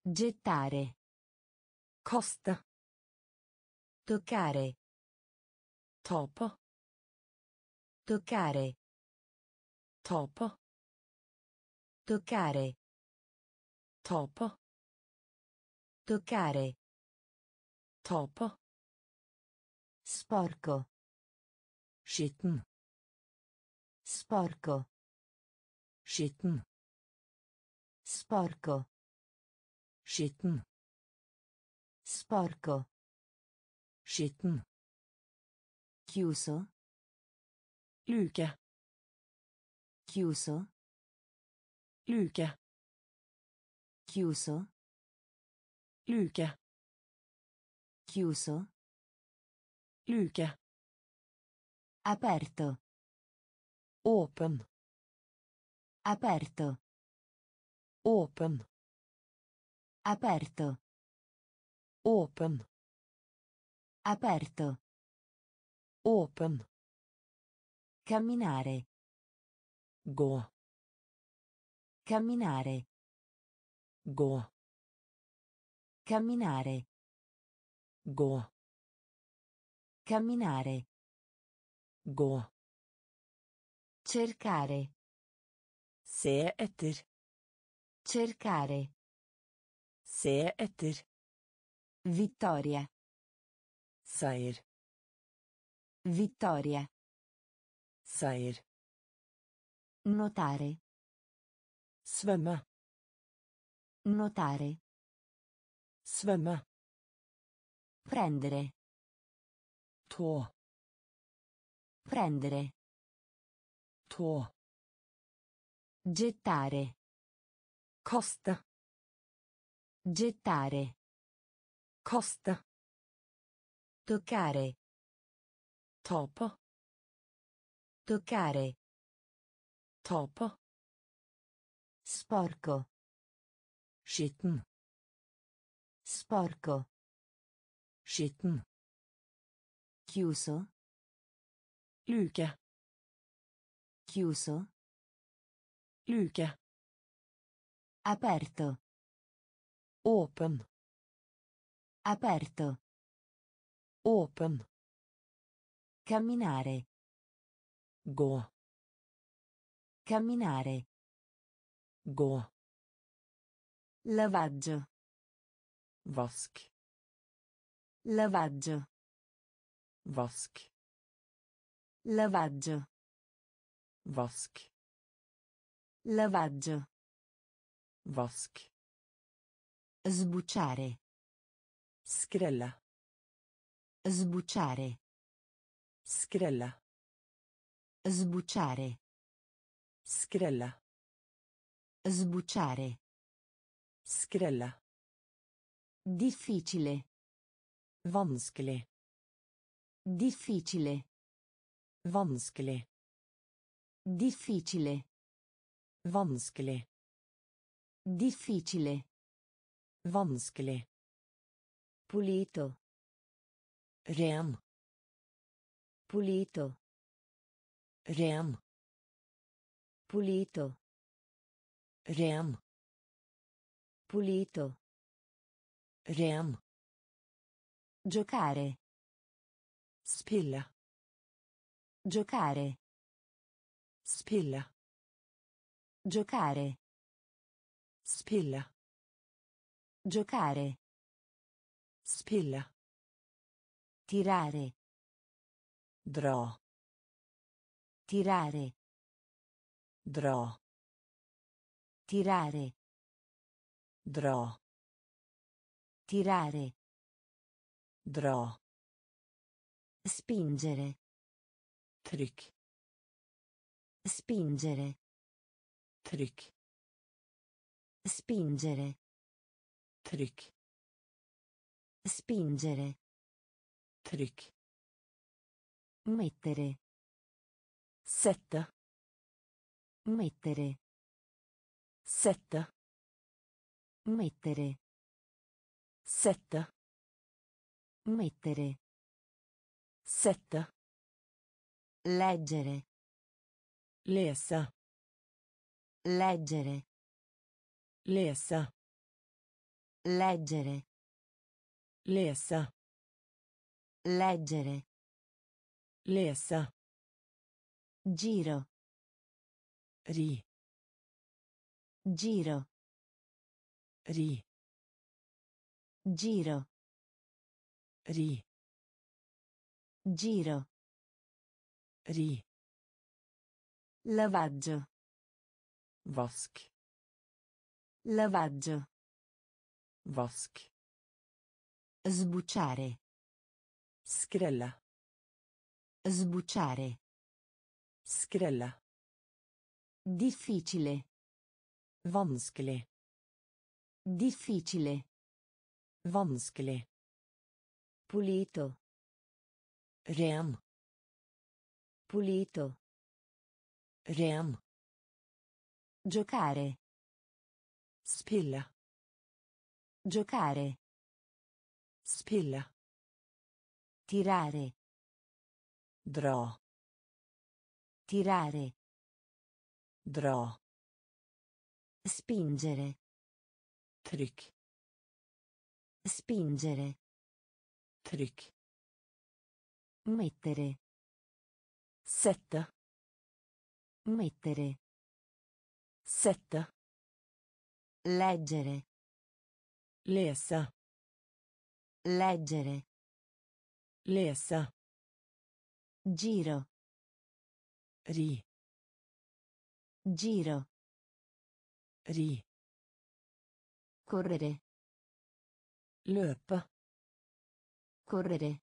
Gettare. Costa. Toccare. Topo. Toccare. Topo. Toccare. Topo. Toccare. Topo. Sporco. Skitten. Sporco. Skitten. Sporco. Skitten. Sporco. Skitten. Chiuso. Luke. Chiuso. Luke. Chiuso. Luke. Chiuso. Luke. Aperto. Open. Aperto. Open. Aperto. Open. Aperto. Open. Camminare. Go. Camminare. Go. Camminare. Go. Camminare. Go. Cercare. Se etter. Cercare. Se etter. Vittoria. Seier. Vittoria. Seier. Notare. Svømme. Notare. Svømme. Prendere. Tå. Prendere. Tå. Gettare. Costa. Gettare. Costa. Toccare. Topo. Toccare. Topo. Sporco. Skitten. Sporco. Skitten. Chiuso. Luke. Chiuso. Luke. Aperto. Open. Aperto. Open. Camminare. Go. Camminare. Go. Lavaggio. Vask. Lavaggio. Vask. Lavaggio. Vask. Lavaggio. Vask. Sbucciare. Skrella. Sbucciare. Skrella. Sbucciare. Skrella. Sbucciare. Skrella. Difficile. Vanskelig. Difficile. Vanskelig. Difficile. Vanskelig. Difficile. Vanskelig. Pulito. rem Pulito. rem Pulito. rem Pulito. rem Giocare. Spilla. Giocare. Spilla. Giocare. Spilla. Giocare. Spilla. Tirare. Dro. Tirare. Dro. Tirare. Dro. Tirare. Dro. Spingere. Trick. Spingere. Trick. Spingere. Trick. Spingere. Trykk. Mettere. Sette. Mettere. Sette. Mettere. Sette. Mettere. Sette. Leggere. Lessa. Leggere. Lessa. Leggere. Lesa. Leggere. Lessa. Giro. Ri. Giro. Ri. Giro. Ri. Giro. Ri. Lavaggio. Vask. Lavaggio. Vask. Sbucciare. Skrella. Sbucciare. Skrella. Difficile. Vanskelig. Difficile. Vanskelig. Pulito. Ren. Pulito. Ren. Giocare. Spilla. Giocare. Spilla. Tirare. Dro. Tirare. Dro. Spingere. Tryck. Spingere. Tryck. Mettere. Setta. Mettere. Setta. Leggere. Lessa. Leggere. Lesa. Giro. Ri. Giro. Ri. Correre. Løpe. Correre.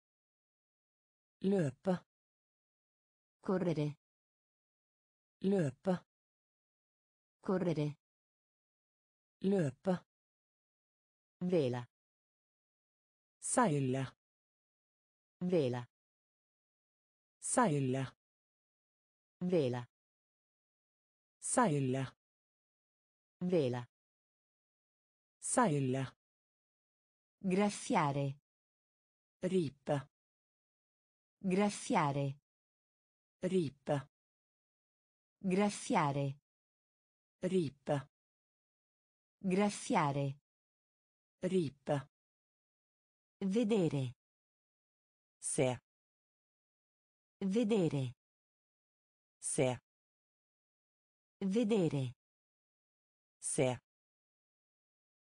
Løpe. Correre. Løpe. Correre. Løpe. Vela. Saella. Vela. Saella. Vela. Saella. Vela. Saella. Graffiare. Rip. Graffiare. Rip. Graffiare. Rip. Graffiare. Rip. Vedere. Se. Vedere. Se. Vedere. Se.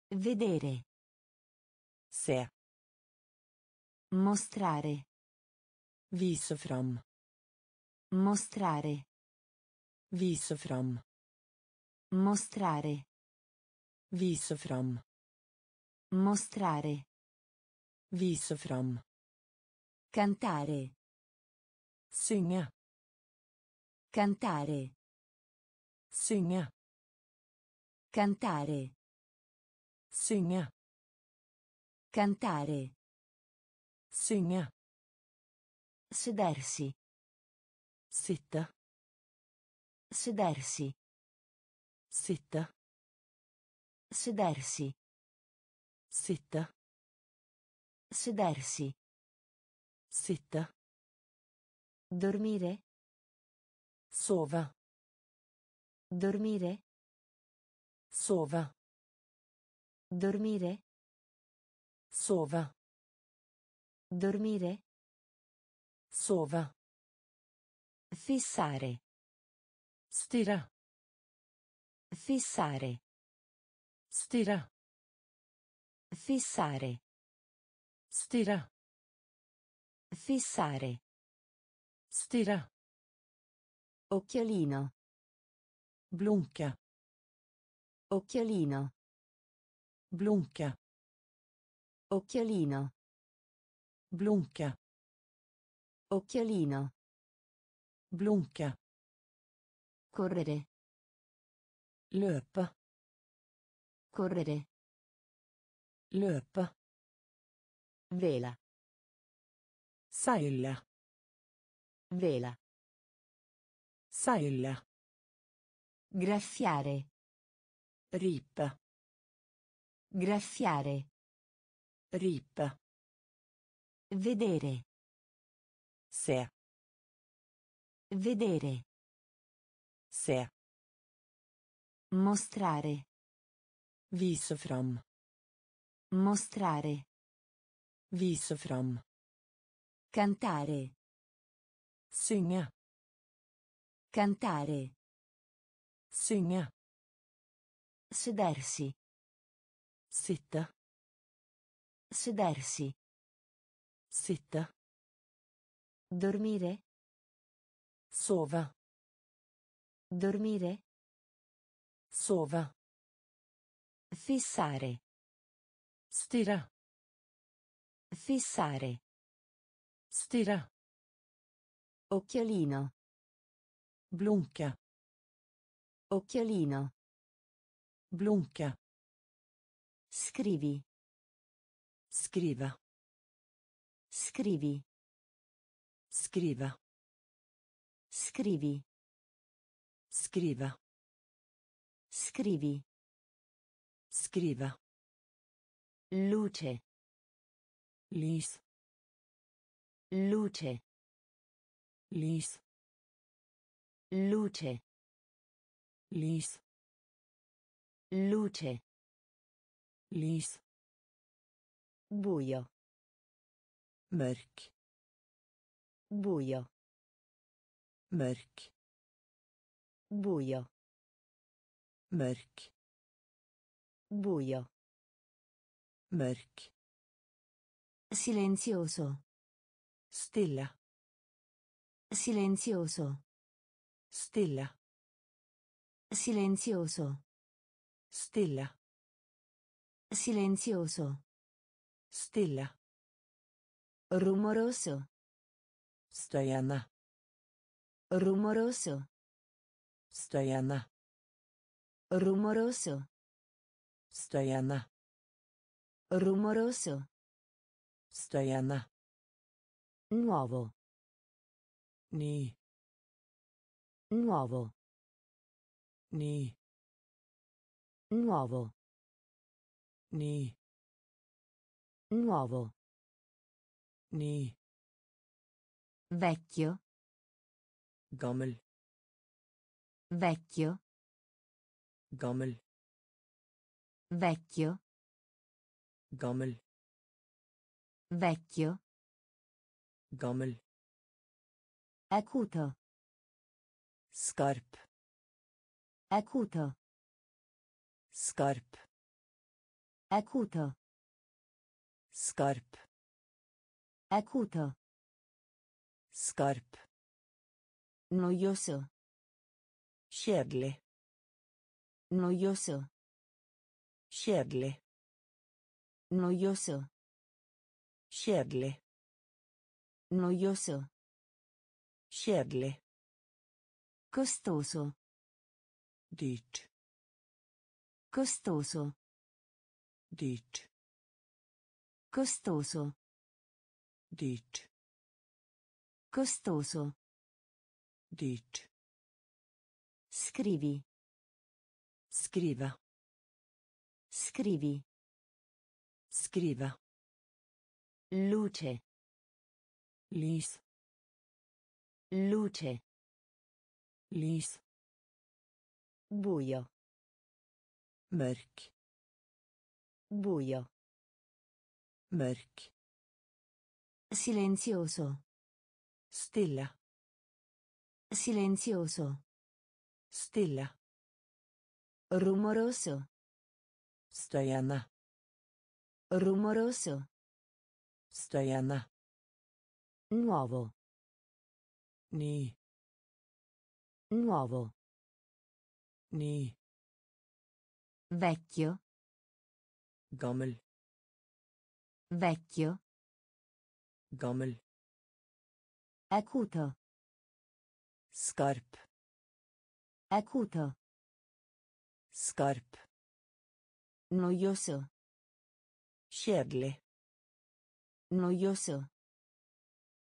Vedere. Se. Mostrare. Viso fram. Mostrare. Viso fram. Mostrare. Viso fram. Mostrare. Vise fram. Cantare. Synge. Cantare. Synge. Cantare. Synge. Cantare. Synge. Sedersi. Sitte. Sedersi. Sitte. Sedersi. Sitte. Sedersi. Sitta. Dormire. Sova. Dormire. Sova. Dormire. Sova. Dormire. Sova. Fissare. Stira. Fissare. Stira. Fissare. Stira. Fissare. Stira. Occhiolino. Blunca. Occhiolino. Blunca. Occhiolino. Blunca. Occhiolino. Blunca. Correre. Løpe. Correre. Løpe. Vela. Seil. Vela. Seil. Graffiare. Rip. Graffiare. Rip. Vedere. Se. Vedere. Se. Mostrare. Viso from. Mostrare. Vise fram. Cantare. Synge. Cantare. Synge. Sedersi. Sitte. Sedersi. Sitte. Dormire. Sove. Dormire. Sove. Fissare. Stira. Fissare. Stira. Occhiolino. Blunca. Occhiolino. Blunca. Scrivi. Scriva. Scrivi. Scriva. Scrivi. Scriva. Scrivi. Scriva. Luce. Lis. Luce. Lis. Luce. Lis. Luce. Lis. Buio. Merk. Buio. Merk. Buio. Merk. Buio. Merk. Silenzioso. Stella. Silenzioso. Stella. Silenzioso. Stella. Silenzioso. Stella. Rumoroso. Stojana. Rumoroso. Stojana. Rumoroso. Stojana. Rumoroso. Stojana. Nuovo. Ni. Nuovo. Ni. Nuovo. Ni. Nuovo. Ni. Vecchio. Gammel. Vecchio. Gammel. Vecchio. Gammel. Vecchio. Gammel. Acuto. Scarp. Acuto. Scarp. Acuto. Scarp. Acuto. Scarp. Noioso. Kjedelig. Noioso. Kjedelig. Noioso. Siedle. Noioso. Siedle. Costoso. Dyrt. Costoso. Dyrt. Costoso. Dyrt. Costoso. Dyrt. Scrivi. Scriva. Scrivi. Scriva. Luce. Lis. Luce. Lis. Buio. Merk. Buio. Merk. Silenzioso. Stilla. Silenzioso. Stilla. Rumoroso. Stojana. Rumoroso. Stojana. Nuovo. Ni. Nuovo. Ni. Vecchio. Gommel. Vecchio. Gommel. Acuto. Skarp. Acuto. Skarp. Noioso. Kjedelig. Noioso.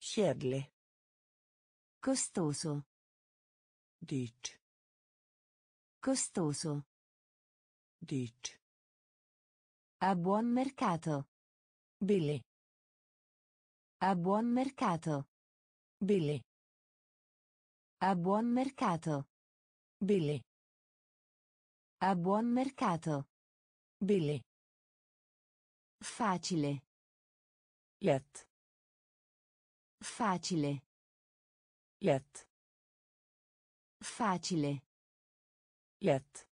Scerle. Costoso. Dit. Costoso. Dit. A buon mercato. Billy. A buon mercato. Billy. A buon mercato. Billy. A buon mercato. Billy. Facile. Lätt. Facile. Let. Facile. Let.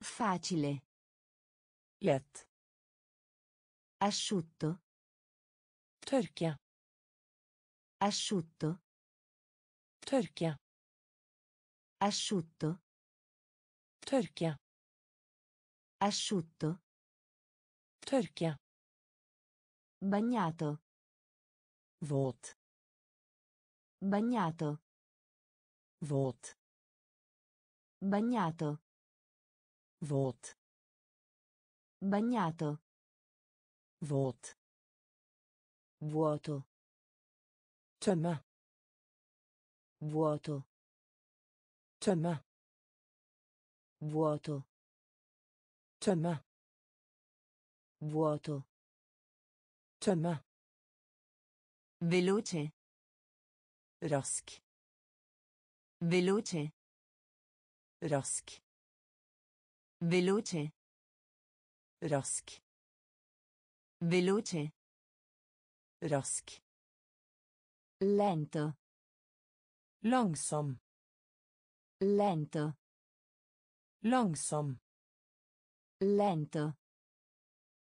Facile. Let. Asciutto. Turchia. Asciutto. Turchia. Asciutto. Turchia. Asciutto. Tørke. Bagnato. Vot. Bagnato. Vot. Bagnato. Vot. Bagnato. Vot. Vuoto. Tömma. Vuoto. Tömma. Vuoto. Tömma. Vuoto. Tømme. Veloce. Rask. Veloce. Rask. Veloce. Rask. Veloce. Rask. Lento. Langsom. Lento. Langsom. Lento.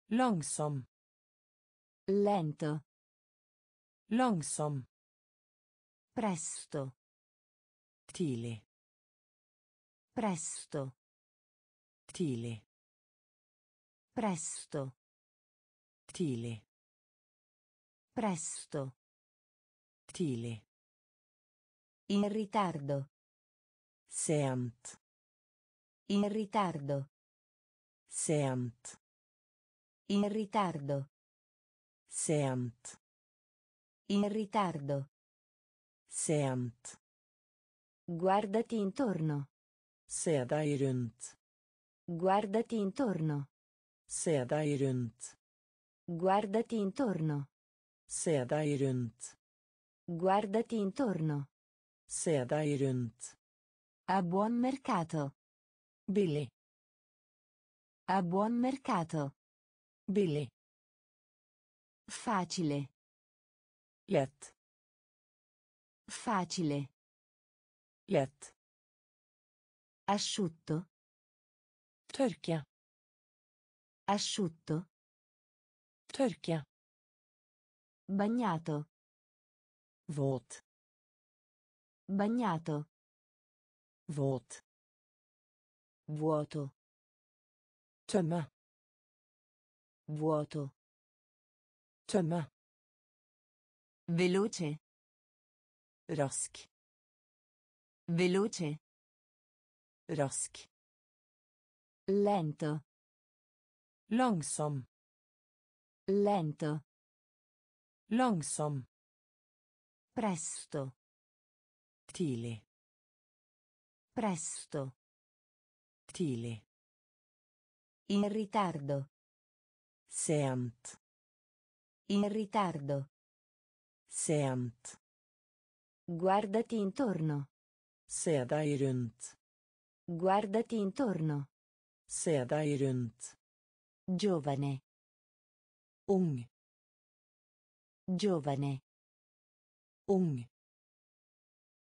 Langsom. Lento. Långsom. Presto. Tile. Presto. Tile. Presto. Tile. Presto. Tile. In ritardo. Seant. In ritardo. Seant. In ritardo. Seamt. In ritardo. Sent. Guardati intorno. Se deg rundt. Guardati intorno. Se deg rundt. Guardati intorno. Se deg rundt. Guardati intorno. Se deg rundt. A buon mercato. Billy. A buon mercato. Billy. Facile. Let. Facile. Lätt. Asciutto. Turchia. Asciutto. Turchia. Bagnato. Vot. Bagnato. Vot. Vuoto. Tømme. Vuoto. Tømme. Veloce. Rask. Veloce. Rask. Lento. Langsom. Lento. Langsom. Presto. Tidlig. Presto. Tidlig. In ritardo. Sent. In ritardo. Sent. Guardati intorno. Se deg rundt. Guardati intorno. Se deg rundt. Giovane. Ung. Giovane. Ung.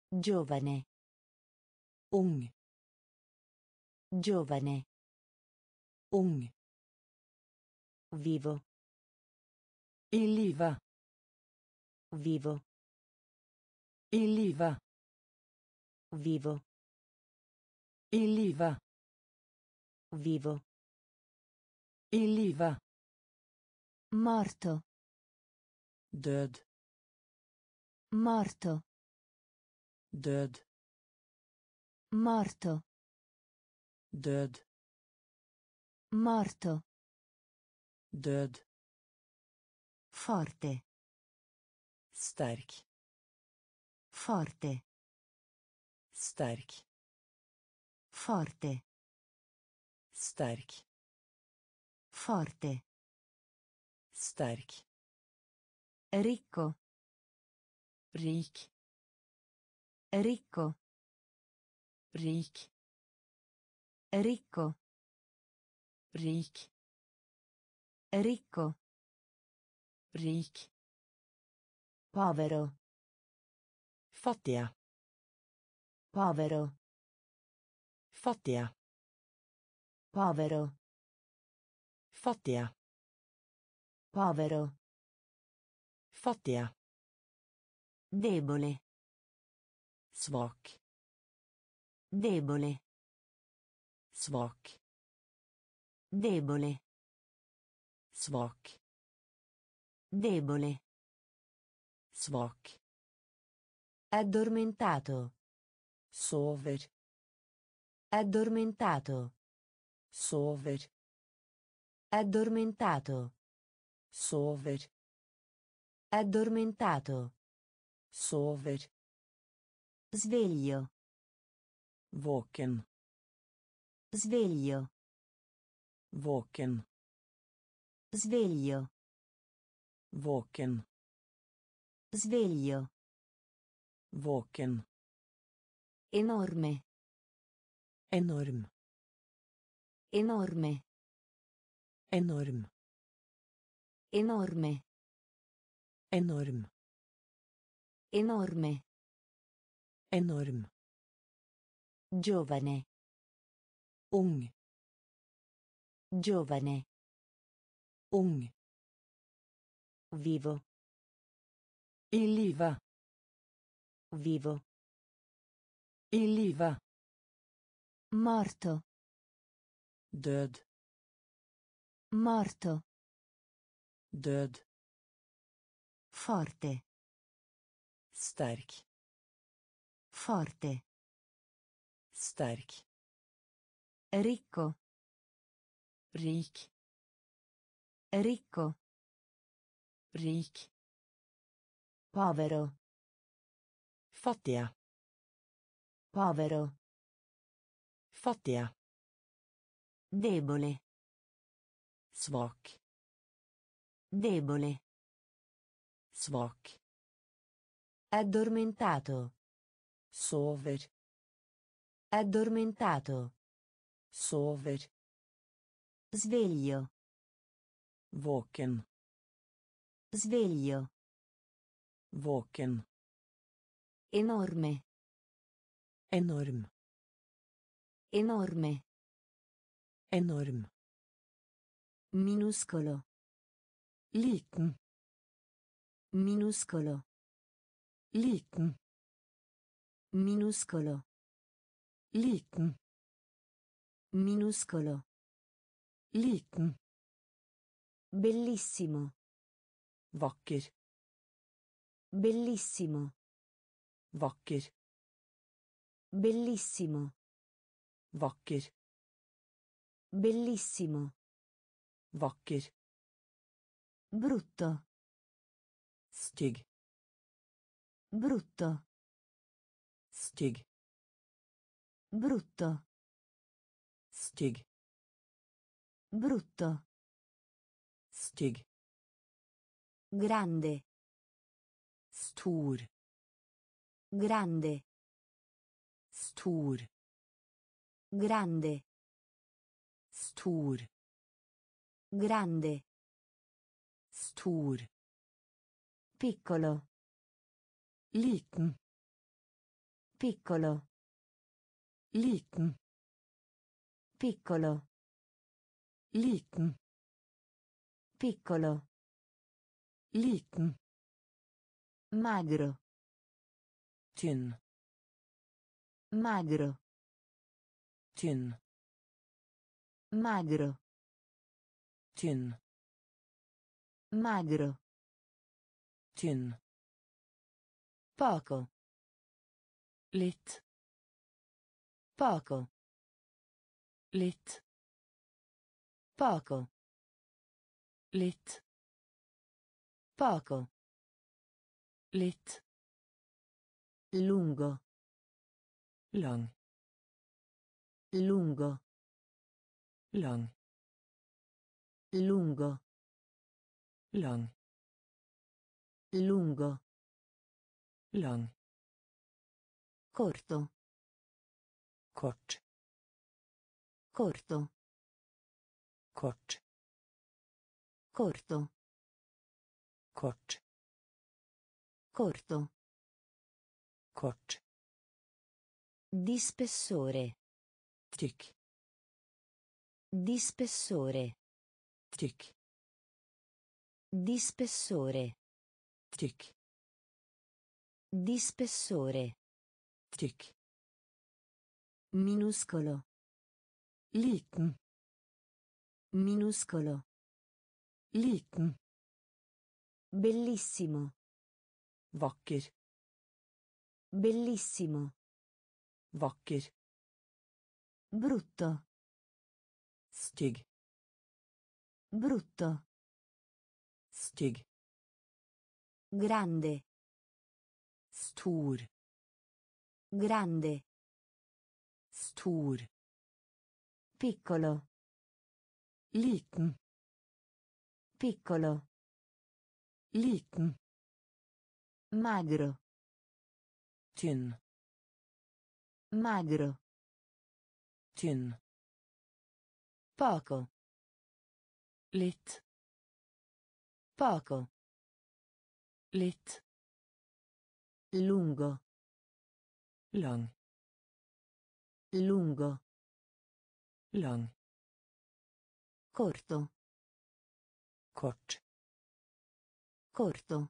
Giovane. Ung. Giovane. Ung. Vivo. Iliva. Vivo. Iliva. Vivo. Iliva. Vivo. Eliva. Morto. Död. Morto. Död. Morto. Död. Morto. Död. Forte. Sterk. Forte. Sterk. Forte. Sterk. Forte. Sterk. Ricco. Rik. Ricco. Rik. Ricco. Rik. Ricco. Rik. Povero. Fattiga. Povero. Fattiga. Povero. Fattiga. Povero. Fattiga. Debole. Svak. Debole. Svak. Debole. Svak. Debole. Svak. Addormentato. Sover. Addormentato. Sover. Addormentato. Sover. Addormentato. Sover. Sveglio. Våken. Sveglio. Våken. Sveglio. Våken. Sveglio. Våken. Enorme. Enorm. Enorme. Enorm. Enorme. Enorm. Enorme. Enorm. Giovane. Ung. Giovane. Ung. Vivo. Eliva. Vivo. Iliva Morto. Död. Morto. Död. Forte. Stark. Forte. Stark. Ricco. Rik. Ricco. Rik. Povero. Fattiga. Povero. Fattiga. Debole. Svak. Debole. Svak. Addormentato. Sover. Addormentato. Sover. Sveglio. Våken. Sveglio. Våken. Enorme. Enorm. Enorme. Enorm. Minuscolo. Liten. Minuscolo. Liten. Minuscolo. Liten. Minuscolo. Liten. Bellissimo. Vacker. Bellissimo. Vacker. Bellissimo. Vacker. Bellissimo. Vacker. Brutto. Stig. Brutto. Stig. Brutto. Stig. Brutto. Stig. Grande. Stor. Grande. Stor. Grande. Stor. Grande. Stor. Piccolo. Liten. Piccolo. Liten. Piccolo. Liten. Piccolo. Liten. Magro. Tynn. Magro. Tynn. Magro. Tynn. Magro. Tynn. Poco. Litt. Poco. Litt. Poco. Litt. Poco. Litt. Lungo. Lang. Lungo. Lang. Lungo. Lang. Lungo. Lang. Corto. Kort. Corto. Kort. Corto kort corto kort di spessore thick di spessore thick di spessore thick di spessore thick minuscolo liten minuscolo liten Bellissimo. Vacker. Bellissimo. Vacker. Brutto. Stig. Brutto. Stig. Grande. Stur. Grande. Stur. Piccolo. Liten. Piccolo. Liten. Magro. Tynn. Magro. Tynn. Poco. Litt. Poco. Litt. Lungo. Lang. Lungo. Lang. Corto. Kort. Corto.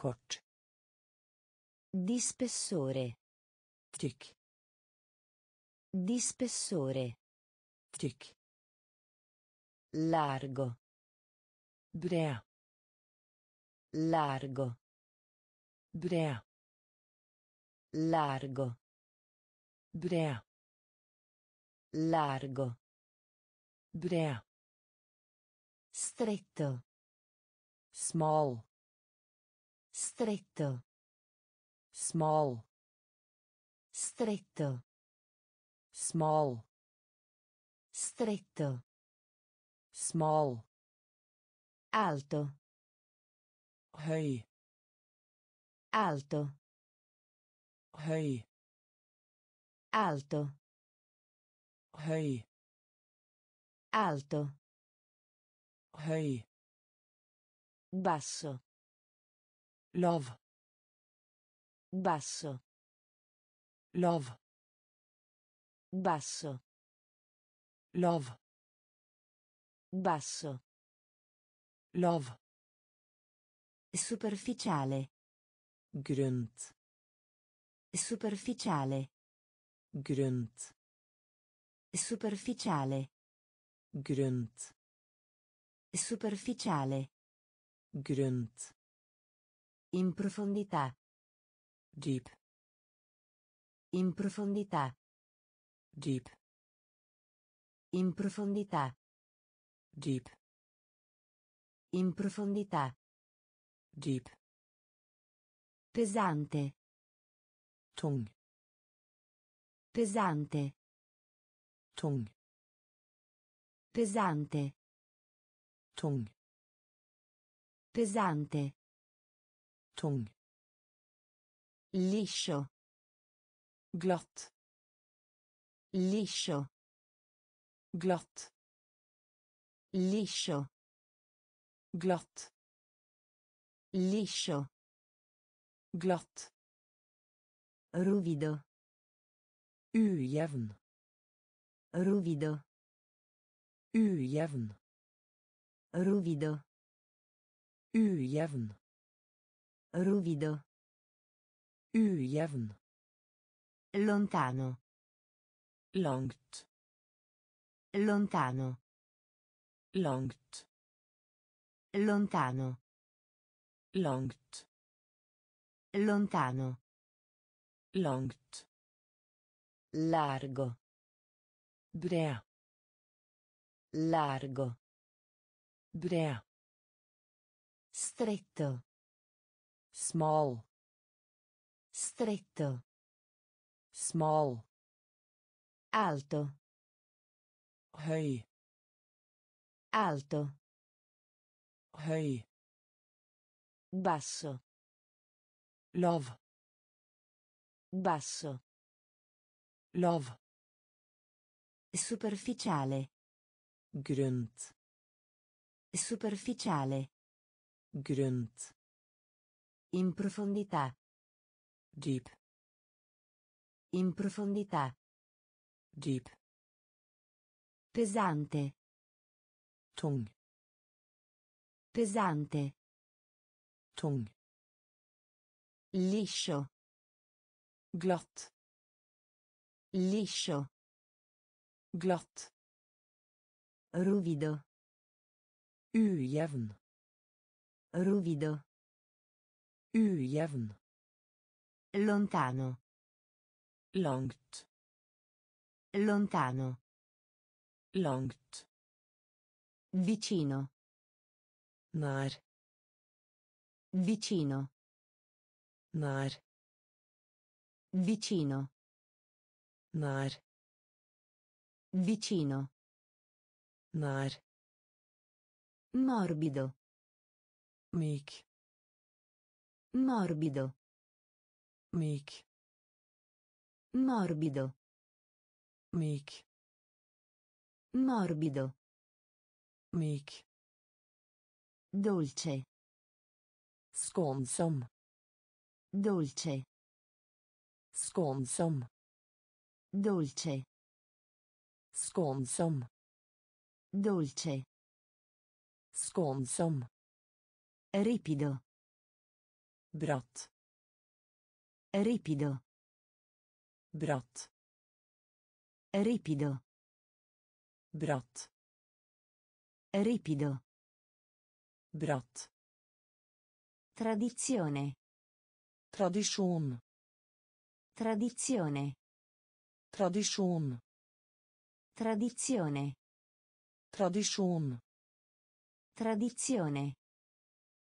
Kort. Di spessore. Tykk. Di spessore. Tykk. Largo. Brea. Largo. Brea. Largo. Brea. Largo. Brea. Stretto small stretto small stretto small stretto small alto høy alto høy alto høy alto høy Basso. Love. Basso. Love. Basso. Love. Basso. Love. Superficiale. Grunt. Superficiale. Grunt. Superficiale. Grunt. Superficiale. Grunt. In profondità. Deep. In profondità. Deep. In profondità. Deep. In profondità. Deep. Pesante. Tung. Pesante. Tung. Pesante. Tung. Pesante. Tung. Liscio. Glatt. Liscio. Glatt. Liscio. Glatt. Liscio. Glatt. Ruvido. Ujevn. Ruvido. Ujevn. Ruvido. Ujevn. Ruvido. Ujevn. Lontano. Longt. Lontano. Longt. Lontano. Longt. Lontano. Longt. Largo. Brea. Largo. Brea. Stretto. Small. Stretto. Small. Alto. Høy. Alto. Høy. Basso. Love. Basso. Love. Superficiale. Grunt. Superficiale. Grunt. In profondità. Deep. In profondità. Deep. Pesante. Tung. Pesante. Tung. Liscio. Glatt. Liscio. Glatt. Ruvido. Ujevn. Ruvido. Ujevn. Lontano. Longt. Lontano. Longt. Vicino. Nær. Vicino. Nær. Vicino. Nær. Vicino. Nær. Morbido. Mic. Morbido. Mic. Morbido. Mic. Morbido. Mic. Dolce. Sconsom. Dolce. Sconsom. Dolce. Sconsom. Dolce. Sconsom. Ripido. Bratt. Ripido. Bratt. Ripido. Bratt. Ripido. Bratt. Tradizione. Tradisjon. Tradizione. Tradisjon. Tradizione. Tradisjon. Tradizione.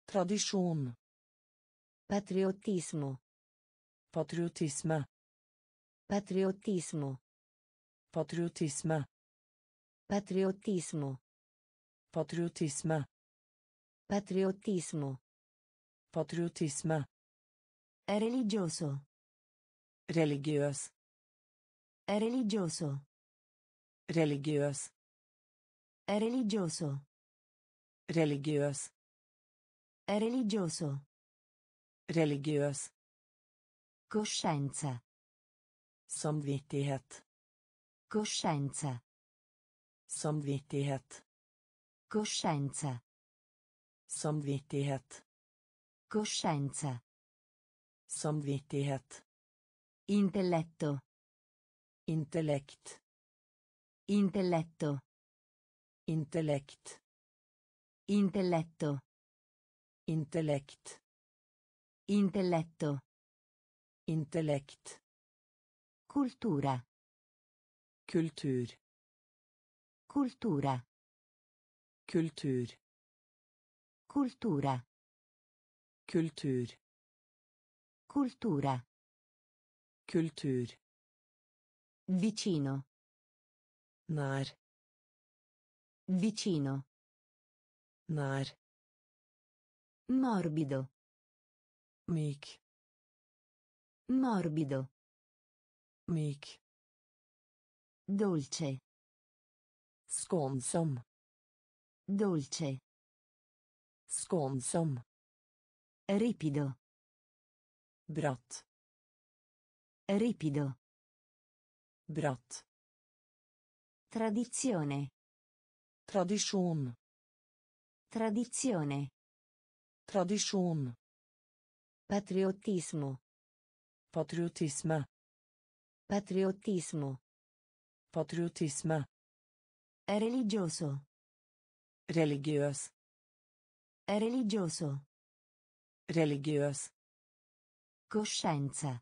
Tradisjon. Patriotismo. Patriotisme. Patriotismo. Patriotisme. Patriotismo. Patriotisme. Patriotismo. Patriotisme. religioso. Religiøs. religioso. Religiøs. religioso. Religiøs religioso. Religiös. Coscienza. Samvittighet. Coscienza. Samvittighet. Coscienza. Samvittighet. Coscienza. Samvittighet. Intelletto. Intellect. Intelletto. Intellekt. Intelletto. Intellect. Intelletto. Intellect. Cultura. Kultur. Cultura. Kultur. Cultura. Kultur. Cultura. Kultur. Vicino. Nær. Vicino. Nær. Morbido. Myk. Morbido. Myk. Dolce. Skånsom. Dolce. Skånsom. Ripido. Brat. Ripido. Brat. Tradizione. Tradisjon. Tradizione. Tradisjon. Patriotismo. Patriotisme. Patriotismo. Patriotisme. Religioso. Religiøs. Religioso. Religiøs. Coscienza.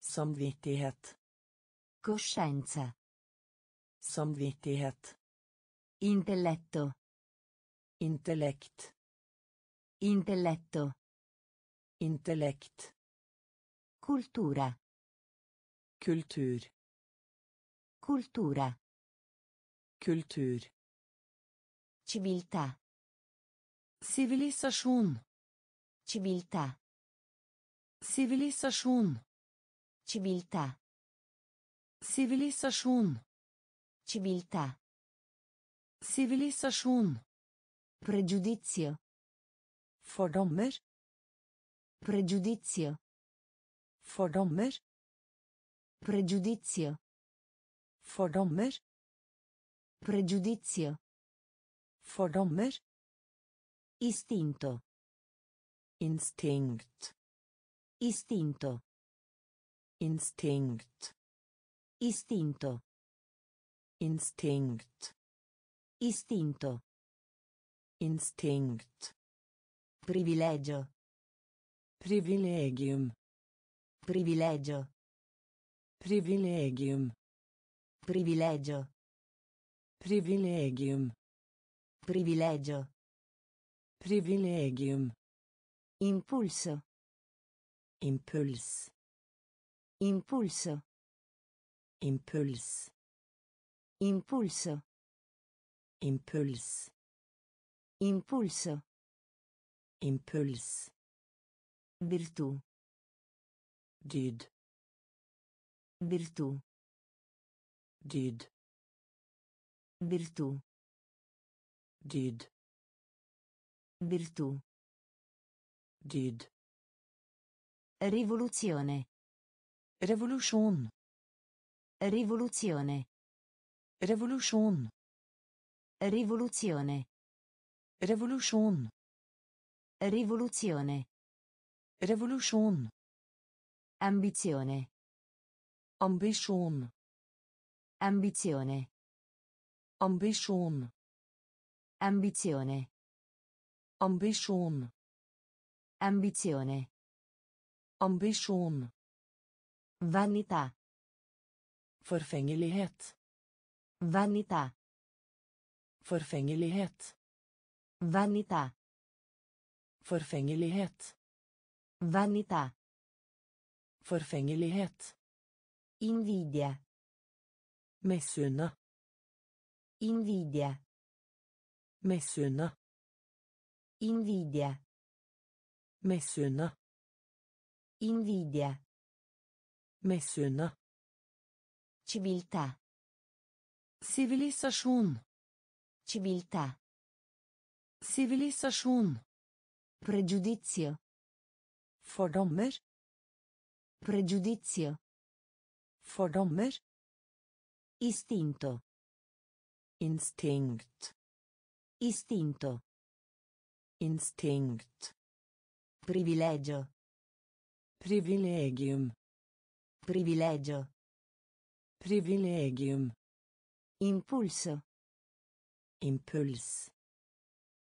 Samvittighet. Coscienza. Samvittighet. Intelletto. Intellect. Intelletto. Intellect. Cultura. Kultur. Cultura. Kultur. Civiltà. Sivilisasjon. Civiltà. Sivilisasjon. Civiltà. Sivilisasjon. Civiltà. Sivilisasjon. Pregiudizio. Fordommer. Pregiudizio. Fordommer. Pregiudizio. Fordommer. Pregiudizio. Fordommer. Istinto. Instinct. Istinto. Instinct. Istinto. Instinct. Istinto. Instinkt. Privilegio. Privilegium. Privilegio. Privilegium. Privilegio. Privilegium. Privilegio. Privilegium. Impulso. Impuls. Impulso. Impuls. Impulso. Impuls. Impulso. Impuls. Virtù. did Virtù. did Virtù. did Virtù. did Rivoluzione. Revolution. Rivoluzione. Revolution. Rivoluzione. Revolution. Rivoluzione. Revolution. Ambizione. Ambition. Ambizione. Ambition. Ambizione. Ambition. Ambizione. Ambition. Vanità. Forfengelighet. Vanità. Forfengelighet. Vanità. Forfengelighet. Vanità. Forfengelighet. Invidia. Messuna. Invidia. Messuna. Invidia. Messuna. Invidia. Messuna. Civiltà. Sivilisasjon. Civiltà. Sivilisasjon. Pregiudizio. Fordommer. Pregiudizio. Fordommer. Istinto. Instinct. Istinto. Instinct. Privilegio. Privilegium. Privilegio. Privilegium. Impulso. Impuls.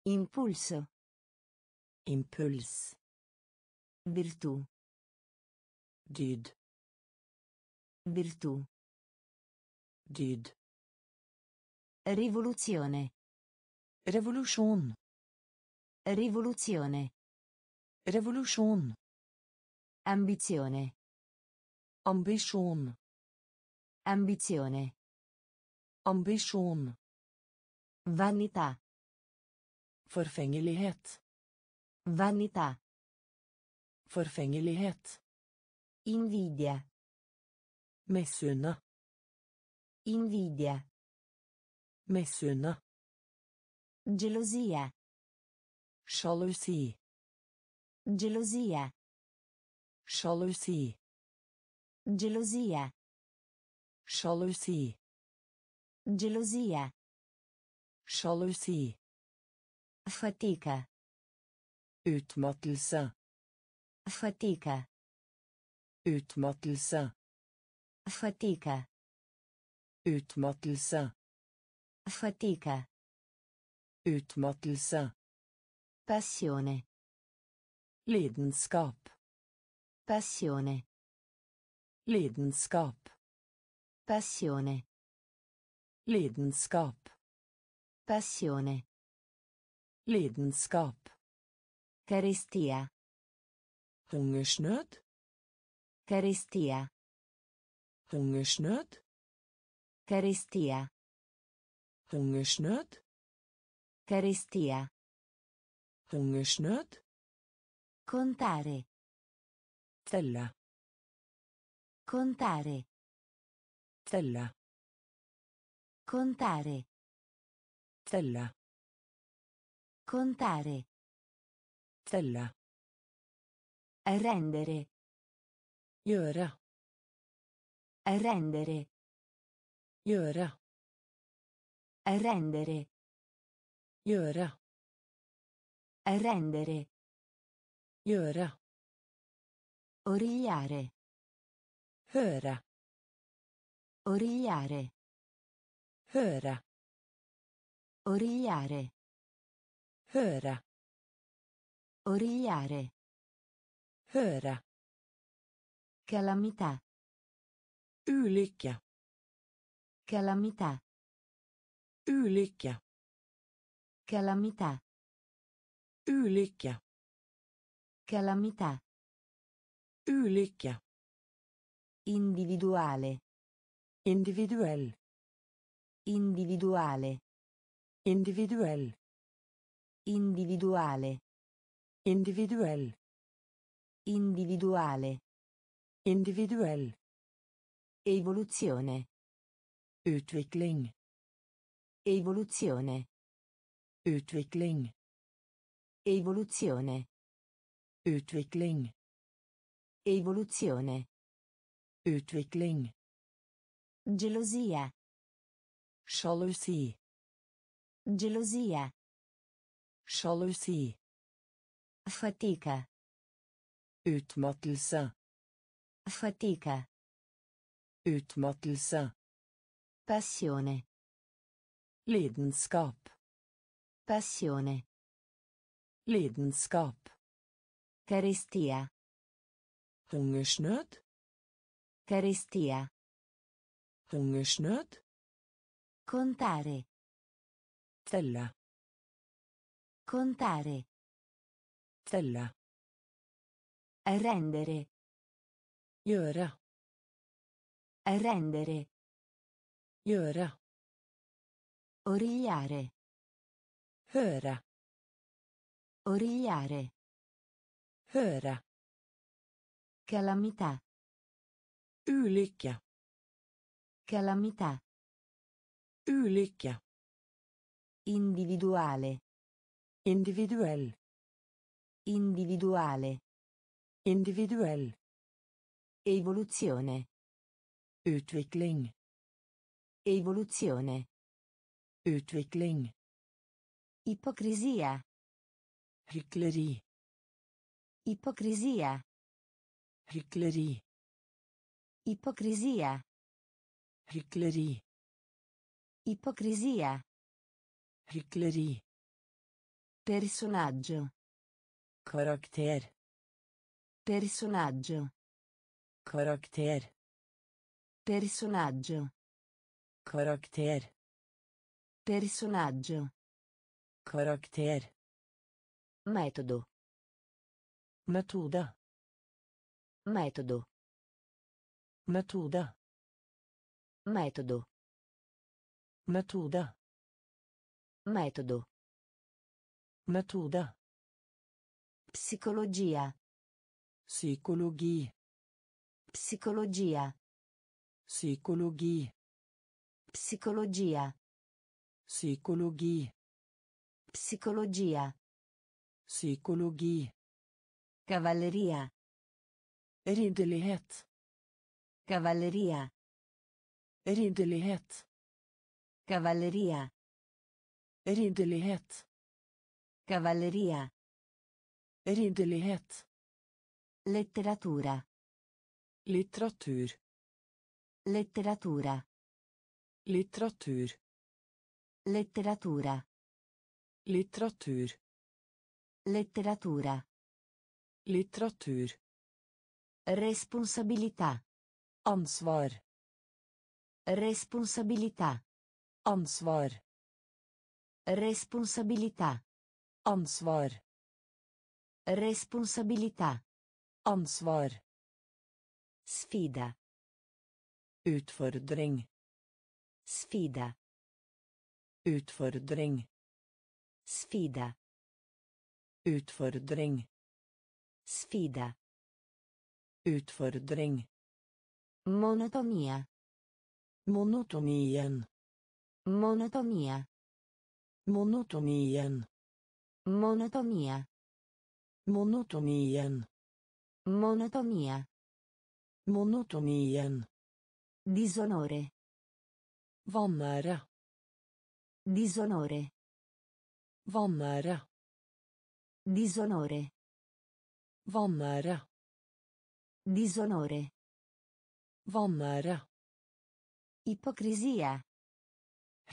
Impulso. Impuls. Virtù. did Virtù. did Rivoluzione. Revolution. Rivoluzione. Revolution. Ambizione. Ambition. Ambizione. Ambition. Vanità. Forfengelighet. Vanità. Forfengelighet. Invidia. Messuna. Invidia. Missunne. Gelosia. Sjalusi. Gelosia. Sjalusi. Gelosia. Sjalusi. Gelosia. Sjalusi. Fatica. Utmattelse. Fatica. Utmattelse. Fatica. Utmattelse. Fatica. Utmattelse. Passione. Lidenskap. Passione. Lidenskap. Passione. Lidenskap. Passione. Lidenskap. Carestia. Hungersnød. Carestia. Hungersnød. Carestia. Hungersnød. Carestia. Hungersnød. Contare. Tella. Contare. Tella. Contare. Tella. Contare. Stella. Rendere. Gjøre. Rendere. Gjøre. Rendere. Gjøre. Rendere. Gjøre. Origliare. Høre. Origliare. Høre. Origliare. Høre. Origliare. Höra. Calamità. Ulycka. Calamità. Ulycka. Calamità. Ulycka. Calamità. Ulycka. Individuale. Individuell. Individuale. Individuell. Individuale. Individuell. Individuale. Individuell. Evoluzione. Utvikling. Evoluzione. Utvikling. Evoluzione. Utvikling. Evoluzione. Utvikling. Gelosia. Jalousie. Gelosia. Jalousie. Fatica. Utmattelse. Fatica. Utmattelse. Passione. Lidenskap. Passione. Lidenskap. Carestia. Hungersnød. Carestia. Hungersnød. Contare. Telle. Contare. Stella. Rendere. Gjøre. Rendere. Gjøre. Origliare. Høre. Origliare. Høre. Calamità. Ulicchia. Calamità. Ulicchia. Individuale. Individuell. Individuale. individuel Evoluzione. Utvikling. Evoluzione. Utvikling. Ipocrisia. Hyckleri. Ipocrisia. Hyckleri. Ipocrisia. Hyckleri. Ipocrisia. Hyckleri. Personaggio. Karakter. Personaggio. Karakter. Personaggio. Karakter. Personaggio. Karakter. Metodo. Metoda. Metodo. Metoda. Metodo. Metoda. Metodo. Metoda. Psicologia. Psicologia. Psicologia. Psicologia. Psicologia. Psicologia. Psicologia. Cavalleria. Kavalleria. Cavalleria. Kavalleria. Cavalleria. Kavalleria. Ridderlighet. Kavalleria. Ridderlighet. Letteratura. Litteratur. Letteratura. Litteratur. Letteratura. Litteratur. Letteratura. Litteratur. Responsabilità. Ansvar. Responsabilità. Ansvar. Responsabilità. Ansvar. Responsabilità. Ansvar. Sfida. Utfordring. Sfida. Utfordring. Sfida. Utfordring. Sfida. Utfordring. Monotonia. Monotonien. Monotonia. Monotonien. Monotonia. Monotonien. Monotonia. Monotonien. Disonore. Vanære. Disonore. Vanære. Disonore. Vanære. Disonore. Vanære. Ipocrisia.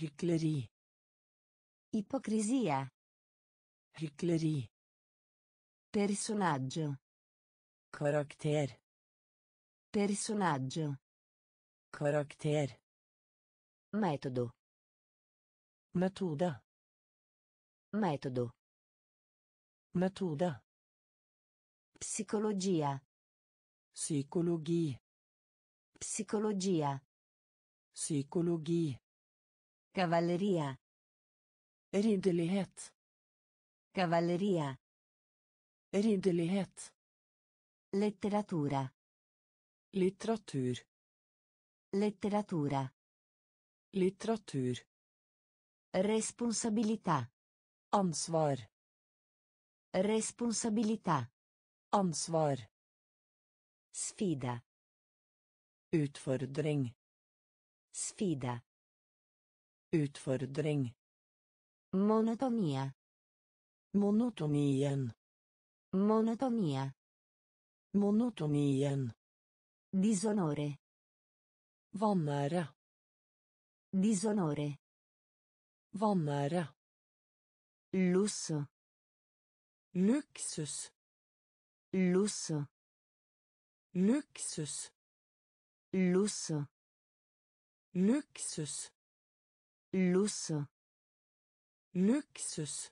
Hykleri. Ipocrisia. Hykleri. Personaggio. carattere Personaggio. carattere Metodo. Metoda. Metodo. Metoda. Psicologia. Psicologia. Psicologia. psicologia Cavalleria. Ridderlighet. Cavalleria. Ridderlighet. Letteratura. Litteratur. Letteratura. Litteratur. Responsabilità. Ansvar. Responsabilità. Ansvar. Sfida. Utfordring. Sfida. Utfordring. Monotonia. Monotonien. Monotonia. Monotonien. Disonore. Vanære. Disonore. Vanære. Lusso. Luxus. Lusso. Luxus. Lusso. Luxus. Lusso. Luxus.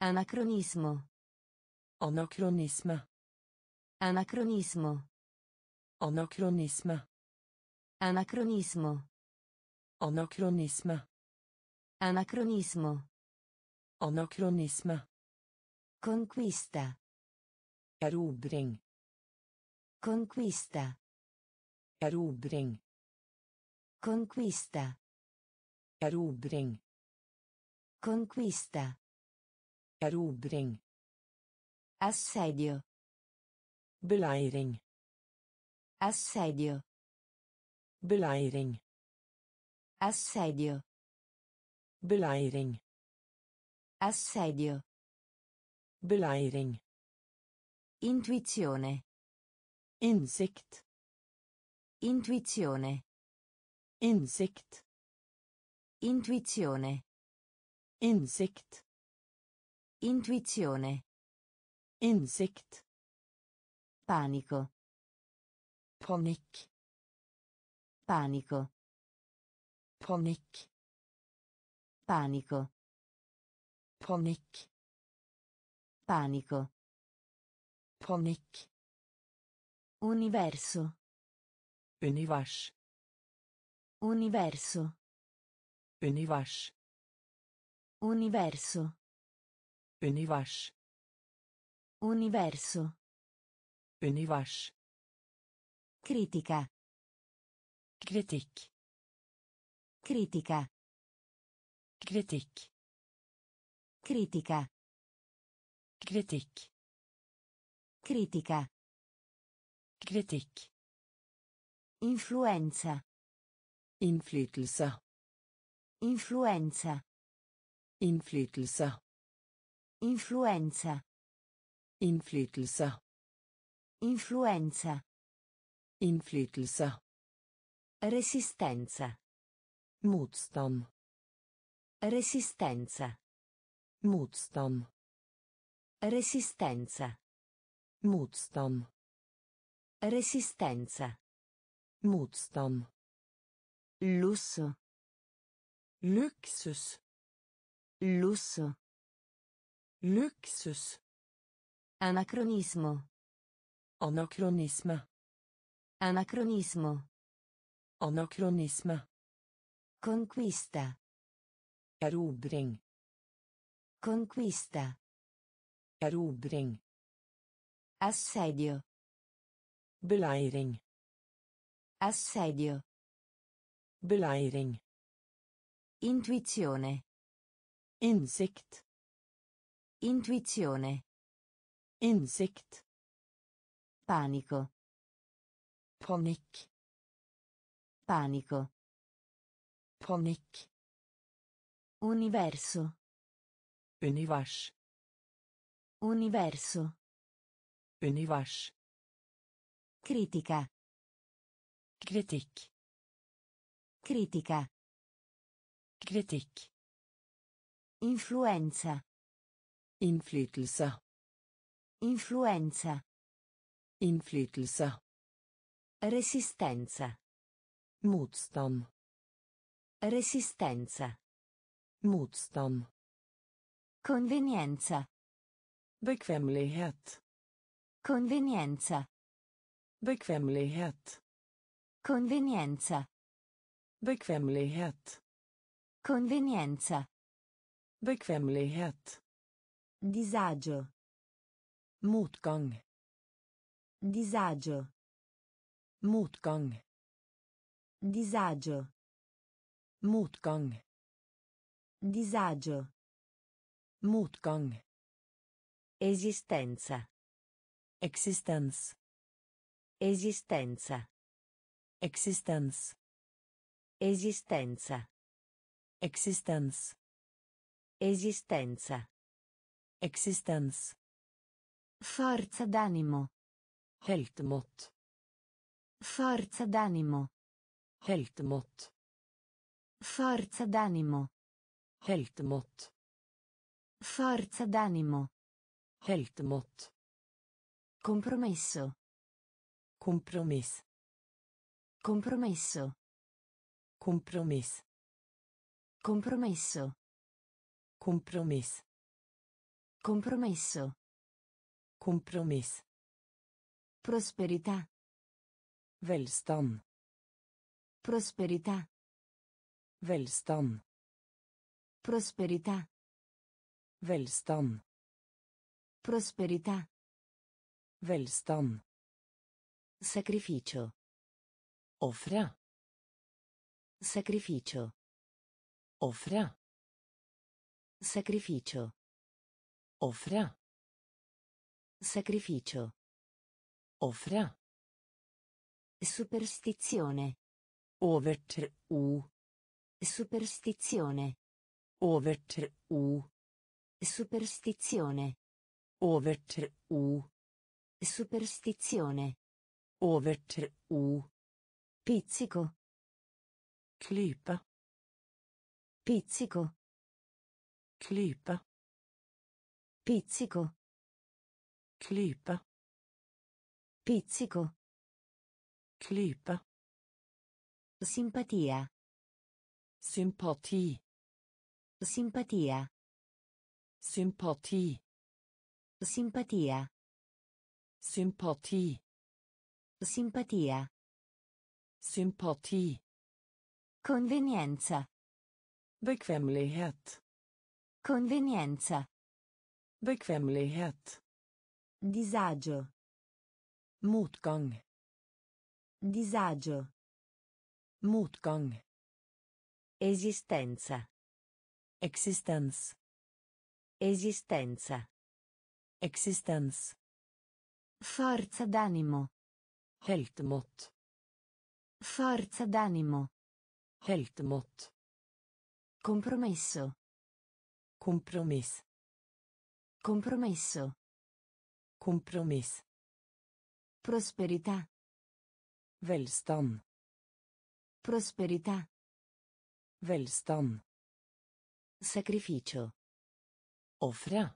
Anacronismo. Anachronisme. Anacronismo. Anacronisme. Anacronismo. Anacronisme. Anacronismo. Anacronisme. Conquista. Erobring. Conquista. Erobring. Conquista. Erobring. Conquista. Erobring. Assedio. Beleiring. Assedio. Beleiring. Assedio. Beleiring. Assedio. Beleiring. Intuizione. Insect. Intuizione. Insect. Intuizione. Insect. Intuizione. Insect. Panico. Panikk. Panico. Panikk. Panico. Panikk. Panico. Panikk. Universo. Univers. Universo. Univers. Universo. Univers. Universo. Univers. Critica. Kritikk. Critica. Kritikk. Critica. Kritikk. Critica. Kritikk. Influenza. Innflytelse. Influenza. Inflytelse. Influenza. Innflytelse. Influenza. Innflytelse. Resistenza. Motstand. Resistenza. Motstand. Resistenza. Motstand. Resistenza. Motstand. Lusso. Luxus. Lusso. Luxus. Anacronismo. Anacronisme. Anacronismo. Anacronisme. Conquista. Erobring. Conquista. Erobring. Assedio. Beleiring. Assedio. Beleiring. Intuizione. Insikt. Intuizione. Insect. Panico. Panikk. Panico. Panikk. Universo. Univers. Universo. Univers. Critica. Critic. Critica. Critic. Influenza. Innflytelse. Influenza. Innflytelse. Resistenza. Motstand. Resistenza. Motstand. Konvenienza. Bekvemlighet. Convenienza. Bekvemlighet. Konvenienza. Bekvemlighet. Konvenienza. Bekvemlighet. Disagio. Motgang. Disagio. Motgang. Disagio. Motgang. Disagio. Motgang. Esistenza. Existence. Esistenza. Existence. Esistenza. Existence. Esistenza. Existence. Forza d'animo. Heltemot. Forza d'animo. Heltemot. Forza d'animo. Heltemot. Forza d'animo. Heltemot. Compromesso. Compromis. Compromesso. Compromis. Compromesso. Compromiss. Compromesso. Kompromiss. Prosperità. Velstand. Prosperità. Velstand. Prosperità. Velstand. Prosperità. Velstand. Sacrificio. Offra. Sacrificio. Offra. Sacrificio. Offra. Sacrificio. Offra. Superstizione. u. Superstizione. u. Superstizione. u. Superstizione. Overtro. Pizzico. Clipa. Pizzico. Clipa. Pizzico. Clip. Pizzico. Clip. Simpatia. Sympati. Simpatia. Sympati. Simpatia. Sympati. Simpatia. Sympati. Convenienza. Bekvämlighet. Convenienza. Bekvämlighet. Disagio. Motgang. Disagio. Motgang. Esistenza. Existence. Esistenza. Existence. Forza d'animo. Heltmot. Forza d'animo. Heltmot. Compromesso. Compromiss. Compromesso. Kompromiss. Prosperità. Velstand. Prosperità. Velstand. Sacrificio. Offra.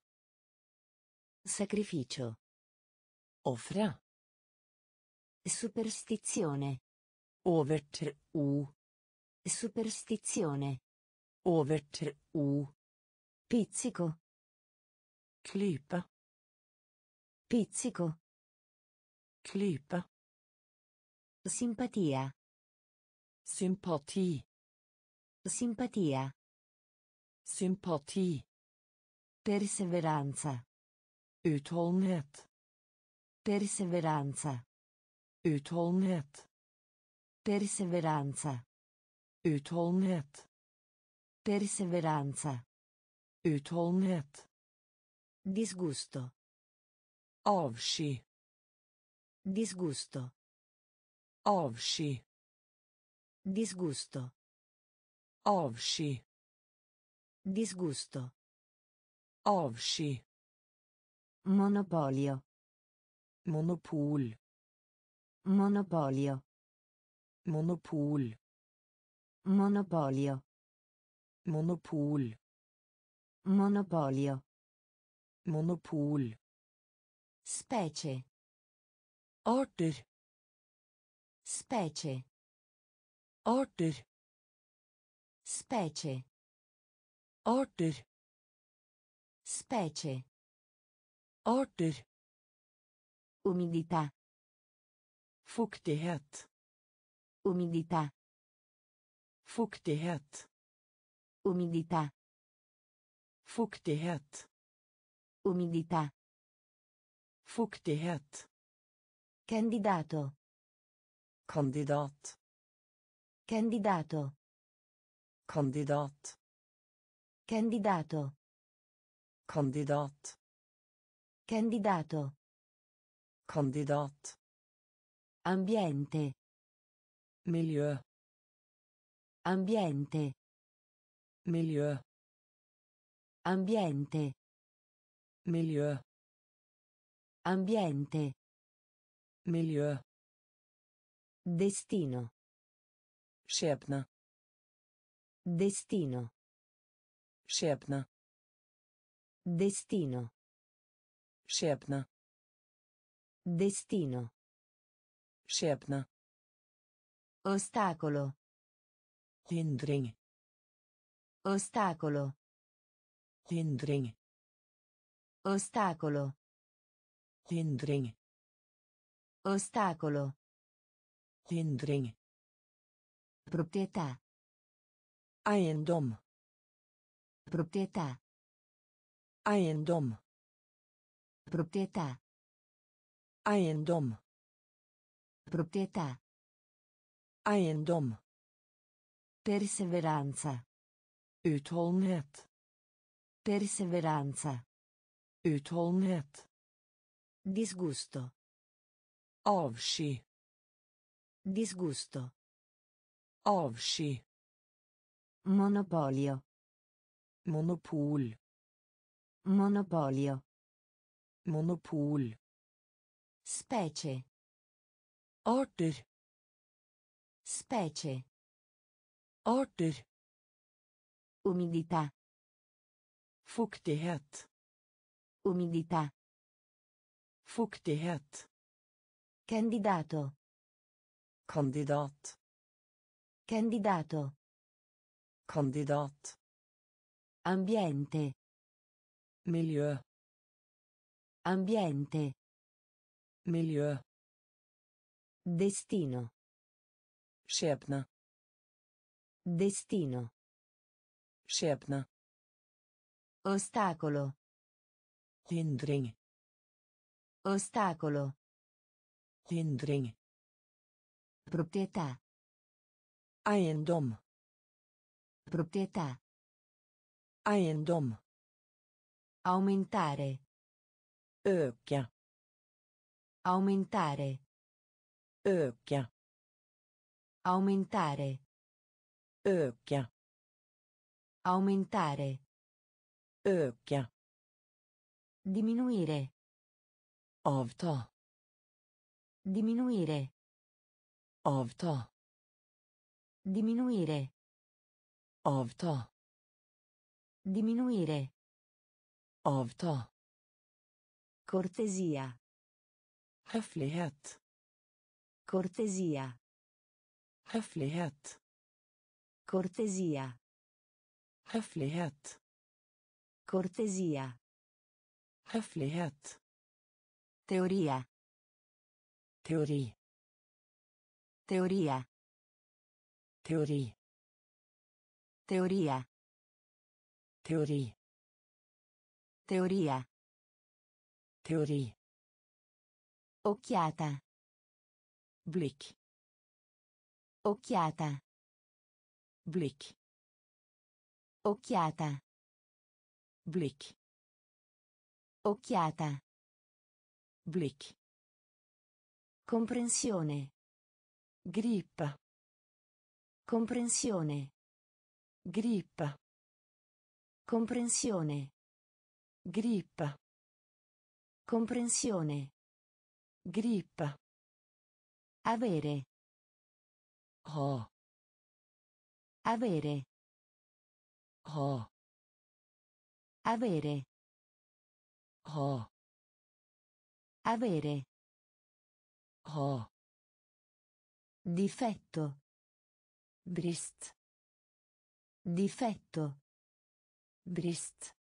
Sacrificio. Offra. Superstizione. Overtr u. Superstizione. Overtr u. Pizzico. Klipa. Pizzico. Klipa. Simpatia. Simpati. Simpatia. Simpati. Perseveranza. Utholdenhet. Perseveranza. Utholdenhet. Perseveranza. Utholdenhet. Perseveranza. Utholdenhet. Disgusto. Ovsci. Disgusto. Ovsci. Disgusto. Ovsci. Disgusto. Ovsci. Monopolio. Monopol. Monopolio. Monopol. Monopolio. Monopol. Monopolio. Monopol. Specie. Arter. Specie. Arter. Specie. Arter. Specie. Arter. Umidità. Fuktighet. Umidità. Fuktighet. Umidità. Fuktighet. Umidità. Fuktighet. Candidato. Kandidat. Candidato. Kandidat. Candidato. Kandidat. Candidato. Kandidat. Ambiente. Milieu. Ambiente. Milieu. Ambiente. Milieu. Ambiente. Milieu. Destino. Skjebne. Destino. Skjebne. Destino. Skjebne. Destino. Skjebne. Ostacolo. Hindring. Ostacolo. Hindring. Ostacolo. Hindring. Ostacolo. Hindring. Proprietà. Eiendom. Proprietà. Eiendom. Proprietà. Eiendom. Proprietà. Eiendom. Perseveranza. Utholdenhet. Perseveranza. Utholdenhet. Disgusto. Ovsci. Disgusto. Ovsci. Monopolio. Monopol. Monopolio. Monopol. Specie. Arter. Specie. Arter. Umidità. Fuktighet. Umidità. Fuktighet. Candidato. Kandidat. Candidato. Kandidat. Ambiente. Milieu. Ambiente. Milieu. Destino. Scepna. Destino. Scepna. Ostacolo. Hindring. Ostacolo. Hindring. Proprietà. Eiendom. Proprietà. Eiendom. Aumentare. Öka. Aumentare. Öka. Aumentare. Öka. Aumentare. Öka. Diminuire. Avta. Diminuire. Avta. Diminuire. Avta. Diminuire. Avta. Cortesia. Höflighet. Cortesia. Höflighet. Cortesia. Höflighet. Cortesia. Höflighet. Teoria. Teori. Teoria. Teori. Teoria. Teori. Teoria. Teori. Occhiata. Blick. Occhiata. Blick. Occhiata. Blick. Occhiata. Blick. Comprensione. Grip. Comprensione. Grip. Comprensione. Grip. Comprensione. Grip. Avere. Oh. Avere. Oh. Avere. Oh. Avere. Oh. Difetto. Brist. Difetto. Brist.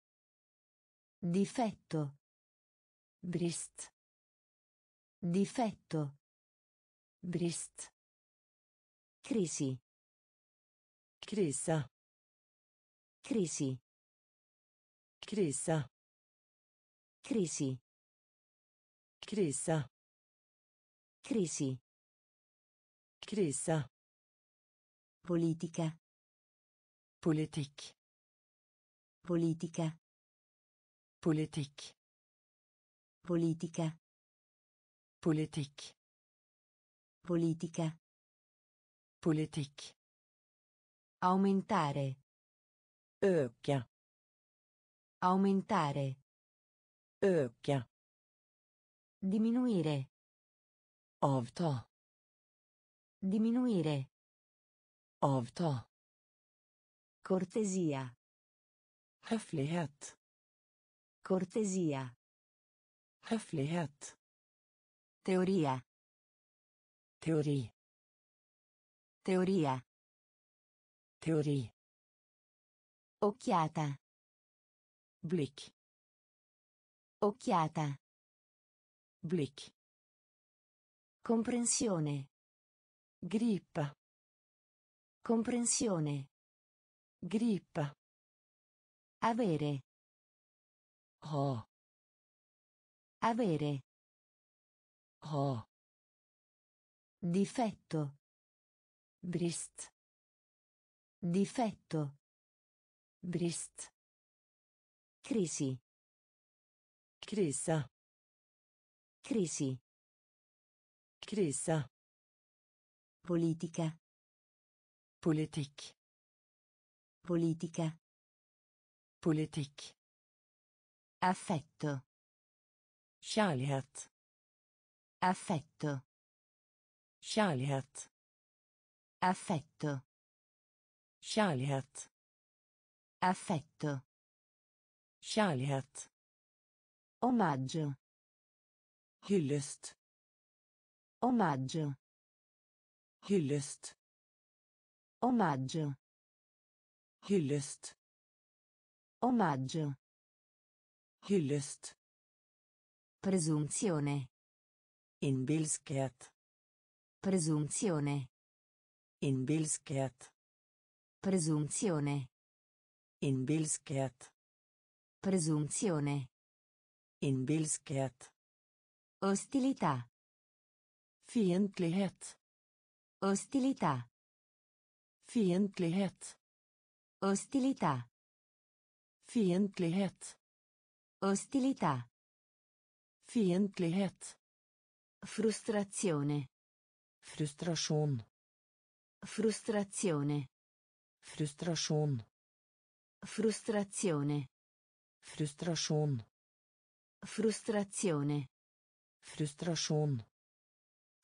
Difetto. Brist. Difetto. Brist. Crisi. Crisa. Crisi. Crisa. Crisi. Crisa. Crisi. Krisa. Politica. Politikk. Politica. Politikk. Politica. Politikk. Politica. Politikk. Aumentare. Øke. Aumentare. Øke. Diminuire. Avta. Diminuire. Avta. Cortesia. Höflighet. Cortesia. Höflighet. Teoria. Teori. Teoria. Teori. Occhiata. Blick. Occhiata. Blick. Comprensione. Grippa. Comprensione. Grippa. Avere. Oh. Avere. Ho. Difetto. Brist. Difetto. Brist. Crisi. Crisa. Crisi. Krisa. Politica. Politikk. Politica. Politikk. Affetto. Kjærlighet. Affetto. Kjærlighet. Affetto. Kjærlighet. Affetto. Kjærlighet. Omaggio. Hyllest. Omaggio. Hyllest. Omaggio. Hyllest. Omaggio. Hyllest. Presunzione. Inbilskhet. Presunzione. Inbilskhet. Presunzione. Inbilskhet. Presunzione. Inbilskhet. Ostilità. Fiendtlighet. Ostilità. Fiendtlighet. Ostilità. Fiendtlighet. Ostilità. Fiendtlighet. Frustrazione. Frustration. Frustrazione. Frustration. Frustrazione. Frustration. Frustrazione. Frustrasjon.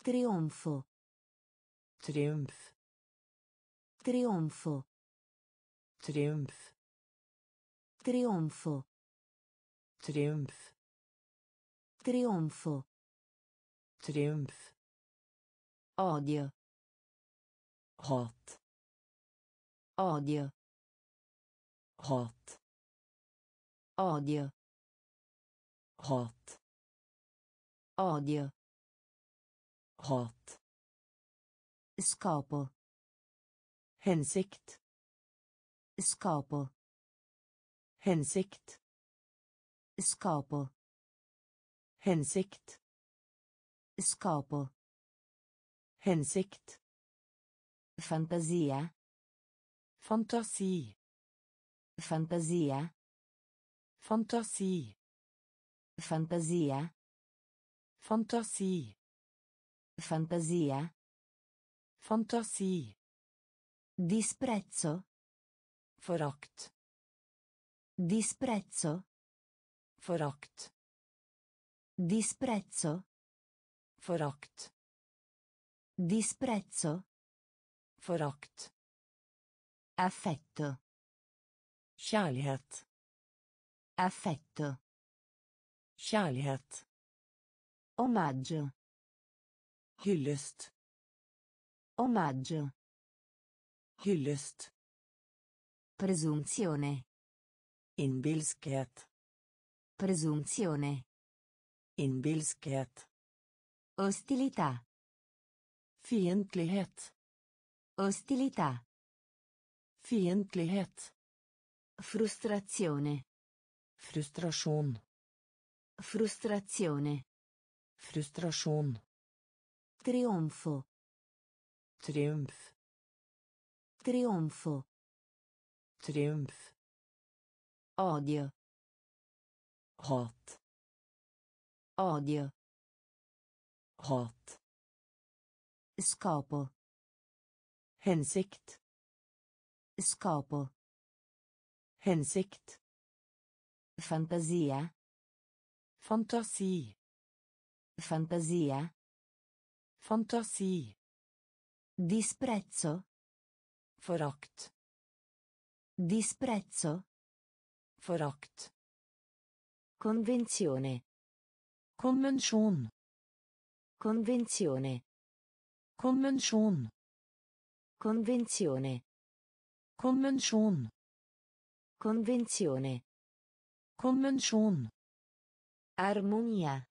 Trionfo. Triumf. Trionfo. Triumf. Trionfo. Triumf. Trionfo. Triumf. Odio. Hat. Odio. Hat. Odio. Hat. Odio. Hot. Scopo. Hensikt. Scopo. Hensikt. Scopo. Hensikt. Scopo. Hensikt. Fantasia. Fantasi. Fantasia. Fantasi. Fantasia. Fantasi. Fantasia. Fantasi. Disprezzo. Forakt. Disprezzo. Forakt. Disprezzo. Forakt. Disprezzo. Forakt. Affetto. Kärlighet. Affetto. Kärlighet. Omaggio. Hyllest. Omaggio. Hyllest. Presunzione. Inbilskhet. Presunzione. Inbilskhet. Ostilità. Fiendtlighet. Ostilità. Fiendtlighet. Frustrazione. Frustration. Frustrazione. Frustrasjon. Trionfo. Triumf. Trionfo. Triumf. Odio. Hat. Odio. Hat. Scopo. Hensikt. Scopo. Hensikt. Fantasia. Fantasi. Fantasia. Fantasi. Disprezzo. Forakt. Disprezzo. Forakt. Convenzione. Konvensjon. Convenzione. Konvensjon. Convenzione. Konvensjon. Convenzione. Konvensjon. Armonia.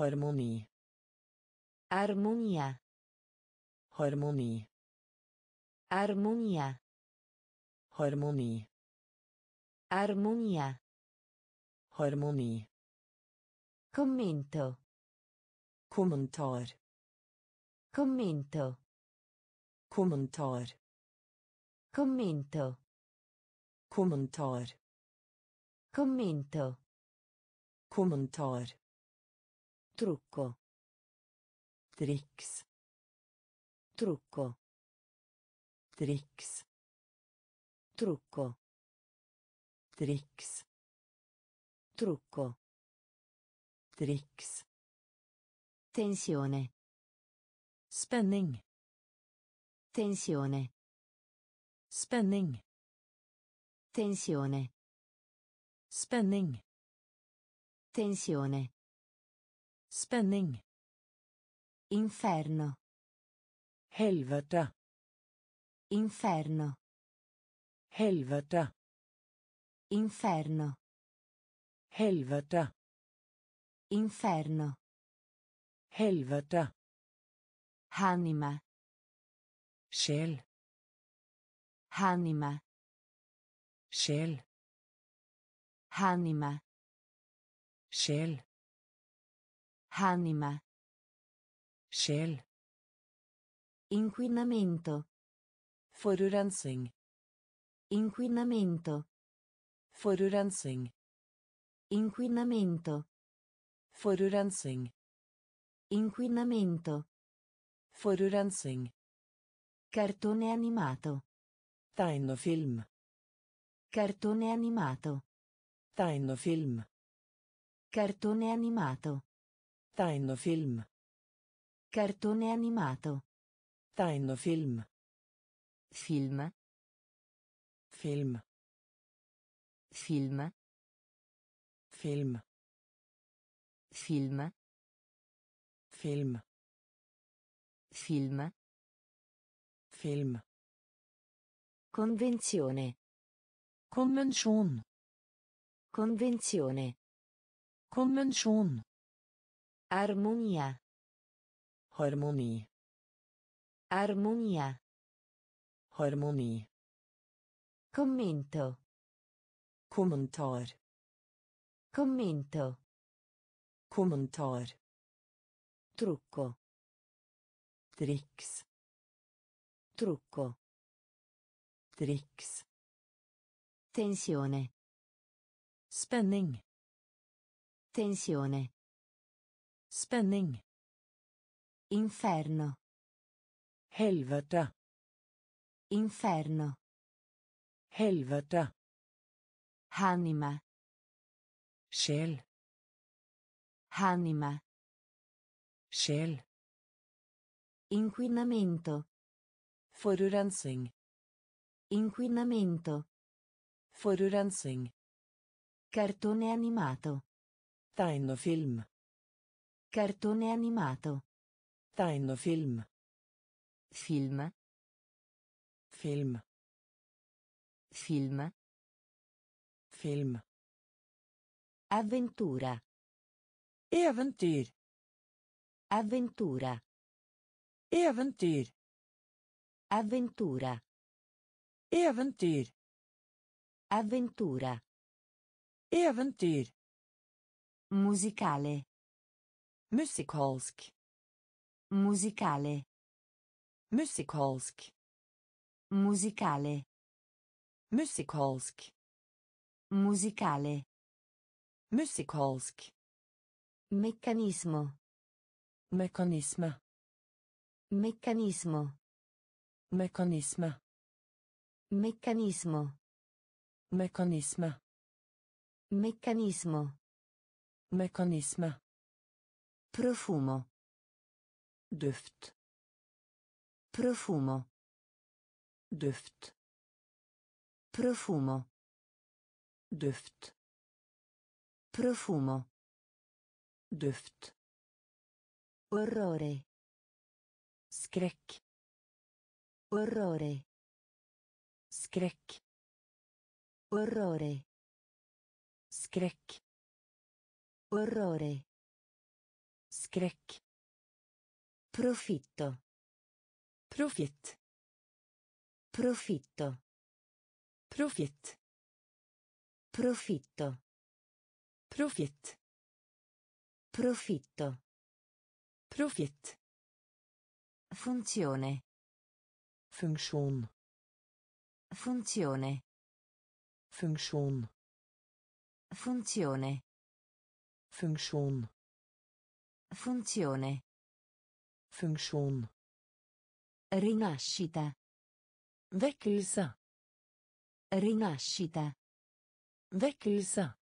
Harmoni. harmonia Harmoni. Armonia. Harmoni. harmonia Harmoni. Commento. Kommentar. Commento. Kommentar. Commento. Kommentar. Commento. Kommentar. Trucco. Tricks. Trucco. Tricks. Trucco. Tricks. Trucco. Tricks. Tensione. Spenning. Tensione. Spenning. Tensione. Spenning. Tensione. Spenning. Inferno. Helvete. Inferno. Helvete. Inferno. Helvete. Inferno. Helvete. Anima. Sjel. Anima. Sjel. Anima. Sjel. Anima. Sjel. Inquinamento. Forurensing. Inquinamento. Forurensing. Inquinamento. Forurensing. Inquinamento. Forurensing. Cartone animato. Taino film. Cartone animato. Taino film. Cartone animato. Tegnefilm. Cartone animato. Taino Film. Film. Film. Film. Film. Film. Film. Film. Convenzione. Convention. Convenzione. Convention. Armonia. Harmoni. Armonia. Harmoni. Commento. Commentar. Commento. Commentar. Trucco. Tricks. Trucco. Tricks. Tensione. Spenning. Tensione. Spänning. Inferno. Helvete. Inferno. Helvete. Anima. Själ. Anima. Själ. Inquinamento. Forurensing. Inquinamento. Forurensing. Cartone animato. Tegnefilm. Cartone animato. Tegnefilm. Film. Film. Film. Film. Film. Avventura. E Eventyr. Avventura. E Eventyr. Avventura. Eventyr. Avventura. Eventyr. Musicale. Musikalsk. Musicale. Musikalsk. Musicale. Musikalsk. Musicale. Musikalsk. Meccanismo. Meccanismo. Meccanismo. Meccanismo. Meccanismo. Meccanismo. Meccanismo. Meccanismo. Profumo. Duft. Profumo. Duft. Profumo. Duft. Profumo. Duft. Orrore. Skrekk. Orrore. Skrekk. Orrore. Skrekk. Orrore. Skräck. Profitto. Profit. Profitto. Profit. Profitto. Profit. Profitto. Profit. Funzione. Function. Funzione. Function. Funzione. Function. Funzione. Function. Rinascita. Väckelse. Rinascita. Väckelse.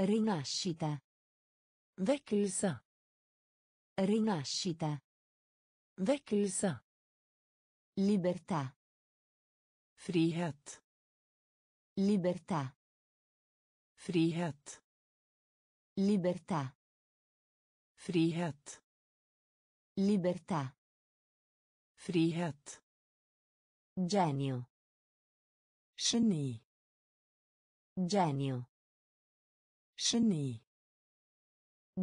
Rinascita. Väckelse. Rinascita. Väckelse. Libertà. Frihet. Libertà. Frihet. Libertà. Frihet. Libertà. Frihet. Genio. Geni. Genio. Geni.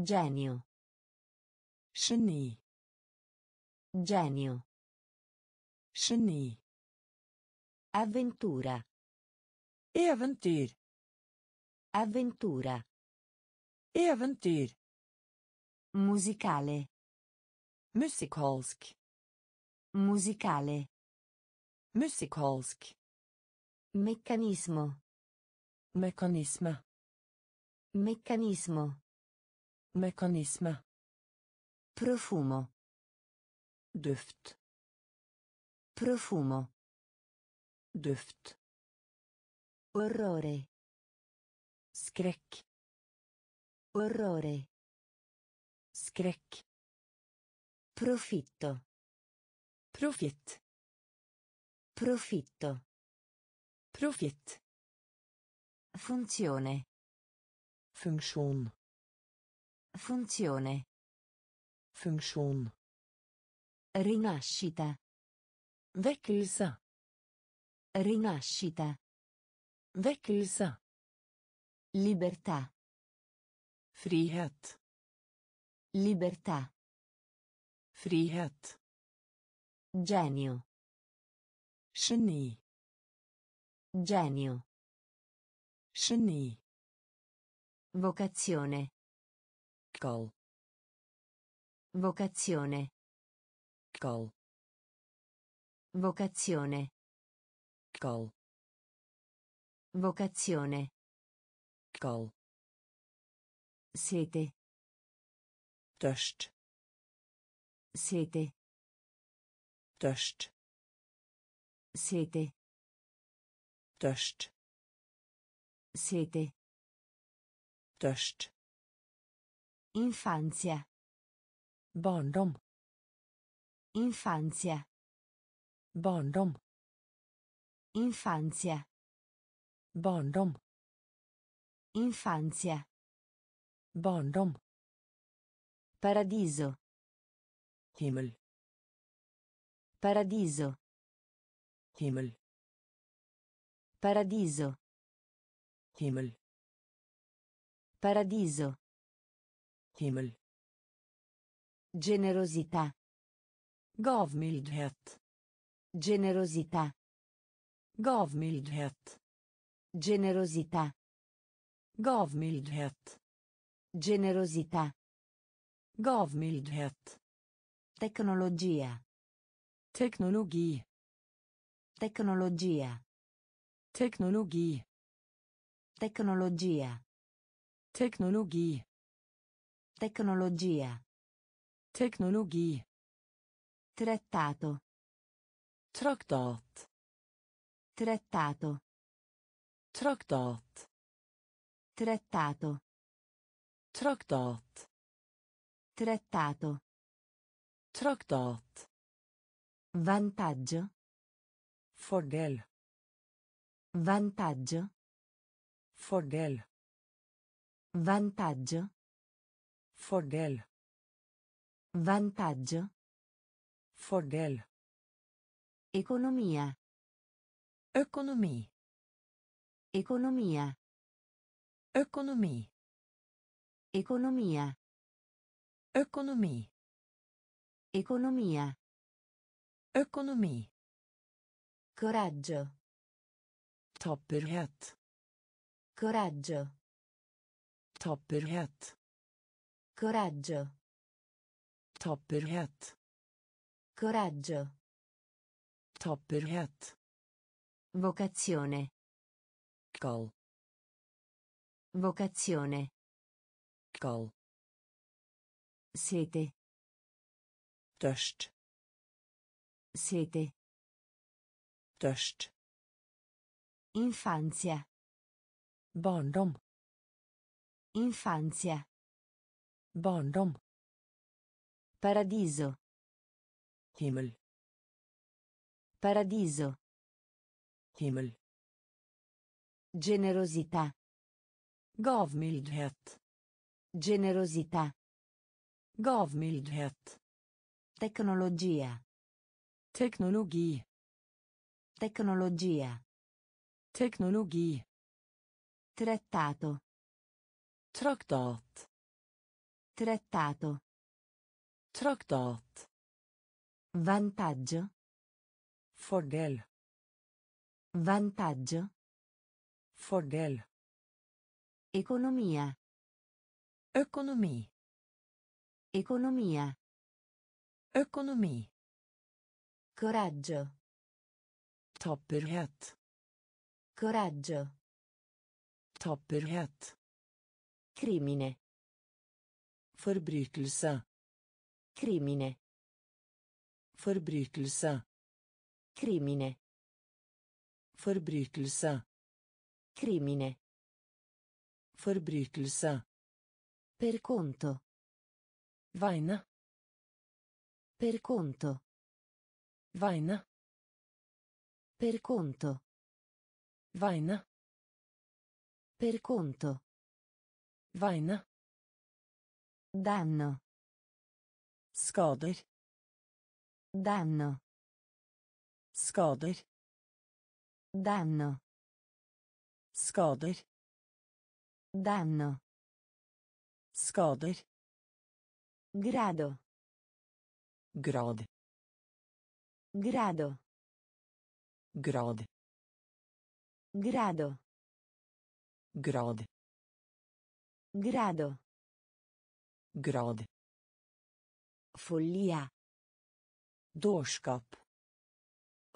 Genio. Geni. Genio. Geni. Avventura. Eventyr. Avventura. Eventyr. Musicale. Musikalsk. Musicale. Musikalsk. Meccanismo. Meccanisme. Meccanismo. Meccanisme. Profumo. Duft. Profumo. Duft. Orrore. Skrekk. Orrore. Skrekk. Profitto. profit Profitto. profit Funzione. Funksjon. Funzione. Funksjon. Rinascita. Vekkelse. Rinascita. Vekkelse. Libertà. Frihet. Libertà. Frihet. Genio. Geni. Genio. Geni. Vocazione. Call. Vocazione. Call. Vocazione. Call. Vocazione. Call. Sete. Størst. Sete. Størst. Sete. Størst. Sete. Størst. Infanzia. Barndom. Infanzia. Barndom. Infanzia. Barndom. Infanzia. Barndom. Paradiso. Himmel. Paradiso. Himmel. Paradiso. Himmel. Paradiso. Himmel. Generosità. Gavmildhet. Generosità. Gavmildhet. Generosità. Gavmildhet. Generosità. Gavmildhet. Tecnologia. Teknologi. Tecnologia. Teknologi. Tecnologia. Teknologi. Tecnologia. Teknologi. Trattato. Traktat. Trattato. Traktat. Trattato. Traktat. Trattato. Traktat. Vantaggio. Fordel. Vantaggio. Fordel. Vantaggio. Fordel. Vantaggio. Fordel. Economia. Economie. Economia. Economia. Economia. Økonomi. Economia. Økonomi. Coraggio. Tapperhet. Coraggio. Tapperhet. Coraggio. Tapperhet. Coraggio. Tapperhet. Vocazione. Call. Vocazione. Call. Sete. Tørst. Sete. Tørst. Infanzia. Barndom. Infanzia. Barndom. Paradiso. Himmel. Paradiso. Himmel. Generosità. Gavmildhet. Generosità. Gavmildhet. Tecnologia. Teknologi. Tecnologia. Teknologi. Trattato. Traktat. Trattato. Traktat. Vantaggio. Fordel. Vantaggio. Fordel. Economia. Economia. Economia. Economi. Coraggio. Tapperhet. Coraggio. Tapperhet. Crimine. Forbrytelse. Crimine. Forbrytelse. Crimine. Forbrytelse. Crimine. Forbrytelse. Per conto. Vaina. Per conto. Vaina. Per conto. Vaina. Per conto. Vaina. Danno. Skader. Danno. Skader. Danno. Skader. Danno. Skader. Grado. Grod. Grado. Grod. Grado. Grod. Grado. Grod. Follia. Dårskap.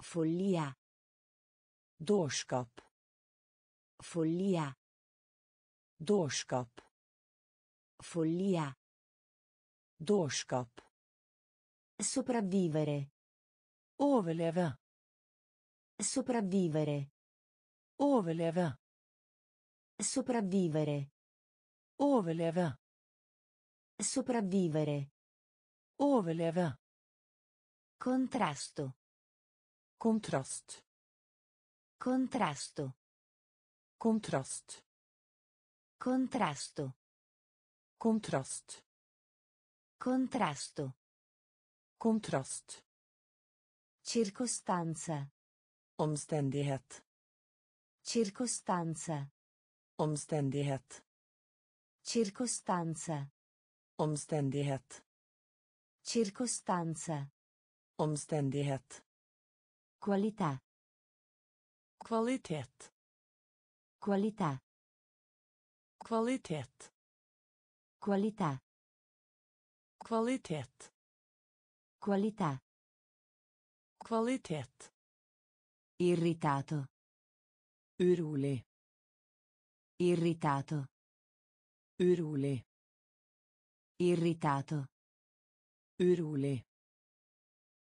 Follia. Dårskap. Follia. Dårskap. Follia. Dårskap. Sopravvivere. Overleve. Sopravvivere. Overleve. Sopravvivere. Overleve. Sopravvivere. Overleve. Contrasto. Contrast. Contrasto. Contrast. Contrasto. Contrast. Contrasto. Contrast. Circostanza. Omstendighet. Circostanza. Omstendighet. Circostanza. Omstendighet. Circostanza. Omstendighet. Qualità. Kvalitet. Qualità. Kvalitet. Qualità. Kvalitet. Qualità. Kvalitet. Irritato. Urule. Irritato. Urule. Irritato. Urule.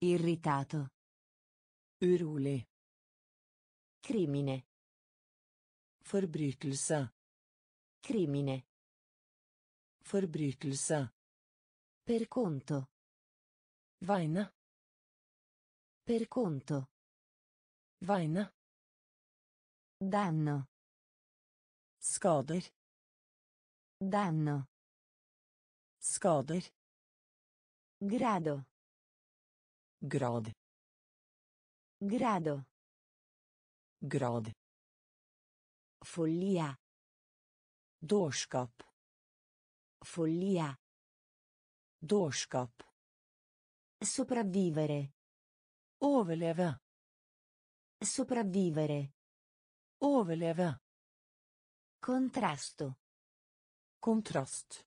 Irritato. Urule. Crimine. Forbrytelse. Crimine. Forbrytelse. Per conto. Vaina. Per conto. Vaina. Danno. Skader. Danno. Skader. Grado. Grad. Grado. Grad. Follia. Dårskap. Follia. Dårskap. Sopravvivere. Overleve. Sopravvivere. Overleve. Contrasto. Contrast.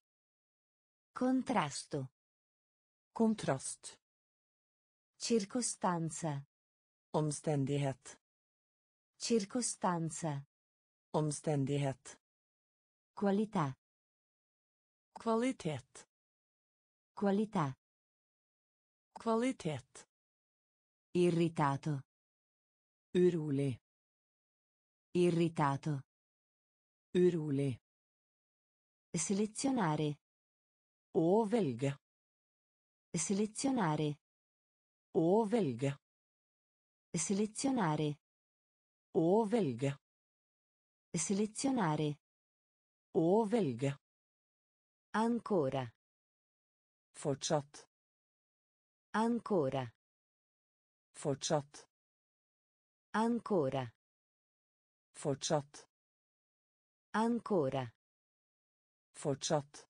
Contrasto. Contrast. Circostanza. Omstendighet. Circostanza. Omstendighet. Qualità. Kvalitet. Qualità. Kvalitet. Irritato. Urolig. Irritato. Urolig. Selezionare. O velge. Selezionare. O velge. Selezionare. O velge. Selezionare. O velge. Ancora. Fortsatt. Ancora. Fortsatt. Ancora. Fortsatt. Ancora. Fortsatt.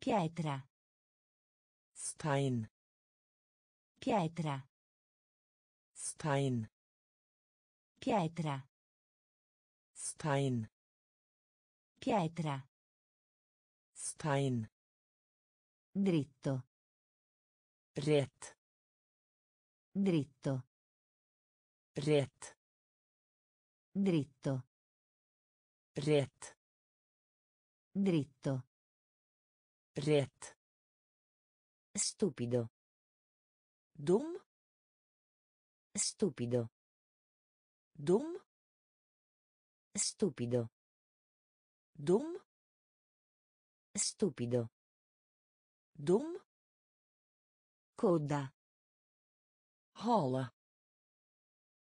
Pietra. Stein. Pietra. Stein. Pietra. Stein. Pietra. Stein. Dritto. Rätt. Dritto. Rätt. Dritto. Rätt. Dritto. Rätt. Stupido. Dum. Stupido. Dum. Stupido. Dum. Stupido dom coda hale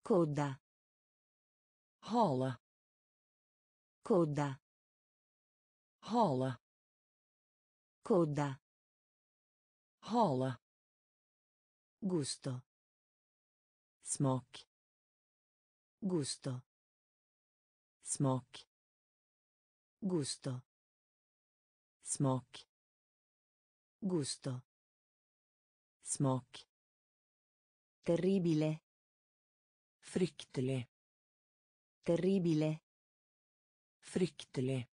coda hale coda hale coda hale gusto smak gusto smak gusto smak Gusto. Smak. Terribile. Fryktelig. Terribile. Fryktelig.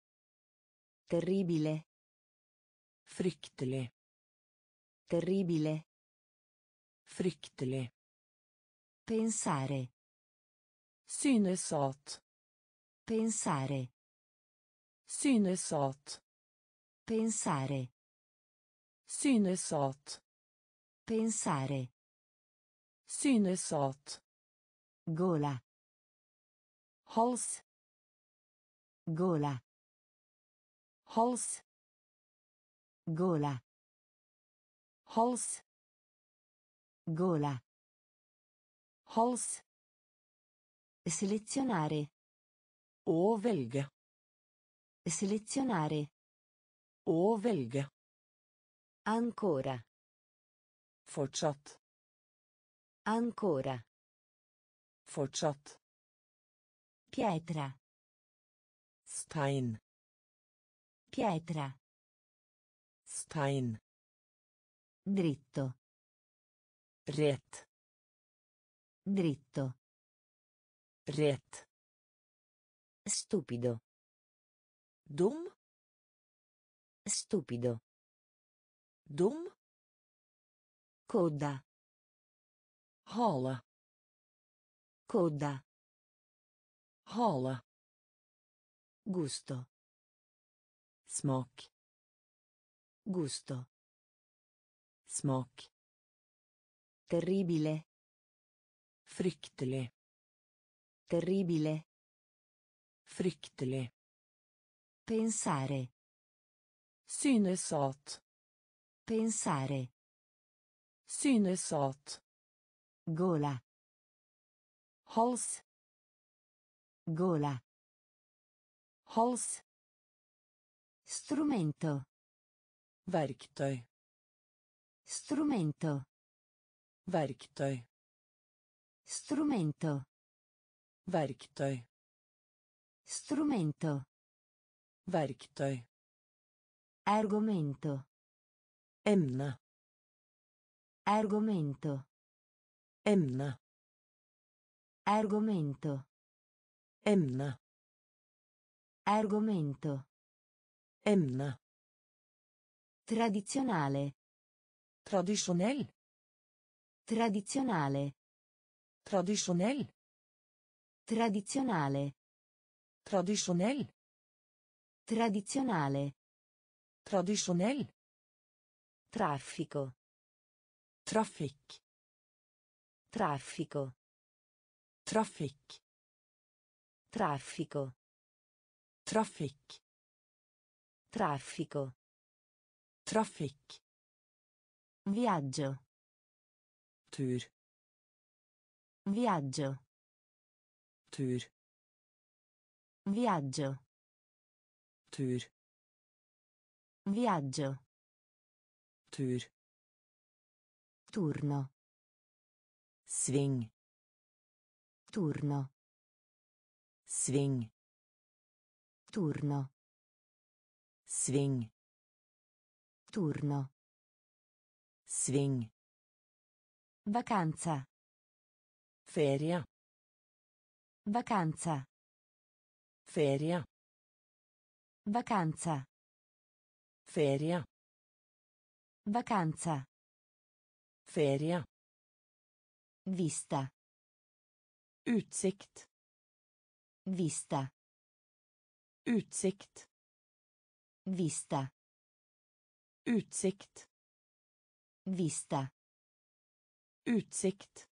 Terribile. Fryktelig. Terribile. Fryktelig. Pensare. Synes at. Pensare. Synes at. Pensare. Synesat. Pensare. Synesat. Gola. Hals. Gola. Hals. Gola. Hals. Gola. Hals. Selezionare. O velge. Selezionare. O velge. Ancora. Fortsatt. Ancora. Fortsatt. Pietra. Stein. Pietra. Stein. Dritto. Rett. Dritto. Rett. Stupido. Dum. Stupido dom coda hale coda hale gusto smak gusto smak terribile fryktelig terribile fryktelig pensare synes at Pensare. Synesat. Gola. Hals. Gola. Hals. Strumento. Verktøy. Strumento. Verktøy. Strumento. Verktøy. Strumento. Verktøy. Argomento. Emne. Argomento. Emne. Argomento. Emne. Argomento. Emne. Tradizionale. Traditionell. Tradizionale. Traditionell. Tradizionale. Traditionell. Tradizionale. Traditionell. Traffico. Traffic. Traffico. Traffic. Traffico. Traffic. Traffico. Traffic. Viaggio. Tur. Viaggio. Tur. Viaggio. Tur. Viaggio tur turno sving turno sving turno sving turno sving vacanza feria vacanza feria vacanza feria Vacanza. Feria. Vista. Utsikt. Vista. Utsikt. Vista. Utsikt. Vista. Utsikt.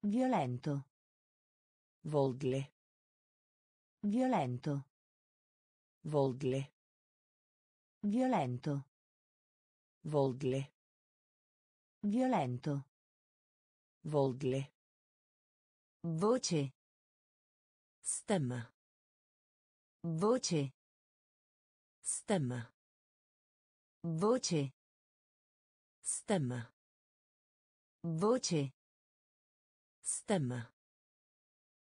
Violento. Voldelig. Violento. Voldelig. Violento. Voldle. Violento. Voldle. Voce. Stemma. Voce. Stemma. Voce. Stemma. Voce. Stemma.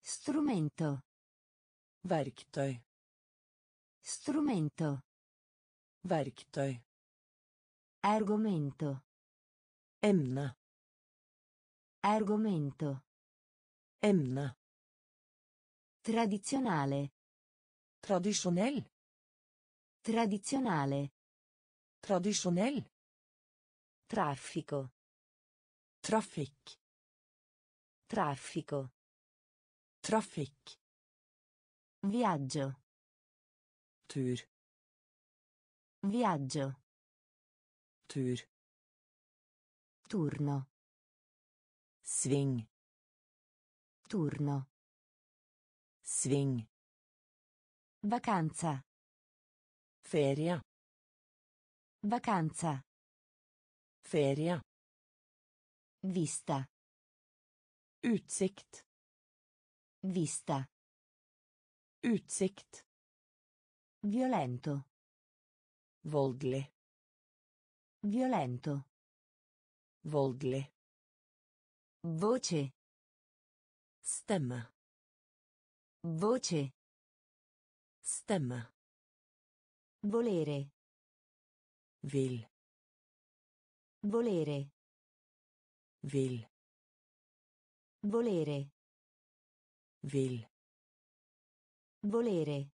Strumento. Verktøy. Strumento. Verktøy. Argomento. Emna. Argomento. Emna. Tradizionale. Traditionell. Tradizionale. Traditionell. Traffico. Traffic. Traffico. Traffic. Viaggio. Tur. Viaggio tur turno sving turno sving vacanza feria vacanza feria vista utsikt vista utsikt violento voldelig Violento. Volgle. Voce. Stemma. Voce. Stemma. Volere. Vil. Volere. Vil. Volere. Vil. Volere.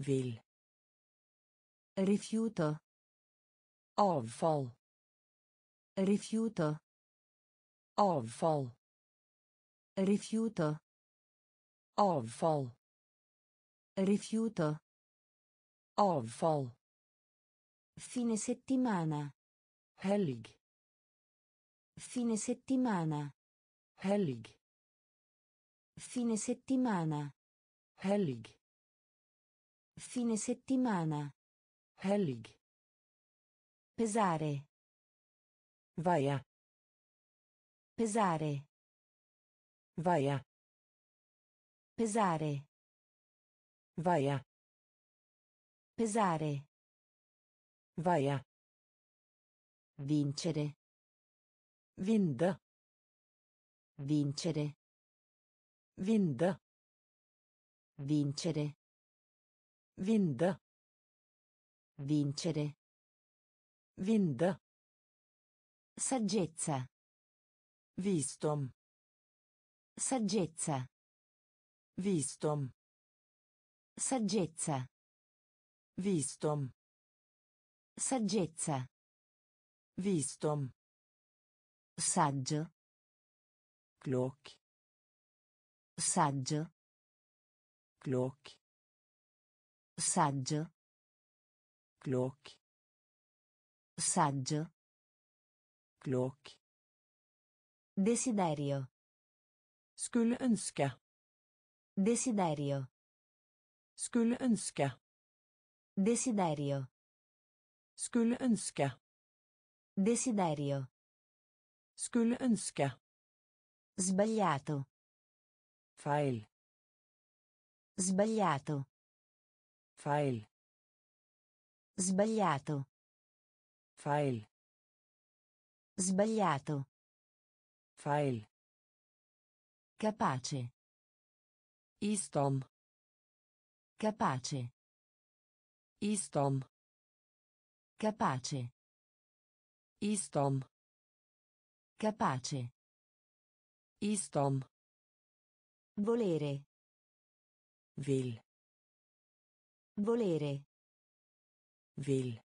Vil. Rifiuto. Avfall. Rifiuto. Avfall. Rifiuto. Avfall. Rifiuto. Avfall. Fine settimana. Helg. Fine settimana. Helg. Fine settimana. Helg. Fine settimana. Helg. Pesare. Vaia. Pesare. Vaia. Pesare. Vaia. Pesare. Vaia. Vincere. vinda Vincere. vinda Vincere. Vinde. Vincere. Vind. Saggezza. Vistom. Saggezza. Vistom. Saggezza. Vistom. Saggezza. Vistom. Saggio. Clock. Saggio. Clock. Saggio. Clock. Saggio. Klok. Desiderio. Skulle ønske. Desiderio. Skulle ønske. Desiderio. Skulle ønske. Desiderio. Skulle ønske. Sbagliato. Feil. Sbagliato. Feil. Sbagliato. File. Sbagliato. Fail. Capace. Istom. Capace. Istom. Capace. Istom. Capace. Istom. Volere. Vil. Volere. Vil.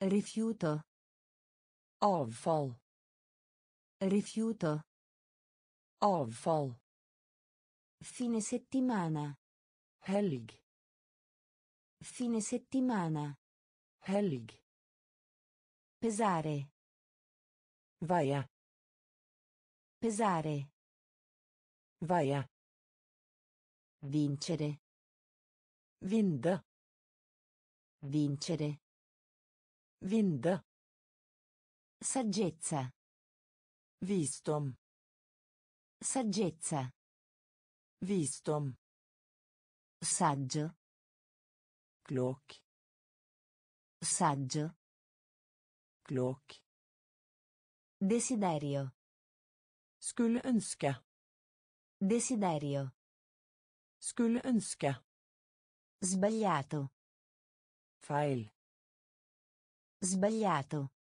Rifiuto. Avfall. Rifiuto. Avfall. Fine settimana. Helg. Fine settimana. Helg. Pesare. Vaia. Pesare. Vaia. Vincere. vinda Vincere. Vind. Saggezza. Vistom. Saggezza. Vistom. Saggio. Clock. Saggio. Clock. Desiderio. Skulle ønske. Desiderio. Skulle ønske. Sbagliato. Feil. Sbagliato.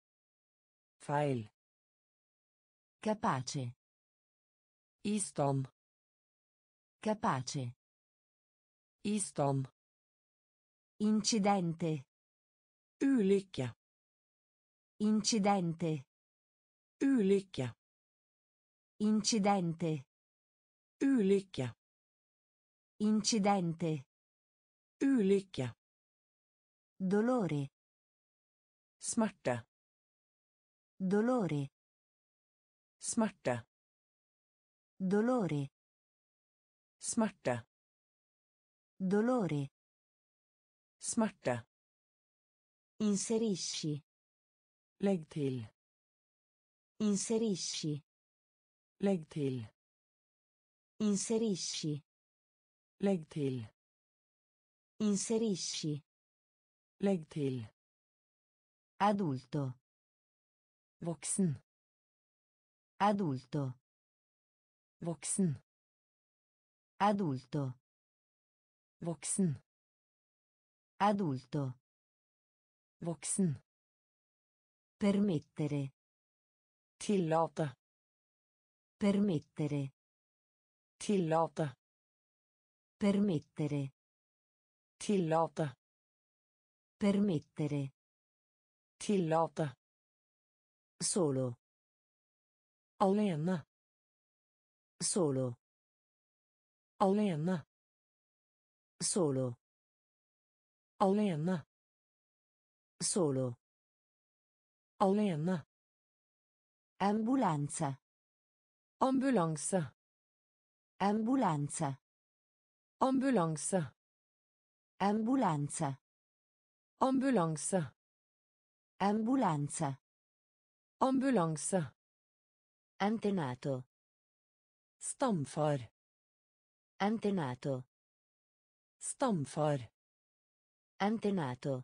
Fail. Capace. Istom. Capace. Istom. Incidente. Ulycka. Incidente. Ulycka. Incidente. Ulycka. Incidente. Ulycka. Dolore smärta dolore smärta dolore smärta dolore smärta inserisci lägg till inserisci lägg till inserisci lägg till inserisci lägg till Adulto. Voksen. Adulto. Voksen. Adulto. Voksen. Adulto. Voksen. Permettere. Tillate. Permettere. Tillate. Permettere. Tillate. Permettere. Tillate. Solo. Alene. Solo. Alene. Solo. Alene. Solo. Alene. Ambulanza. Ambulanse. Ambulanza. Ambulanse. Ambulanza. Ambulanse. Ambulanza. Ambulanza. Antenato. Stamfar. Antenato. Stamfar. Antenato.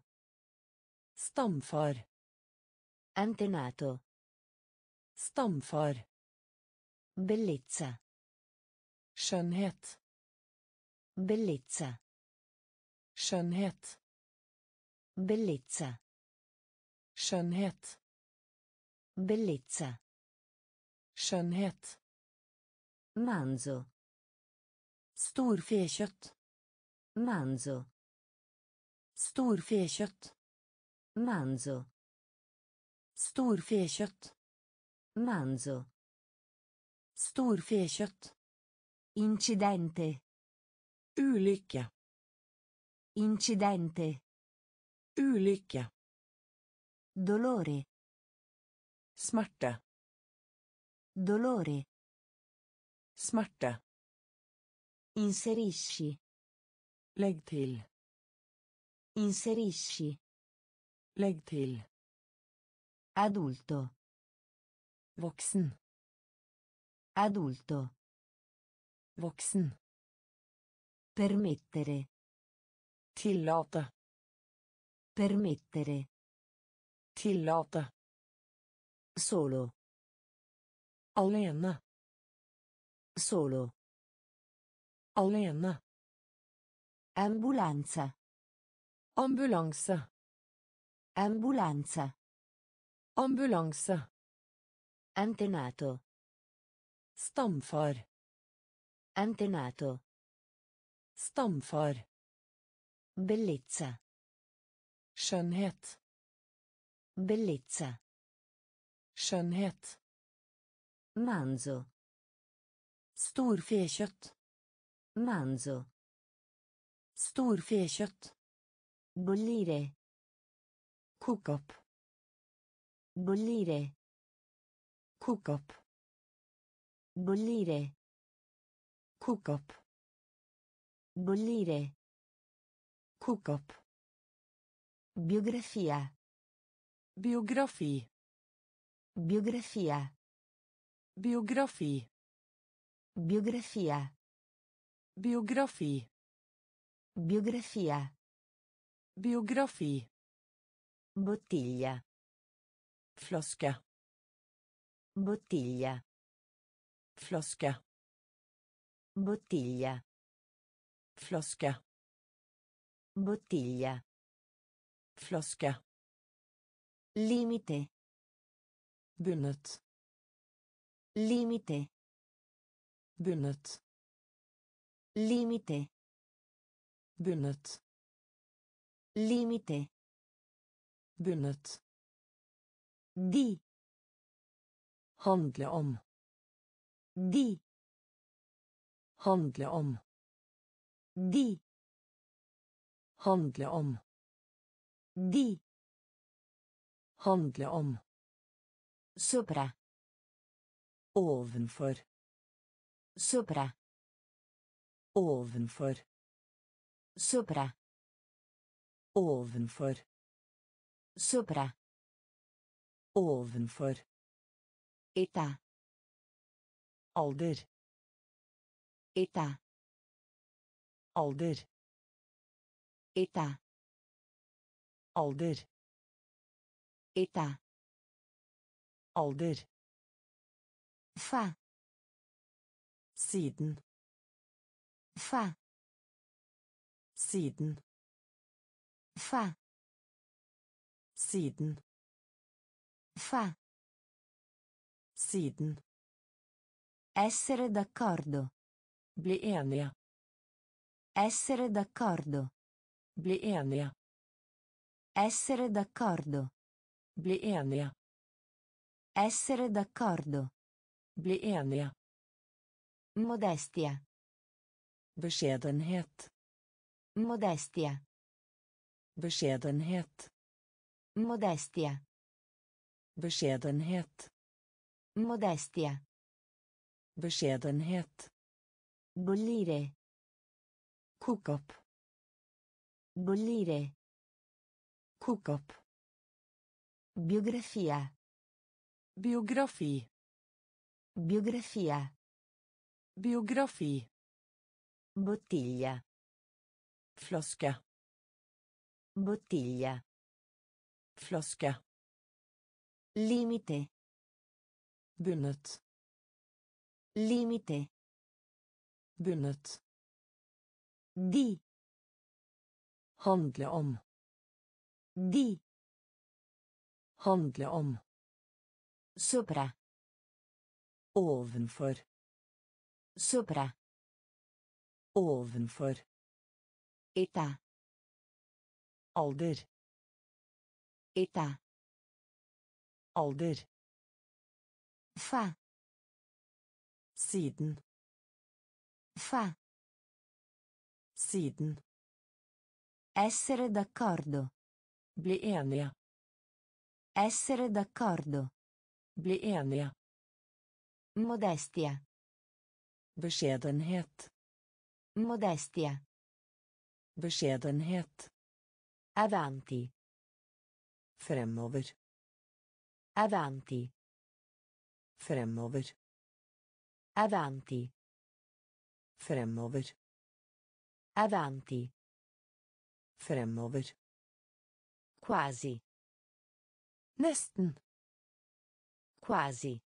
Stamfar. Antenato. Stamfar. Bellezza. Skjønnhet. Bellezza. Skjønnhet. Bellezza. Skjønnhet. Bellezza. Skjønnhet. Manzo. Stor Storfekjøtt. Manzo. Stor Storfekjøtt. Manzo. Stor Storfekjøtt. Manzo. Stor Storfekjøtt. Incidente. Ulykke. Incidente. Ulykke. Dolore. Smerte. Dolore. Smerte. Inserisci. Legg til. Inserisci. Legg til. Adulto. Voksen. Adulto. Voksen. Permettere. Tillate. Permettere. Tillate. Solo. Alene. Solo. Alene. Ambulanza. Ambulanza. Ambulanza. Ambulanza. Antenato. Stamfar. Antenato. Stamfar. Bellezza. Skjønnhet. Bellezza. Skönhet. Manzo. Storfekjøtt. Manzo. Storfekjøtt. Bollire. Cook up. Bollire. Cook up. Bollire. Cook up. Bollire. Cook up. Biografia. Biografi. Biografia. Biografi. Biografia. Biografi. Biografia. Biografi. Bottiglia. Flosca. Bottiglia. Flosca. Bottiglia. Flosca. Bottiglia. Flosca. Limite. Bundet. Limite. Bundet. Limite. Bundet. Limite. Bundet. De. Handle om. De. Handle om. De. Handle om. De. Handle om. Sopra. Ovenfor. Sopra. Ovenfor. Sopra. Ovenfor. Sopra. Ovenfor. Età. Alder. Età. Alder. Età. Alder. Età. Alder. Fa. Siden. Fa. Siden. Fa. Siden. Fa. Siden. Essere d'accordo. Bli eniga. Essere d'accordo. Bli eniga. Essere d'accordo. Bleenia. Essere d'accordo. Bleenia. Modestia. Beskedenhet. Modestia. Beskedenhet. Modestia. Beskedenhet. Modestia. Beskedenhet. Bollire. Cook up. Bollire. Cook up. Biografia. Biografi. Biografia. Biografi. Bottiglia. Flaska. Bottiglia. Flaska. Limite. Bundet. Limite. Bundet. Di. Handle om. De. Handle om. Sopra. Ovenfor. Sopra. Ovenfor. Età. Alder. Età. Alder. Fa. Siden. Fa. Siden. Essere d'accordo. Bli eniga. Essere d'accordo. Bli eniga. Modestia. Beskedenhet. Modestia. Beskedenhet. Avanti. Fremover. Avanti. Fremover. Avanti. Fremover. Avanti. Fremover. Quasi. Nesten. Quasi.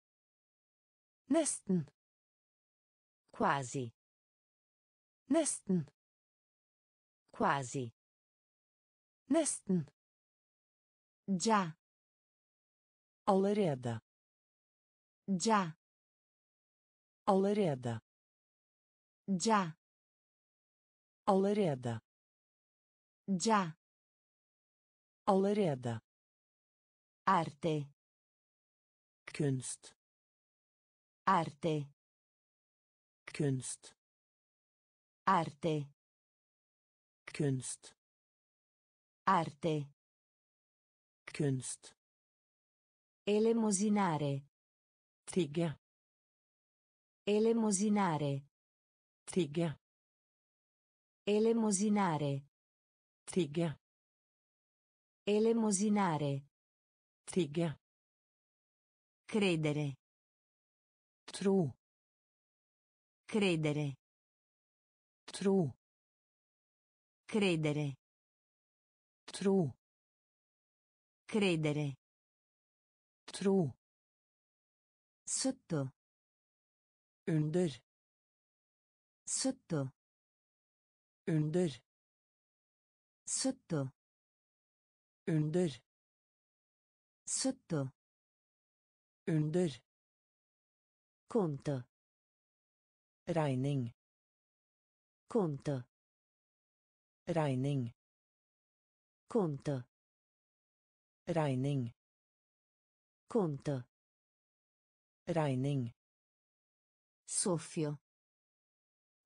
Nesten. Quasi. Nesten. Quasi. Nesten. Già. Allerede. Già. Allerede. Già. Allerede. Già. Allerede. Arte. Kunst. Arte. Kunst. Arte. Kunst. Arte. Kunst. Elemosinare. Tigga. Elemosinare. Tigga. Elemosinare. Tigga. Elemosinare. Trigge. Credere. Tro. Credere. Tro. Credere. Tro. Credere. Tro. Sotto. Under. Sotto. Under. Sotto. Under. Sotto. Under. Konto. Regning. Konto. Regning. Konto. Regning. Konto. Regning. Soffio.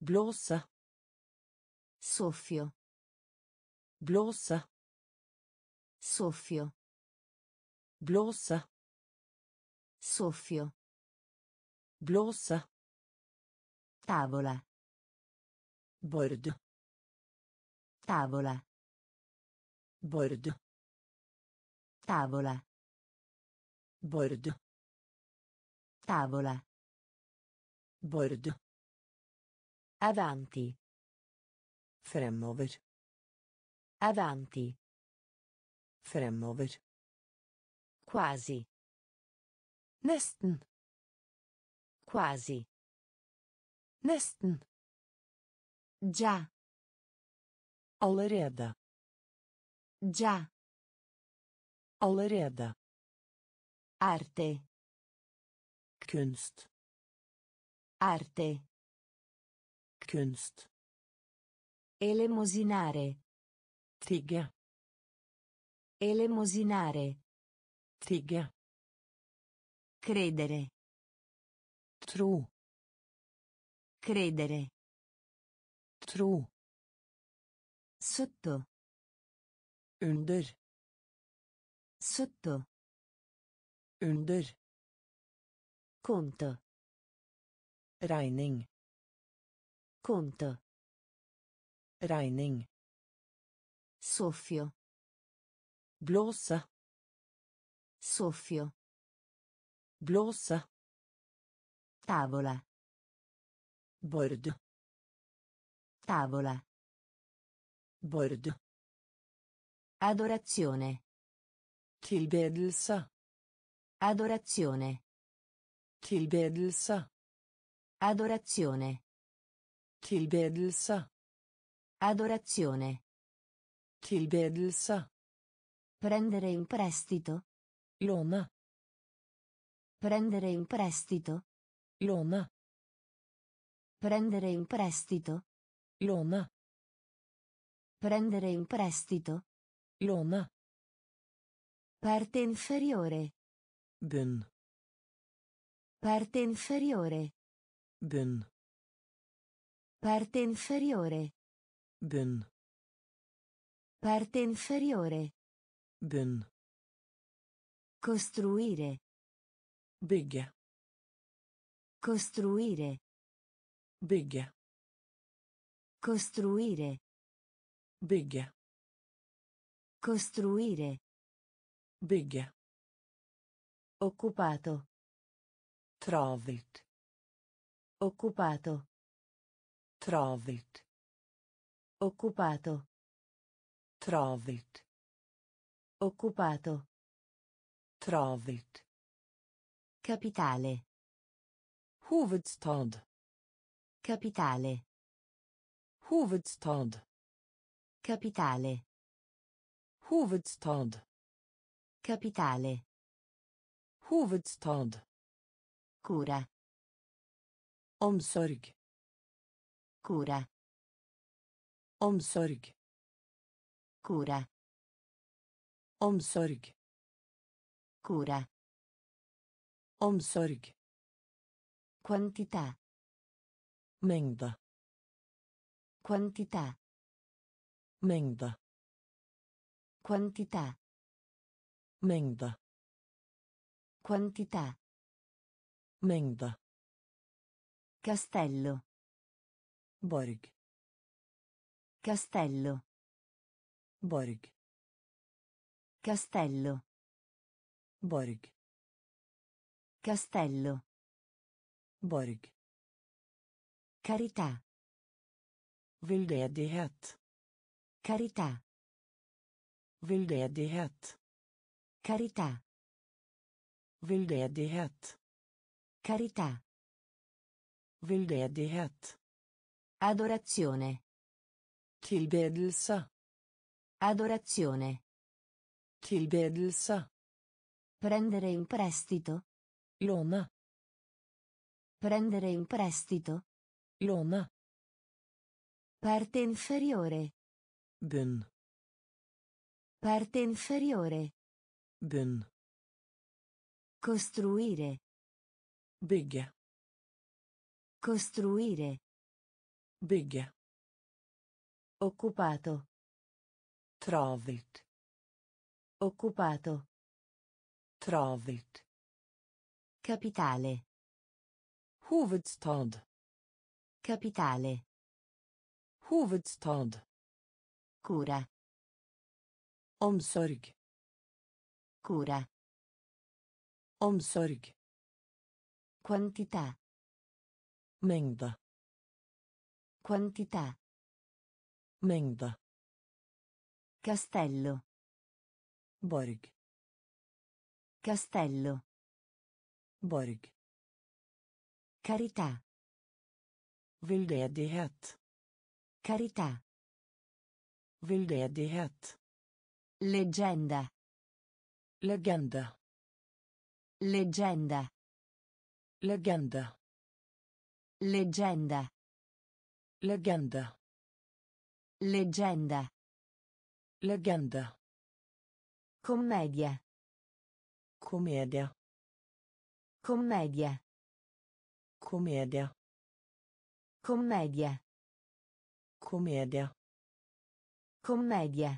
Blåsa. Soffio. Blåsa. Soffio. Blåsa. Soffio. Blåsa. Tavola. Bord. Tavola. Bord. Tavola. Bord. Tavola. Bord. Avanti. Fremover. Avanti. Fremover. Quasi. Nästan. Quasi. Nästan. Già. Allerede. Già. Allerede. Arte. Kunst. Arte. Kunst. Elemosinare. Tigge. Elemosinare. Trigge. Credere. True. Credere. True. Sotto. Under. Sotto. Under. Conto. Regning. Conto. Regning. Soffio. Blåse. Soffio. blossa Tavola. Bord. Tavola. Bord. Adorazione. Tilbedelse. Adorazione. Tilbedelse. Adorazione. Tilbedelse. Adorazione. Tilbedelse. Prendere in prestito. Lona. Prendere in prestito. Lona. Prendere in prestito. Lona. Prendere in prestito. Lona. Parte inferiore. Bun. Parte inferiore. Bun. Parte inferiore. Bun. Parte inferiore. Bun. Costruire. Bygge. Costruire. Bygge. Costruire. Bygge. Costruire. Bygge. Occupato. Travelt. Occupato. Travelt. Occupato. Travelt. Occupato. Travelt. Capitale. Hovedstad. Capitale. Hovedstad. Capitale. Hovedstad. Capitale. Hovedstad. Cura. Omsorg. Cura. Omsorg. Cura. Omsorg. Cura. Omsorg. Quantità. Mengde. Quantità. Mengde. Quantità. Mengde. Quantità. Mengde. Castello. Borg. Castello. Borg. Castello. Borg. Castello. Borg. Carità. Veldedighet. Carità. Veldedighet. Carità. Veldedighet. Carità. Veldedighet. Adorazione. Tilbedelse. Adorazione. Tilbedelse. Prendere in prestito. Låna. Prendere in prestito. Låna. Parte inferiore. Bunn. Parte inferiore. Bunn. Costruire. Bygge. Costruire. Bygge. Occupato. Travelt. Occupato. Travelt. Capitale. Hovedstad. Capitale. Hovedstad. Cura. Omsorg. Cura. Omsorg. Quantità. Mengda. Quantità. Mengda. Castello. Borg. Castello. Borg. Carità. Veldedighet. Carità. Veldedighet. Leggenda. Legenda. Leggenda. Leggenda. Leggenda. Leggenda. Leggenda. Legenda. Commedia. Commedia. Commedia. Commedia. Commedia. Commedia. Commedia.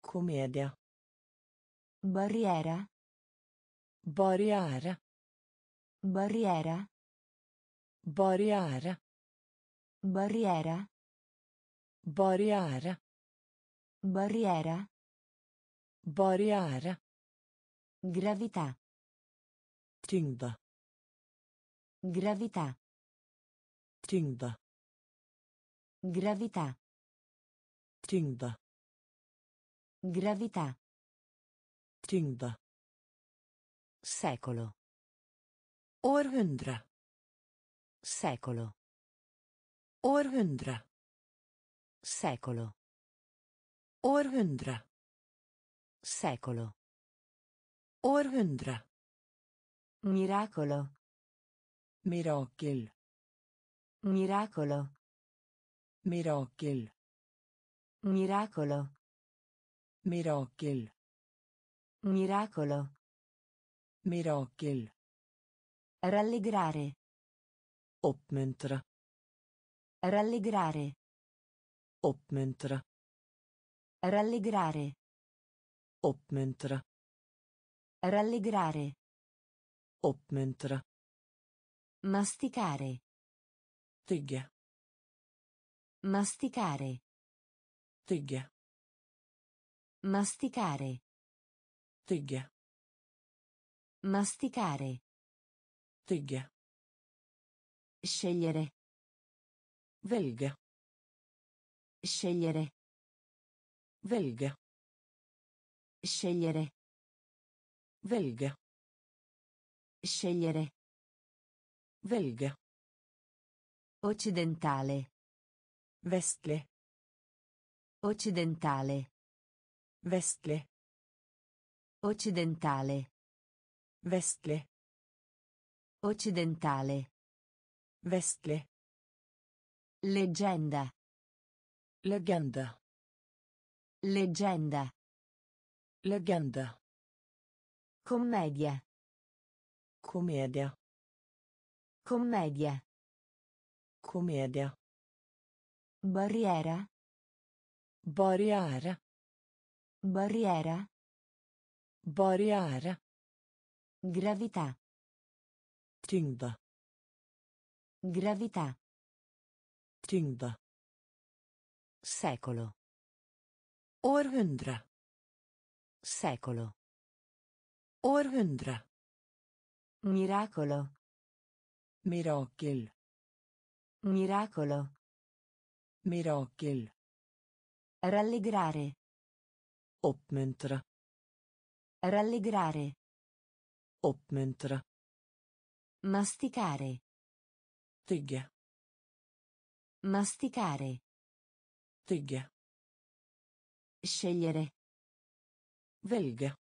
Commedia. Barriera. Barriera. Barriera. Barriera. Barriera. Barriera. Barriera. Barriere. Gravità. Tyngde. Gravità. Tyngde. Gravità. Tyngde. Gravità. Tyngde. Secolo. Århundre. Secolo. Århundre. Secolo. Århundre. Secolo. Århundre. Miracolo. Mirakel. Miracolo. Mirakel. Miracolo. Mirakel. Miracolo. Mirakel. Rallegrare. Oppmuntra. Rallegrare. Oppmuntra. Rallegrare. Oppmuntra. Rallegrare. Oppmuntra. Masticare. Tygge. Masticare. Tygge. Masticare. Tygge. Masticare. Tygge. Scegliere. Velge. Scegliere. Velge. Scegliere. Velga. Scegliere. Velga. Occidentale. Vestle. Occidentale. Vestle. Occidentale. Vestle. Occidentale. Vestle. Leggenda. Legenda. Leggenda. Legenda. Commedia. Commedia. Commedia. Commedia. Barriera. Barriera. Barriera. Barriera. Gravità. Tyngde. Gravità. Tyngde. Secolo. Århundre. Secolo. Århundre. Miracolo. Mirakel. Miracolo. Mirakel. Rallegrare. Oppmuntre. Rallegrare. Oppmuntre. Masticare. Tygge. Masticare. Tygge. Scegliere. Velge.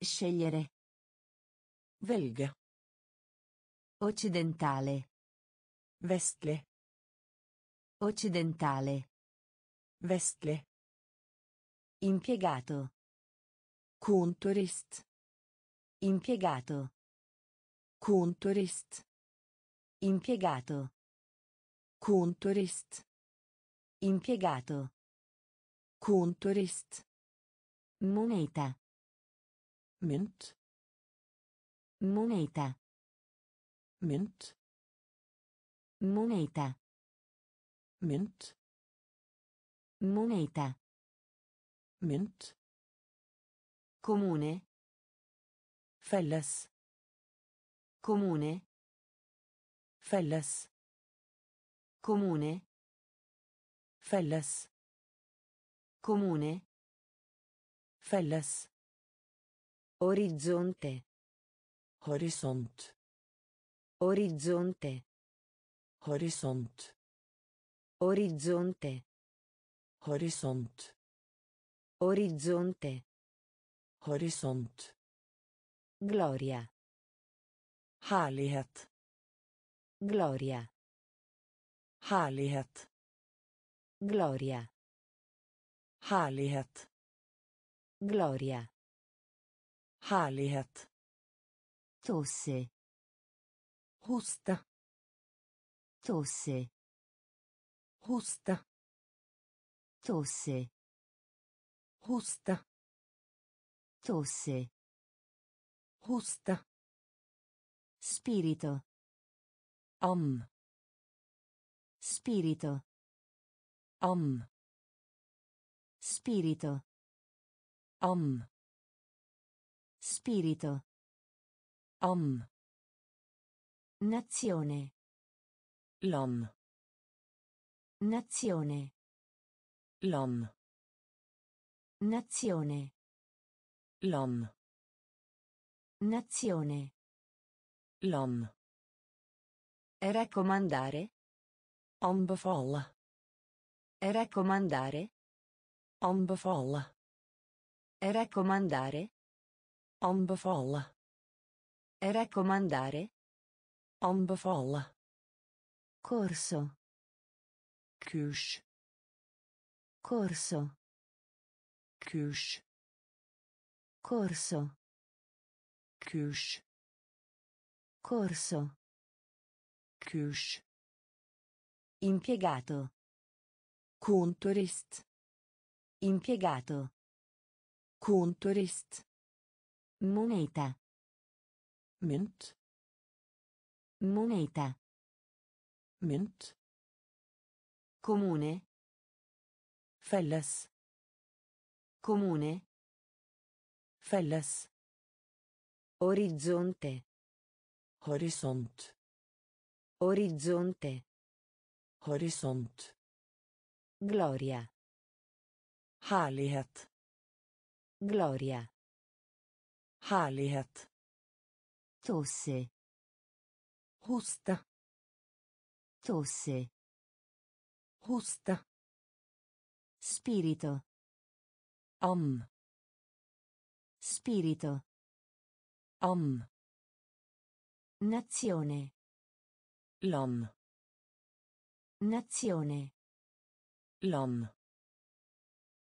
Scegliere. Velga. Occidentale. Vestle. Occidentale. Vestle. Impiegato. Contorist. Impiegato. Contorist. Impiegato. Contorist. Impiegato. Contorist. Moneta mynt moneta mynt moneta mynt moneta mynt comune felles comune felles comune felles comune felles Orizzonte. Horisont. Orizzonte. Horisont. Orizzonte. Horisont. Orizzonte. Horisont. Gloria. Härlighet. Gloria. Härlighet. Gloria. Härlighet. Gloria. Härlighet. Tosse. Hosta. Tosse. Hosta. Tosse. Hosta. Tosse. Hosta. Spirito. Om. Spirito. Om. Spirito. Om. Spirito. Om. Nazione. Lom. Nazione. Lom. Nazione. Lom. Nazione. Lom. Raccomandare. Anbefale. Raccomandare. Anbefale. Raccomandare. Anbefale. Raccomandare. Anbefale. Corso. Kurs. Corso. Kurs. Corso. Kurs. Corso. Kurs. Impiegato. Contorist. Impiegato. Contorist. Moneta. Mynt. Moneta. Mynt. Comune. Felles. Comune. Felles. Orizzonte. Horizont. Orizzonte. Horizont. Gloria. Härlighet. Gloria. Härlighet. Tosse. Hosta. Tosse. Hosta. Spirito. Am. Spirito. Am. Nazione. Lom. Nazione. Lom.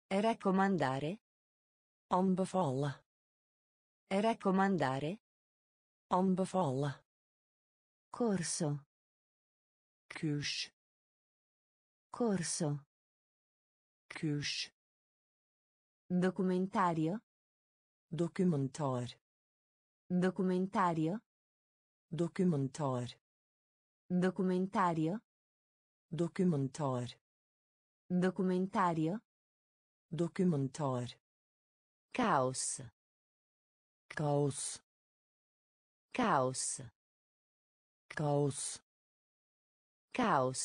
Raccomandare. Anbefale. Raccomandare. Anbefale. Corso. Kurs. Corso. Kurs. Documentario. Dokumentar. Documentario. Dokumentar. Documentario. Dokumentar. Documentario. Dokumentar. Caos. Caos. Caos. Caos. Caos.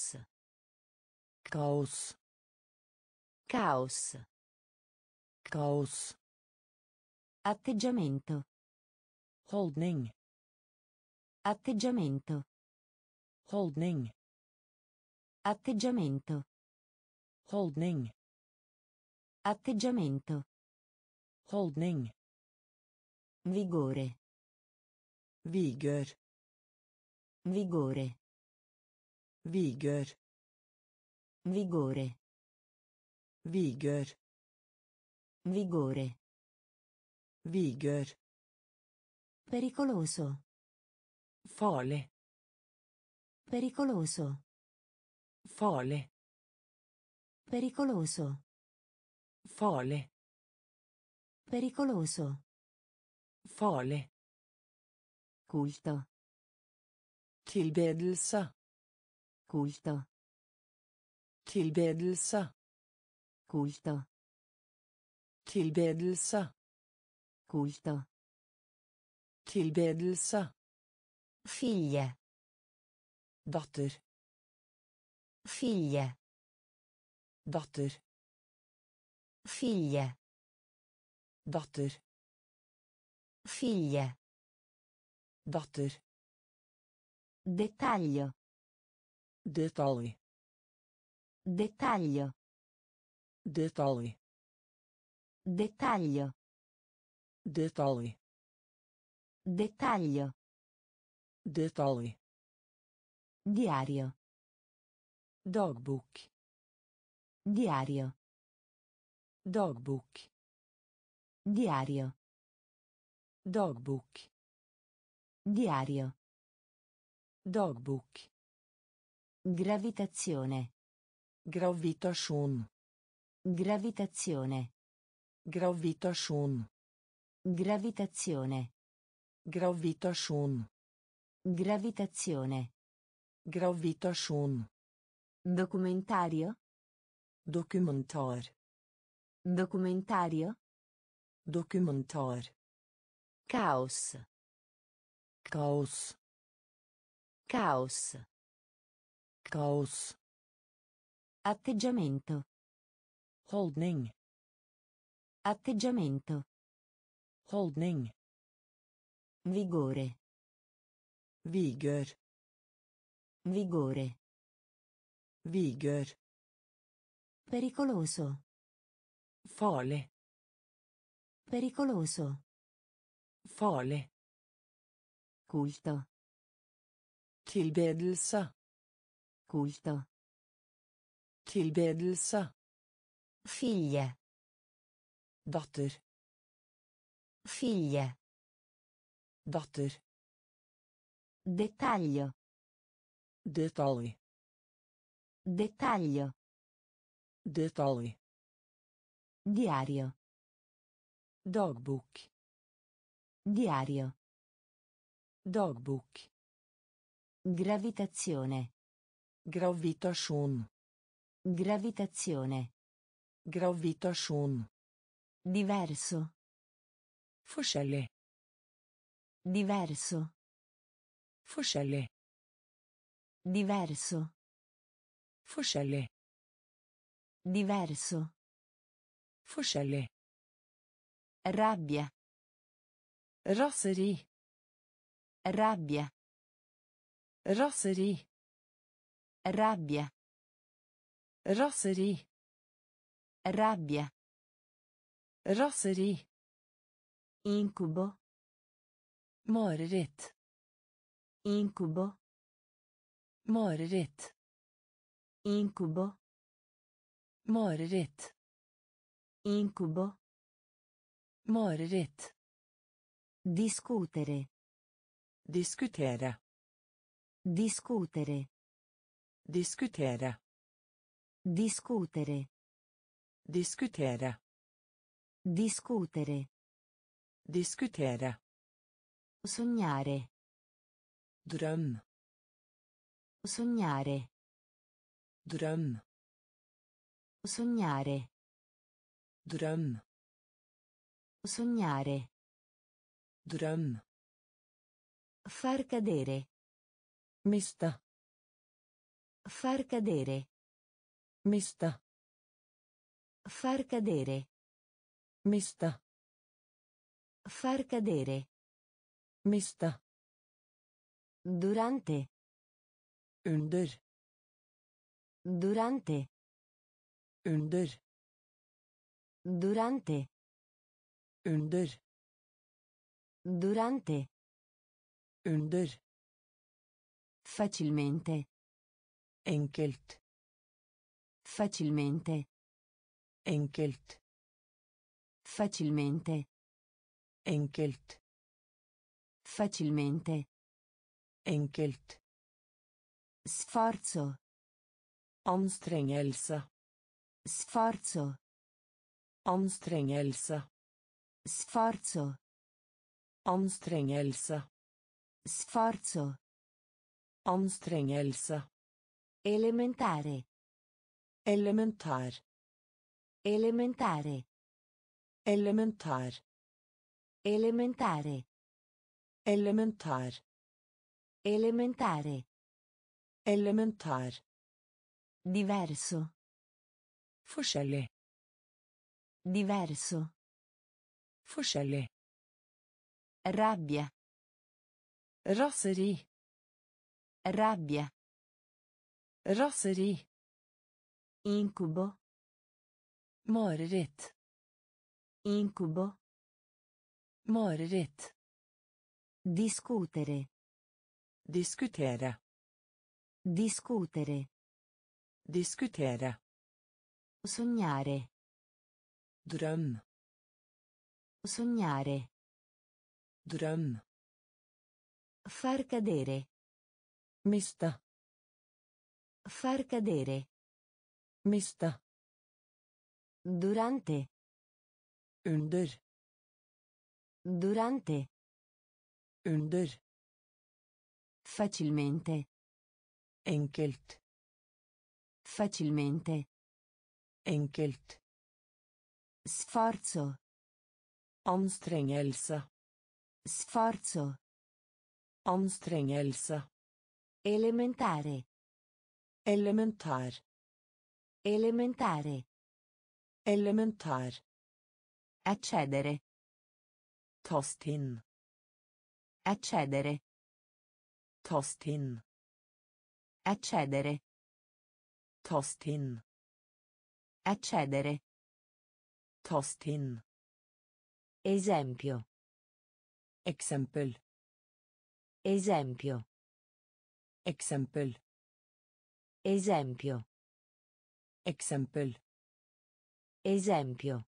Caos. Caos. Caos. Atteggiamento. Holdning. Atteggiamento. Holdning. Atteggiamento. Holdning. Atteggiamento. Holdning. Vigore. Vigor. Vigore. Vigor. Vigore. Vigor. Vigore. Vigor. Pericoloso. Fole. Pericoloso. Fole. Pericoloso. Fole. Pericoloso. Farlig. Culto. Tilbedelse. Culto. Tilbedelse. Culto. Tilbedelse. Culto. Tilbedelse. Figlie. Datter. Figlie. Datter. Figlie. Datter. Figlia. Dotter. Dettaglio. Dettagli. Dettaglio. Dettagli. Dettaglio. Dettagli. Dettaglio. Dettagli. Diario. Dogbook. Diario. Dogbook. Diario. Dogbook. Diario. Dogbook. Gravitazione. Gravitation. Gravitazione. Gravitation. Gravitazione. Gravitation. Gravitazione. Gravitation. Documentario. Dokumentar. Documentario. Dokumentar. Caos. Caos. Caos. Caos. Atteggiamento. Holding. Atteggiamento. Holding. Vigore. Vigor. Vigore. Vigor. Pericoloso. Fole. Pericoloso. Farlig. Culto. Tilbedelse. Culto. Tilbedelse. Figlie. Datter. Figlie. Datter. Dettaglio. Dettagli. Dettaglio. Dettagli. Diario. Dagbok. Diario. Dogbook. Gravitazione. Gravitation. Gravitazione. Gravitation. Diverso. Forskjellig. Diverso. Forskjellig. Diverso. Forskjellig. Diverso. Forskjellig. Rabbia. Raseri. Rabbia. Rosseri. Rabbia. Rosseri. Rabbia. Rosseri. Incubo. Mareritt. Incubo. Mareritt. Incubo. Mareritt. Incubo. Mareritt. Discutere. Diskutere. Discutere. Diskutere. Discutere. Diskutere. Discutere. Diskutere. Sognare. Drøm. Sognare. Drøm. Sognare. Drøm. Sognare. Drøm. Far cadere. Mista. Far cadere. Mista. Far cadere. Mista. Far cadere. Mista. Durante. Under. Durante. Under. Durante. Under. Durante. Under. Facilmente. Enkelt. Facilmente. Enkelt. Facilmente. Enkelt. Facilmente. Enkelt. Sforzo. Anstrengelse. Sforzo. Anstrengelse. Sforzo. Anstrengelse. Sforzo. Anstrengelse. Elementare. Elementar. Elementare. Elementar. Elementare. Elementar. Elementare. Elementar. Diverso. Forskjellig. Diverso. Forskjellig. Rabbia. Raseri. Rabbia. Raseri. Incubo. Mareritt. Incubo. Mareritt. Discutere. Diskutere. Discutere. Diskutere. Sognare. drum Sognare. Drøm. Far cadere. Mista. Far cadere. Mista. Durante. Under. Durante. Under. Facilmente. Enkelt. Facilmente. Enkelt. Sforzo. Anstrengelse. Sforzo. Anstrengelse. Elementare. Elementar. Elementare. Elementar. Accedere. Tostin. Accedere. Tostin. Accedere. Tostin. Accedere. Tostin. Esempio. Exempel. Esempio. Exempel. Esempio. Exempel. Esempio.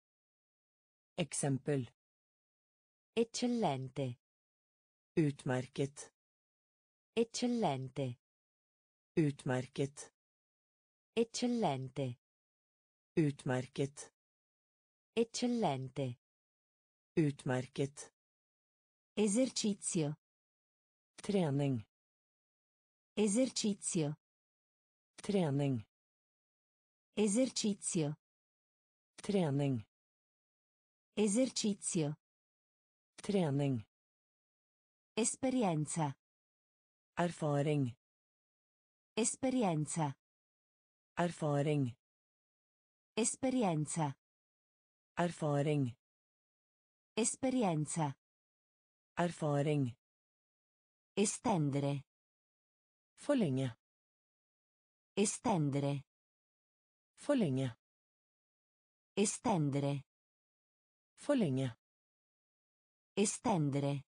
Exempel. Eccellente. Utmärket. Eccellente. Utmärket. Eccellente. Utmärket. Eccellente. Utmärket. Esercizio. Trening. Esercizio. Trening. Esercizio. Trening. Esercizio. Trening. Esperienza. Erfaring. Esperienza. Erfaring. Esperienza. Erfaring. Esperienza. Erfaring. Estendere. Forlenge. Estendere. Forlenge. Estendere. Forlenge. Estendere.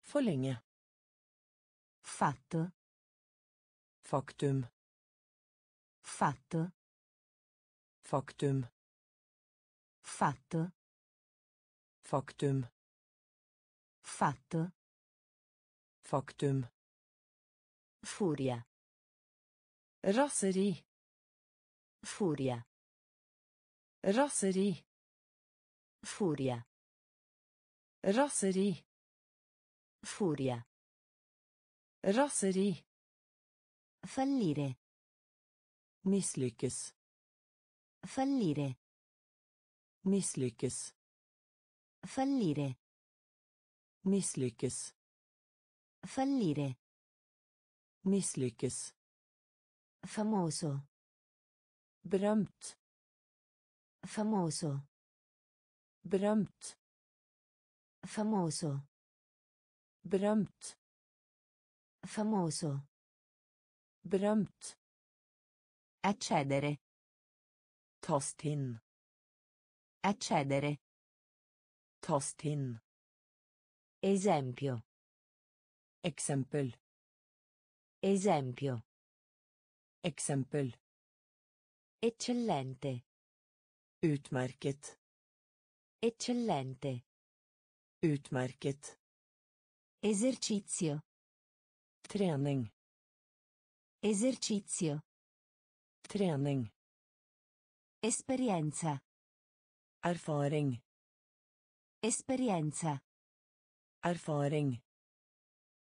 Forlenge. Fatto. Faktum. Fatto. Faktum. Fatto. Faktum. Fatto. Faktum. Furia. rosseri Furia. rosseri Furia. rosseri Furia. rosseri Fallire. Misslykkes. Fallire. Misslykkes. Fallire. Misslyckas. Fallire. Misslyckas. Famoso. Berömt. Famoso. Berömt. Famoso. Berömt. Famoso. Berömt. Accedere. Tostin. Accedere. Tostin. Esempio. Exempel. Esempio. Exempel. Eccellente. Utmärket. Eccellente. Utmärket. Esercizio. Träning. Esercizio. Träning. Esperienza. Erfaring. Esperienza. Erfaring.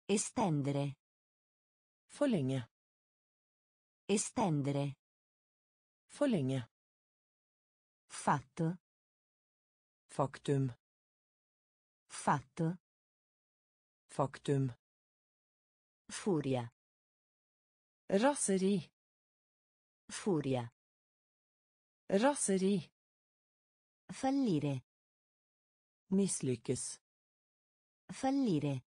Estendere. Forlenge. Estendere. Forlenge. Fatto. Faktum. Fatto. Faktum. Furia. Raseri. Furia. Raseri. Fallire. Misslykkes. Fallire.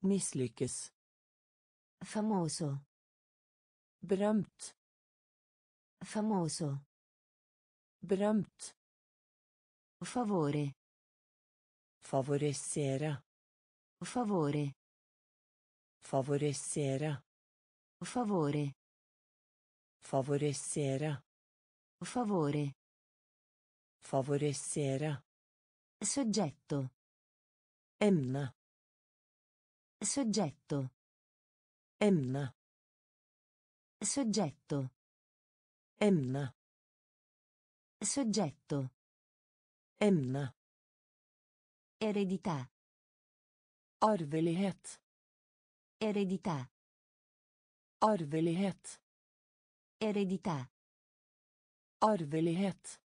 Misslyckas. Famoso. Berömt. Famoso. Berömt. Favore. Favorisera. Favore. Favorisera. Favore. Favorisera. Favore. Favorisera. Soggetto. Emna. Soggetto. Emna. Soggetto. Emna. Soggetto. Emna. Eredità. Arvelighet. Eredità. Arvelighet. Eredità. Arvelighet.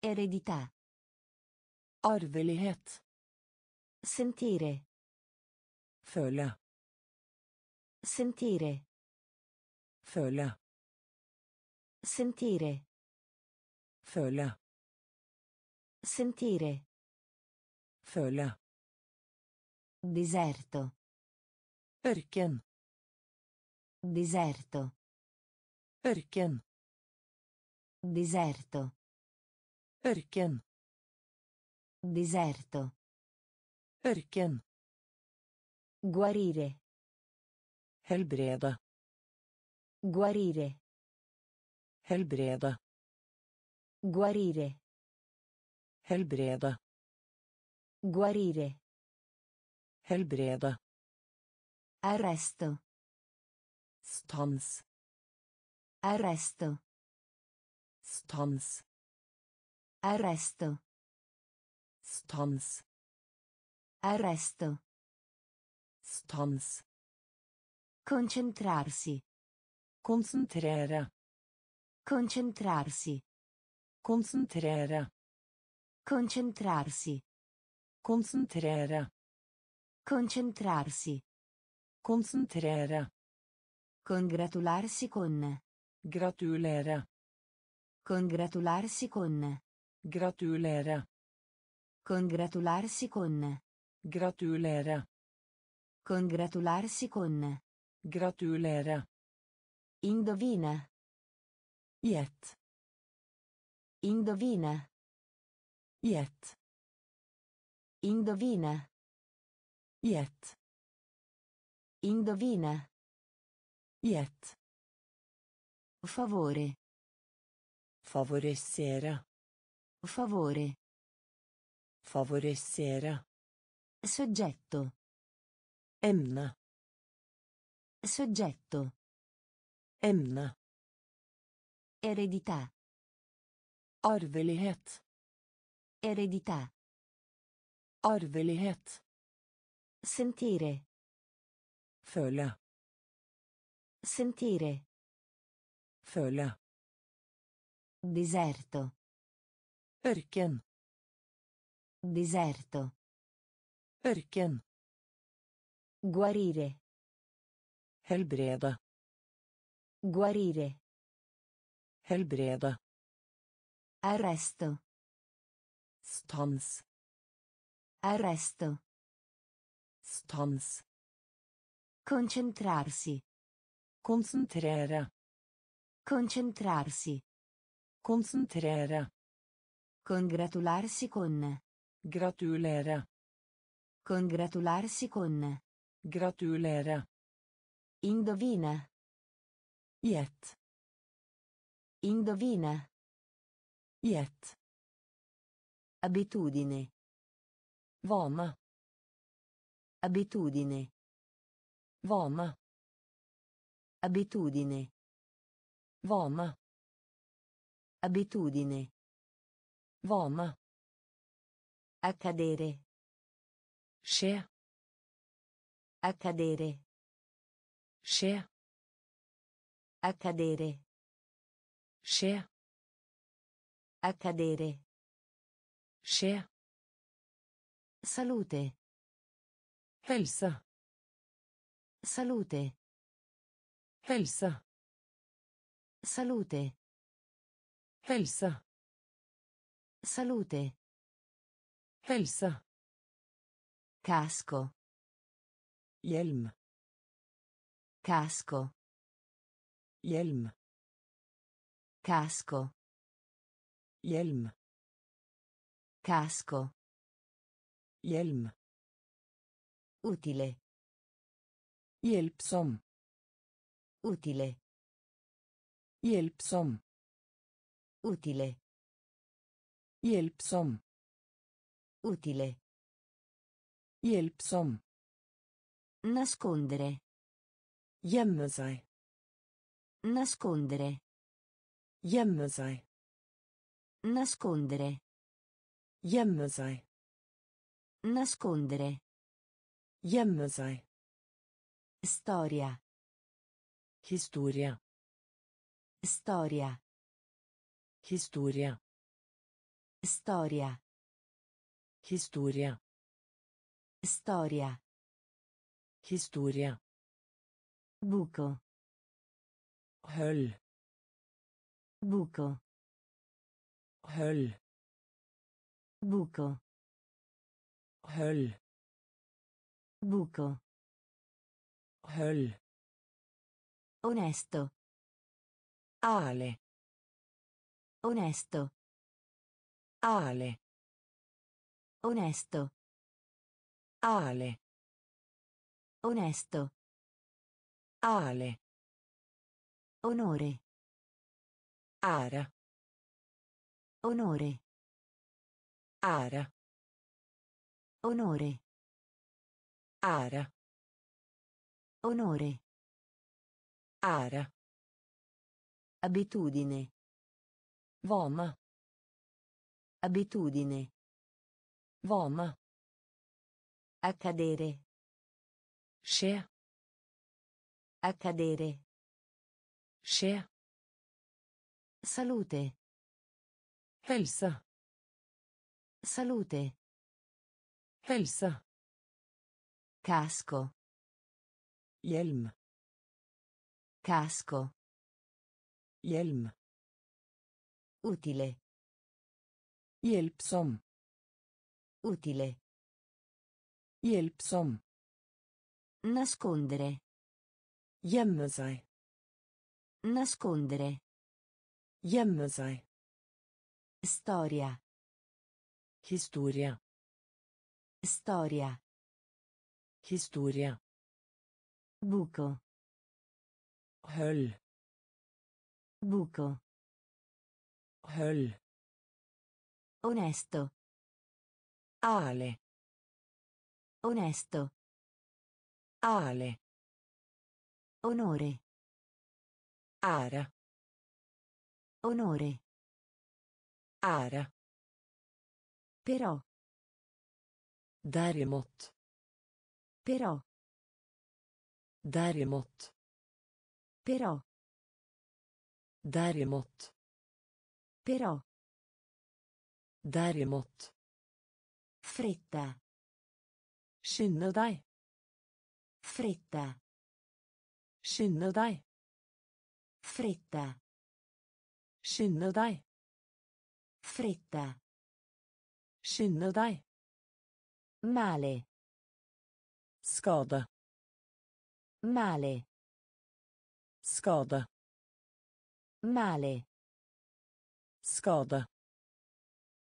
Eredità. Arvelighet. Sentire. Føle. Sentire. Føle. Sentire. Føle. Sentire. Føle. Deserto. Ørken. Deserto. Ørken. Deserto. Ørken. Deserto. Ørken. Guarire. Helbrede. Guarire. Helbrede. Guarire. Helbrede. Guarire. Helbrede. Arresto. Stans. Arresto. Stans. Arresto. Stans. Arresto. Stans. Concentrarsi. Concentrere. Concentrarsi. Concentrere. Concentrarsi. Concentrere. Concentrarsi. Concentrere. Congratularsi con. Gratulere. Congratularsi con. Gratulere. Congratularsi con. Gratulere. Congratularsi con. Gratulere. Indovina. Yet. Indovina. Yet. Indovina. Yet. Indovina. Yet. Favore. Favorisere. Favore. Favorisere. Soggetto. Emna. Soggetto. Emna. Eredità. Arvelighet. Eredità. Arvelighet. Sentire. Føle. Sentire. Føle. Deserto. Ørken. Deserto. Ørken. Guarire. Helbrede. Guarire. Helbrede. Arresto. Stans. Arresto. Stans. Concentrarsi. Concentrere. Concentrarsi. Concentrere. Congratularsi con. Gratulere. Congratularsi con. Gratulera. Indovina. Yet. Indovina. Yet. Abitudine. Vana. Abitudine. Vana. Abitudine. Vana. Abitudine. Vana. Accadere. Share. Accadere. Share. Accadere. Share. Accadere. Share. Salute. Helsa. Salute. Helsa. Salute. Helsa. Salute. Helsa. Casco. Yelm Casco. Yelm Casco. Yelm Casco. Yelm Utile. Hjelpsom. Utile. Yelpsom Utile. Yelpsom Utile. Hjelpsom. Nascondere. Gjemme seg. Nascondere. Gjemme seg. Nascondere. Gjemme seg. Nascondere. Gjemme seg. Storia. Historia. Storia. Historia. Storia. Historia. Storia. Historie. Buco. Høll. Buco. Høll. Buco. Høll. Buco. Høll. Onesto. Ale. Onesto. Ale. Onesto. Ale. Onesto. Ale. Onore. Ara. Onore. Ara. Onore. Ara. Onore. Ara. Abitudine. Voma. Abitudine. Voma. Accadere. Share. Accadere. Share. Salute. Hälsa. Salute. Hälsa. Casco. Yelm. Casco. Yelm. Utile. Yelpsom. Utile. Hjelpsom. Nascondere. Gjemme seg. Nascondere. Gjemme seg. Storia. Historia. Storia. Historia. Buco. Høll. Buco. Høll. Onesto. Ale. Onesto. Ale. Onore. Ara. Onore. Ara. Però. Däremot. Però. Däremot. Però. Däremot. Però. Däremot. Fretta. Skynde deg. Fretta. Skynde deg. Fretta. Skynde deg. Fretta. Skynde deg. Male. Skade. Male. Skade. Male. Skade.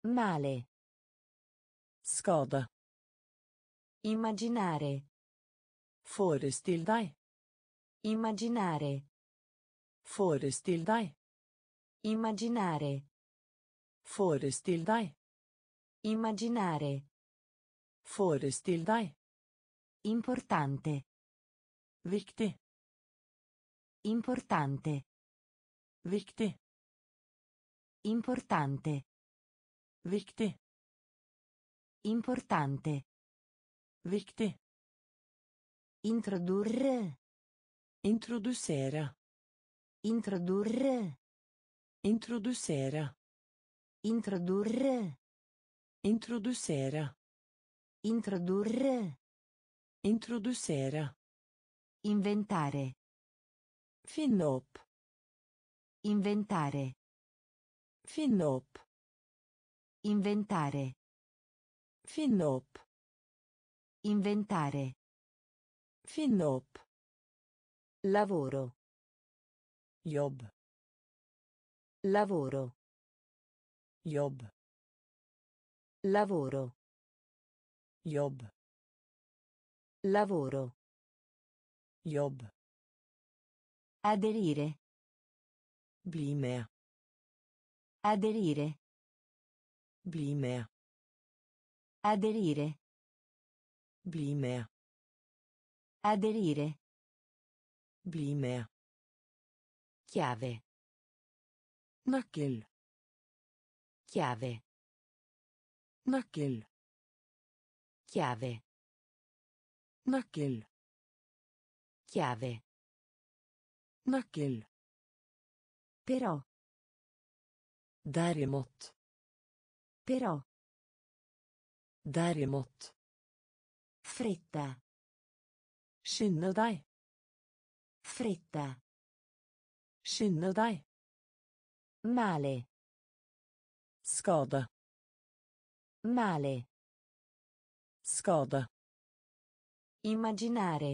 Male. Skade. Immaginare. Forestill dai. Immaginare. Forestill dai. Immaginare. Forestill dai. Immaginare. Forestill dai. Importante. Viktig. Importante. Viktig. Importante. Viktig. Importante. Viktig. Introdurre. Introducera. Introdurre. Introducera. Introdurre. Introducera. Introdurre. Introducera. Inventare. Fin op. Inventare. Fin Inventare. Fin Inventare. Finne Lavoro. Jobb. Lavoro. Jobb. Lavoro. Jobb. Lavoro. Jobb. Aderire. Blimea. Aderire. Blimea. med. Aderire. Blimea. Aderire. Blimea. Chiave. Nøkkel. Chiave. Nøkkel. Chiave. Nøkkel. Chiave. Nøkkel. Però. Daremot. Però. Derimot. Fretta. Skynde deg. Fretta. Skynde deg. Male. Skade. Male. Skade. Immaginare.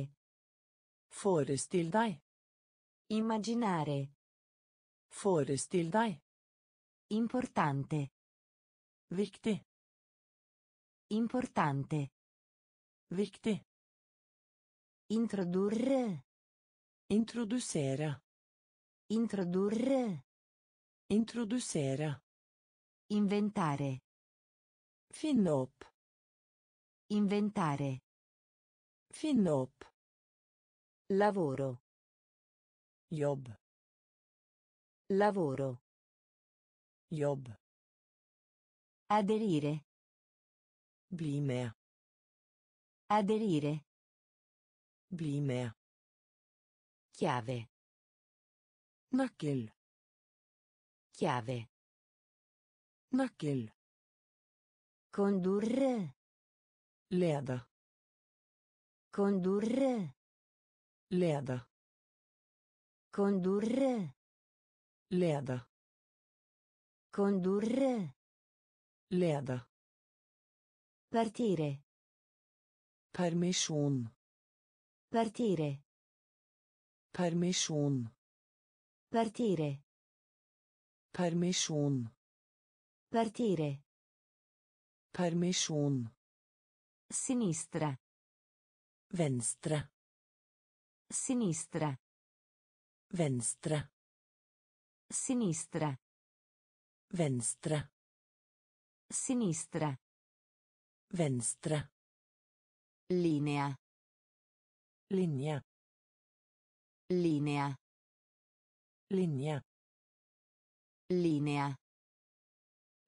Forestill deg. Immaginare. Forestill deg. Importante. Viktig. Importante. Viktig. Introdurre. Introducera. Introdurre. Introducera. Inventare. Finne opp. Inventare. Finne opp. Lavoro. Jobb. Lavoro. Jobb. Aderire. Bli med. Aderire. Blimea. Chiave. Nakel. Chiave. Nakel. Condurre. Leda. Condurre. Leda. Condurre. Leda. Condurre. Leda. Partire. Permisjon. Partire. Permisjon. Partire. Permisjon. Partire. Permisjon. Sinistra. Venstra. Sinistra. Venstra. Sinistra. Venstra. Sinistra. Venstra. Linea. Linea. Linea. Linea. Linea.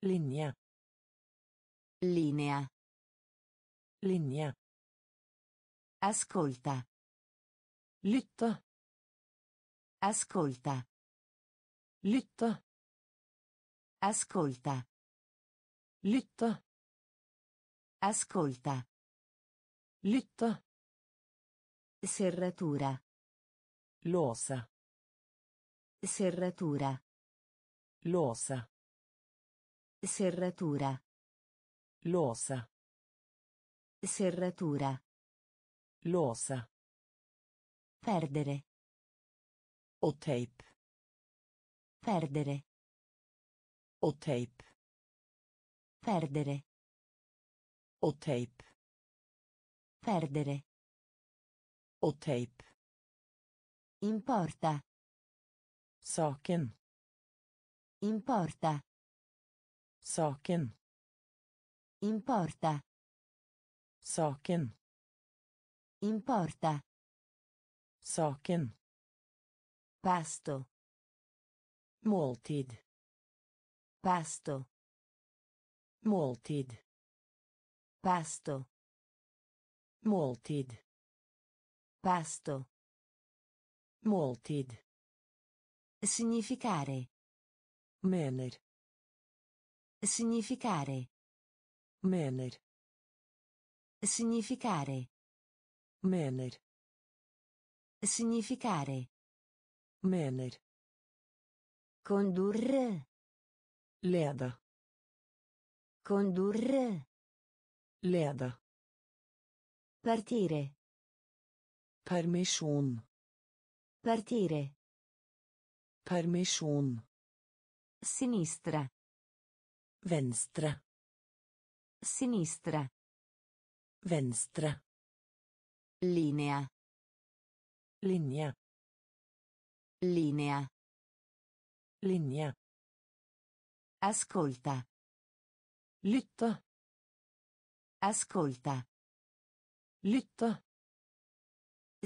Linea. Linea. Linea. Ascolta. Lytta. Ascolta. Lytta. Ascolta. Lytta. Ascolta. Lytte. Serratura. Låsa. Serratura. Låsa. Serratura. Låsa. Serratura. Låsa. Perdere. O tape. Perdere. O tape. Perdere. O tape. Perdere. O tape. Importa. Saken. Importa. Saken. Importa. Saken. Importa. Saken. Pasto. Måltid. Pasto. Måltid. Pasto. Moltid. Pasto. Moltid. Significare. Mener. Significare. Mener. Significare. Mener. Significare. Mener. Condurre. Leda. Condurre. Leda. Partire. Permisjon. Partire. Permisjon. Sinistra. Venstra. Sinistra. Venstra. Linea. Linea. Linea. Linea. Ascolta. Lutta. Ascolta. Lytte.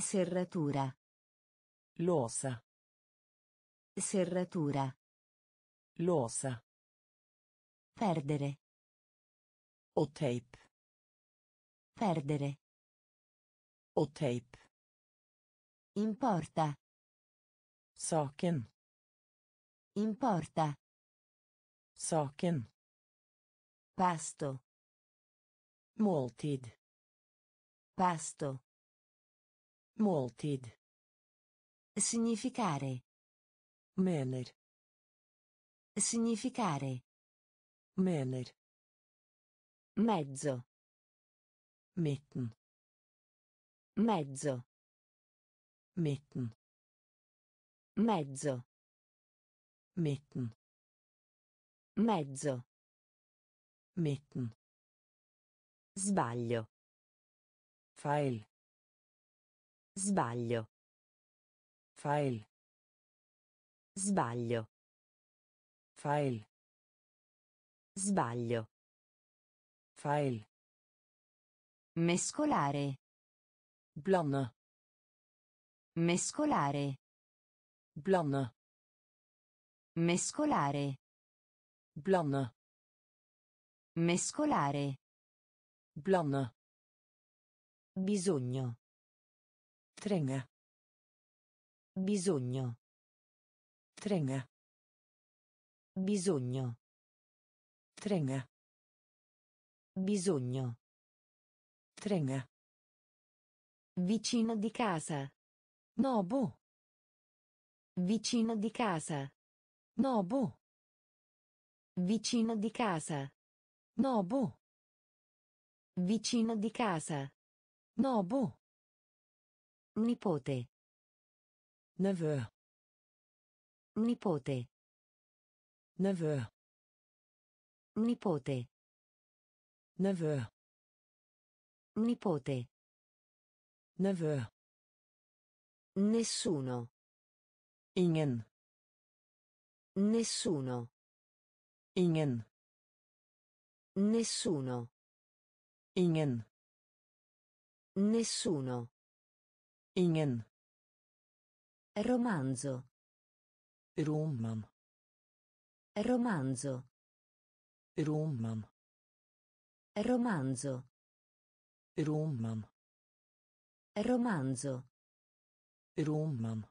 Serratura. Låsa. Serratura. Låsa. Perdere. O tape. Perdere. O tape. Importa. Saken. Importa. Saken. Pasto. Måltid. Pasto. Måltid. Significare. Mener. Significare. Mener. Mezzo. Mitten. Mezzo. Mitten. Mezzo. Mitten. Mezzo. Mitten. Sbaglio. File. Sbaglio. Fail. Sbaglio. Fail. Sbaglio. File. Mescolare. Blonde. Mescolare. Blonde. Mescolare. Blonde. Mescolare. Blonde. Bisogno. Trenga. Bisogno. Trenga. Bisogno. Trenga. Bisogno. Trenga. Vicino di casa. Nobu. Vicino di casa. Nobu. Vicino di casa. Nobu. Vicino di casa. Nobo. Nipote. Neveu. Nipote. Neveu. Nipote. Neveu. Nipote. Neveu. Nessuno. Ingen. Nessuno. Ingen. Nessuno. Ingen. Nessuno. Ingen. Romanzo. Roman. Romanzo. Roman. Romanzo. Roman. Romanzo. Roman.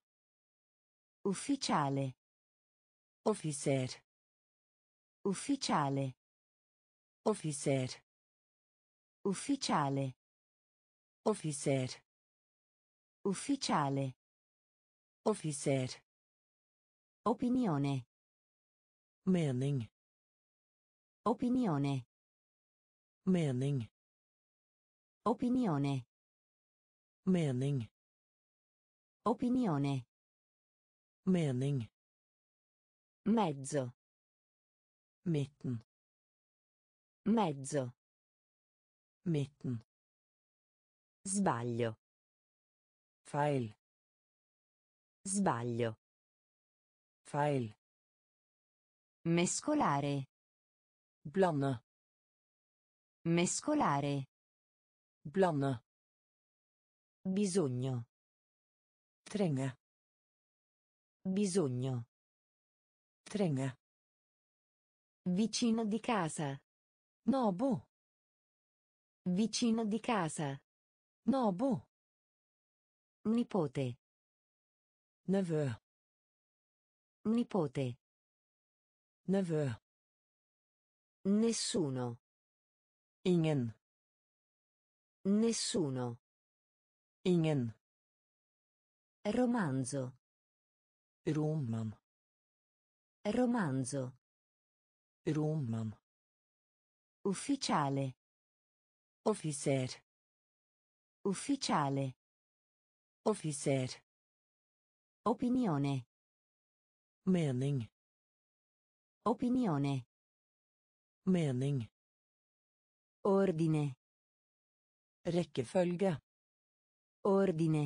Ufficiale. Officer. Ufficiale. Officer. Ufficiale. Officer. Ufficiale. Officer. Opinione. Mening. Opinione. Mening. Opinione. Mening. Opinione. Mening. Mezzo. Mitten. Mezzo. Mitten. Sbaglio. File. Sbaglio. File. Mescolare. Blande. Mescolare. Blande. Bisogno. Trenge. Bisogno. Trenge. Vicino di casa. Nobo. Vicino di casa. Nabo. Nipote. Neveu. Nipote. Neveu. Nessuno. Ingen. Nessuno. Ingen. Romanzo. Roman. Romanzo. Roman. Ufficiale. Officer. Ufficiale. Officer. Opinione. Mening. Opinione. Mening. Ordine. Rekkefølge. Ordine.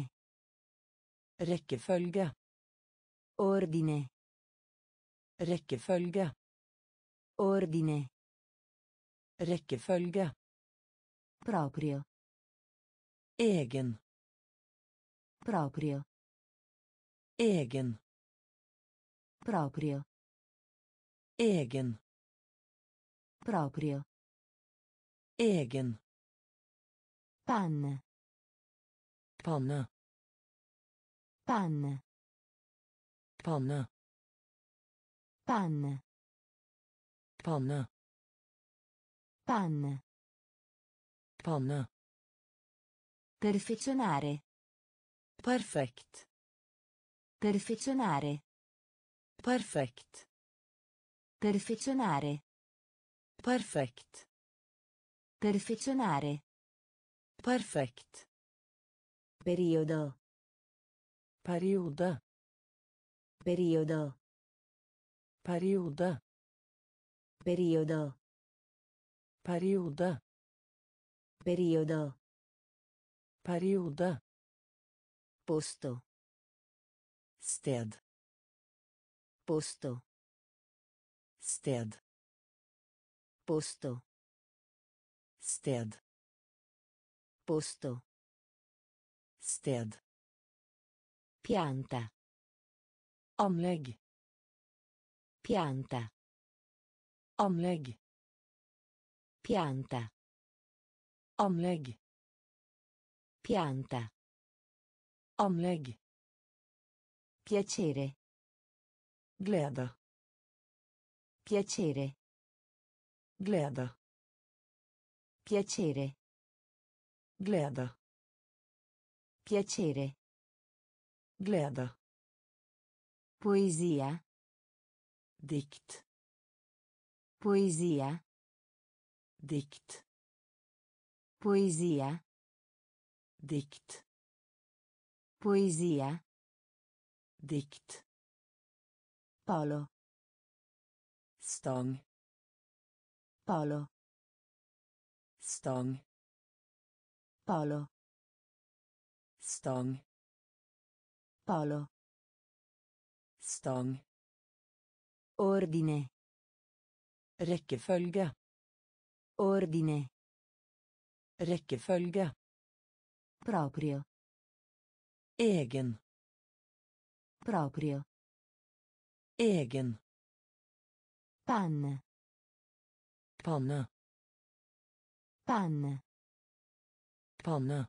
Rekkefølge. Ordine. Rekkefølge. Ordine. Rekkefølge. Proprio. Egen. Proprio. Egen. Proprio. Egen. Proprio. Egen. Panne. Panne. Panne. Panne. Panne. Panne. Panne. Panne. Perfezionare. Perfect. Perfezionare. Perfect. Perfezionare. Perfect. Perfezionare. Perfect. Periodo. Periode. Periodo. Periode. Periodo. Periode. Periodo. Periode. Posto. Sted. Posto. Sted. Posto. Sted. Posto. Sted. Pianta. Anlegg. Pianta. Anlegg. Pianta. Anlegg. Pianta. Anlegg. Piacere. Glede. Piacere. Glede. Piacere. Glede. Piacere. Glede. Poesia. Dikt. Poesia. Dikt. Poesia. Dikt. Poesia. Dikt. Polo. Stong. Polo. Stong. Polo. Stong. Polo. Stong. Ordine. Rekkefølge. Ordine. Rekkefølge. Proprio. Egen. Proprio. Egen. Panne. Panne. Panne. Panne.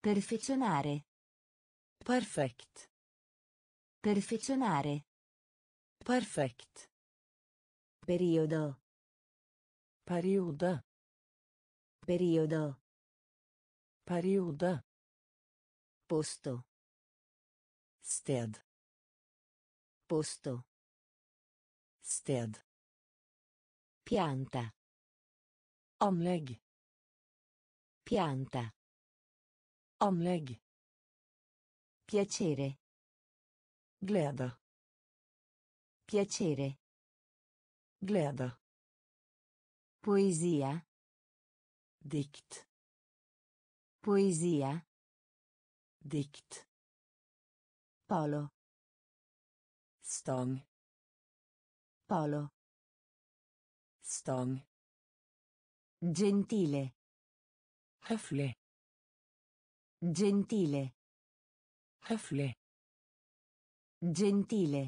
Perfezionare. Perfect. Perfezionare. Perfect. Periodo. Periode. Periodo. Periode. Posto. Sted. Posto. Sted. Pianta. Anlegg. Pianta. Anlegg. Piacere. Glede. Piacere. Glede. Poesia. Dikt. Poesia. Dikt. Polo. Stang. Polo. Stang. Gentile. Høflig. Gentile. Høflig. Gentile.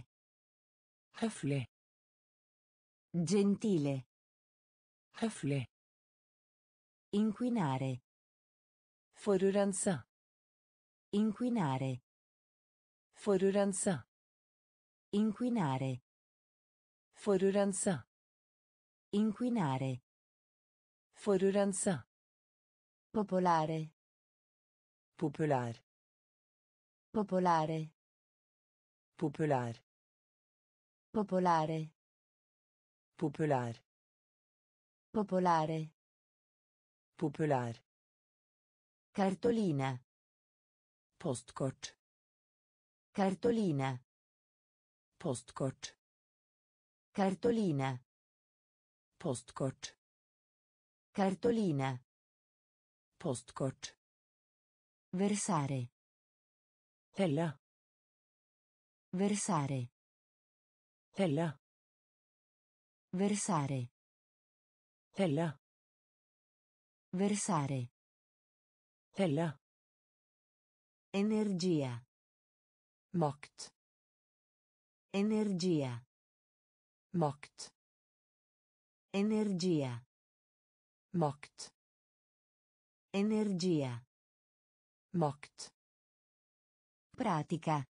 Høflig. Gentile. Høflig. Inquinare. Forurense. Inquinare. Forurense. Inquinare. Forurense. Inquinare. Forurense. Popolare. Popolær. Popolare. Popolær. Popolare. Popolær. Popolare. Popolare. Cartolina. Postkort. Cartolina. Postkort. Cartolina. Postkort. Cartolina. Postkort. Versare. Tella. Versare. Tella. Versare. Tella. Versare. Telle. Energia. Makt. Energia. Makt. Energia. Makt. Energia. Makt. Pratica.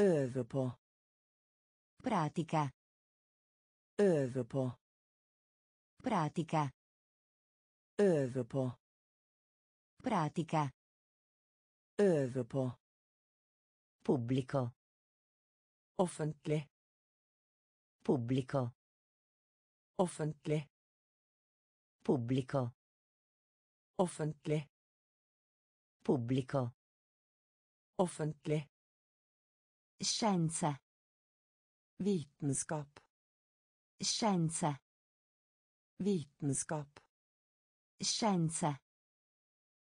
Øve på. Pratica. Øve på. Pratica. Øve på. Pratica. Øve på. Pubblico. Offentlig. Pubblico. Offentlig. Pubblico. Offentlig. Pubblico. Offentlig. Scienza. Vitenskap. Scienza. Vitenskap. Scienza.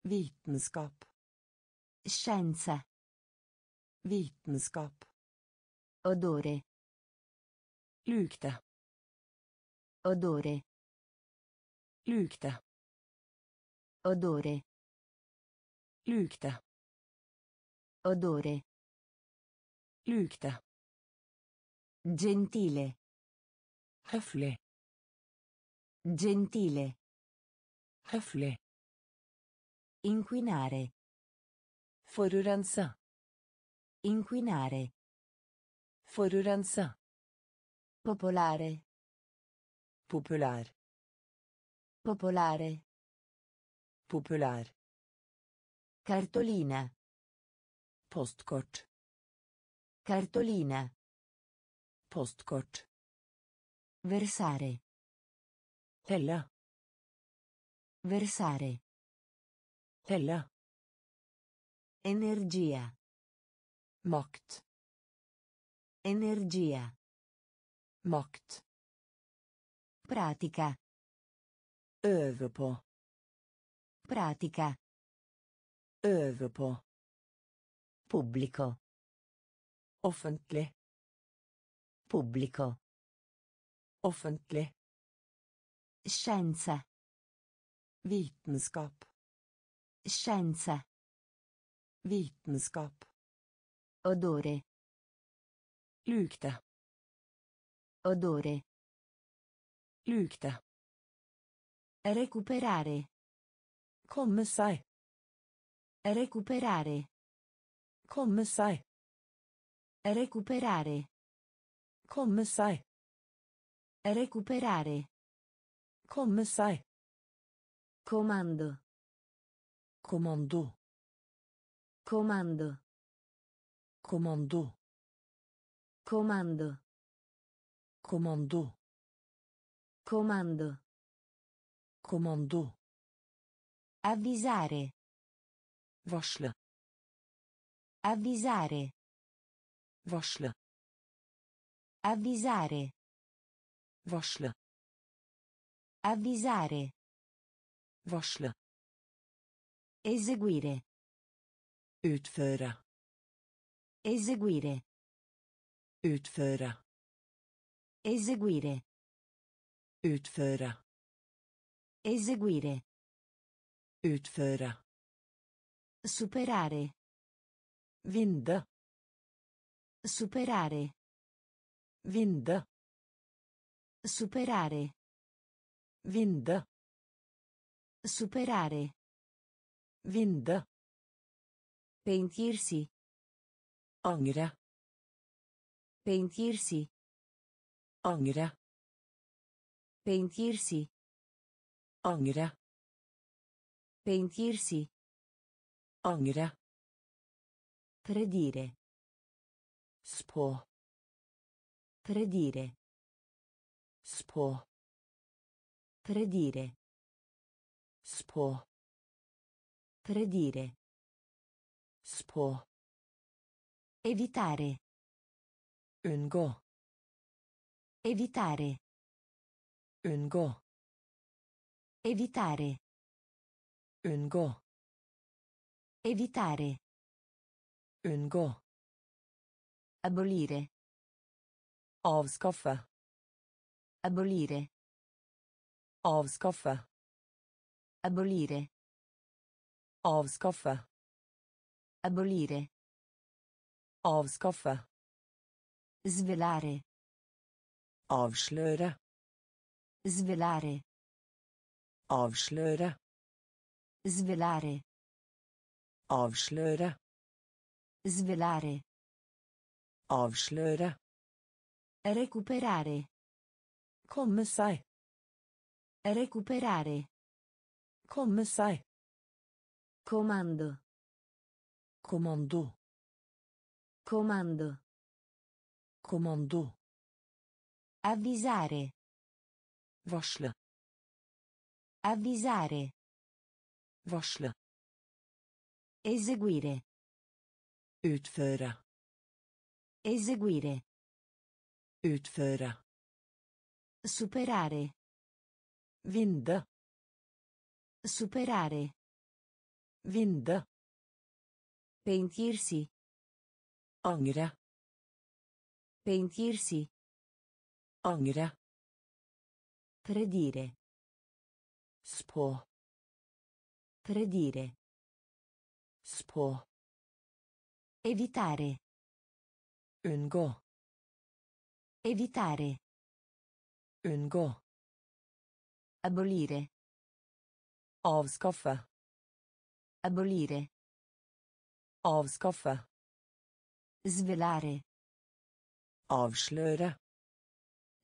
Vitenskap. Scienza. Vitenskap. Odore. Lukte. Odore. Lukte. Odore. Lukte. Odore. Lukte. Gentile. Høflig. Gentile. Høflig. Inquinare. Forurense. Inquinare. Forurense. Popolare. Popolær. Popolare. Popolær. Cartolina. Postkort. Cartolina. Postkort. Versare. Hella. Versare. Telle. Energia. Makt. Energia. Makt. Pratica. Øve på. Pratica. Øve på. Pubblico. Offentlig. Pubblico. Offentlig. Scienza. Vitenskap. Scienza. Vitenskap. Odore. Lukte. Odore. Lukte. Recuperare. Komme seg. Recuperare. Komme seg. Recuperare. Komme seg. Recuperare. Komme seg. Comando. Comando. Comando. Comando. Comando. Comando. Comando. Comando. Avvisare. Vosle. Avvisare. Vosle. Avvisare. Vosle. Avvisare. Vosle. Eseguire. Utføre. Eseguire. Utføre. Eseguire. Utføre. Eseguire. Utføre. Superare. Vinda. Superare. Vinda. Superare. Vinde. Superare. Vinde. Pentirsi. Angre. Pentirsi. Angre. Pentirsi. Angre. Pentirsi. Angre. Predire. Spå. Predire. Spå. Predire. Spå. Predire. Spå. Evitare. Unngå. Evitare. Unngå. Evitare. Unngå. Evitare. Unngå. Abolire. Avskaffe. Abolire. Avskaffe. Abolire. Avskaffe. Abolire. Avskaffe. Svelare. Avsløre. Svelare. Avsløre. Svelare. Avsløre. Svelare. Avsløre. Recuperare. Komme seg. Recuperare. Komme seg. Comando. Comando. Comando. Comando. Avvisare. Vosle. Avvisare. Vosle. Eseguire. Utföra. Eseguire. Utföra. Superare. Vinde. Superare. Vinde. Pentirsi. Angre. Pentirsi. Angre. Predire. Spå. Predire. Spå. Evitare. Unngå. Evitare. Unngå. Abolire. Avskaffe. Abolire. Avskaffe. Svelare. Avsløre.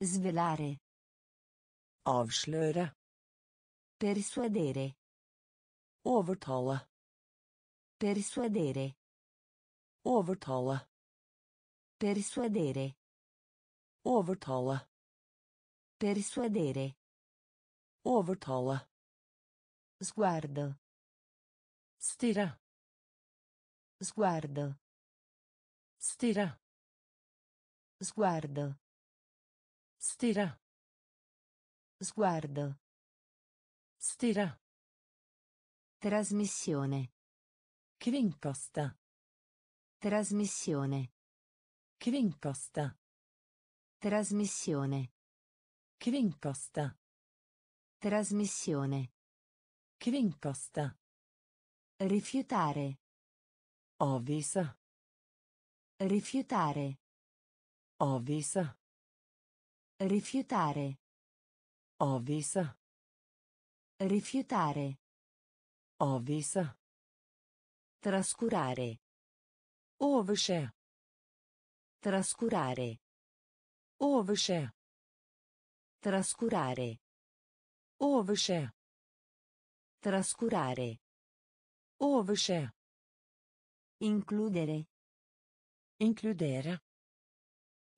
Svelare. Avsløre. Persuadere. Overtale. Persuadere. Overtale. Persuadere. Overtale. Persuadere. Overtale. Sguardo. Stira. Sguardo. Stira. Sguardo. Stira. Sguardo. Stira. Trasmissione. Kringkosta. Trasmissione. Kringkosta. Trasmissione. Kringkosta. Trasmissione. Kringkosta. Rifiutare. Avvisa. Rifiutare. Avvisa. Rifiutare. Avvisa. Rifiutare. Avvisa. Trascurare. Overse. Trascurare. Overse. Trascurare. Overse. Trascurare. Overse. Includere. Includere.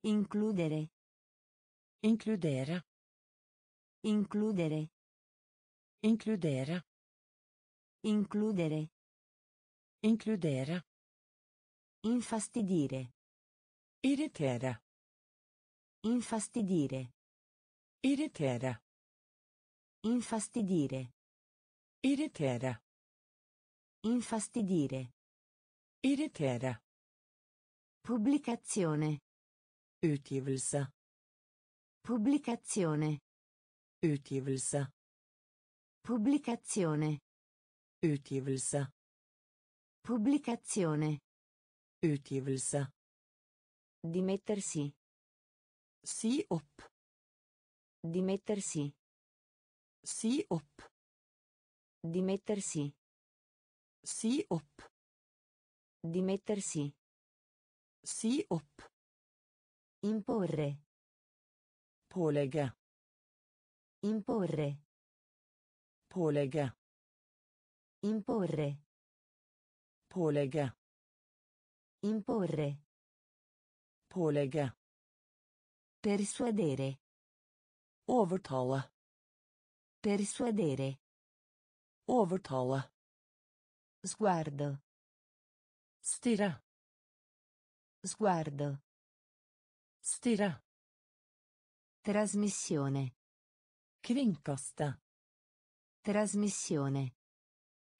Includere. Includere. Includere. Includere. Includere. Includere. Infastidire. Irritera. Infastidire. Irritera. Infastidire. Irritera. Infastidire. Irritere. Pubblicazione. Utgivelse. Pubblicazione. Utgivelse. Pubblicazione. Utgivelse. Pubblicazione. Utgivelse. Dimettersi. Si op. Dimettersi. Si op. Dimettersi. Si opp. Dimettersi. Si op. Imporre. Polega. Imporre. Polega. Imporre. Polega. Imporre. Polega. Persuadere. Overtale. Persuadere. Overtale. Sguardo. Stira. Sguardo. Stira. Trasmissione. Kringkosta. Trasmissione.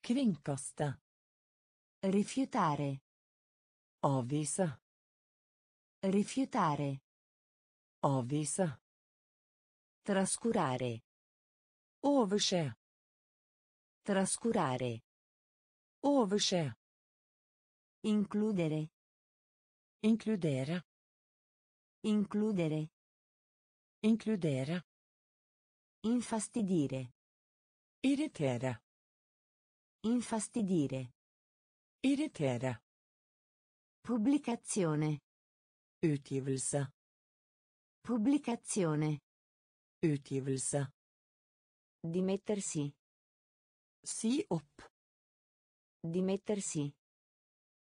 Kringkosta. Rifiutare. Ovvisa. Rifiutare. Ovvisa. Trascurare. Overse. Trascurare. Overse. Includere. Includere. Includere. Includere. Infastidire. Irritere. Infastidire. Irritere. Pubblicazione. Utgivelse. Pubblicazione. Utgivelse. Dimettersi. Si op. Dimettersi.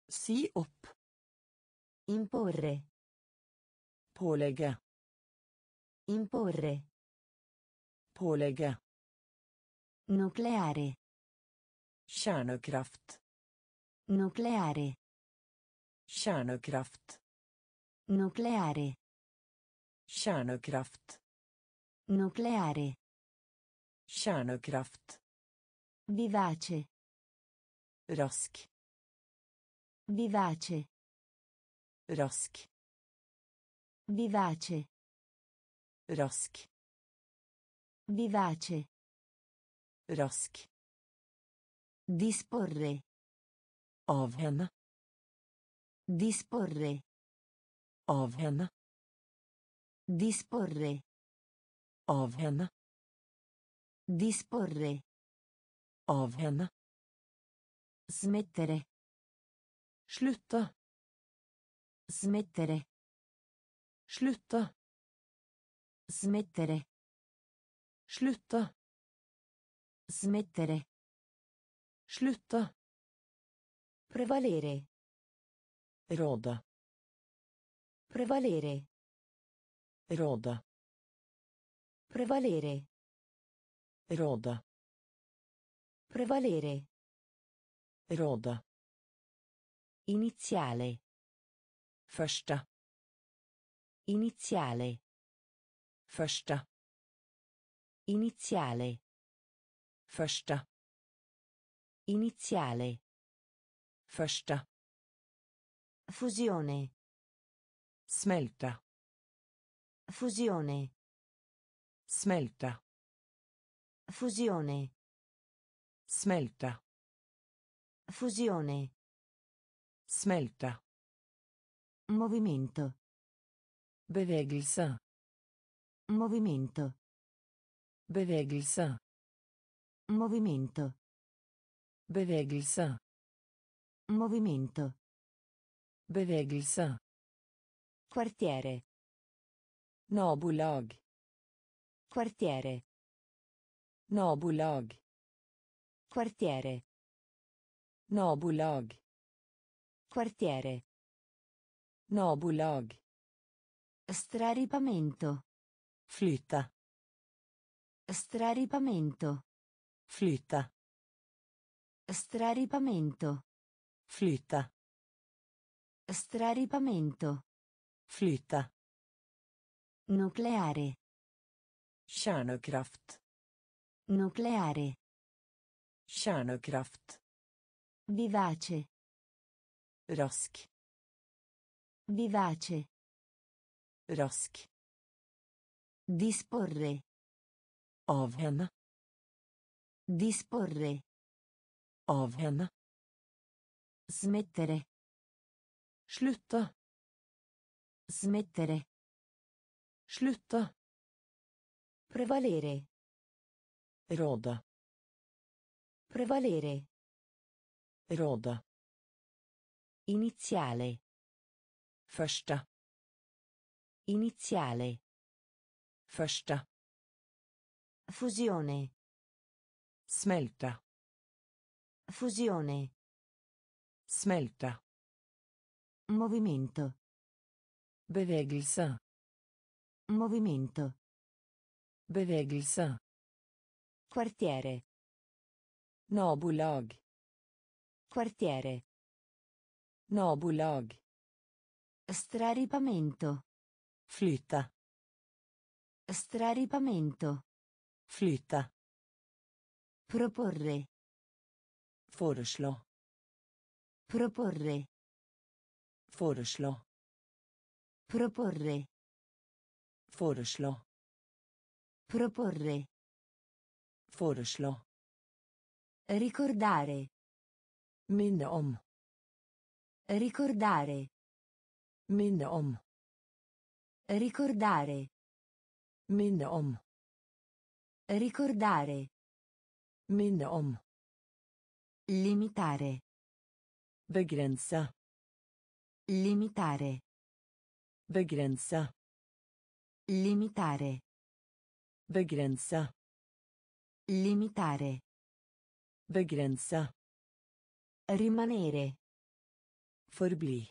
Si op. Imporre. Pålegge. Imporre. Pålegge. Nucleare. Kjernekraft. Nucleare. Kjernekraft. Nucleare. Kjernekraft. Nucleare. Kjernekraft. Vivace. Rosk. Vivace. Rosk. Vivace. Rosk. Vivace. Rosk. Disporre. Av Disporre. Av Disporre. Av Disporre. Av Smettere. Slutte. Smettere. Slutte. Smettere. Slutte. Smettere. Slutte. Prevalere. Råda. Prevalere. Råda. Prevalere. Råda. Prevalere. Råda. Iniziale. Första. Iniziale. Första. Iniziale. Första. Iniziale. Första. Fusione. Smelta. Fusione. Smelta. Fusione. Smelta. Fusione. Smelta. Movimento. Bevegelse. Movimento. Bevegelse. Movimento. Bevegelse. Movimento. Bevegelse. Quartiere. Nobulag. Quartiere. Nobulag. Quartiere. Nabolag. Quartiere. Nabolag. Straripamento. Flytta. Straripamento. Flytta. Straripamento. Flytta. Straripamento. Flytta. Nucleare. Kärnkraft. Nucleare. Kärnkraft. Vivace. Rask. Vivace. Rask. Disporre. Av henne. Disporre. Av henne. Smettere. Slutta. Smettere. Slutta. Prevalere. Roda. Prevalere. Råda. Iniziale. Första. Iniziale. Första. Fusione. Smelta. Fusione. Smelta. Movimento. Bevegelse. Movimento. Bevegelse. Quartiere. Nobulag. Quartiere. Nobulag. Straripamento. Flytta. Straripamento. Flytta. Proporre. Foreslå. Proporre. Foreslå. Proporre. Foreslå. Proporre. Foreslå. Ricordare. Minne om. Ricordare. Minne om. Ricordare. Minne om. Ricordare. Minne om. Limitare. Begrense. Limitare. Begrense. Limitare. Begrense. Limitare. Begrense. Rimanere. Forbli.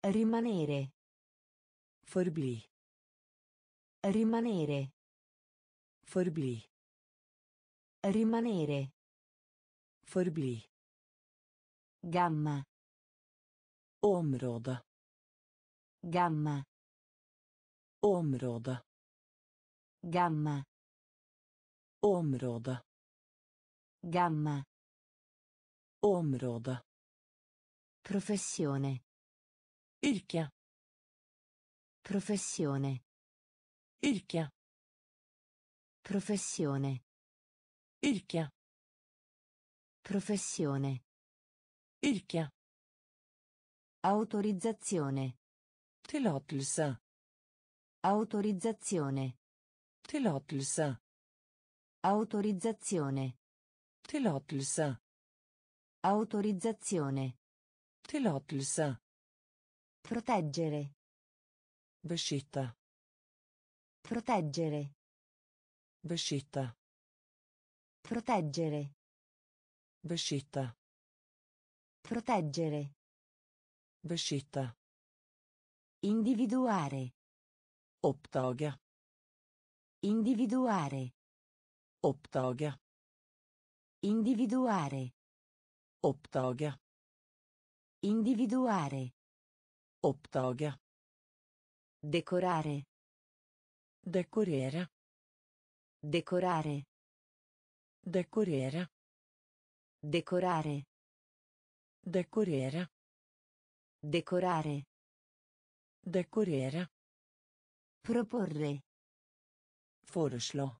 Rimanere. Forbli. Rimanere. Forbli. Rimanere. Forbli. Gamma. Område. Gamma. Område. Gamma. Område. Gamma. Område. Professione. Yrke. Professione. Yrke. Professione. Yrke. Professione. Yrke. Autorizzazione. Tillatelse. Autorizzazione. Tillatelse. Autorizzazione. Tillatelse. Autorizzazione. Tillatelse. Proteggere. Beskytte. Proteggere. Beskytte. Proteggere. Beskytte. Proteggere. Beskytte. Individuare. Oppdage. Individuare. Oppdage. Individuare. Oppdage. Individuare. Oppdage. Decorare. Decorere. Decorare. Decorere. Decorare. Decorere. Decorare. Decorere. Proporre. Foreslå.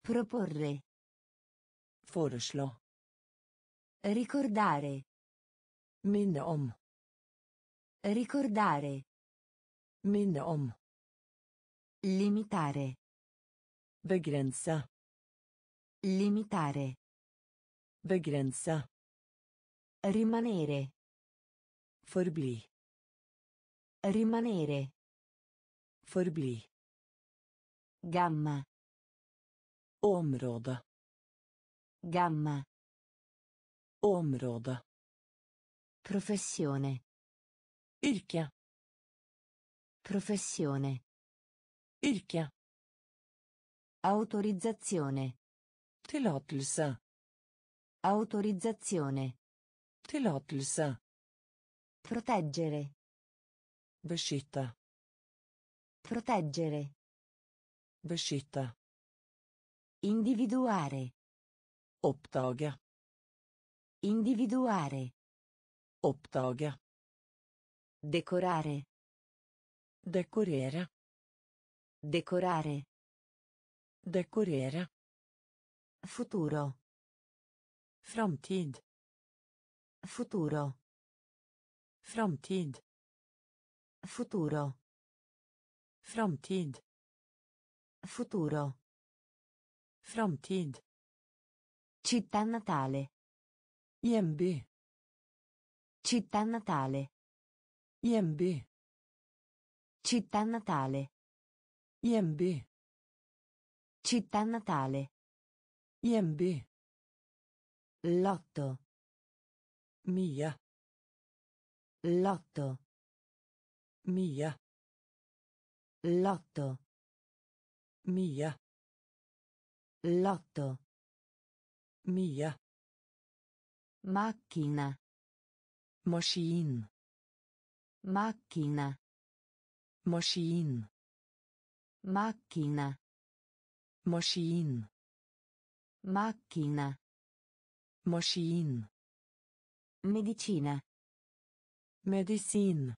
Proporre. Foreslå. Ricordare. Minne om. Ricordare. Minne om. Limitare. Begrense. Limitare. Begrense. Rimanere. Forbli. Rimanere. Forbli. Gamma. Område. Gamma. Område. Professione. Yrke. Professione. Yrke. Autorizzazione. Tillatelse. Autorizzazione. Tillatelse. Proteggere. Beskytte. Proteggere. Beskytte. Individuare. Oppdage. Individuare. Oppdage. Decorare. Decorere. Decorare. Decorere. Futuro. Framtid. Futuro. Framtid. Futuro. Framtid. Futuro. Framtid. Città natale. IMB. Città natale. IMB. Città natale. IMB. Città natale. IMB. Lotto. Mia. Lotto. Mia. Lotto. Mia. Lotto. Mia. Macchina. Machine. Macchina. Machine. Macchina. Machine. Macchina. Machine. Medicina. Medicine.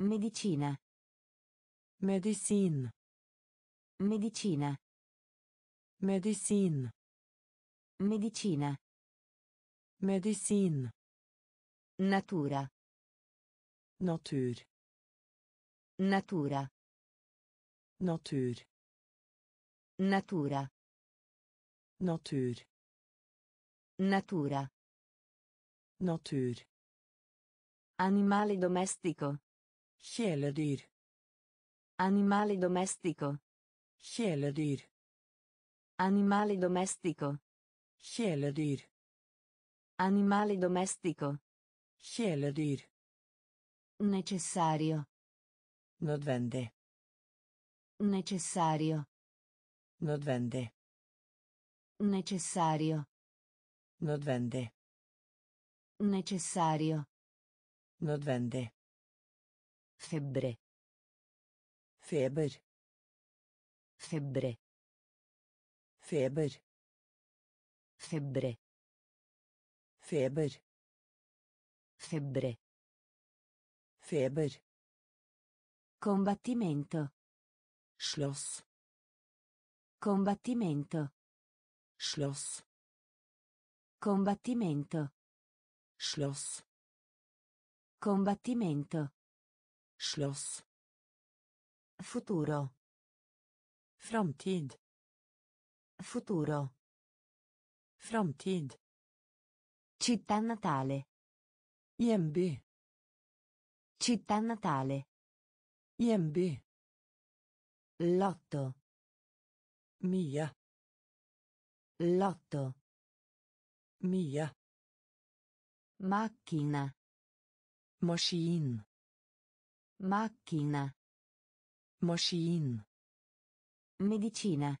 Medicina. Medicine. Medicina. Medicine. Medicina. Medisin. Natura. Natur. Natura. Natur. Natura. Natur. Natura. Natur. Animale domestico. Kjæledyr. Animale domestico. Kjæledyr. Animale domestico. Kjæledyr. Animale domestico. Kjæledyr. Necessario. Nødvendig. Necessario. Nødvendig. Necessario. Nødvendig. Necessario. Nødvendig. Febbre. Feber. Febbre. Feber. Febbre. Feber. Febbre. Feber. Combattimento. Schloss. Combattimento. Schloss. Combattimento. Schloss. Combattimento. Schloss. Futuro. Framtid. Futuro. Framtid. Città natale. IMB. Città natale. IMB. Lotto. Mia. Lotto. Mia. Macchina. Machine. Macchina. Machine. Medicina.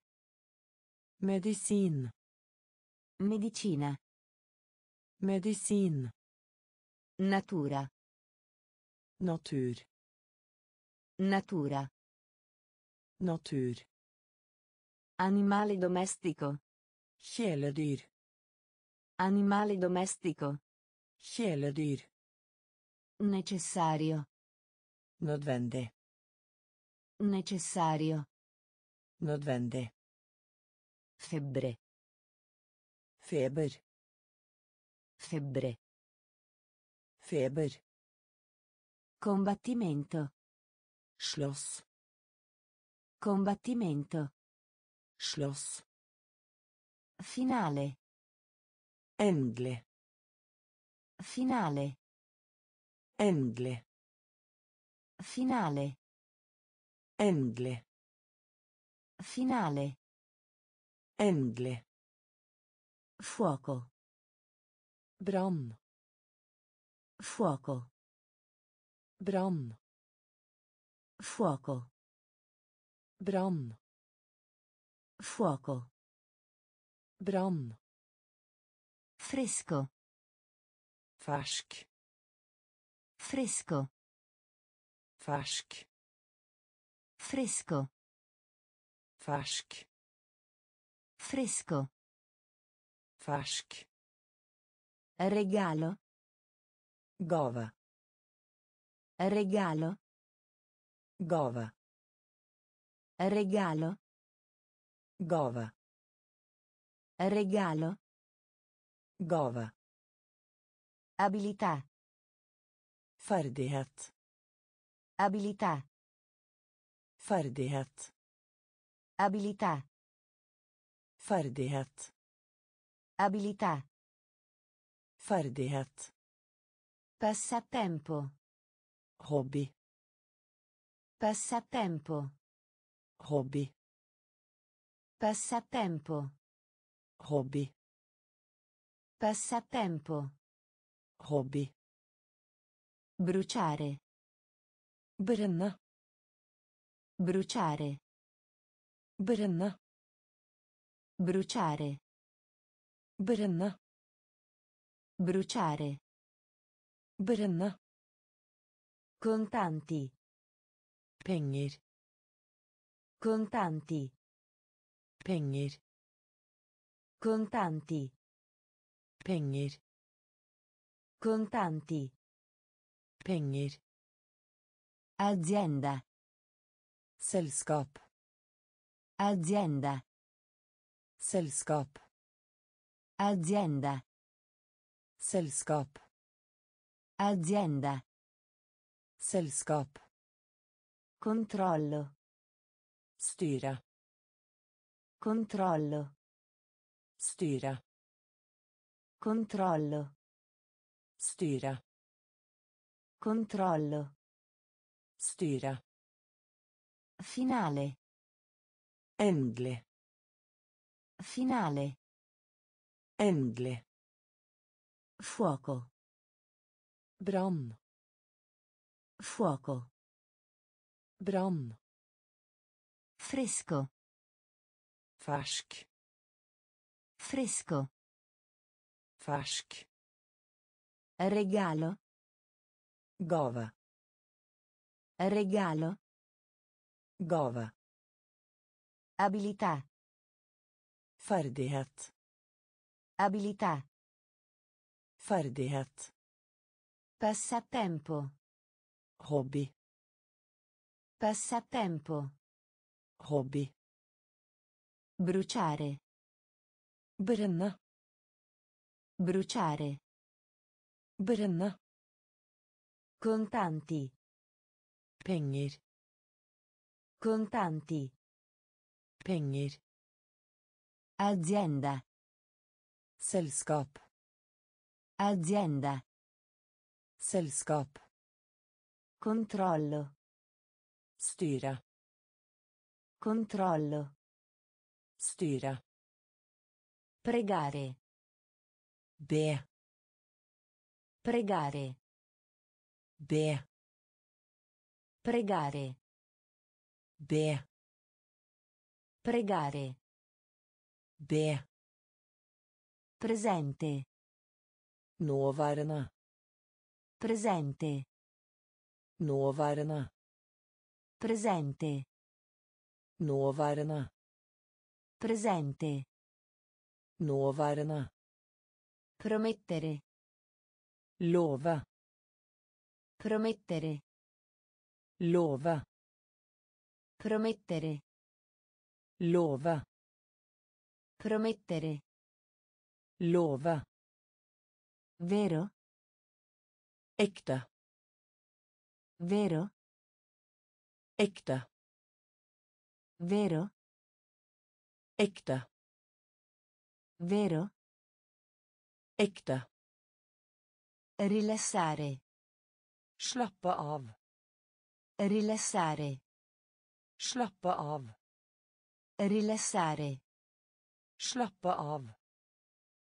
Medicine. Medicina. Medisin. Natura. Natur. Natura. Natur. Animale domestico. Kjæledyr. Animale domestico. Kjæledyr. Necessario. Nødvendig. Necessario. Nødvendig. Febbre. Febbre. Febbre. Feber. Combattimento. Schloss. Combattimento. Schloss. Finale. Endle. Finale. Endle. Finale. Endle. Finale. Endle. Fuoco. Brann. Fuoco. Brann. Fuoco. Brann. Fuoco. Brann. Fresco. Fersk. Fresco. Fersk. Fresco. Fersk. Fresco. Fersk. Regalo. Gova. Regalo. Gova. Regalo. Gova. Regalo. Gova. Abilità. Ferdighet. Abilità. Ferdighet. Abilità. Ferdighet. Abilità. Ferdighet. Passatempo. Hobby. Passatempo. Hobby. Passatempo. Hobby. Passatempo. Hobby. Bruciare. Brenne. Bruciare. Brenne. Bruciare. Brenne. Bruciare. Brenne. Contanti. Penger. Contanti. Penger. Contanti. Penger. Contanti. Penger. Azienda. Selskap. Azienda. Selskap. Azienda. Selskap. Azienda. Selskap. Controllo. Styra. Controllo. Styra. Controllo. Styra. Controllo. Styra. Finale. Endle. Finale. Endle. Fuoco. Bram. Fuoco. Bram. Fresco. Fersk. Fresco. Fersk. Regalo. Gova. Regalo. Gova. Abilità. Ferdighet. Abilità. Ferdighet. Passatempo. Hobby. Passatempo. Hobby. Bruciare. Brenne. Bruciare. Brenne. Contanti. Penger. Contanti. Penger. Azienda. Selskap. Azienda. Selskap. Controllo. Styra. Controllo. Styra. Pregare. Be. Pregare. Be. Pregare. Be. Pregare. Be. Presente. Nåværende. Presente. Nåværende. Presente. Nåværende. Presente. Nåværende. Promettere. Lova. Promettere. Lova. Promettere. Lova. Promettere. Lova. Vero? Äkta. Vero? Äkta. Vero? Äkta. Vero? Äkta. Rilassare. Slappa av. Rilassare. Slappa av. Rilassare. Slappa av.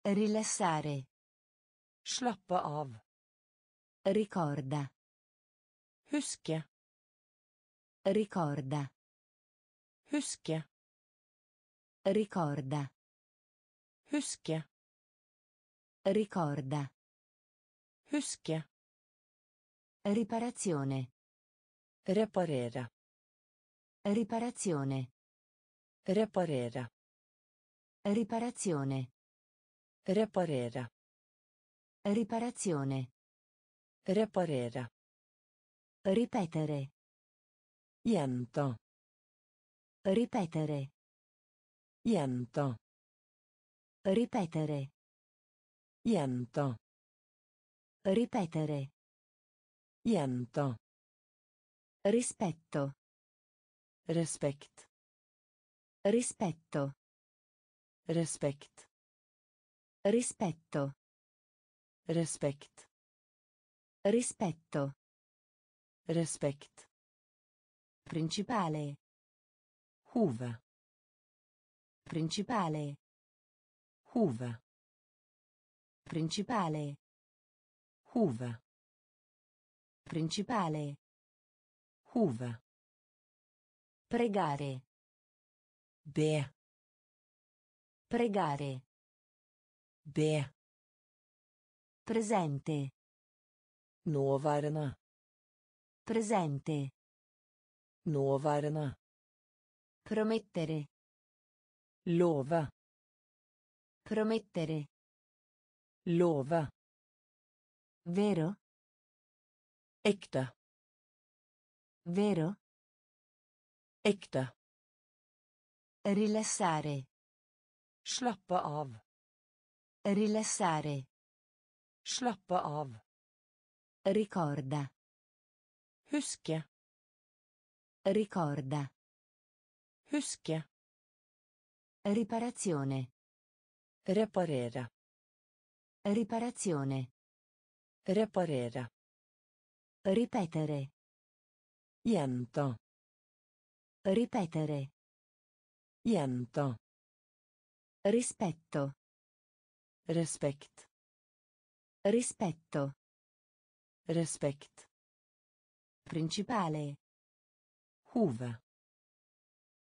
Rilassare. Slappe av. Ricorda. Huske. Ricorda. Huske. Ricorda. Huske. Ricorda. Huske. Riparazione. Reparera. Riparazione. Reparera. Riparazione. Reparera. Riparazione. Reparera. Ripetere. Jenta. Ripetere. Jenta. Ripetere. Jenta. Ripetere. Jenta. Rispetto. Respekt. Rispetto. Respekt. Rispetto. Respect. Rispetto. Respect. Principale. Huva. Principale. Huva. Principale. Huva. Principale. Huva. Pregare. Be. Pregare. Be. Presente. Nåværende. Presente. Nåværende. Promettere. Lova. Promettere. Lova. Vero? Ekte. Vero? Ekte. Rilassare. Slappe av. Rilassare. Slappe av. Ricorda. Huske. Ricorda. Huske. Riparazione. Reparera. Riparazione. Reparera. Ripetere. Jenta. Ripetere. Jenta. Rispetto. Respekt. Rispetto. Respect. Principale. Huva.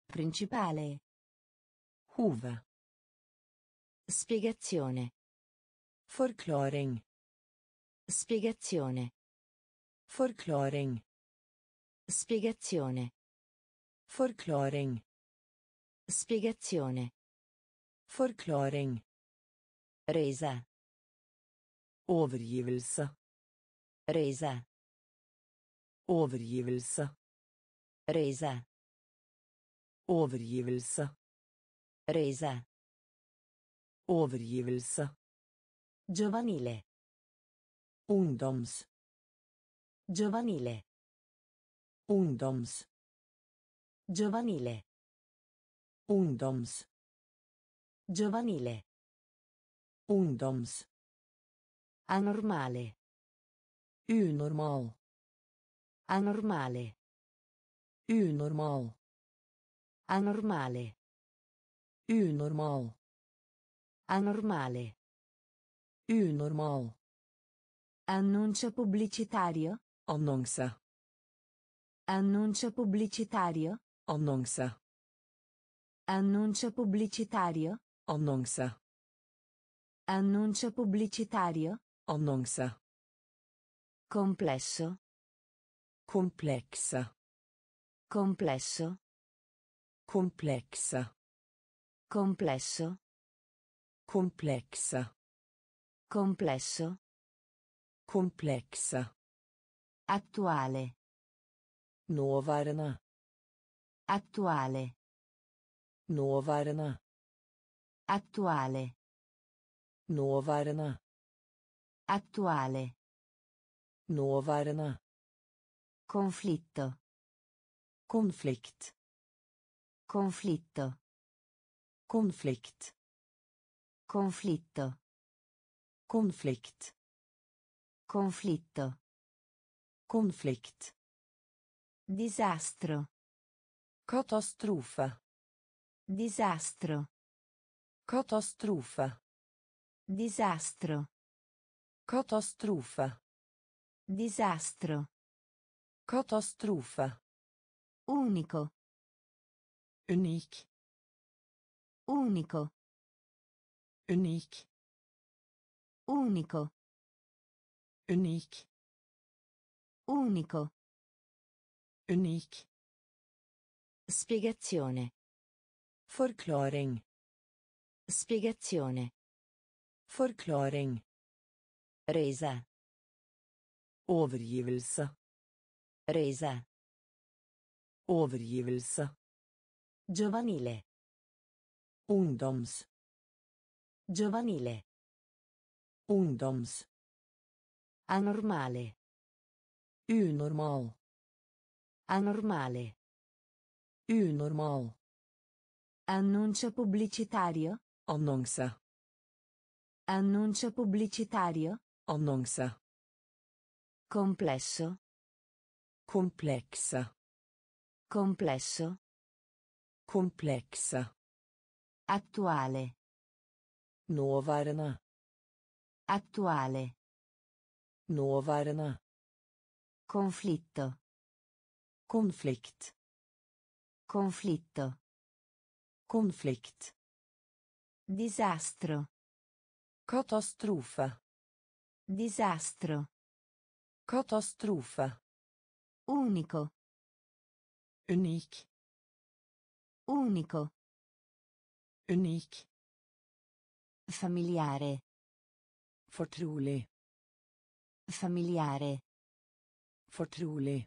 Principale. Huva. Spiegazione. Forcloring. Spiegazione. Forcloring. Spiegazione. Forcloring. Spiegazione. Forcloring. Resa. Overgivelse. Resa. Overgivelse. Resa. Overgivelse. Resa. Overgivelse. Giovanile. Ungdoms. Giovanile. Ungdoms. Giovanile. Ungdoms. Giovanile. Ungdoms. Anormale. Unormal. Anormale. Unormal. Anormale. Unormal. Anormale. Unormal. Annuncio pubblicitario. Annonsa. Annuncio pubblicitario. Annonsa. Annuncio pubblicitario. Annonsa. Annuncio pubblicitario. Annonse. Complesso. Complexa. Complesso. Complexa. Complesso. Complexa. Complesso. Complexa. Attuale. Nåværende. Attuale. Nåværende. Attuale. Nåværende. Attuale. Nåværende. Conflitto. Konflikt. Conflitto. Conflict. Conflitto. Conflict. Conflitto. Conflict. Disastro. Catastrofe. Disastro. Catastrofe. Disastro. Catastrofe. Disastro. Catastrofe. Unico. Unik. Unico. Unik. Unico. Unik. Unico. Unik. Spiegazione. Forklaring. Spiegazione. Forklaring. Resa. Overgivelse. Resa. Overgivelse. Giovanile. Ungdoms. Giovanile. Ungdoms. Anormale. Unormal. Anormale. Unormal. Annuncio pubblicitario. Annonsa. Annuncio pubblicitario. Annonse. Complesso. Complexa. Complesso. Complexa. Attuale. Nåværende. Attuale. Nåværende. Conflitto. Conflict. Conflitto. Conflict. Disastro. Catastrofe. Disastro. Catastrofe. Unico. Unik. Unico. Unik. Familiare. Fortrolig. Familiare. Fortrolig.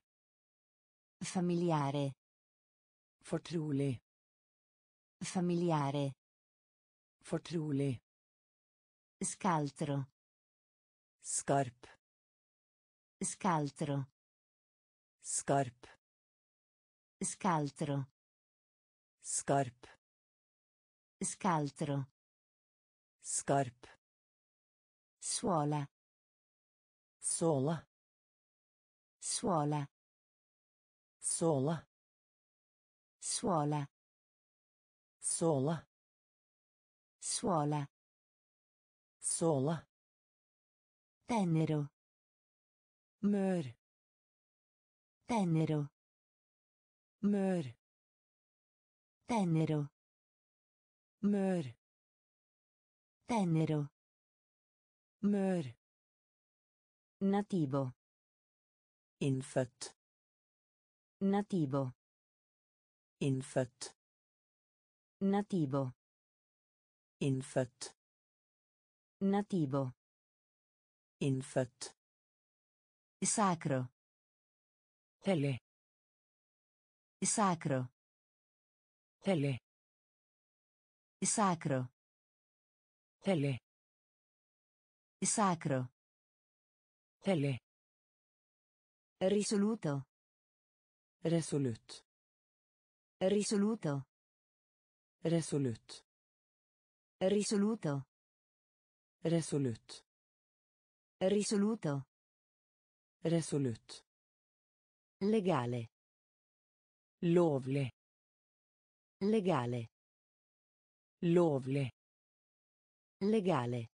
Familiare. Fortrolig. Familiare. Fortrolig. Scaltro. Skarp. Scaltro. Scarp. Scaltro. Scarp. Scaltro. Scarp. Suola. Sola. Suola. Sola. Suola. Sola. Suola. Sola. Tenero. Mør. Tenero. Mør. Tenero. Mør. Tenero. Mør. Nativo. Innfødt. Nativo. Innfødt. Nativo. Infødt. Nativo. Innfødt. Sacro. Telle. Sacro. Telle. Sacro. Telle. Sacro. Telle. Risoluto. Resolut. Risoluto. Resolut. Risoluto. Resolut. Risoluto. Resolutt. Legale. lovle Legale. lovle Legale.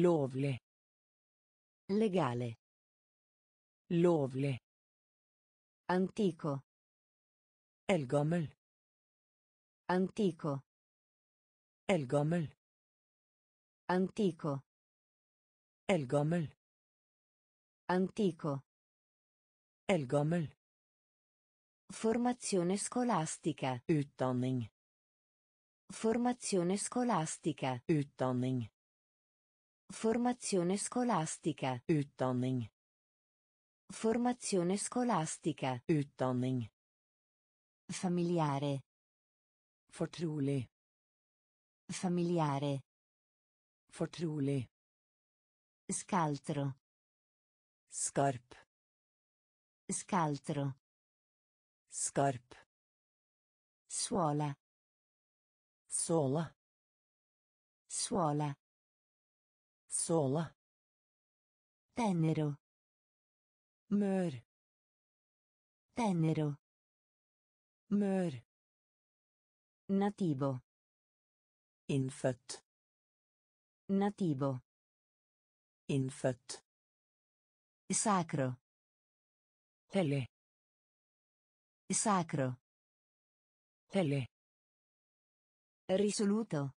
lovle Legale. lovle Antico. Elgammel. Antico. Elgammel. Antico. Eldgammel. Antico. Eldgammel. Formazione scolastica. Utdanning. Formazione scolastica. Utdanning. Formazione scolastica. Utdanning. Formazione scolastica. Utdanning. Familiare. Fortrolig. Familiare. Fortrolig. Scaltro. Skarp. Scaltro. Skarp. Suola. Sola. Suola. Sola. Tenero. Mør. Tenero. Mør. Nativo. Innfødt. Nativo. Innfødt. Sacro. Telle. Sacro. Telle. Risoluto.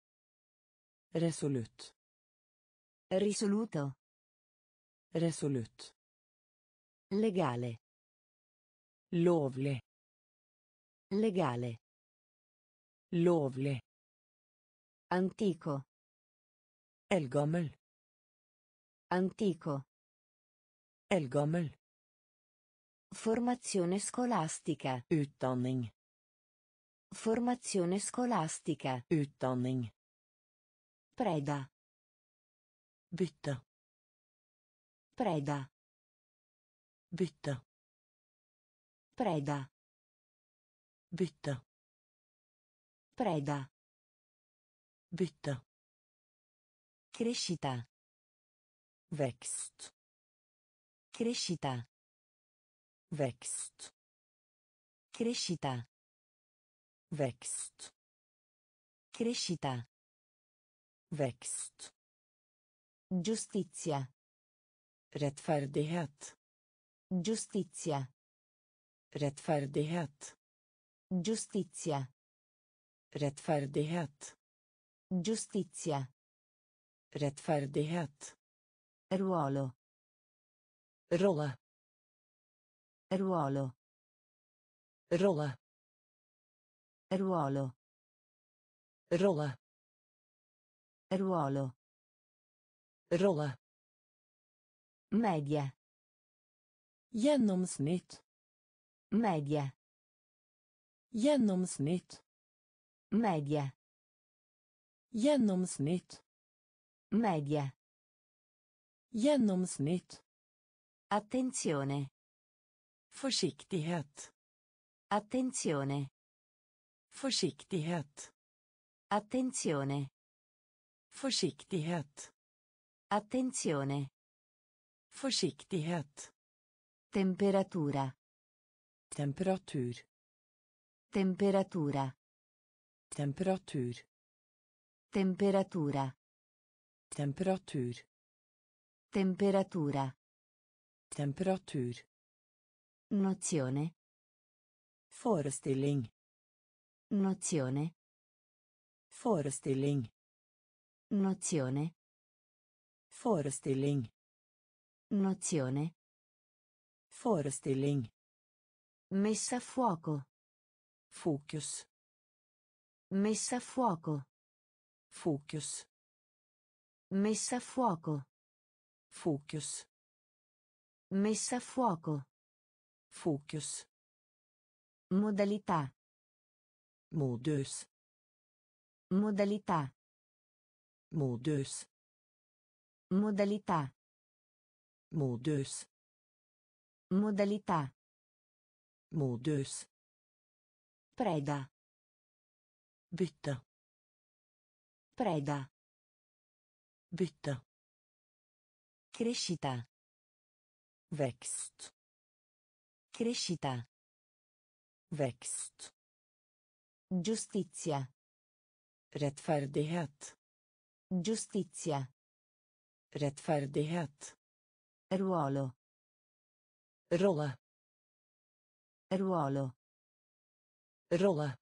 Resolutt. Risoluto. Resolutt. Legale. Lovle. Legale. Lovle. Antico. El Eldgammel. Antico. Eldgammel. Formazione scolastica. Utdanning. Formazione scolastica. Utdanning. Preda. Bytte. Preda. Bytte. Preda. Bytte. Preda. Bytte. Crescita. Växt. Crescita. Växt. Crescita. Växt. Crescita. Växt. Giustizia. Rättfärdighet. Giustizia. Rättfärdighet. Giustizia. Rättfärdighet. Giustizia. Rättfärdighet. Ruolo. Rolla. Ruolo. Rolla. Ruolo. Rolla. Ruolo. Rolla. Media. Gjennomsnitt. Media. Gjennomsnitt. Media. Gjennomsnitt. Media. Genomsnitt. Attenzione. Försiktighet. Attenzione. Försiktighet. Attenzione. Försiktighet. Attenzione. Försiktighet. Temperatura. Temperatur. Temperatura. Temperatur. Temperatura. Temperatur. Temperatura. Temperatur. Nozione. Forestilling. Nozione. Forestilling. Nozione. Forestilling. Nozione. Forestilling. Messa a fuoco. Focus. Messa a fuoco. Focus. Messa a fuoco. Focus. Messa a fuoco. Focus. Modalità. Modus. Modalità. Modus. Modalità. Modus. Modalità. Modus. Preda. Bytte. Preda. Bytte. Crescita. Vext. Crescita. Vext. Giustizia. Rättfärdighet. Giustizia. Rättfärdighet. Ruolo. Rolla. Ruolo. Rolla.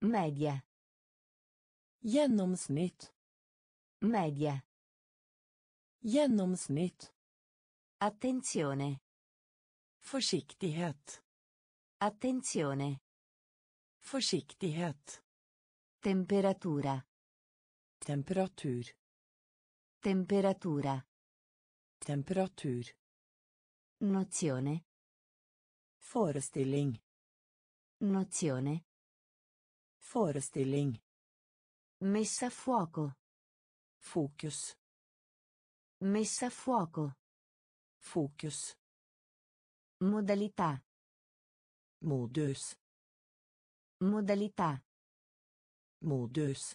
Media. Genomsnitt. Media. Genomsnitt. Attenzione. Försiktighet. Attenzione. Försiktighet. Temperatura. Temperatur. Temperatura. Temperatur. Nozione. Forestilling. Nozione. Forestilling. Messa a fuoco. Focus. Messa a fuoco. Focus. Modalità. Modus. Modalità. Modus.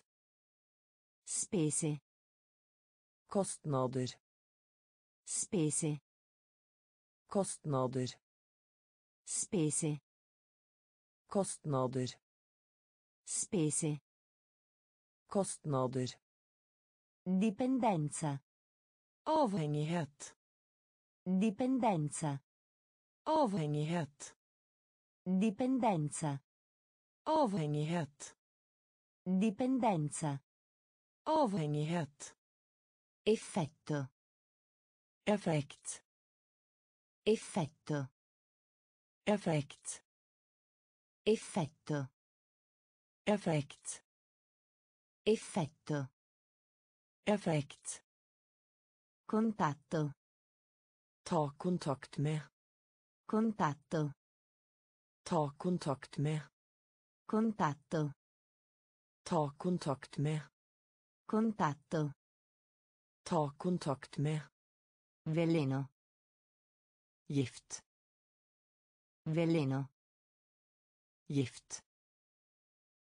Spese. Kostnader. Spese. Kostnader. Spese. Kostnader. Spese. Kostnader. Dipendenza. Avhängighet. Dipendenza. Avhängighet. Dipendenza. Avhängighet. Dipendenza. Avhängighet. Effetto. Effect. Effetto. Effect. Effetto. Effect. Effetto. Effetto. Effect. Contatto. Ta kontakt med. Contatto. Ta kontakt med. Contatto. Ta kontakt med. Contatto. Ta kontakt med. Veleno. Gift. Veleno. Gift.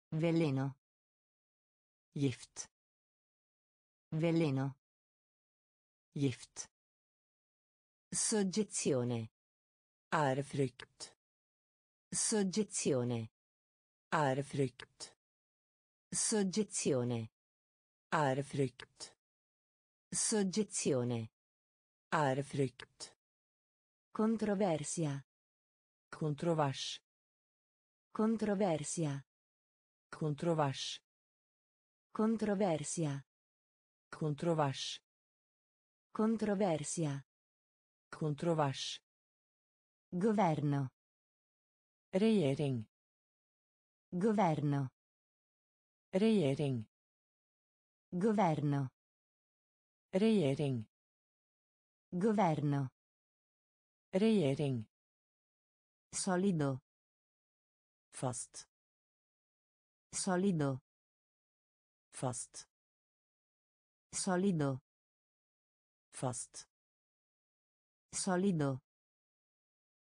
Veleno. Gift. Veleno. Gift. Soggezione. Ärfrykt. Soggezione. Ärfrykt. Soggezione. Ärfrykt. Soggezione. Ärfrykt. Controversia. Controvers. Controversia. Controvers. Controversia. Controvers. Controversia. Controvers. Governo. Regjering. Governo. Regjering. Governo. Regjering. Governo. Regjering. Solido. Fast. Solido. Fast. Solido fast solido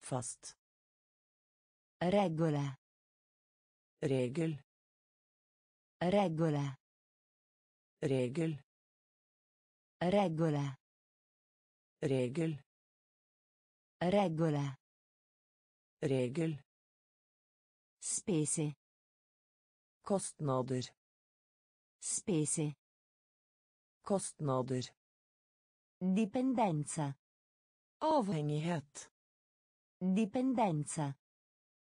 fast regola regel regola regel regola regel regola regel spese kostnader spese kostnader Dipendenza. Avhängighet. Dipendenza.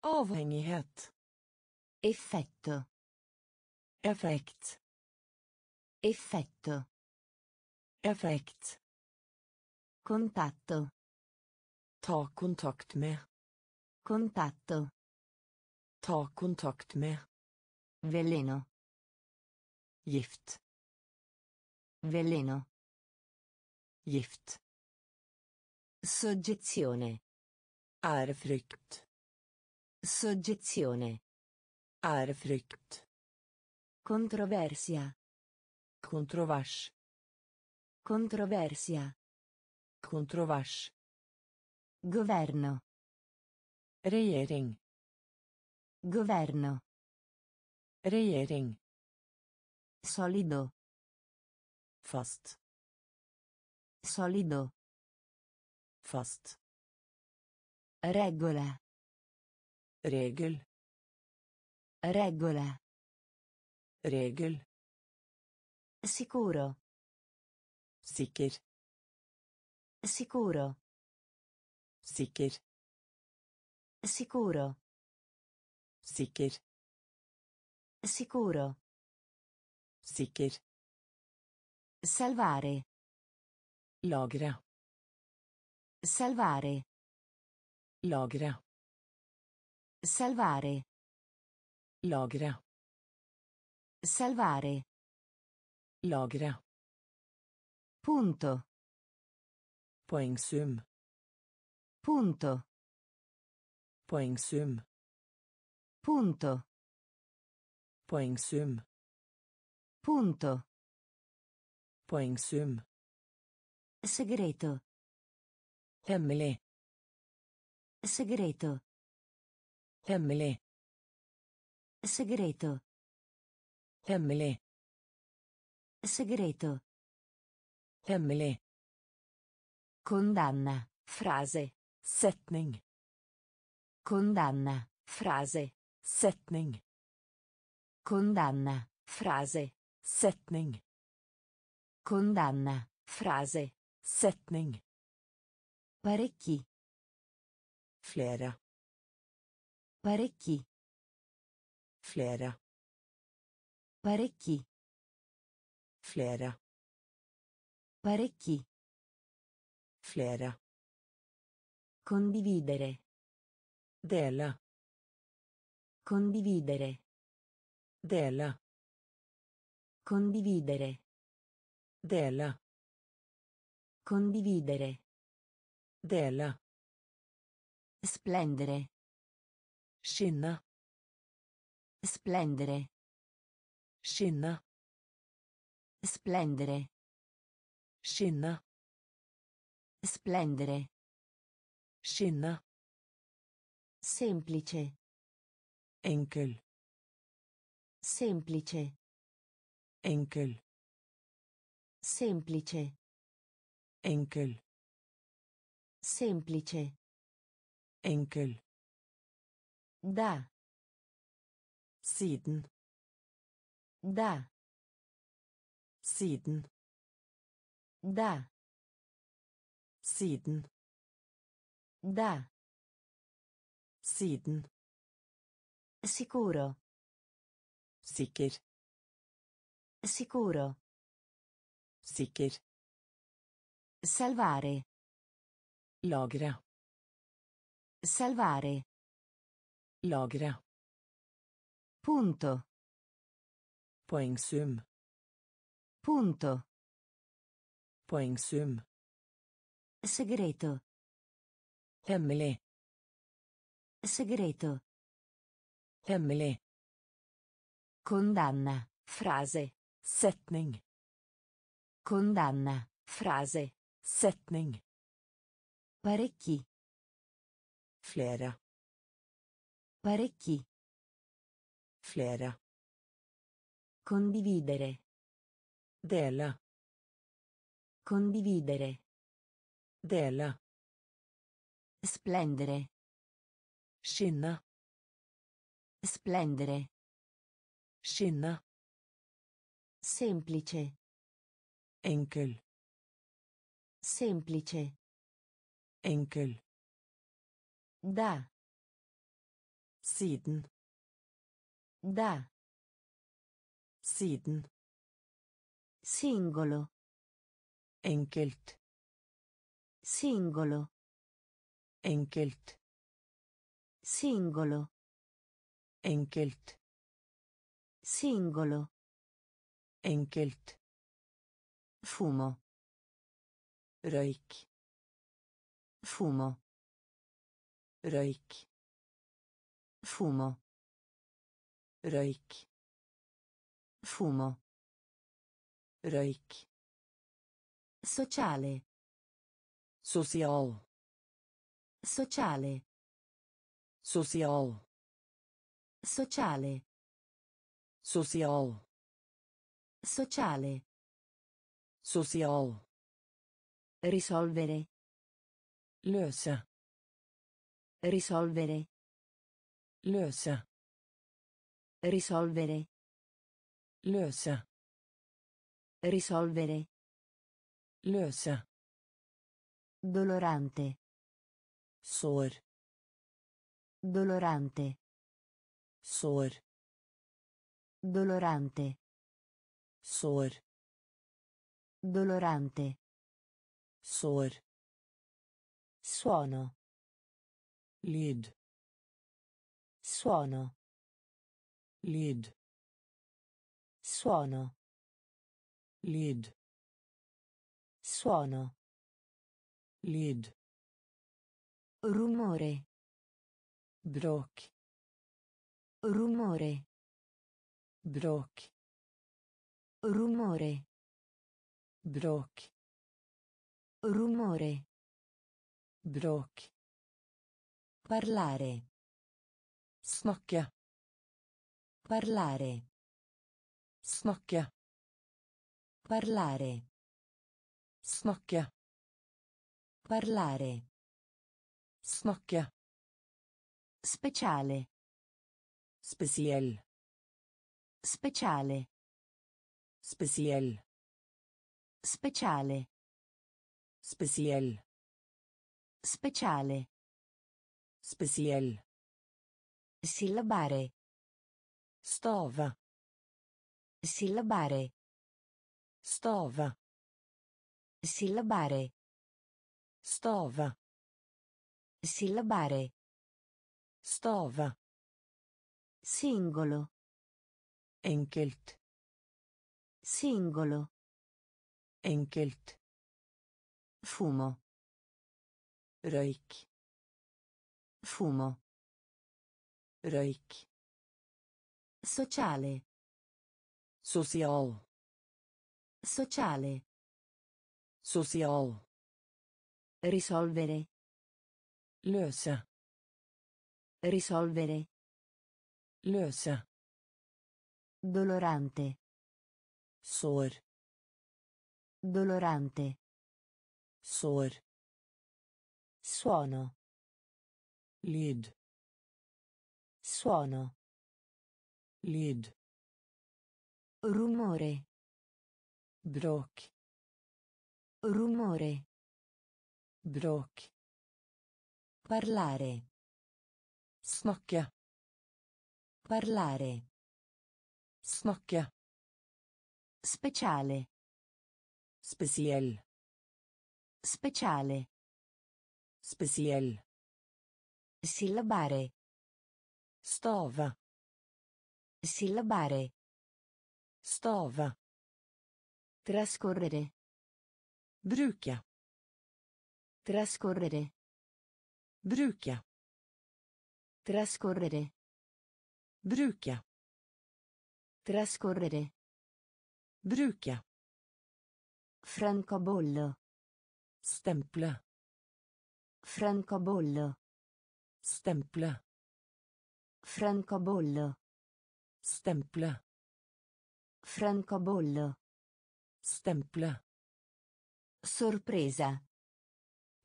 Avhängighet. Effetto. Effect. Effetto. Effect. Contatto. Ta kontakt med. Contatto. Ta kontakt med. Veleno. Gift. Veleno. Gift. Soggezione. Ærefrykt. Soggezione. Ærefrykt. Controversia. Controvers. Controversia. Controvers. Governo. Regjering. Governo. Regjering. Solido. Fast. Solido. Fast. Regola. Regel. Regola. Regel. Sicuro. Sikker. Sicuro. Sikker. Sicuro. Sikker. Sicuro. Sikker. Salvare. Logre. Salvare. Logra. Salvare. Logra. Salvare. Logra. Punto. Poengsum. Punto. Poengsum. Punto. Poengsum. Punto. Poengsum. Segreto. Hemmelig. Segreto. Hemmelig. Segreto. Hemmelig. Segreto. Hemmelig. Condanna. Frase. Setning. Condanna. Frase. Setning. Condanna. Frase. Setning. Condanna. Frase. Setning. Parecchi. Flera. Parecchi. Flera. Parecchi. Flera. Parecchi. Flera. Condividere. Dela. Condividere. Dela. Condividere. Della. Condividere. della Splendere. scena Splendere. scena Splendere. scena Splendere. scena Semplice. Enkel. Semplice. Enkel. Semplice. Enkel. Semplice. Enkel. Da. Siden. Da. Siden. Da. Siden. Da. Siden. Sicuro. Sikker. Sicuro. Sikker. Salvare. Logra. Salvare. Logra. Punto. Poengsum. Punto. Poengsum. Segreto. Hemmelig. Segreto. Hemmelig. Condanna. Frase. Setning. Condanna. Frase. Setning. Parecchi. Flera. Parecchi. Flera. Condividere. della Condividere. della Splendere. Skinna. Splendere. Skinna. Semplice. Enkel. Semplice. Enkel. Da. Siden. Da. Siden. Singolo. Enkelt. Singolo. Enkelt. Singolo. Enkelt. Singolo. Enkelt. Fumo. Røyk. Fumo. Røyk. Fumo. Røyk. Fumo. Røyk. Sociale. Social. Sociale. Social. Sociale. Social. Sociale. Social. Risolvere. Løse. Risolvere. Løse. Risolvere. Løse. Risolvere. Løse. Dolorante. Sår. Dolorante. Sår. Dolorante. Sår. Dolorante sor suono lid suono lid suono lid suono lid rumore bråk rumore bråk rumore bråk Rumore. Bråk. Parlare. Snocchia. Parlare. Snocchia. Parlare. Snocchia. Parlare. Snocchia. Speciale. Spesiell. Speciale. Spesiell. Speciale. Spesiell. Speciale. Speciel. Sillabare. Stova. Sillabare. Stova. Sillabare. Stova. Sillabare. Stova. Singolo. Enkelt. Singolo. Enkelt. Fumo. Røyk. Fumo. Røyk. Sociale. Social. Sociale. Social. Risolvere. Løse. Risolvere. Løse. Dolorante. Sår. Dolorante sår suono lid suono lid rumore bråk rumore bråk parlare snocchia parlare snocchia speciale speciale Speciale. speciel Sillabare. stova Sillabare. stova Trascorrere. Bruka. Trascorrere. Bruka. Trascorrere. Bruka. Trascorrere. Bruka. Francobollo. Stemple. Francobollo. Stemple. Francobollo. Stemple. Francobollo. Stemple. Sorpresa.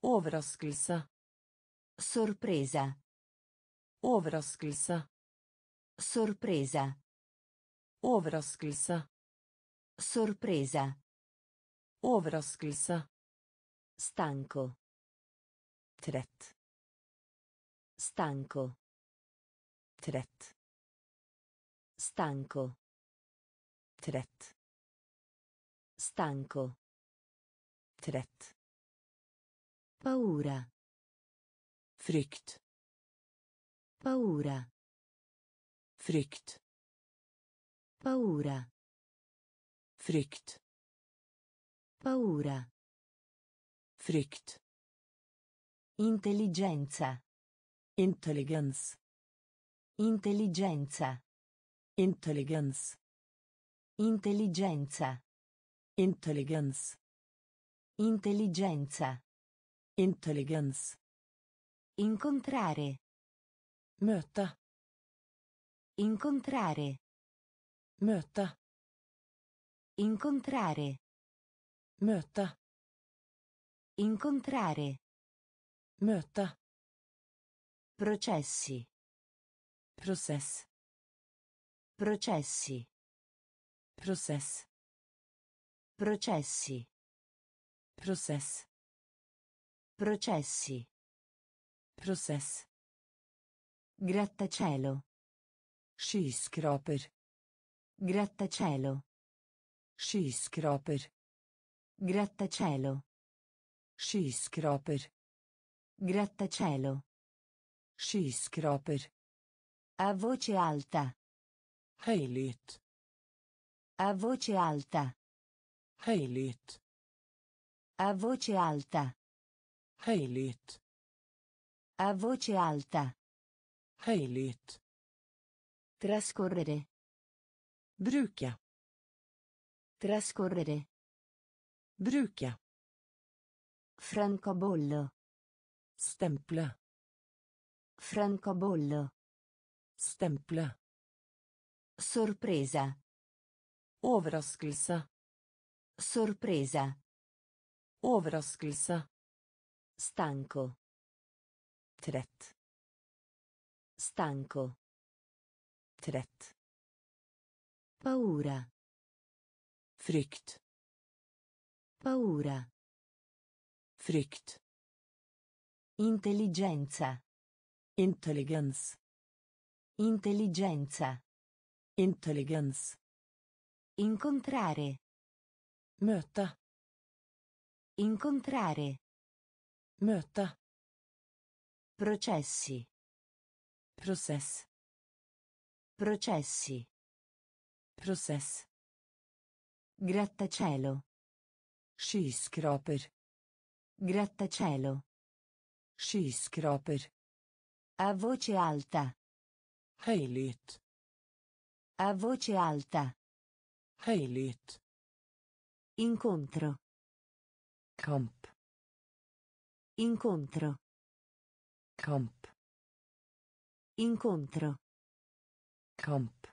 Overraskelse. Sorpresa. Overraskelse. Sorpresa. Overraskelse. Sorpresa. Overraskelse. Stanco. Trett. Stanco. Trett. Stanco. Trett. Stanco. Trett. Paura. Frykt. Paura. Frykt. Paura. Frykt. Paura. Frykt. Intelligenza. Intelligens. Intelligenza. Intelligens. Intelligenza. Intelligens. Intelligenza. Intelligens. Incontrare. Möta. Incontrare. Möta. Incontrare. Möta. Incontrare. Möta. Processi. Process. Processi. Process. Processi. Process. Processi. Process. Grattacielo. Skyscraper. Grattacielo. Skyscraper. Grattacielo. Skyskraper. Grattacielo. Skyskraper. A voce alta. Høylytt. A voce alta. Høylytt. A voce alta. Høylytt. A voce alta. Høylytt. Trascorrere. Bruke. Trascorrere. Bruke. Francobollo. Stemple. Francobollo. Stemple. Sorpresa. Overraskelse. Sorpresa. Overraskelse. Stanco. Trett. Stanco. Trett. Paura. Frykt. Paura. Frykt. Intelligenza. Intelligens. Intelligenza. Intelligens. Incontrare. Möta. Incontrare. Möta. Processi. Process. Processi. Process. Grattacielo. Skyskraper. Grattacielo. Skyskraper. A voce alta. Høylytt. A voce alta. Høylytt. Incontro. Camp. Incontro. Camp. Incontro. Camp.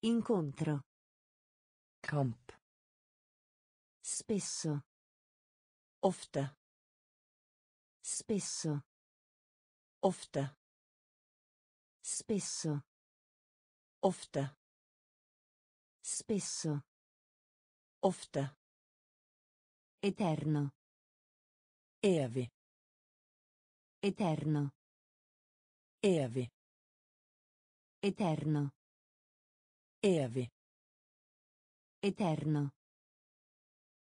Incontro. Camp. Spesso. Ofte. Spesso. ofta Spesso. ofta Spesso. ofta Eterno. Evi. Eterno. Evi. Eterno. Evi. Eterno.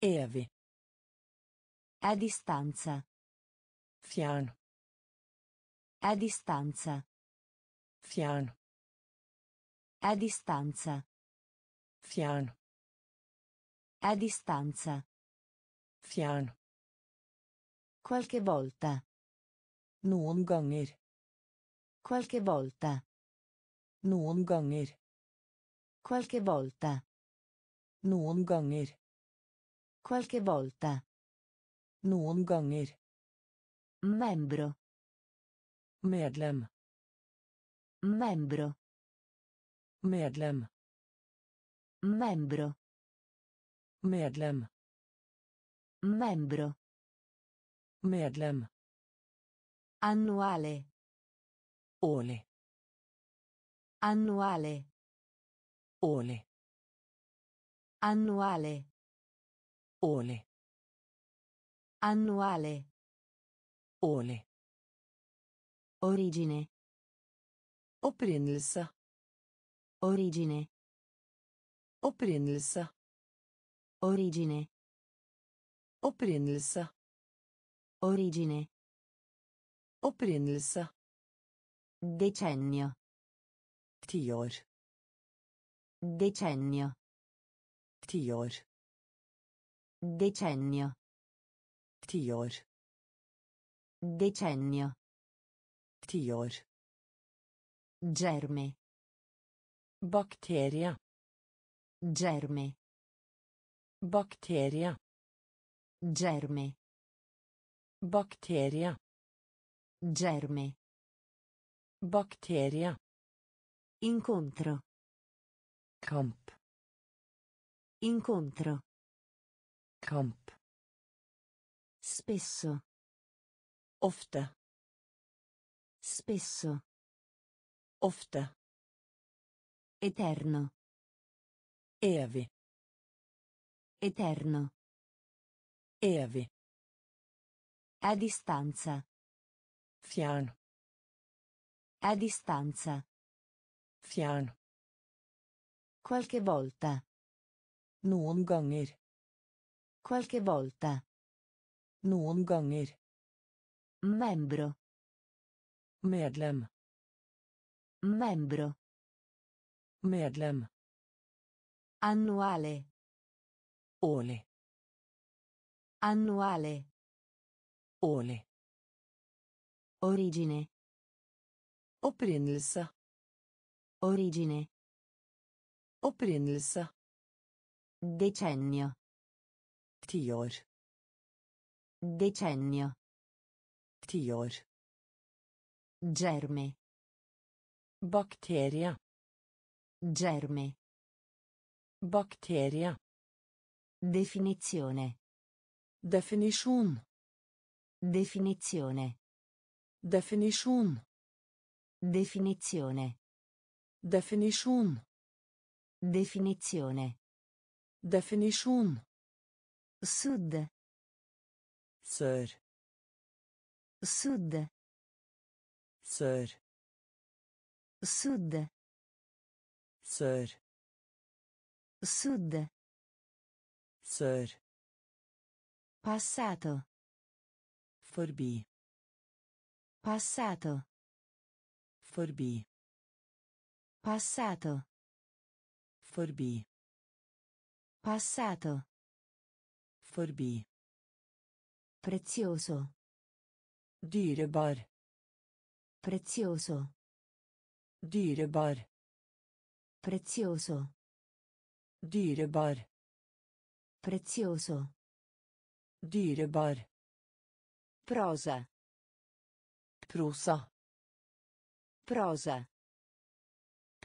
Evi. A distanza. Fian. A distanza. Fian. A distanza. Fian. A distanza. Fian. Qualche volta. Noen ganger. Qualche volta. Noen ganger. Qualche volta. Noen ganger. Qualche volta. Noen ganger. Membro. Medlem. Membro. Medlem. Membro. Medlem. Membro. Medlem. Annuale. Ole. Annuale. Ole. Annuale. Ole. Annuale. Årlig. Origine. Opprinnelse. Origine. Opprinnelse. Origine. Opprinnelse. Origine. Opprinnelse. Decennio. tior Decennio. tior Decennio. Tiår. Decennio. Tior. Germe. Bakteria. Germe. Bakteria. Germe. Bakteria. Germe. Bakteria. Incontro. Camp. Incontro. Camp. Spesso. Ofte. Spesso. Ofte. Eterno. Evig. Eterno. Evig. A distanza. Fian. A distanza. Fian. Qualche volta. Noen ganger. Qualche volta. Noen ganger. Membro. Medlem. Membro. Medlem. Annuale. Årlig. Annuale. Årlig. Origine. Opprinnelse. Origine. Opprinnelse. Decennio. Tior. Decennio. Tiår. Germe. Bakteria. Germe. Bakteria. Definizione. Definition. Definizione. Definition. Definizione. Definition. Definizione. Definition. Sud sør sud sør sud sør sud sør passato forbi passato forbi passato forbi passato forbi Prezioso. Dyrebar. Prezioso. Dyrebar. Prezioso. Dyrebar. Prezioso. Dyrebar. Prosa. Prosa. Prosa.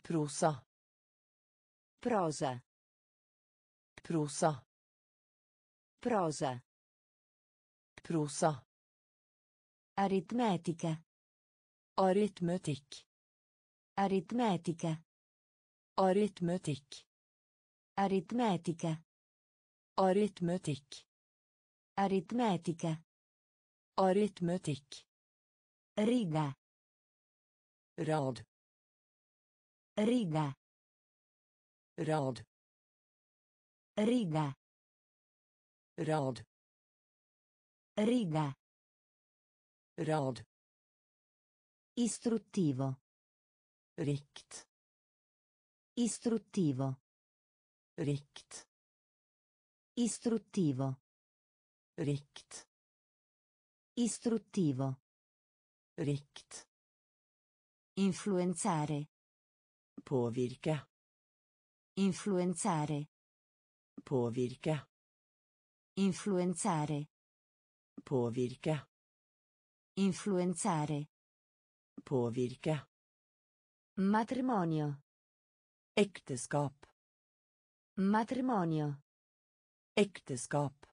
Prosa. Prosa. Prosa. Prosa prosa. Aritmetica. Aritmetikk. Aritmetica. Aritmetikk. Aritmetica. Aritmetikk. Aritmetica. Aritmetikk. Riga. Rad. Riga. Rad. Riga. Rad. Riga. Rad. Istruttivo. Rikt. Istruttivo. Rikt. Istruttivo. Rikt. Istruttivo. Rikt. Influenzare. Påvirke. Influenzare. Påvirke. Influenzare. Påvirke. Influenzare. Påvirke. Matrimonio. Ekteskap. Matrimonio. Ekteskap.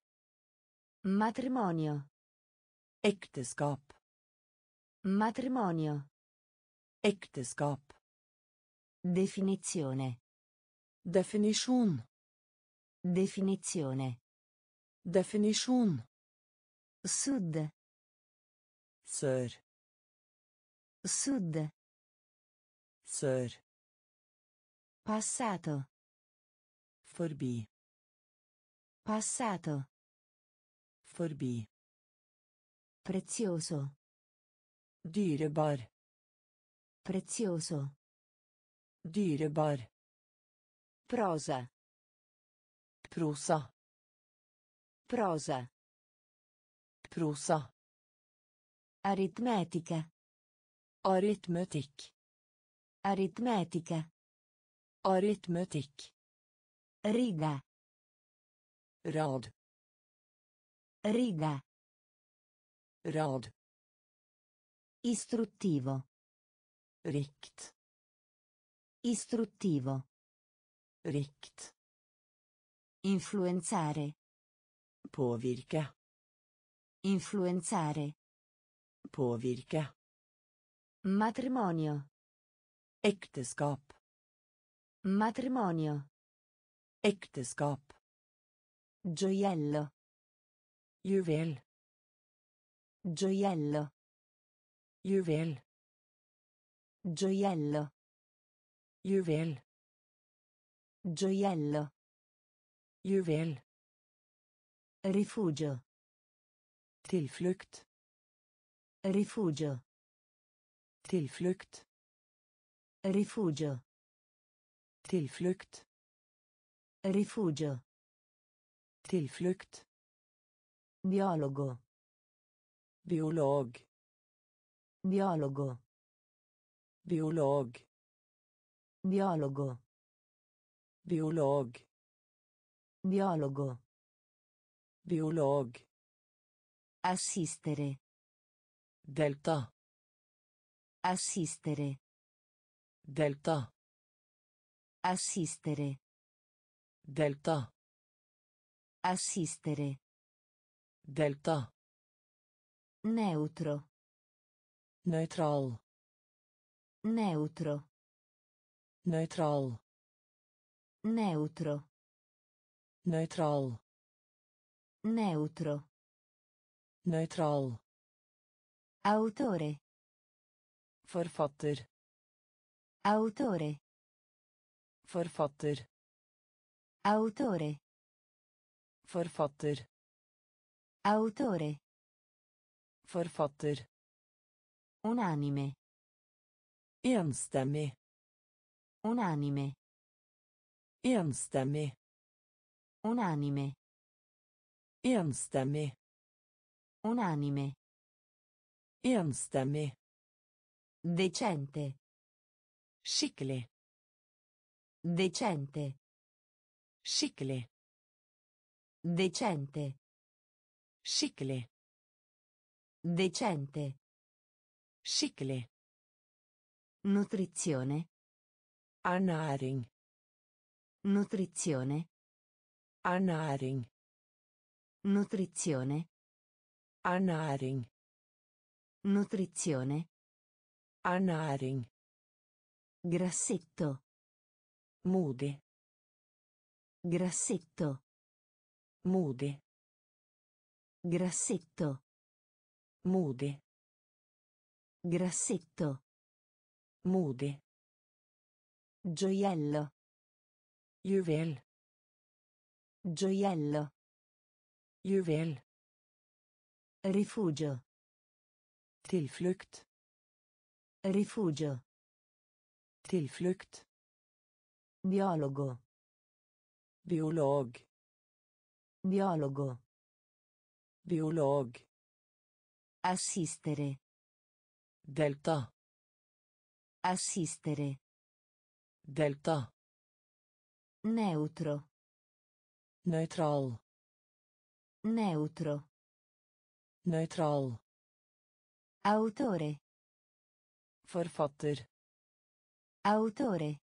Matrimonio. Ekteskap. Matrimonio. Ekteskap. Definizione. Definition. Definizione. Definition. Sud. Sør. Sud. Sør. Passato. Forbi. Passato. Forbi. Prezioso. Dyrebar. Prezioso. Dyrebar. Prosa. Prosa. Prosa prosa. Aritmetica. Aritmetikk. Aritmetica. Aritmetikk. Riga. Rad. Riga. Rad. Istruttivo. Rikt. Istruttivo. Rikt. Influenzare. Påvirke. Influenzare. Påvirke. Matrimonio. Ekteskap. Matrimonio. Ekteskap. Gioiello. Juvel. Gioiello. Juvel. Gioiello. Juvel. Gioiello. Juvel. Rifugio. Tilflukt. Rifugio. Tilflukt. Rifugio. Tilflukt. Rifugio. Tilflukt. Biologo. Biolog. Biologo. Biolog. Biologo. Biolog. Biologo. Biolog. Assistere. Delta. Assistere. Delta. Assistere. Delta. Assistere. Delta. Neutro. Neutral. Neutro. Neutral. Neutro. Neutral. Neutro. Nøytral. Autore. Forfatter. Autore. Forfatter. Autore. Forfatter. Autore. Forfatter. Unanime. Enstemmig. Unanime. Enstemmig. Unanime. Enstemmig. Unanime. Enstemmig. Decente. Skikkelig. Decente. Skikkelig. Decente. Skikkelig. Decente. Skikkelig. Nutrizione. Ernæring. Nutrizione. Ernæring. Nutrizione. Ernäring. Nutrizione. Anaring. Grassetto. Mude. Grassetto. Mude. Grassetto. Mude. Grassetto. Mude. Gioiello. Juvel. Gioiello. Juvel. Rifugio. Tillflukt. Rifugio. Tillflukt. Biologo. Biolog. Biologo. Biolog. Assistere. Delta. Assistere. Delta. Neutro. Neutral. Neutro. Nøytral. Autore. Forfatter. Autore.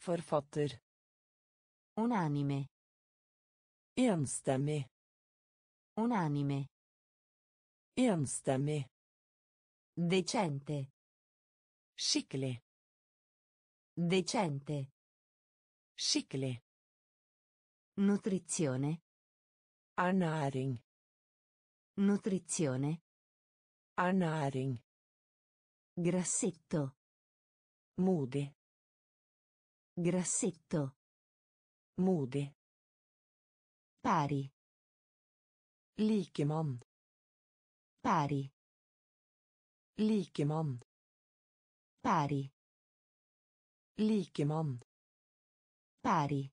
Forfatter. Unanime. Enstemmig. Unanime. Enstemmig. Decente. Skikkelig. Decente. Skikkelig. Nutrizione. Ernæring. Nutrizione. Ernäring. Grassetto. Mude. Grassetto. Mude. Pari. Likemann. Pari. Likemann. Pari. Likemann. Pari.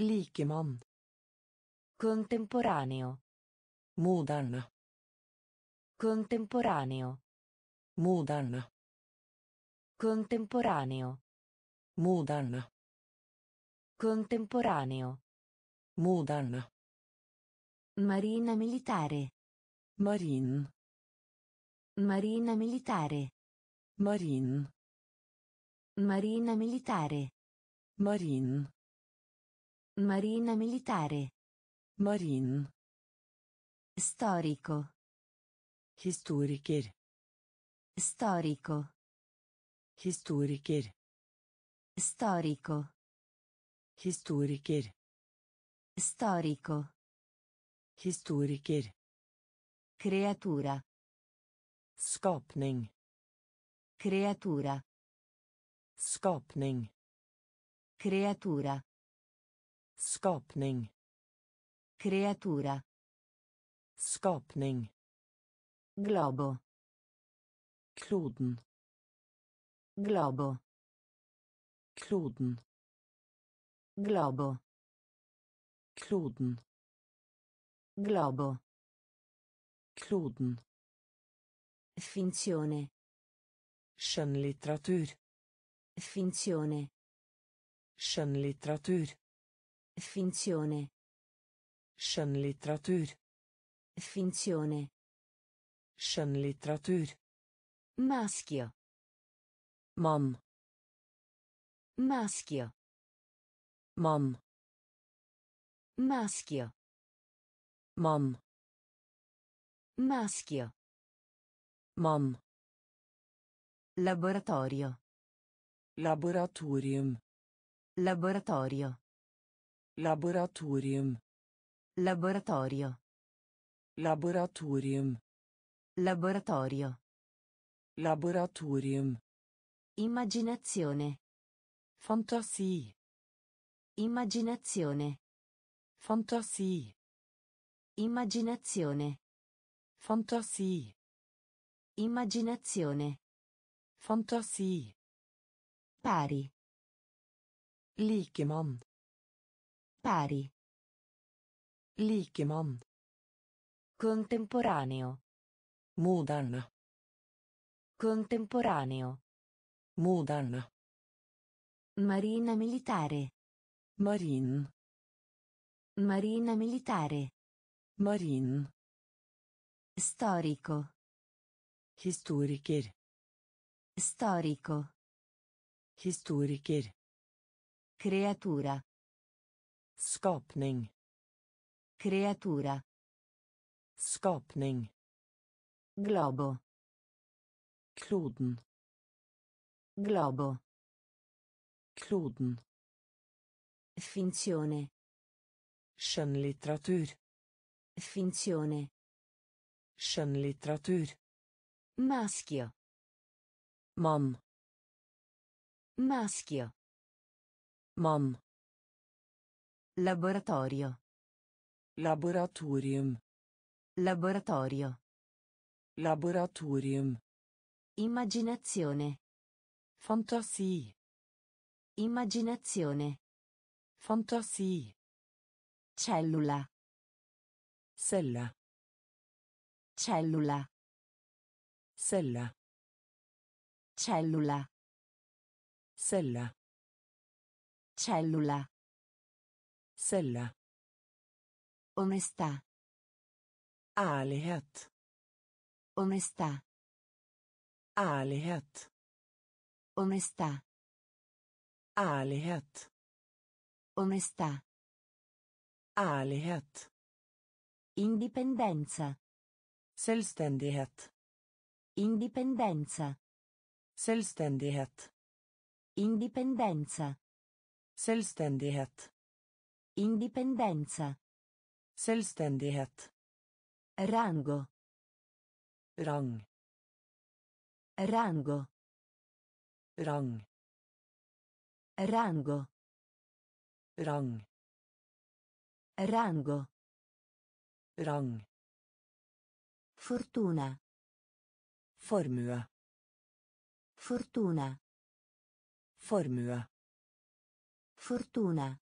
Likemann. Contemporaneo. Moderna. Contemporaneo. Moderna. Contemporaneo. Moderna. Contemporaneo. Moderna. Marina militare. Marin. Marina militare. Marin. Marina militare. Marin. Marina militare. Marin. Storico. Historiker. Storico. Historiker. Storico. Historiker. Storico. Historiker. Creatura. Skapning. Creatura. Skapning. Creatura. Skapning. Creatura. Skapning. Globo. Kloden. Globo. Kloden. Globo. Kloden. Globo. Kloden. Finzione. Skjønnlitteratur. Finzione. Skjønnlitteratur. Finzione. Skjønnlitteratur. Finzione. Skjønnlitteratur. Maschio. Mann. Maschio. Mann. Maschio. Mann. Maschio. Mann. Laboratorio. Laboratorium. Laboratorio. Laboratorium. Laboratorio. Laboratorium. Laboratorio. Laboratorium. Immaginazione. Fantasie. Immaginazione. Fantasie. Immaginazione. Fantasie. Immaginazione. Fantasie. Pari. Likemann. Pari. Likemann. Contemporaneo. Moderne. Contemporaneo. Moderne. Marina militare. Marin. Marina militare. Marin. Storico. Historiker. Storico. Historiker. Creatura. Skapning. Creatura. Skapning. Globo. Kloden. Globo. Kloden. Finzione. Skjønnlitteratur. Finzione. Skjønnlitteratur. Maschio. Mann. Maschio. Mann. Laboratorio. Laboratorium. Laboratorio. Laboratorium. Immaginazione. Fantasie. Immaginazione. Fantasie. Cellula. Sella. Cellula. Sella. Cellula. Sella. Cellula. Sella. Onestà. Ærlighet. Onestà. Ærlighet. Onestà. Ærlighet. Onestà. Ærlighet. Indipendenza. Selvstendighet. Indipendenza. Selvstendighet. Indipendenza. Selvstendighet. Indipendenza. Selvstendighet. Rango. Rang. Rango. Rang. Rango. Rang. Rango. Rang. Fortuna. Formue. Fortuna. Formue. Fortuna.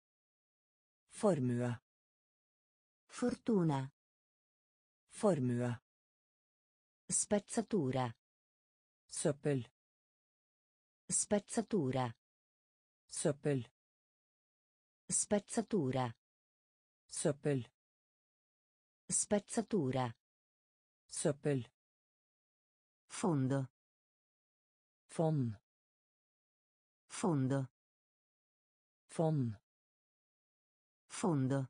Formue. Fortuna. Formue. Spezzatura. Søppel. Spezzatura. Søppel. Spezzatura. Søppel. Spezzatura. Søppel. Fondo. Fond. Fondo. Fond. Fondo.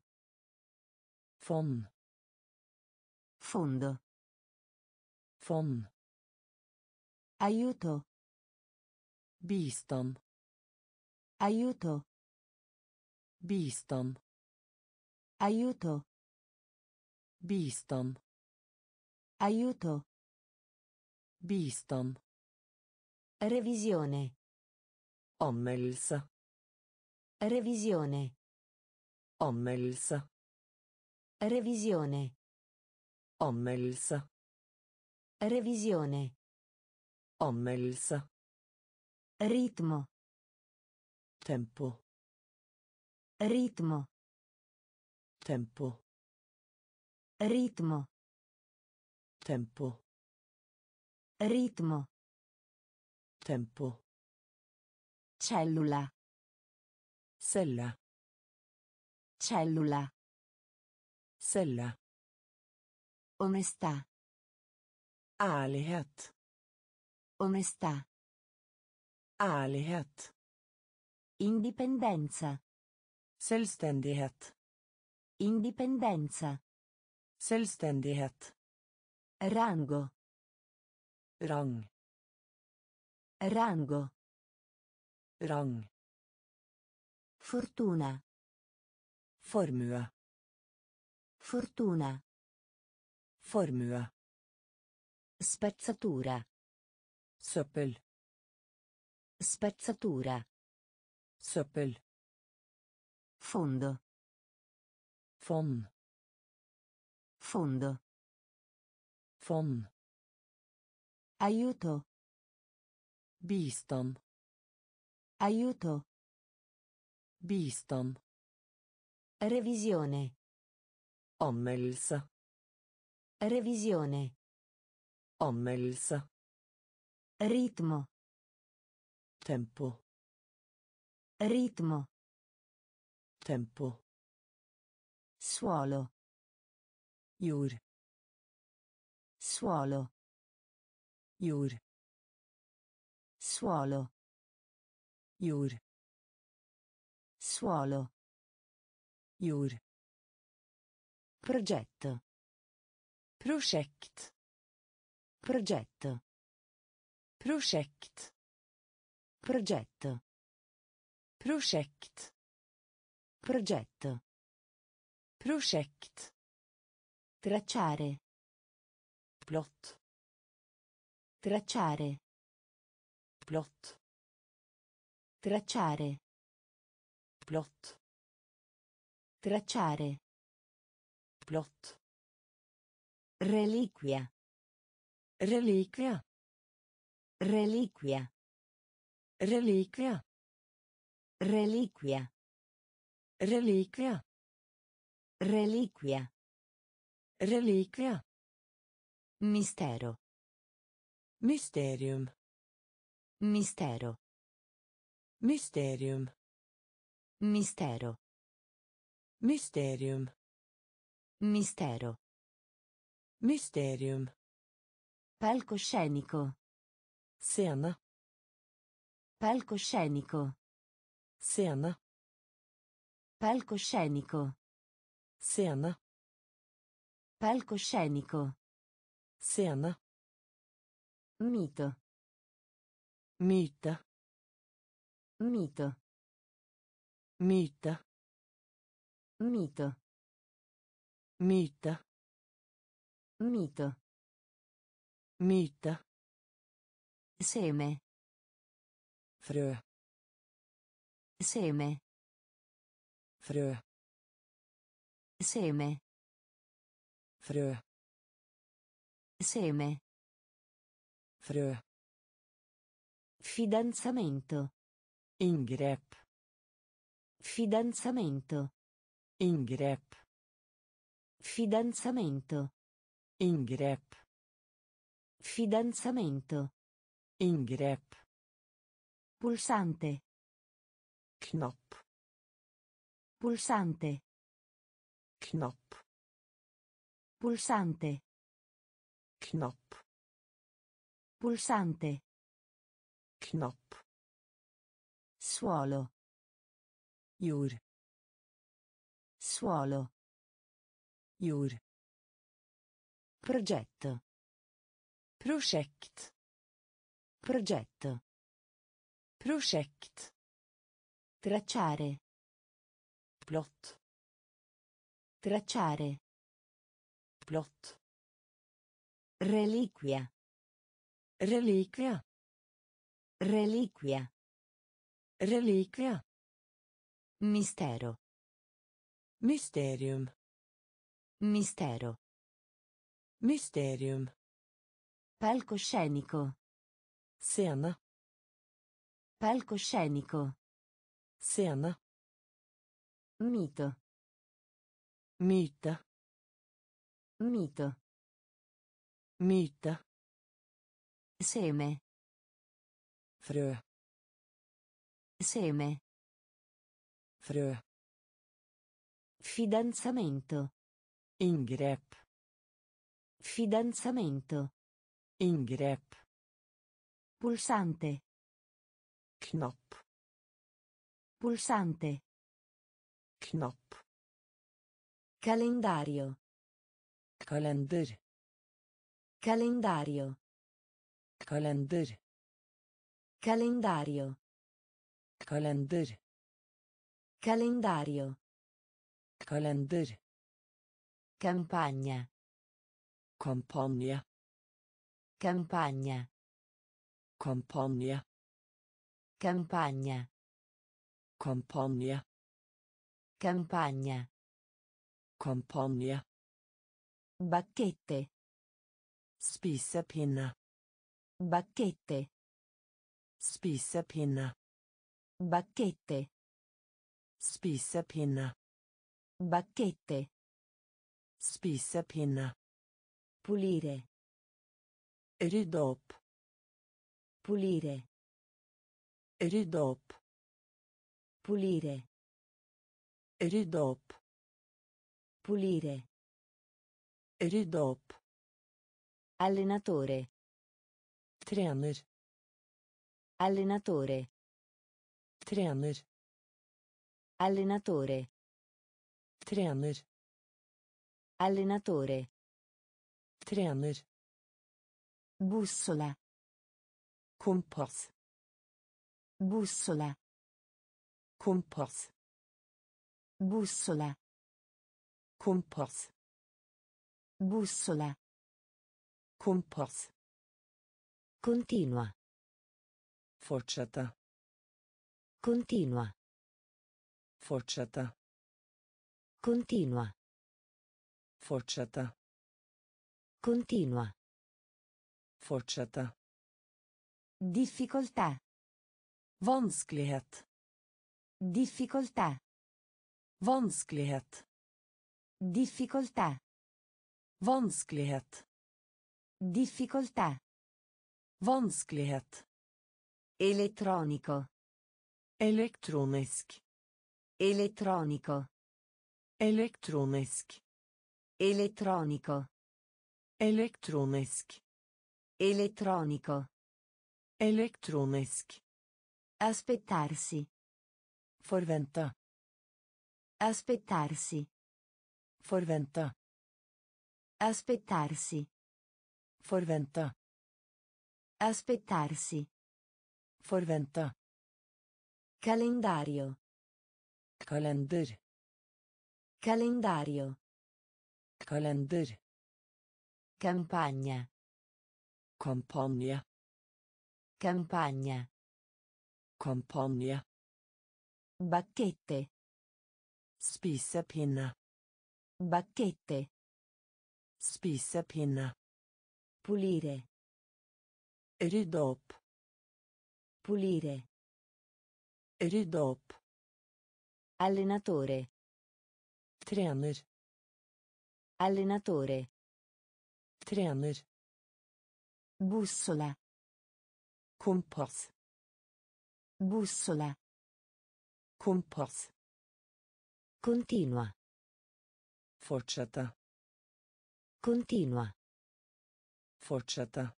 Fond. Fondo. Fond. Aiuto. Bistom. Aiuto. Bistom. Aiuto. Bistom. Aiuto. Bistom. Revisione. Ommels. Revisione. Ommels. Revisione. Ommels. Revisione. Ommels. Ritmo. Tempo. Ritmo. Tempo. Ritmo. Tempo. Ritmo. Tempo. Cellula. Sella. Cellula. Sella. Onestà. Ärlighet. Onestà. Ärlighet. Indipendenza. Selvstendighet. Indipendenza. Selvstendighet. Rango. Rang. Rango. Rang. Fortuna. Formue. Fortuna. Formue. Spezzatura. Søppel. Spezzatura. Søppel. Fondo. Fond. Fondo. Fond. Aiuto. Bistand. Aiuto. Bistand. Revisione. Ommelsa. Revisione. Ommelsa. Ritmo. Tempo. Ritmo. Tempo. Suolo. Jord. Suolo. Jord. Suolo. Jord. Suolo. Jord. Progetto. Projekt. Progetto. Projekt. Progetto. Projekt. Progetto. Projekt. Tracciare. Plot. Tracciare. Plot. Tracciare. Plot. Tracciare. Plot. Reliquia. Reliquia. Reliquia. Reliquia. Reliquia. Reliquia. Reliquia. Reliquia. Mistero. Mysterium. Mistero. Mysterium. Mistero. Mysterium. Mistero. Mysterium. Palcoscenico. Scena. Palcoscenico. Scena. Palcoscenico. Scena. Palcoscenico. Scena. Mito. Mita. Mito. Mita. Mito. Mita. Mito. Myte. Seme. Frø. Seme. Frø. Seme. Frø. Seme. Frø. Fidanzamento. Ingrep. Fidanzamento. Ingrep. Fidanzamento. Ingrep. Fidanzamento. Ingrep. Pulsante. Knop. Pulsante. Knop. Pulsante. Knop. Pulsante. Knop. Suolo. Jord. Suolo. Jord. Progetto. Projekt. Progetto. Projekt. Tracciare. Plot. Tracciare. Plot. Reliquia. Reliquia. Reliquia. Reliquia. Mistero. misterium Mistero. Mysterium. Palcoscenico. Scena. Palcoscenico. Scena. Mito. Mita. Mito. Myte. Seme. Frø. Seme. Frø. Fidanzamento. Ingrep. Fidanzamento. Ingrep. Pulsante. Knop. Pulsante. Knop. Calendario. Kalender. Calendario. Kalender. Calendario. Kalender. Calendario. Kalender. Campagna. Compagna. Campagna. Compagna. Campagna. Compagna. Campagna. Compagna. Bacchette. Spisapinna. Bacchette. Spisapinna. Bacchette. Spisapinna. Bacchette. Spisapinna. Pulire. ridop Pulire. Rydde opp. Pulire. Rydde opp. Pulire. Rydde opp. Allenatore. Trener. Allenatore. Trener. Allenatore. Trener. Allenatore. Trener. Bussola. Kompass. Bussola. Kompass. Bussola. Kompass. Bussola. Kompass. Continua. Fortsette. Continua. Fortsette. Continua. Fortsette. Continua. Fortsätta. Difficoltà. Vansklighet. Difficoltà. Vansklighet. Difficoltà. Vansklighet. Difficoltà. Vansklighet. Elettronico. Elektronisk. Elettronico. Elektronisk. Elettronico. Elektronisk. Elettronico. Elektronisk. Aspettarsi. Forventa. Aspettarsi. Forventa. Aspettarsi. Forventa. Aspettarsi. Forventa. Calendario. Kalender. Calendario. Kalender. Campagna. Campagna. Campagna. Campagna. Bacchette. Spissapinna. Bacchette. Spissapinna. Pulire. Ridop. Pulire. Ridop. Allenatore. Trener. Allenatore. Trener. Bussola. Kompass. Bussola. Kompass. Continua. Fortsette. Continua. Fortsette.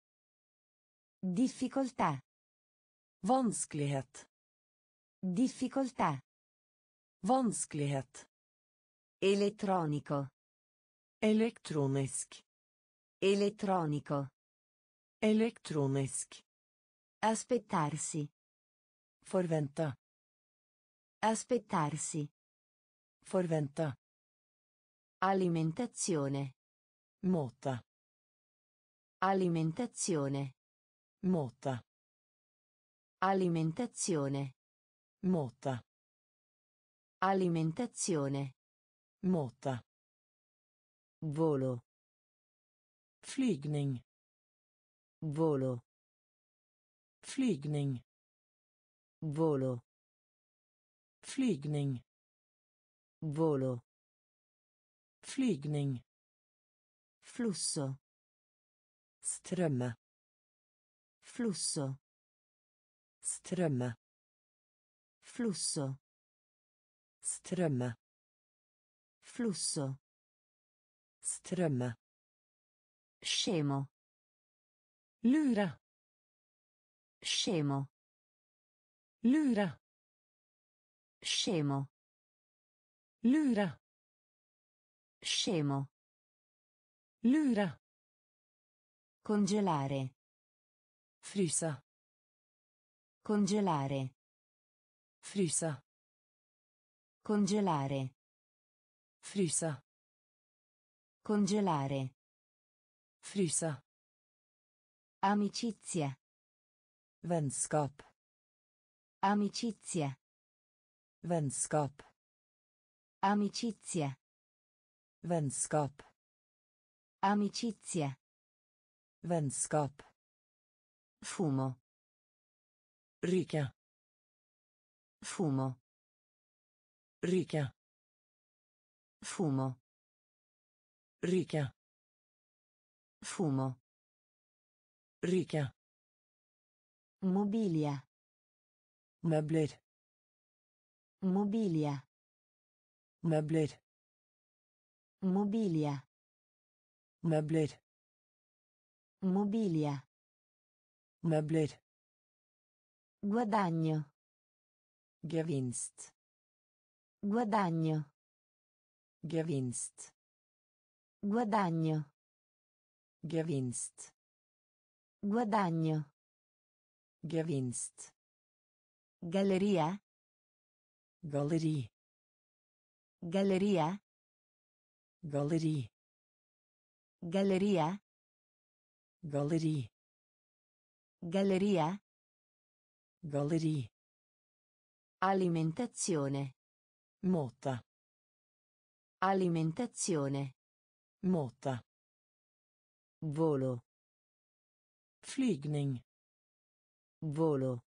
Difficoltà. Vanskelighet. Difficoltà. Vanskelighet. Elettronico. Elektronisk. Elettronico. Elektronisk. Aspettarsi. Forventa. Aspettarsi. Forventa. Alimentazione. Mota. Alimentazione. Mota. Alimentazione. Mota. Alimentazione. Mota. Volo. Flygning. Volo. Flygning. Volo. Flygning. Volo. Flygning. Flusso. Strömme. Flusso. Strömme. Flusso. Strömme. Flusso. Strömme. Scemo. Lura. Scemo. Lura. Scemo. Lura. Scemo. Lura. Congelare. Frysa. Congelare. Frysa. Congelare. Frysa. Congelare. Fryse. Amicizia. Vennskap. Amicizia. Vennskap. Amicizia. Vennskap. Amicizia. Vennskap. Fumo. Ryke. Fumo. Ryke. Fumo. Ryke. Fumo. Ricca. Mobilia. Møbler. Mobilia. Møbler. Mobilia. Møbler. Mobilia. Møbler. Guadagno. Gevinst. Guadagno. Gevinst. Guadagno. Gevinst. Guadagno. Gevinst. Galleria. Gallerie. Galleria. Gallerie. Galleria. Gallerie. Galleria. Gallerie. Alimentazione. Motta. Alimentazione. Motta. Volo. Flygning. Volo.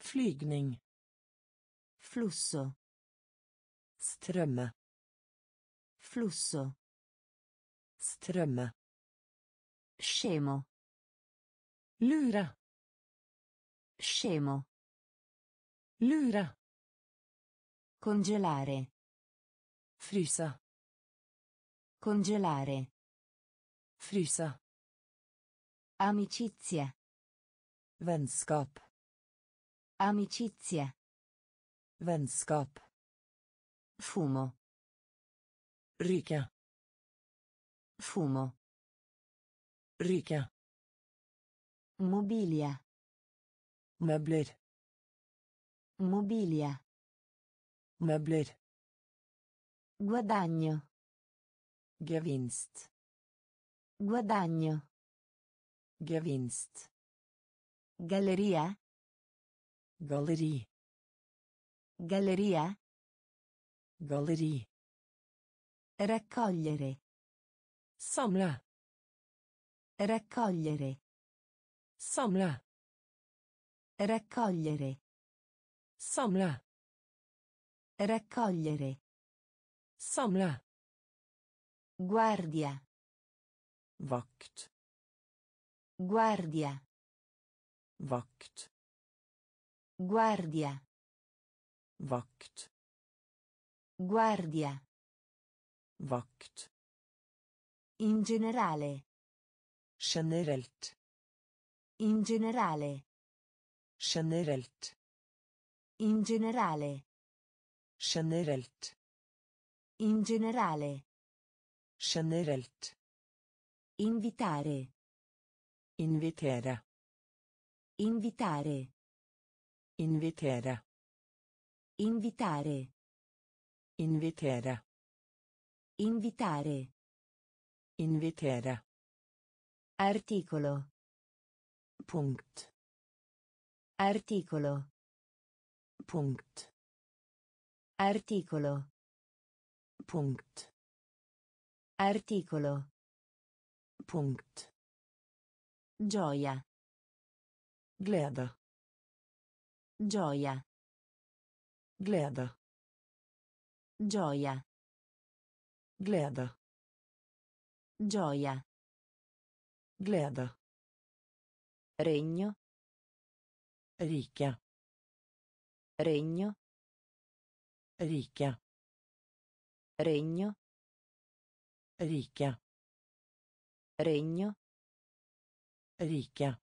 Flygning. Flusso. Strømme. Flusso. Strømme. Scemo. Lura. Scemo. Lura. Congelare. Frysa. Congelare. Fryse. Amicizia. Vennskap. Amicizia. Vennskap. Fumo. Ryke. Fumo. Ryke. Mobilia. Møbler. Mobilia. Møbler. Guadagno. Gevinst. Guadagno. Gevinst. Galleria. Gallerie. Galleria. Gallerie. Raccogliere. Somla. Raccogliere. Somla. Raccogliere. Somla. Raccogliere. Somla. Guardia. Vakt. Guardia. Vakt. Guardia. Vakt. Guardia. Vakt. In generale. Generelt. In generale. Generelt. In generale. Generelt. In generale. Generelt. Invitare. Invitera. Invitare. Invitera. Invitare. Invitera. Invitare. Invitera. Articolo. Punkt. Articolo. Punkt. Articolo. Punkt. Articolo. Punkt. Gioia. Glädje. Gioia. Glädje. Gioia. Glädje. Gioia. Glädje. Regno. Ricchia. Regno. Ricchia. Regno. Ricchia. Regno. Ricca.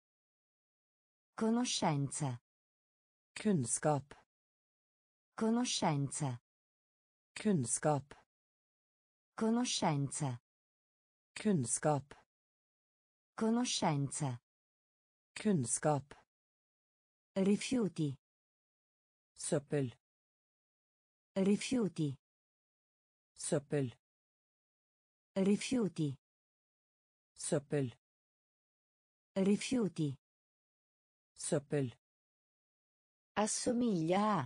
Conoscenza. Kunnskap. Conoscenza. Kunnskap. Conoscenza. Kunnskap. Conoscenza. Kunnskap. Rifiuti. Søppel. Rifiuti. Søppel. Rifiuti. Søppel. Rifiuti. Søppel. Assomiglia a.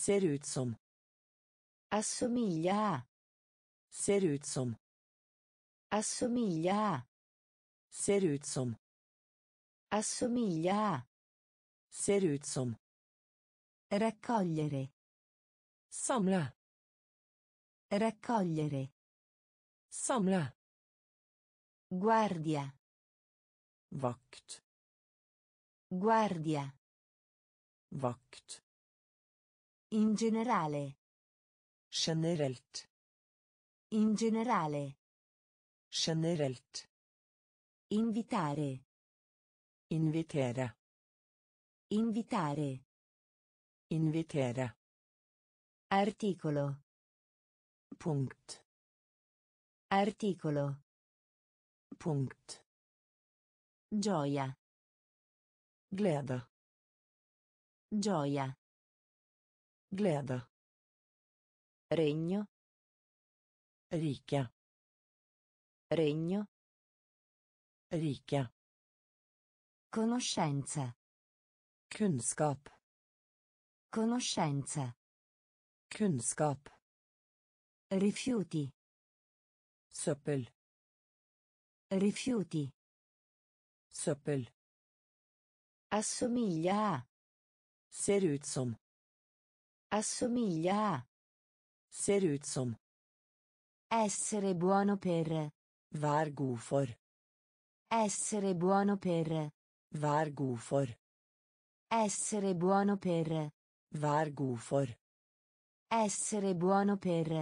Ser ut som. Assomiglia a. Ser ut som. Assomiglia a. Ser ut som. Assomiglia a. Ser ut som. Raccogliere. Samla. Raccogliere. Samla. Guardia. Vakt. Guardia. Vakt. In generale. Generelt. In generale. Generelt. Invitare. Invitere. Invitare. Invitere. Articolo. Punkt. Articolo. Punkt. Gioia. Glädje. Gioia. Glädje. Regno. Rika. Regno. Rika. Conoscenza. Kunskap. Conoscenza. Kunskap. Rifiuti. Søppel. Rifiuti. Søppel. Assomiglia a. Ser ut som. Assomiglia a. Ser ut som. Essere buono per. Var god for. Essere buono per. Var god for. Essere buono per. Var god for. Essere buono per.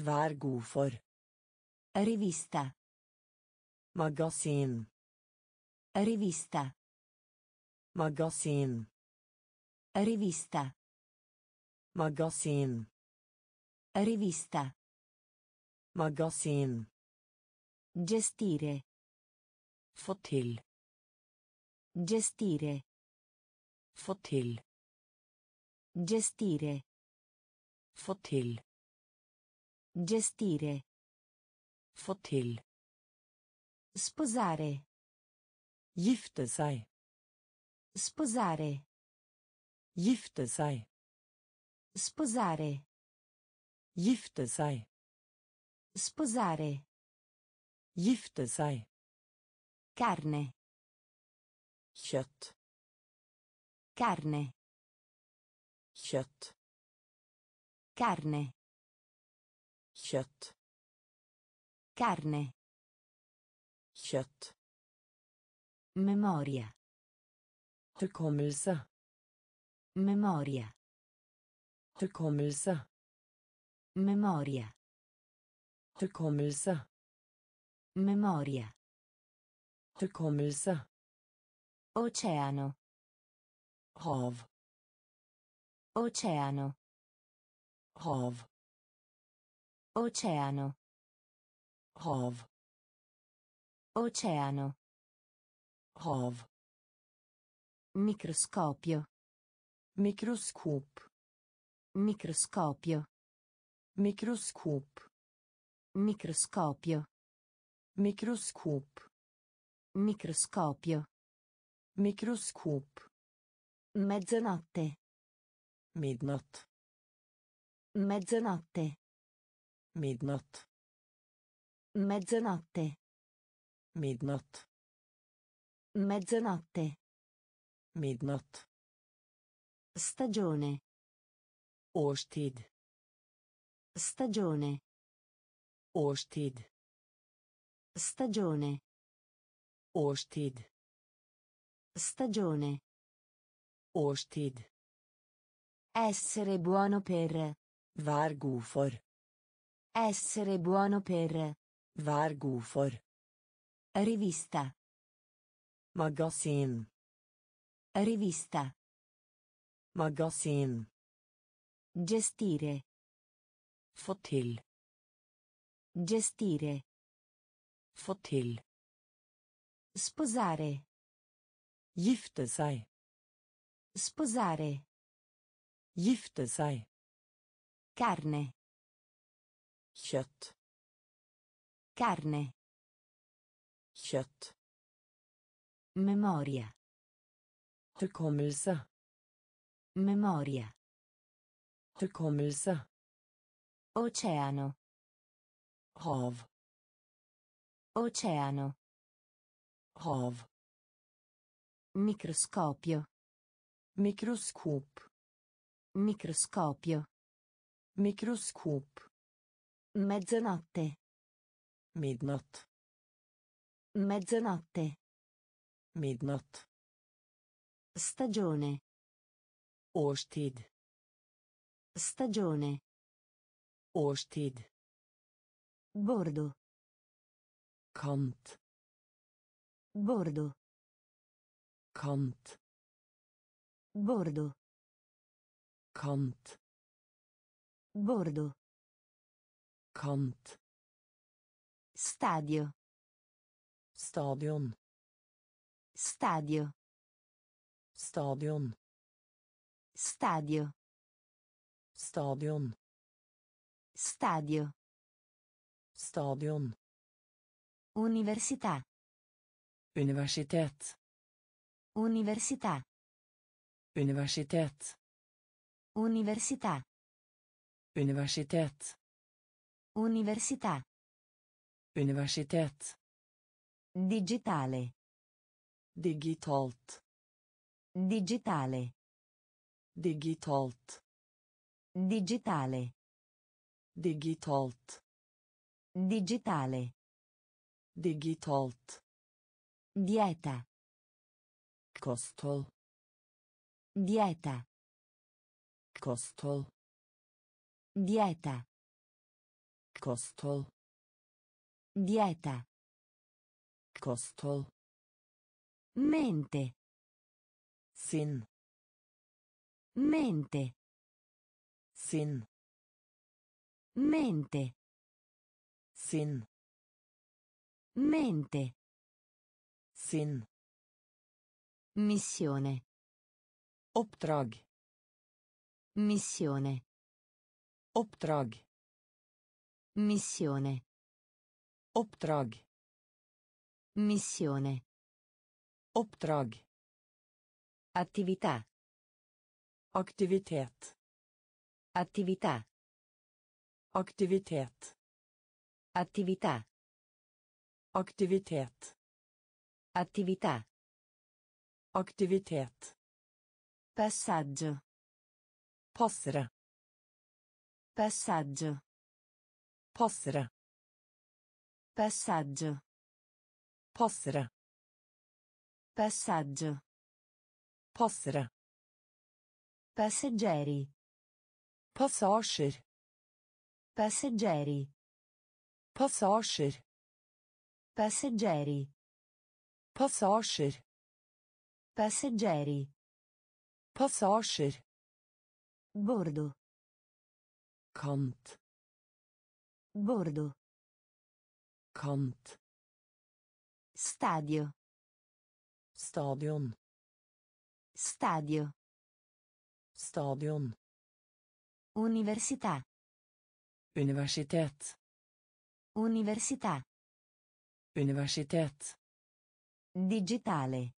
Var god for. Rivista. Magasin. Rivista. Magasin. Rivista. Magasin. Rivista. Magasin. Gestire. Fotil. Gestire. Fotil. Gestire. Fotil. Gestire. Fotil. Sposare. Gifte seg. Sposare. Gifte seg. Sposare. Gifte seg. Sposare. Gifte seg. Carne. Kjøtt. Carne. Kjøtt. Carne. Kjøtt. Carne kött memoria hukommelse memoria hukommelse memoria hukommelse memoria hukommelse oceano hav oceano hav oceano hav Oceano. Hav. Microscopio. Mikroskop. Microscopio. Mikroskop. Microscopio. Mikroskop. Microscopio. Mikroskop. Mezzanotte. Midnatt. Mezzanotte. Midnatt. Mezzanotte. Midnatt. Mezzanotte. Midnatt. Stagione. Årstid. Stagione. Årstid. Stagione. Årstid. Stagione. Årstid. Essere buono per. Vær god for. Essere buono per. Vær god for. Rivista. Magazine. Rivista. Magazine. Gestire. Fotil. Gestire. Fotil. Sposare. Gifte sig. Sposare. Gifte sig. Carne. Kött. Carne kött memoria hukommelse memoria hukommelse oceano hav oceano hav microscopio mikroskop microscopio mikroskop mezzanotte midnight Mezzanotte. Midnatt. Stagione. Årstid. Stagione. Årstid. Bordo. Kant. Bordo. Kant. Bordo. Kant. Bordo. Kant. Stadio. Stadion. Stadio. Stadion. Stadio. Stadion. Stadio. Stadion. Università. Universitet. Università. Universitet. Università. Universitet. Università. Universitet. Digitale. Digitalt. Digitale. Digitalt. Digitale. Digitalt. Digitale. Digitalt. Dieta. Kostol. Dieta. Kostol. Dieta. Kostol. Dieta kosthold mente sin mente sin mente sin mente sin missione oppdrag missione oppdrag missione oppdrag Missione. Oppdrag. Attività. Aktivitet. Attività. Aktivitet. Attività. Aktivitet. Attività. Aktivitet. Passaggio. Passere. Passaggio. Passere. Passaggio. Possere. Passaggio. Possere. Passeggeri. Passager. Passeggeri. Passager. Passeggeri. Passager. Passeggeri. Passager. Bordo. Kant. Bordo. Kant. Stadio. Stadion. Stadio. Stadion. Università. Università. Università. Università. Digitale.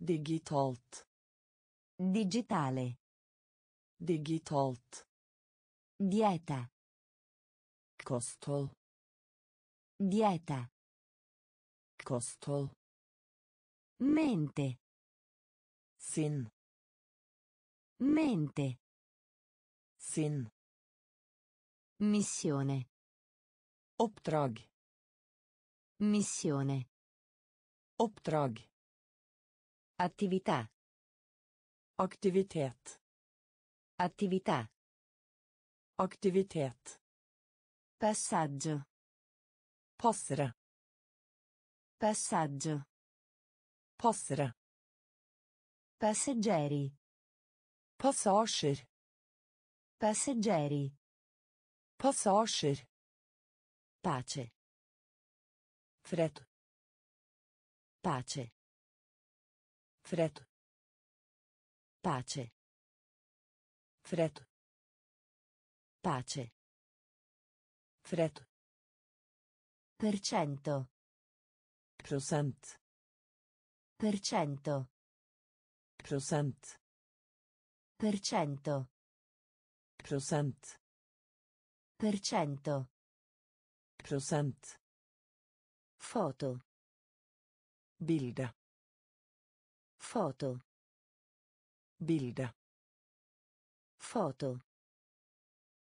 Digitalt. Digitale. Digitalt. Dieta. Kosthold. Dieta kosthold mente sin mente sin missione oppdrag missione oppdrag attività aktivitet attività aktivitet passaggio Passere. Passaggio. Passere. Passeggeri. Passasjer. Passeggeri. Passasjer. Pace. Fred. Pace. Fred. Pace. Fred. Pace. Fred. Per cento. Prosent. Per cento. Prosent. Per cento. Prosent. Foto. Bilda. Foto. Bilda. Foto.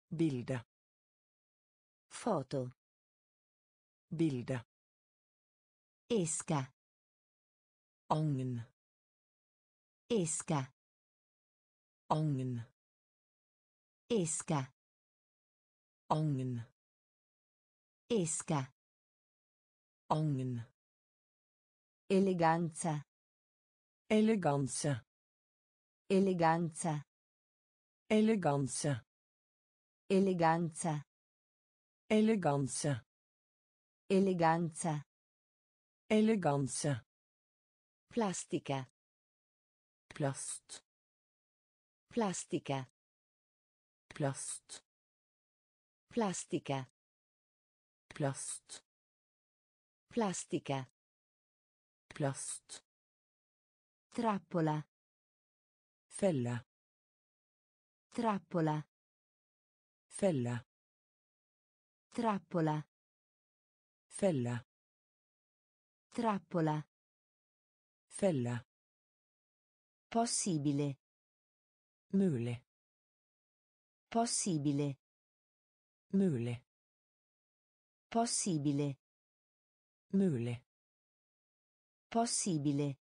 Bilda. Foto. Bilda. Esca. Ogn. Esca. Ogn. Esca. Ogn. Esca. Ogn. Eleganza. Eleganza. Eleganza. Eleganza. Eleganza. Eleganza. Eleganza. Eleganse. Plastica. Plast. Plastica. Plast. Plastica. Plast. Plastica. Plast. Trappola. Fella. Trappola. Fella. Trappola. Fella. Trappola. Fella. Possibile. Mule. Possibile. Mule. Possibile. Mule. Possibile.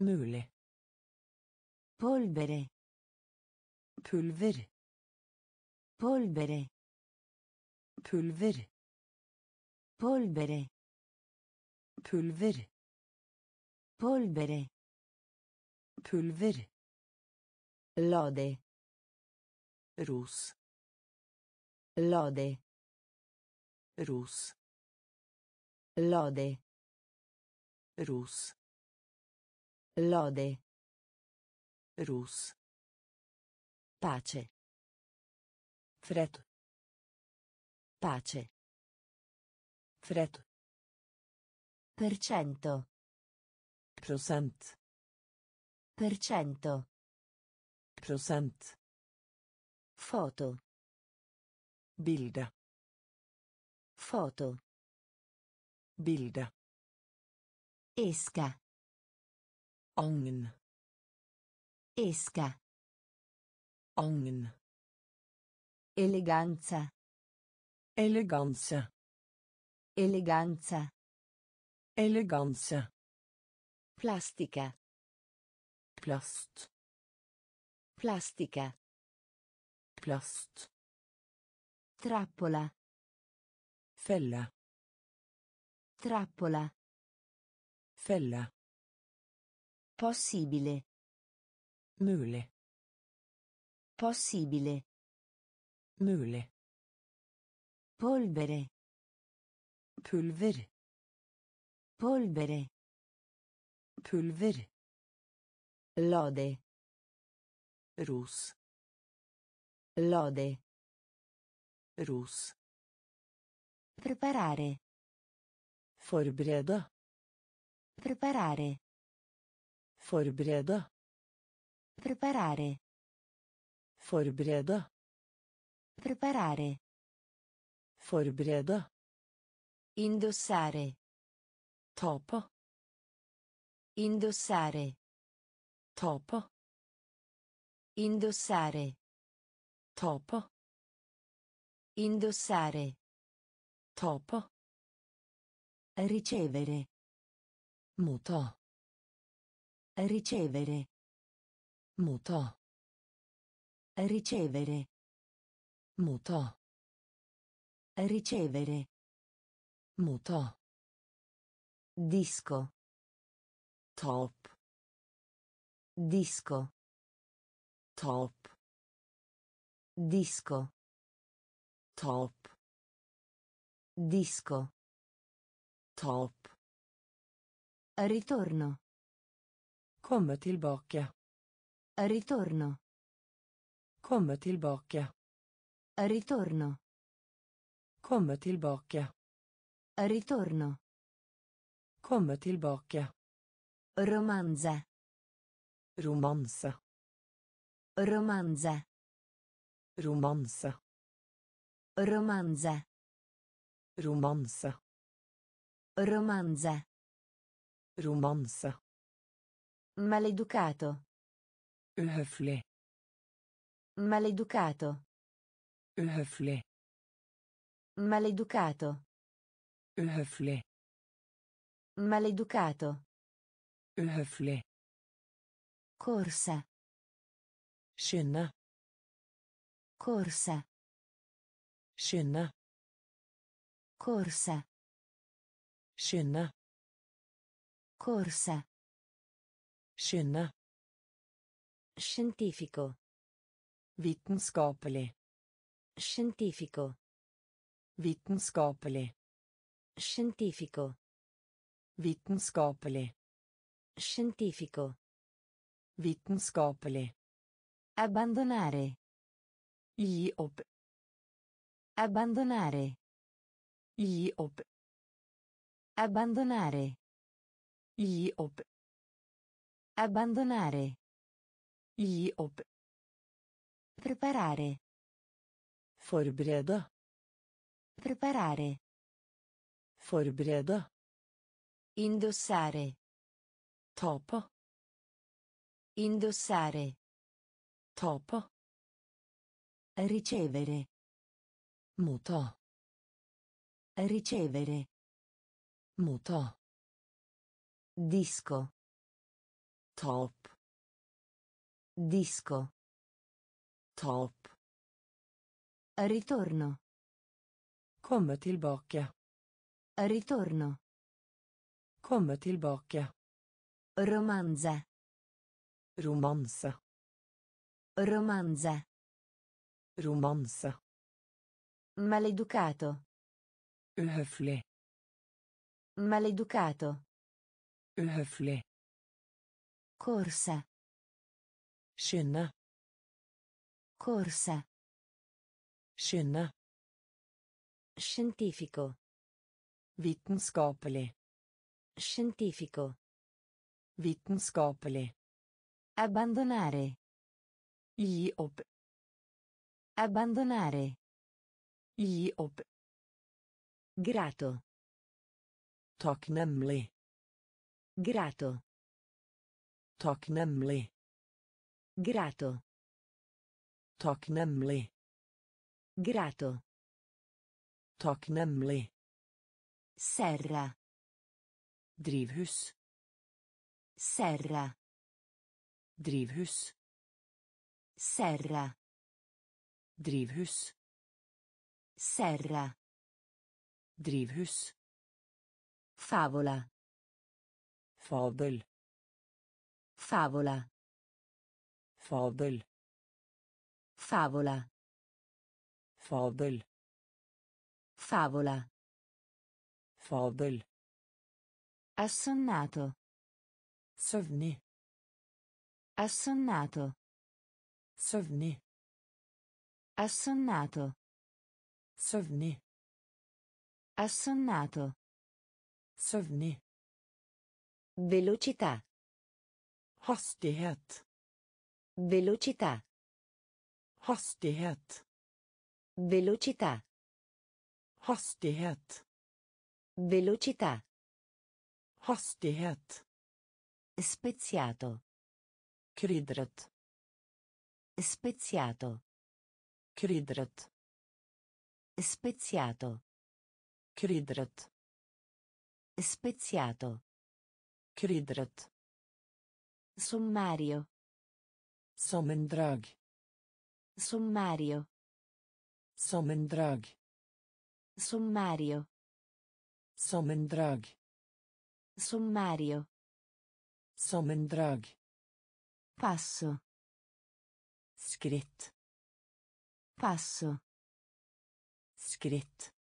Mule. Polvere. Pulver. Polvere. Pulver. Polvere. Pulver. Polvere. Pulver. Lode. Ros. Lode. Ros. Lode. Ros. Lode. Ros. Pace. fret Pace. Fred. Per cento. Procent. Per cento. Procent. Foto. bilda Foto. bilda Esca. Ogn. Esca. Ogn. Eleganza. Eleganza. Eleganza. Eleganse. Plastica. Plast. Plastica. Plast. Trappola. Fella. Trappola. Fella. Possibile. Mule. Possibile. Mule. Polvere. Pulver. Polvere. Pulver. Lode. Ros. Lode. Ros. Preparare. Forberede. Preparare. Forberede. Preparare. Forberede. Preparare. Forberede. Indossare. Topo. Indossare. Topo. Indossare. Topo. Indossare. Topo. Ricevere. Muto. Ricevere. Muto. Ricevere. Muto. Ricevere. Muto. Disco. Top. Disco. Top. Disco. Top. Disco. Top. Ritorno. Kom tillbaka. Ritorno. Kom tillbaka. Ritorno. Kom tillbaka. Ritorno. Komme tilbake. Romanze. Romanse. Romanze. Romanse. Romanze. Romanse. Romanze. Romanse. Maleducato. Uhøflig. Maleducato. Uhøflig. Maleducato. Uhøflig. Maleducato. Uhøflig. Corsa. Skynde. Corsa. Skynde. Corsa. Skynde. Corsa. Skynde. Scientifico. Vitenskapelig. Scientifico. Vitenskapelig. Scientifico. Vitenskapelig. Scientifico. Vitenskapelig. Abbandonare. Gi opp. Abbandonare. Gli opp. Abbandonare. Gli opp. Abbandonare. Gli opp. Preparare. Forbreda. Preparare. Forberede. Indossare. Topo. Indossare. Topo. Ricevere. Muto. Ricevere. Muto. Disco. Top. Disco. Top. Ritorno. Come tilbaka. Ritorno. Komme tilbake. Romanze. Romanse. Romanze. Romanse. Maleducato. Uhøflig. Maleducato. Uhøflig. Corsa. Skynde. Corsa. Skynde. Scientifico. Vitenskapelig. Scientifico. Vitenskapelig. Abbandonare. Gli op. Abbandonare. Gli op. Grato. Takknemlig. Grato. Takknemlig. Grato. Takknemlig. Grato. Takknemlig. Serra. Drivhus. Serra. Drivhus. Serra. Drivhus. Serra. Drivhus. Favola. Fabel. Favola. Fabel. Favola. Fabel. Favola. Fabel. Assonnato. Sovni. Assonnato. Sovni. Assonnato. Sovni. Assonnato. Sovni. Velocità. Hastighet. Velocità. Hastighet. Velocità. Hastighet. Velocità. Hastighet. Speziato. Krydret. Speziato. Krydret. Speziato. Krydret. Speziato. Krydret. Sommario. Sammendrag. Sommario. Sammendrag. Sommario. Sammendrag. Sommario. Sammendrag. Passo. Skritt. Passo. Skritt.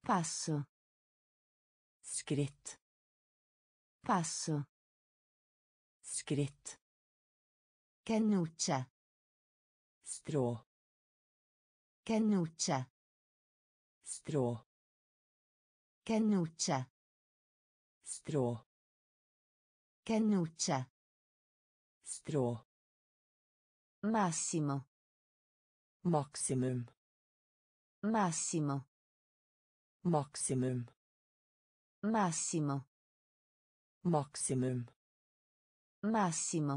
Passo. Skritt. Passo. Skritt. Cannuccia. Strå. Cannuccia. Strå. Cannuccia strå cannuccia strå massimo maximum massimo maximum massimo maximum massimo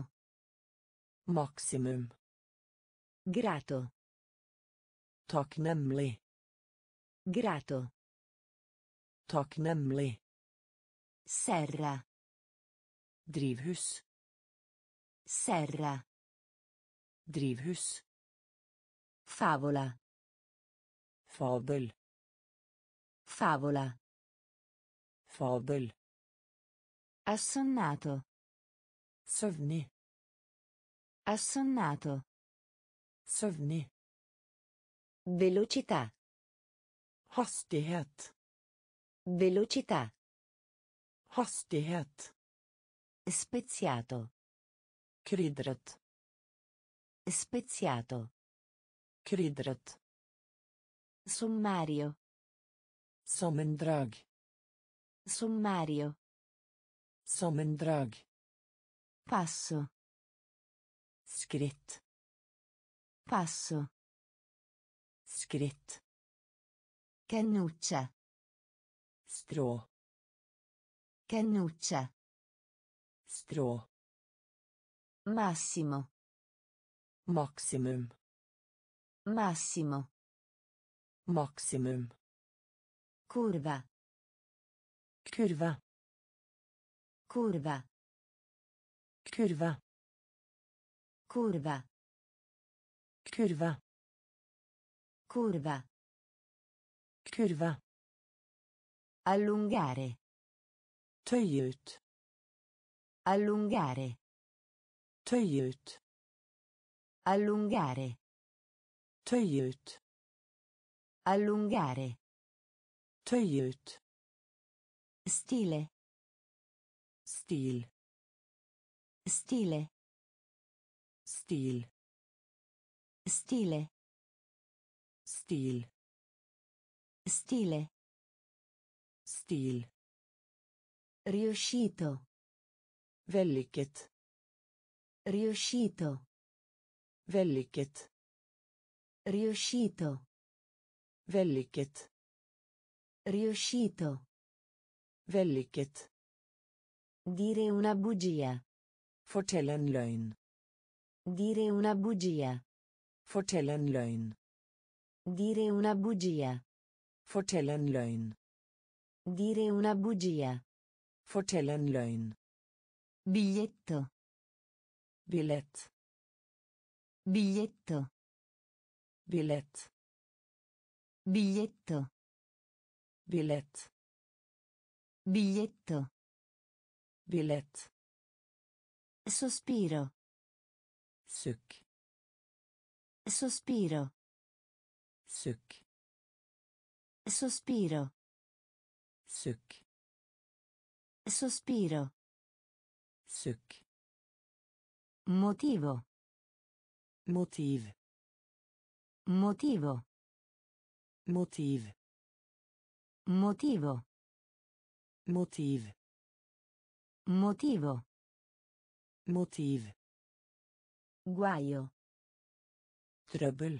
maximum grato tacknämlig grato tacknämlig Serra. Drivhus. Serra. Drivhus. Favola. Fabel. Favola. Fabel. Assonnato. Sovni. Assonnato. Sovni. Velocità. Hastighet. Velocità. Hastighet. Speziato. Krydret. Speziato. Krydret. Sommario. Sammendrag. Sommario. Sammendrag. Passo. Skritt. Passo. Skritt. Cannuccia. Strå. Cannuccia. Strå. Massimo. Maximum. Massimo. Maximum. Curva. Curva. Curva. Curva. Curva. curva Curva. Curva. Allungare. Tøye Allungare. Tøye Allungare. Tøye Allungare. Tøye ut. Stile. Stil. Stile. Stil. Stile. Stil. Stile. Stil. Riuscito. Vellykket. Riuscito. Vellykket. Riuscito. Vellykket. Riuscito. Vellykket. Dire una bugia. Fortell en løgn. Dire una bugia. Fortell en løgn. Dire una bugia. Fortell en løgn. Dire una bugia. Fortell en løgn. Biglietto. Billett. Biglietto. Billett. Biglietto. Billett. Biglietto. Billett. Sospiro. Suck. Sospiro. Suck. Sospiro. Suck. Sospiro. Suck. Motivo. Motiv. Motivo. Motiv. Motivo. Motiv. Motivo. Motiv. Guaio. Trøbbel.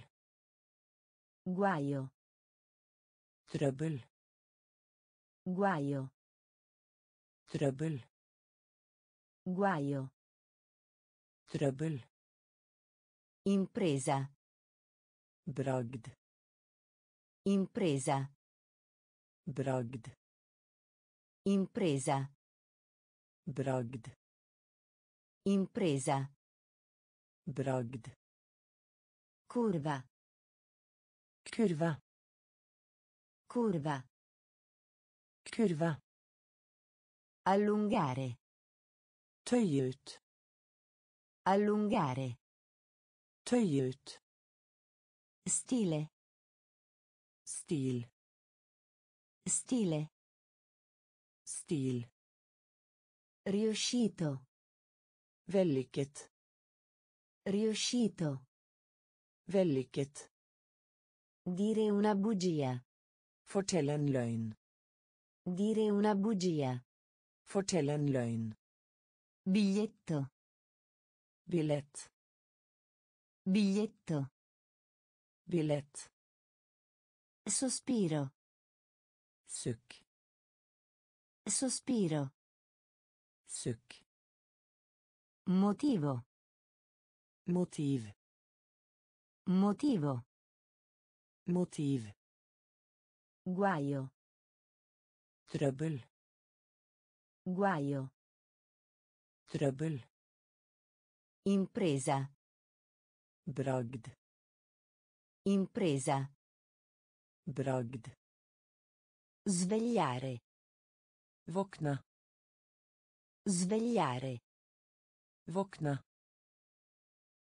Guaio. Trøbbel. Guaio. Trøbbel. Guaio. Trøbbel. Impresa. Bragd. Impresa. Bragd. Impresa. Bragd. Impresa. Bragd. Curva. Curva. Curva. Curva. Allungare. Tøye Allungare. Tøye ut. Stile. Stil. Stile. Stil. Riuscito. Vellykket. Riuscito. Vellykket. Dire una bugia. Fortell en løgn. Dire una bugia. Fortell en løgn. Biglietto. Billett. Biglietto. Billett. Sospiro. Suck. Sospiro. Suck. Motivo. Motiv. Motivo. Motiv. Guaio. Trøbbel. Guaio. Trøbbel. Impresa. Bragd. Impresa. Bragd. Svegliare. Våkne. Svegliare. Våkne.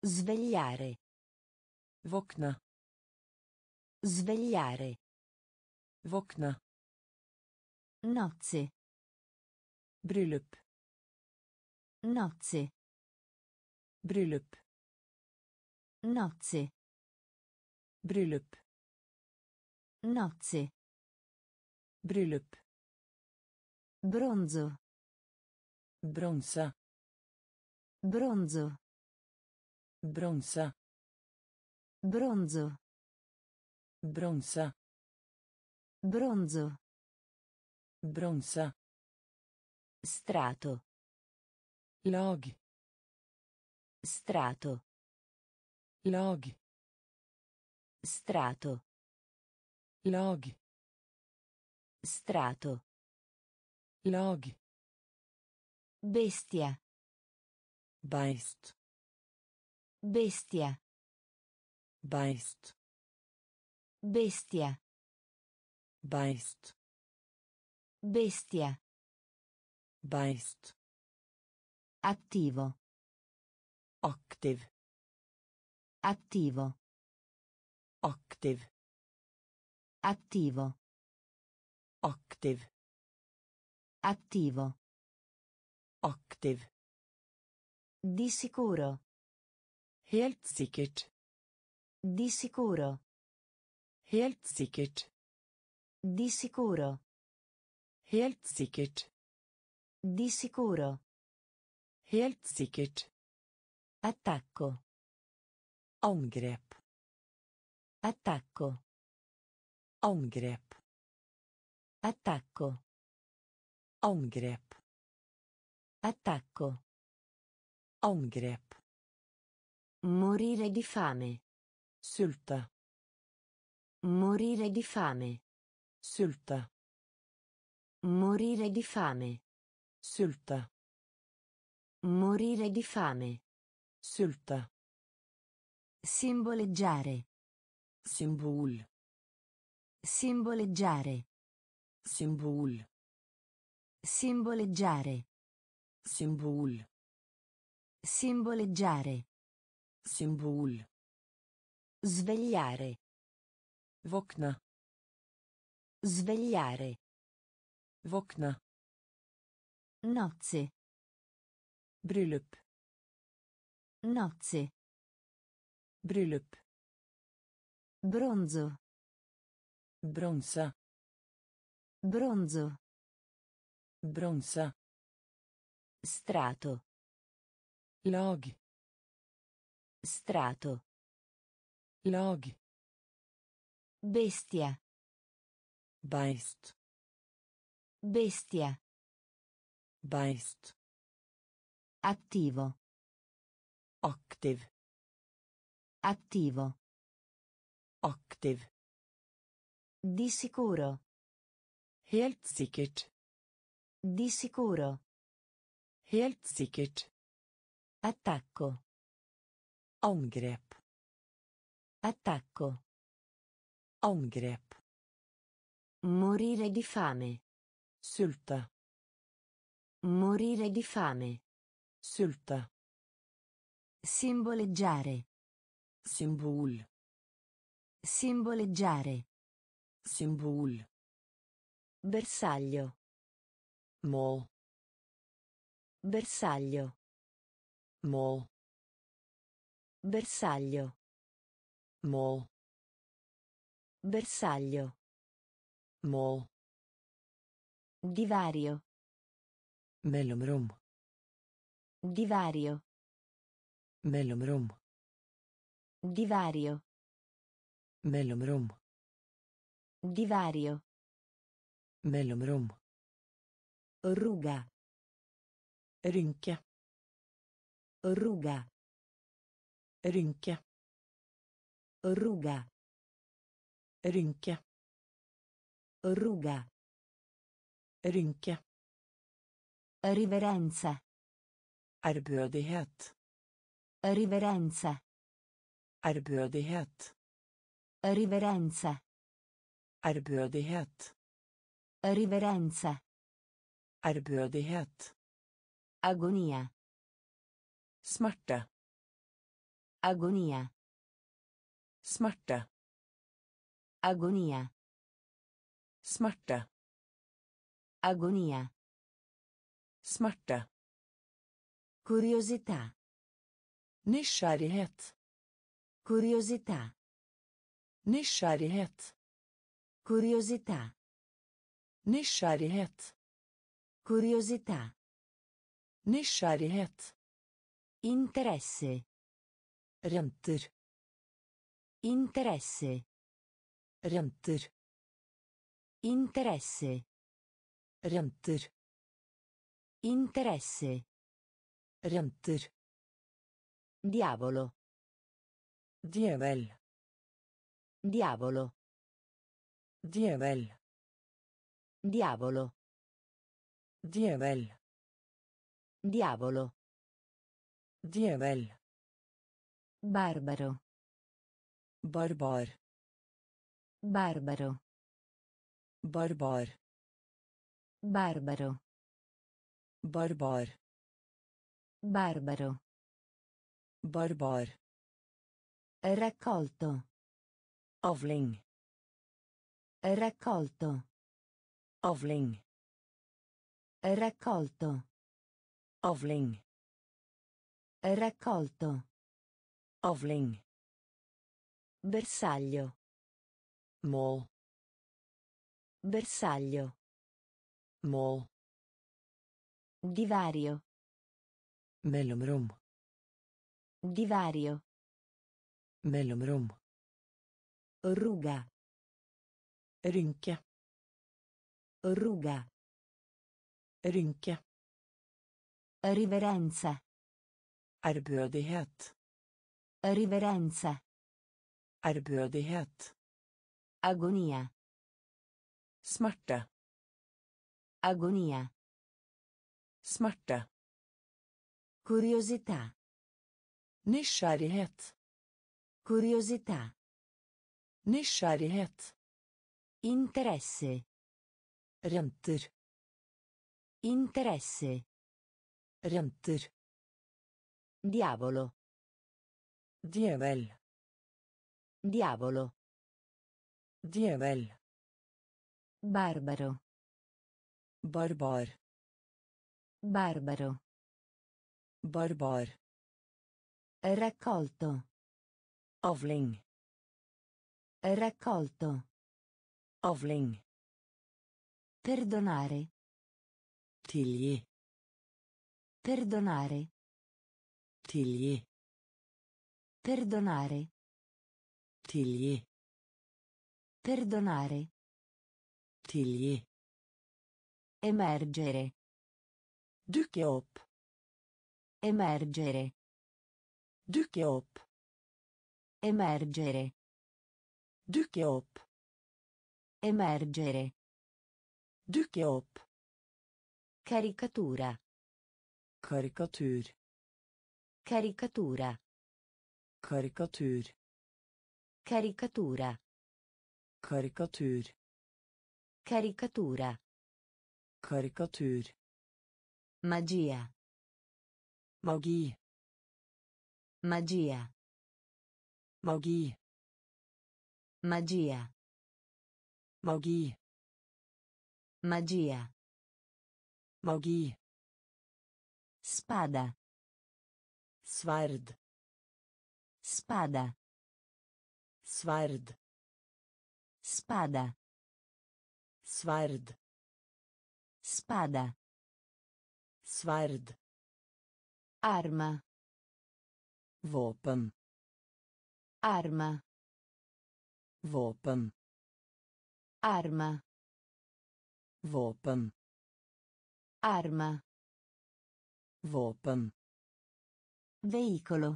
Svegliare. Våkne. Svegliare. Våkne. Nozze. Bryllup. Nozze. Bryllup. Nozze. Bryllup. Nozze. Bryllup. Bronzo. Bronza. Bronzo. Bronza. Bronzo. Bronza. Bronzo. Bronza. Strato. Log. Strato. Log. Strato. Log. Strato. Log. Bestia. Beist. Bestia. Beist. Bestia. Beist. Bestia. Beist. Attivo. Aktiv. Attivo. Aktiv. Attivo. Aktiv. Attivo. Aktiv. Di sicuro. Helt sikkert. Di sicuro. Helt sikkert. Di sicuro. Helt sikkert. Di sicuro. Helt sikkert. Attacco. Angrep. Attacco. Angrep. Attacco. Angrep. Attacco. Angrep. Morire di fame. Sulta. Morire di fame. Sulta. Morire di fame. Sulta. Morire di fame. Sulta. Simboleggiare. Simbol. Simboleggiare. Simbol. Simboleggiare. Simbol. Simboleggiare. Simbol. Svegliare. Vokna. Svegliare. Vokna. Nozze. Bryllup. Nozze. Bryllup. Bronzo. Bronza. Bronzo. Bronza. Strato. Log. Strato. Log. Bestia. Beist. Bestia. Beist. Attivo. Aktiv. Attivo. Aktiv. Di sicuro. Helt sikkert. Di sicuro. Helt sikkert. Attacco. Angrep. Attacco. Angrep. Morire di fame. Sulta. Morire di fame. Sulta. Simboleggiare. Simbol. Simboleggiare. Simbol. Bersaglio. Mol. Bersaglio. Mol. Bersaglio. Mol. Bersaglio. Mol. Divario. Mellomrom. Divario. Mellomrom. Divario. Mellomrom. Divario. Mellomrom. Ruga. Rynke. Ruga. Rynke. Ruga. Rynke. Ruga. Rynke. Riverenza. Ærbødighet. Riverenza. Ærbødighet. Riverenza. Ærbødighet. Riverenza. Ærbødighet. Agonia. Smerte. Agonia. Smerte. Agonia. Smerte. Agonia. Smerte. Curiosità. Nysgjerrighet. Curiosità. Nysgjerrighet. Curiosità. Nysgjerrighet. Curiosità. Nysgjerrighet. Interesse. Renter. Interesse. Renter. Interesse. Renter. Interesse. Renter. Diavolo. Djevel. Diavolo. Djevel. Diavolo. Djevel. Diavolo. Djevel. Barbaro. Barbar. Barbaro. Barbar. Barbaro. Barbar. Barbaro. Barbar. Raccolto. Avling. Raccolto. Avling. Raccolto. Avling. Raccolto. Avling. Bersaglio. Mol. Bersaglio. Mol. Divario. Mellomrom. Divario. Mellomrom. Ruga. Rynke. Ruga. Rynke. Riverenza. Ærbødighet. Riverenza. Ærbødighet. Agonia. Smerte. Agonia. Smerte. Kuriosità. Nysgjerrighet. Kuriosità. Nysgjerrighet. Interesse. Renter. Interesse. Renter. Diavolo. Dievel. Diavolo. Dievel. Barbaro. Barbar. Barbaro. Barbar. Raccolto. Avling. Raccolto. Avling. Perdonare. Tigli. Perdonare. Tigli. Perdonare. Tigli. Perdonare. Tigli. Emergere. Dukke opp. Emergere. Dukke opp. Emergere. Dukke opp. Emergere. Dukke opp. Caricatura. Karikatur. Caricatura. Karikatur. Caricatura. Karikatur. Caricatura. Karikatur. Magia. Magi. Magia. Magi. Magia. Magi. Magia. Magi. Spada. Sverd. Spada. Sverd. Spada. Sverd. Spada. Sverd. Arma. Våpen. Arma. Våpen. Arma. Våpen. Arma. Våpen. Veicolo.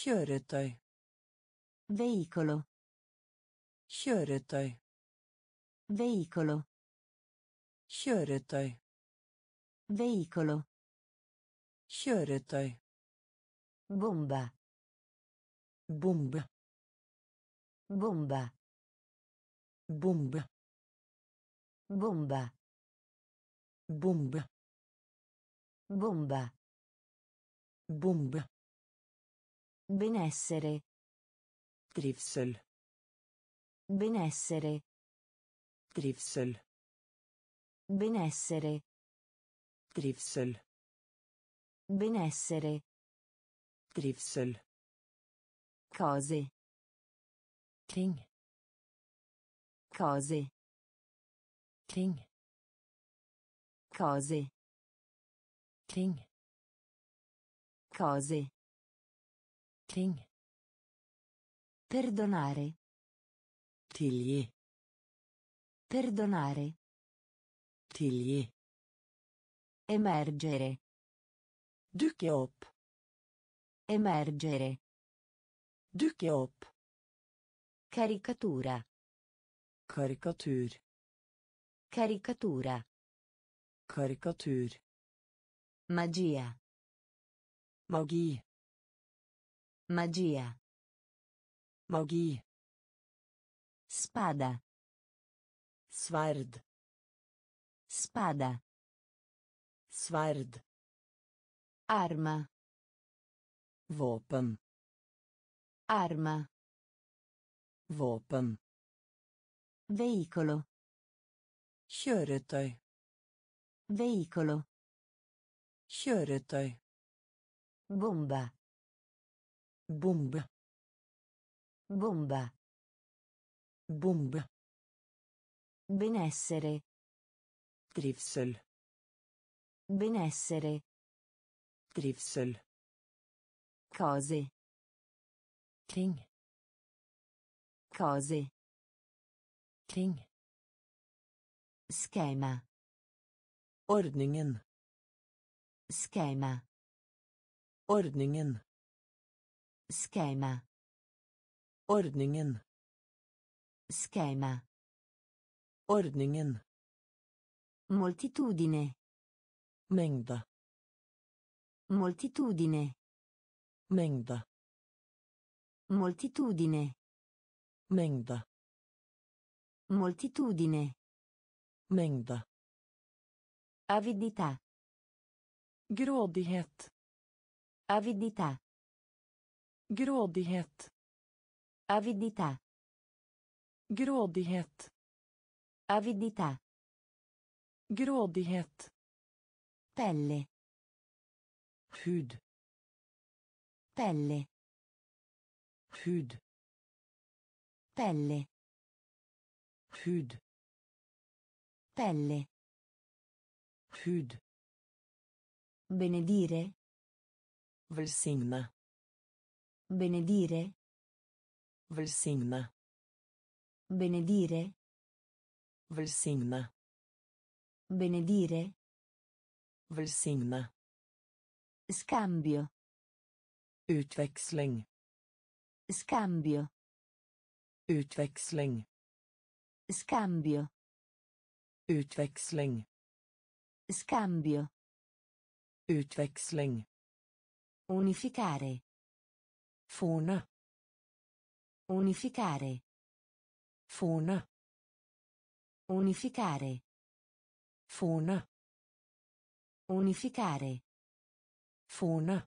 Kjøretøy. Veicolo. Kjøretøy. Veicolo. Kjøretøy. Veicolo. Kjøretøy. Bomba. Bombe. Bomba. Bombe. Bomba. Bombe. Bomba. Bombe. Benessere. Trivsel. Benessere. Trivsel. Benessere. Trivsel. Benessere. Trivsel. Cose. Ting. Cose. Ting. Cose. Ting. Cose. Ting. Perdonare. Tigli. Perdonare. Tigli. Emergere. Dukke opp. Emergere. Dukke opp. Caricatura. Karikatur. Caricatura. Karikatur. Magia. Magi. Magia. Magi. Spada. Sverd. Spada. Sverd. Arma. Våpen. Arma. Våpen. Veicolo. Kjøretøy. Veicolo. Kjøretøy. Bomba. Bombe. Bomba. Bombe. Benessere. Trivsel. Benessere. Trivsel. Cose. Ting. Cose. Ting. Schema. Ordningen. Schema. Ordningen. Schema. Ordningen. Schema. Ordningen. Moltitudine. Mengda. Moltitudine. Mengda. Moltitudine. Mengda. Moltitudine. Mengda. Avidità. Grådighet. Avidità. Grådighet. Avidità. Grådighet. Avidità. Grådighet pelle hud pelle hud pelle hud pelle hud benedire velsigna benedire velsigna benedire velsigna benedire Velsigne. Scambio. Utveksling. Scambio. Utveksling. Scambio. Utveksling. Scambio. Utveksling. Unificare. Fona. Unificare. Fona. Unificare. Fona. Unificare. Forne.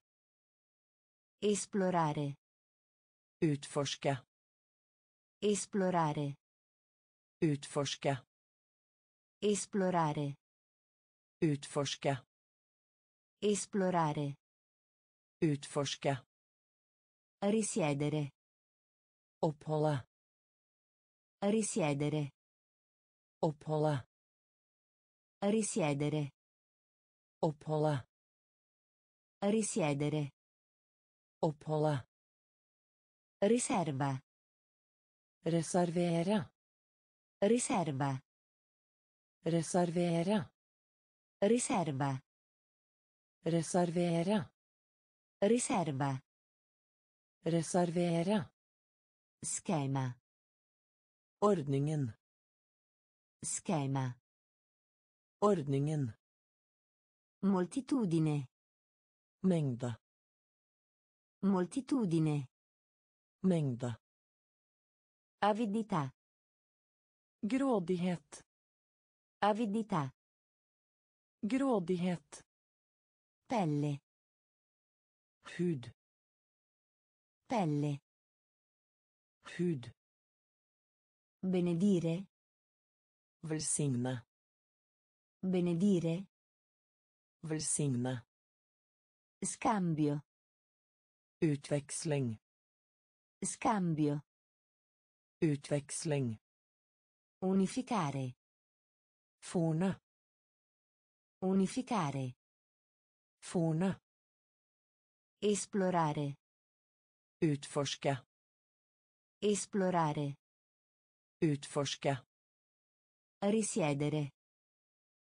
Esplorare. Utforska. Esplorare. Utforska. Esplorare. Utforska. Esplorare. Utforska. Risiedere. Oppola. Risiedere. Oppola. Risiedere. Oppola. Risiedere. Opola. Riserva. Reservere. Riserva. Reservere. Riserva. Reservere. Riserva. Reservere. Schema. Ordningen. Schema. Ordningen. Moltitudine. Mängde. Moltitudine. Mängde. Avidità. Grådighet. Avidità. Grådighet. Pelle. Hud. Pelle. Hud. Benedire. Velsigne. Benedire. Velsigne. Scambio. Utveksling. Scambio. Utveksling. Unificare. Fone. Unificare. Fone. Esplorare. Utforska. Esplorare. Utforska. Risiedere.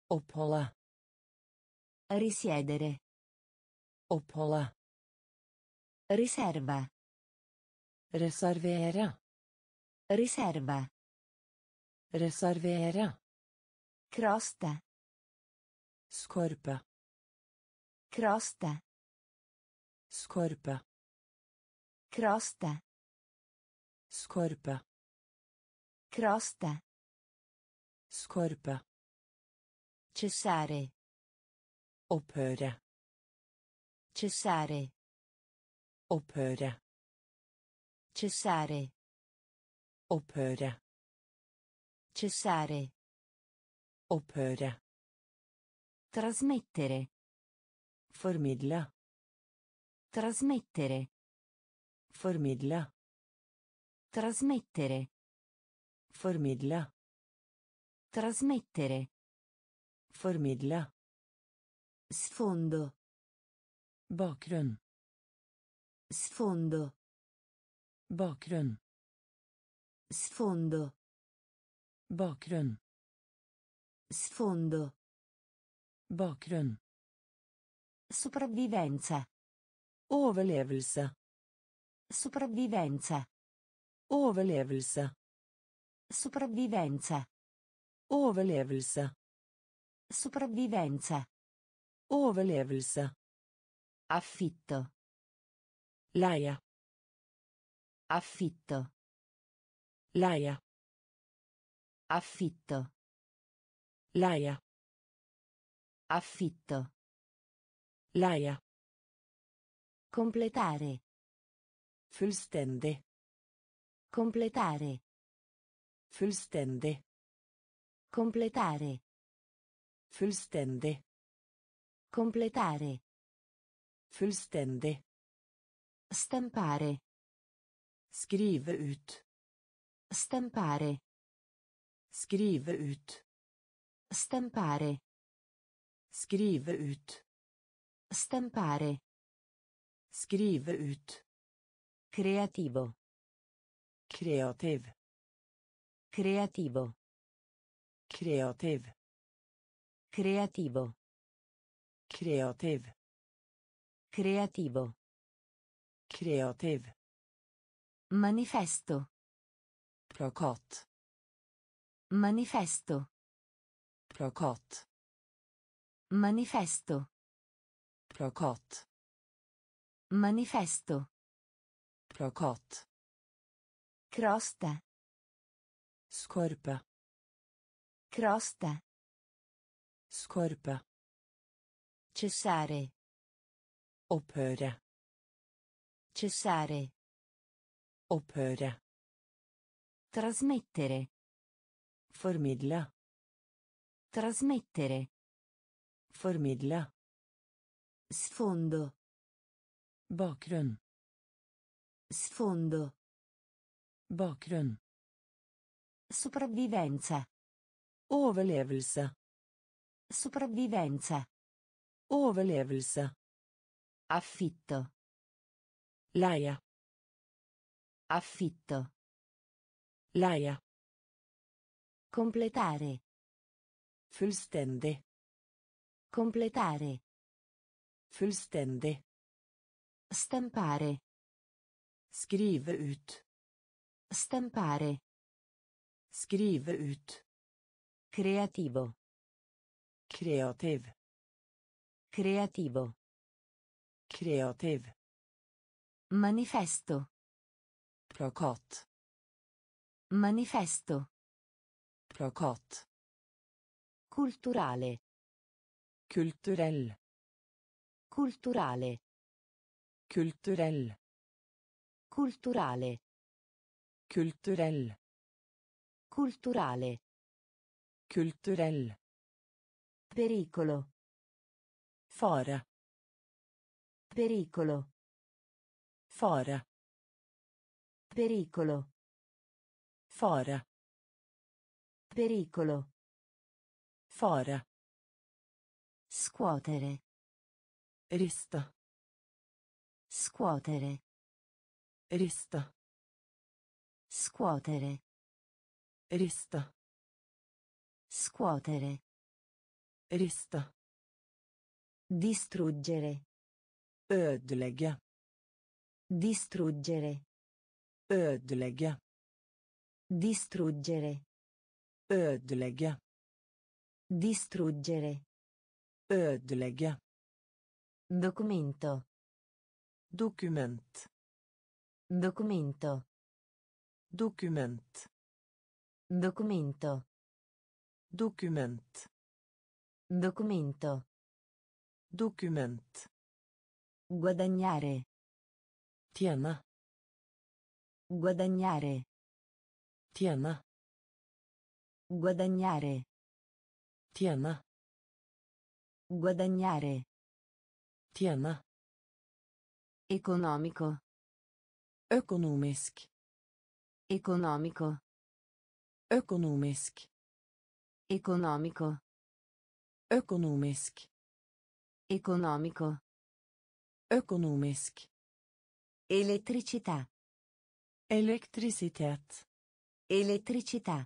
Oppola. Risiedere. Oppholde. Riserva. Reservere. Riserva. Reservere. Crosta. Scorpa. Crosta. Scorpa. Crosta. Scorpa. Crosta. Scorpa. Cessare. Opphøre. Cessare. Opphøre. Cessare. Opphøre. Cessare. Opphøre. Trasmettere. Formidla. Trasmettere. Formidla. Trasmettere. Formidla. Trasmettere. Formidla. Sfondo. Bakgrunn. Sfondo. Bakgrunn. Sfondo. Bakgrunn. Sfondo. Bakgrunn. Sopravvivenza. Overlevelse. Sopravvivenza. Overlevelse. Sopravvivenza. Overlevelse. Sopravvivenza. Overlevelse. Affitto. Laia. Affitto. Laia. Affitto. Laia. Affitto. Laia. Completare. Fullstendig. Completare. Fullstendig. Completare. Fullstendig. Completare. Fullstendig. Stampare. Scrive ut. Stampare. Scrive ut. Stampare. Scrive ut. Stampare. Scrive ut. Creativo. Creativ. Creativo. Creativ. Creativo. Kreativ. Creativo. Kreativ. Manifesto. Plakat. Manifesto. Plakat. Manifesto. Plakat. Manifesto. Plakat. Crosta. Skorpe. Crosta. Skorpe. Cessare. opera Cessare. opera Trasmettere. Formidla. Trasmettere. Formidla. Sfondo. Bakgrunn. Sfondo. Bakgrunn. Sopravvivenza. Overlevelse. Sopravvivenza. Overlevelse. Affitto. Laia. Affitto. Laia. Completare. Fullstendig. Completare. Fullstendig. Stampare. Scrive ut. Stampare. Scrive ut. Creativo. Creative. Creativo. Kreativ. Manifesto. Plakat. Manifesto. Plakat. Culturale. Kulturell. Culturale. culturel Culturale. culturel Culturale. culturel Pericolo. Fora. Pericolo. Fora. Pericolo. Fora. Pericolo. Fare. Scuotere. Rista. Scuotere. Rista. Scuotere. Rista. Scuotere. Rista. Distruggere. Ødelegge. Distruggere. Ødelegge. Distruggere. Ødelegge. Distruggere. Ødelegge. Documento. Document. Documento. Document. Documento. Dokument. Documento. Document. Guadagnare. Tjene. Guadagnare. Tjene. Guadagnare. Tjene. Guadagnare. Tjene. Economico. Ökonomisk. Economico. Ökonomisk. Economico. Ökonomisk. Economico. Ökonomisk. Elettricità. Elektrisitet. Elettricità.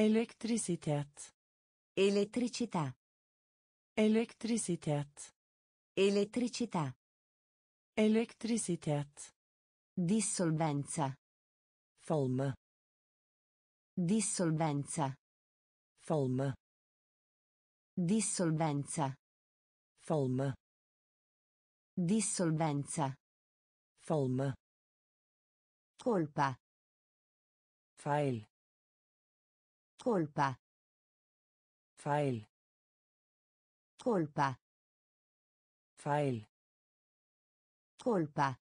Elektrisitet. Elettricità. Elektrisitet. Elettricità. Elektrisitet. Dissolvenza. Folm. Dissolvenza. Folm. Dissolvenza. Falme. Dissolvenza. Falme. Colpa. Feil. Colpa. Feil. Colpa. Feil. Colpa.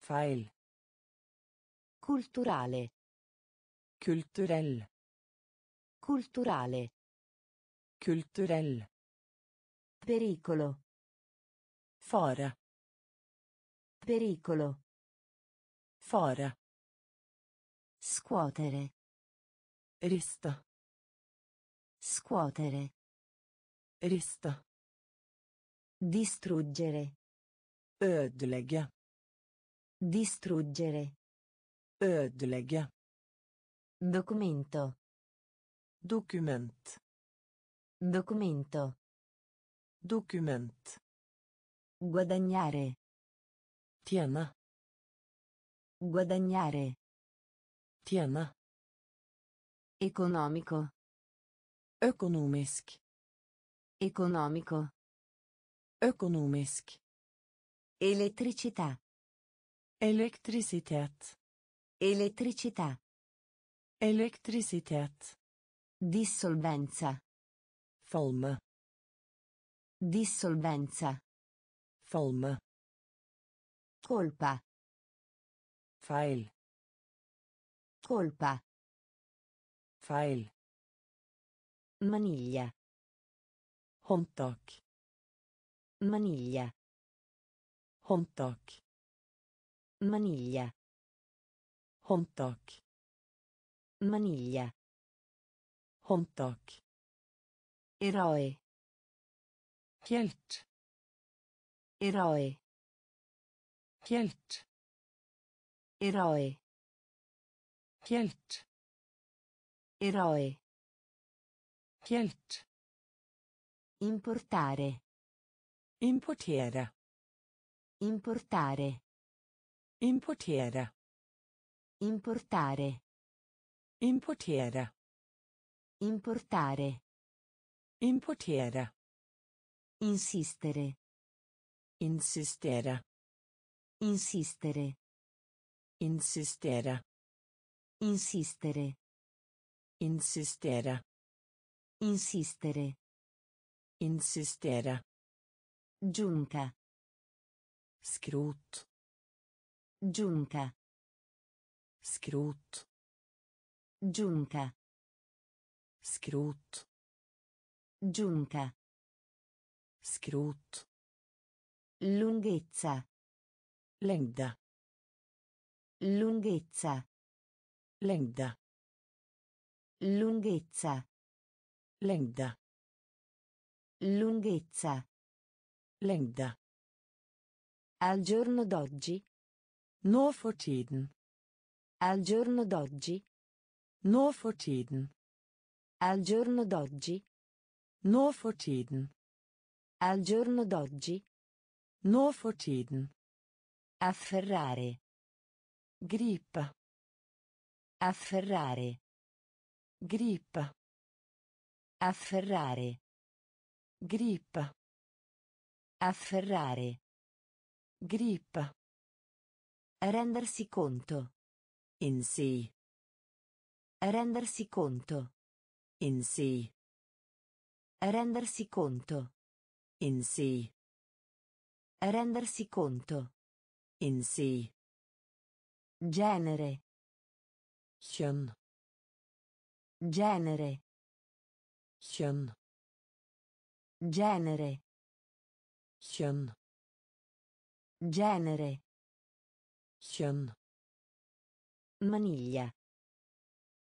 Feil. Culturale. Culturel. Culturale. Culturel. Pericolo. Fora. Pericolo. Fora. Scuotere. Rista. Scuotere. Rista. Distruggere. Ödelegge. Distruggere. Ödelegge. Documento. document Documento. Document. Guadagnare. Tiena. Guadagnare. Tiena. Economico. Ökonomisk. Economico. Ökonomisk. Elettricità. Elektrisitet. Elettricità. Elektrisitet. Dissolvenza. Falme. Dissolvenza. Folm. Colpa. Fail. Colpa. Fail. Maniglia. Håndtak. Maniglia. Håndtak. Maniglia. Håndtak. Maniglia. Håndtak. Eroe. Helt. Eroe. Helt. Eroe. Helt. Eroe. Helt. Importare. Importiera. Importare. Importiera. Importare. Importiera. Importare. Importiera. Insistere. Insistera. Insistere. Insistera. Insistere. Insistera. Insistere. Insistera. Giunta. Skrot. Giunta. Skrot. Giunta. Skrot. Giunta. Skrot. Lunghezza. Lengda. Lunghezza. Lengda. Lunghezza. Lengda. Lunghezza. Lengda. Al giorno d'oggi. Nur for tiden. Al giorno d'oggi. Nur for tiden. Al giorno d'oggi. Nur for tiden. Al giorno d'oggi. Nur for tiden. Afferrare. Grip. Afferrare. Grip. Afferrare. Grip. Afferrare. Grip. Rendersi conto. In sì. Rendersi conto. In sì. Rendersi conto. In sì. Rendersi conto. In sì. Genere. Kjønn. Genere. Kjønn. Genere. Kjønn. Genere. Kjønn. Maniglia.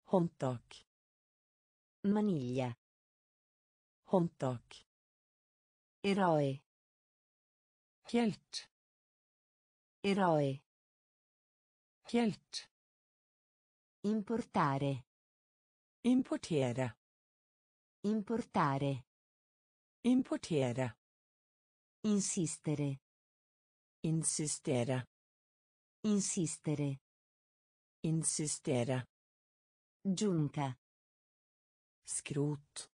Håndtak. Maniglia. Håndtak. Eroe. Helt. Eroe. Helt. Importare. Importere. Importare. Importere. Insistere. Insistera. Insistere. Insistera. Giunta. Skrot.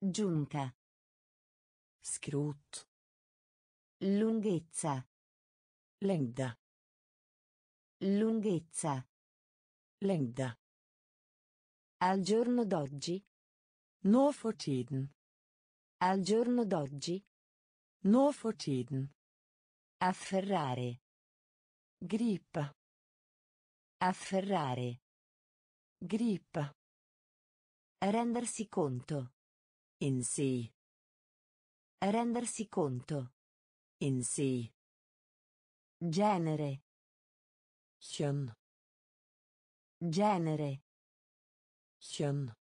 Giunta. Skrot. Lunghezza. Lengda. Lunghezza. Lengda. Al giorno d'oggi. No for tiden. Al giorno d'oggi. No for tiden. Afferrare. Grip. Afferrare. Grip. Rendersi conto. In sì. Rendersi conto. In sé. Genere. Kjønn. Genere. Kjønn.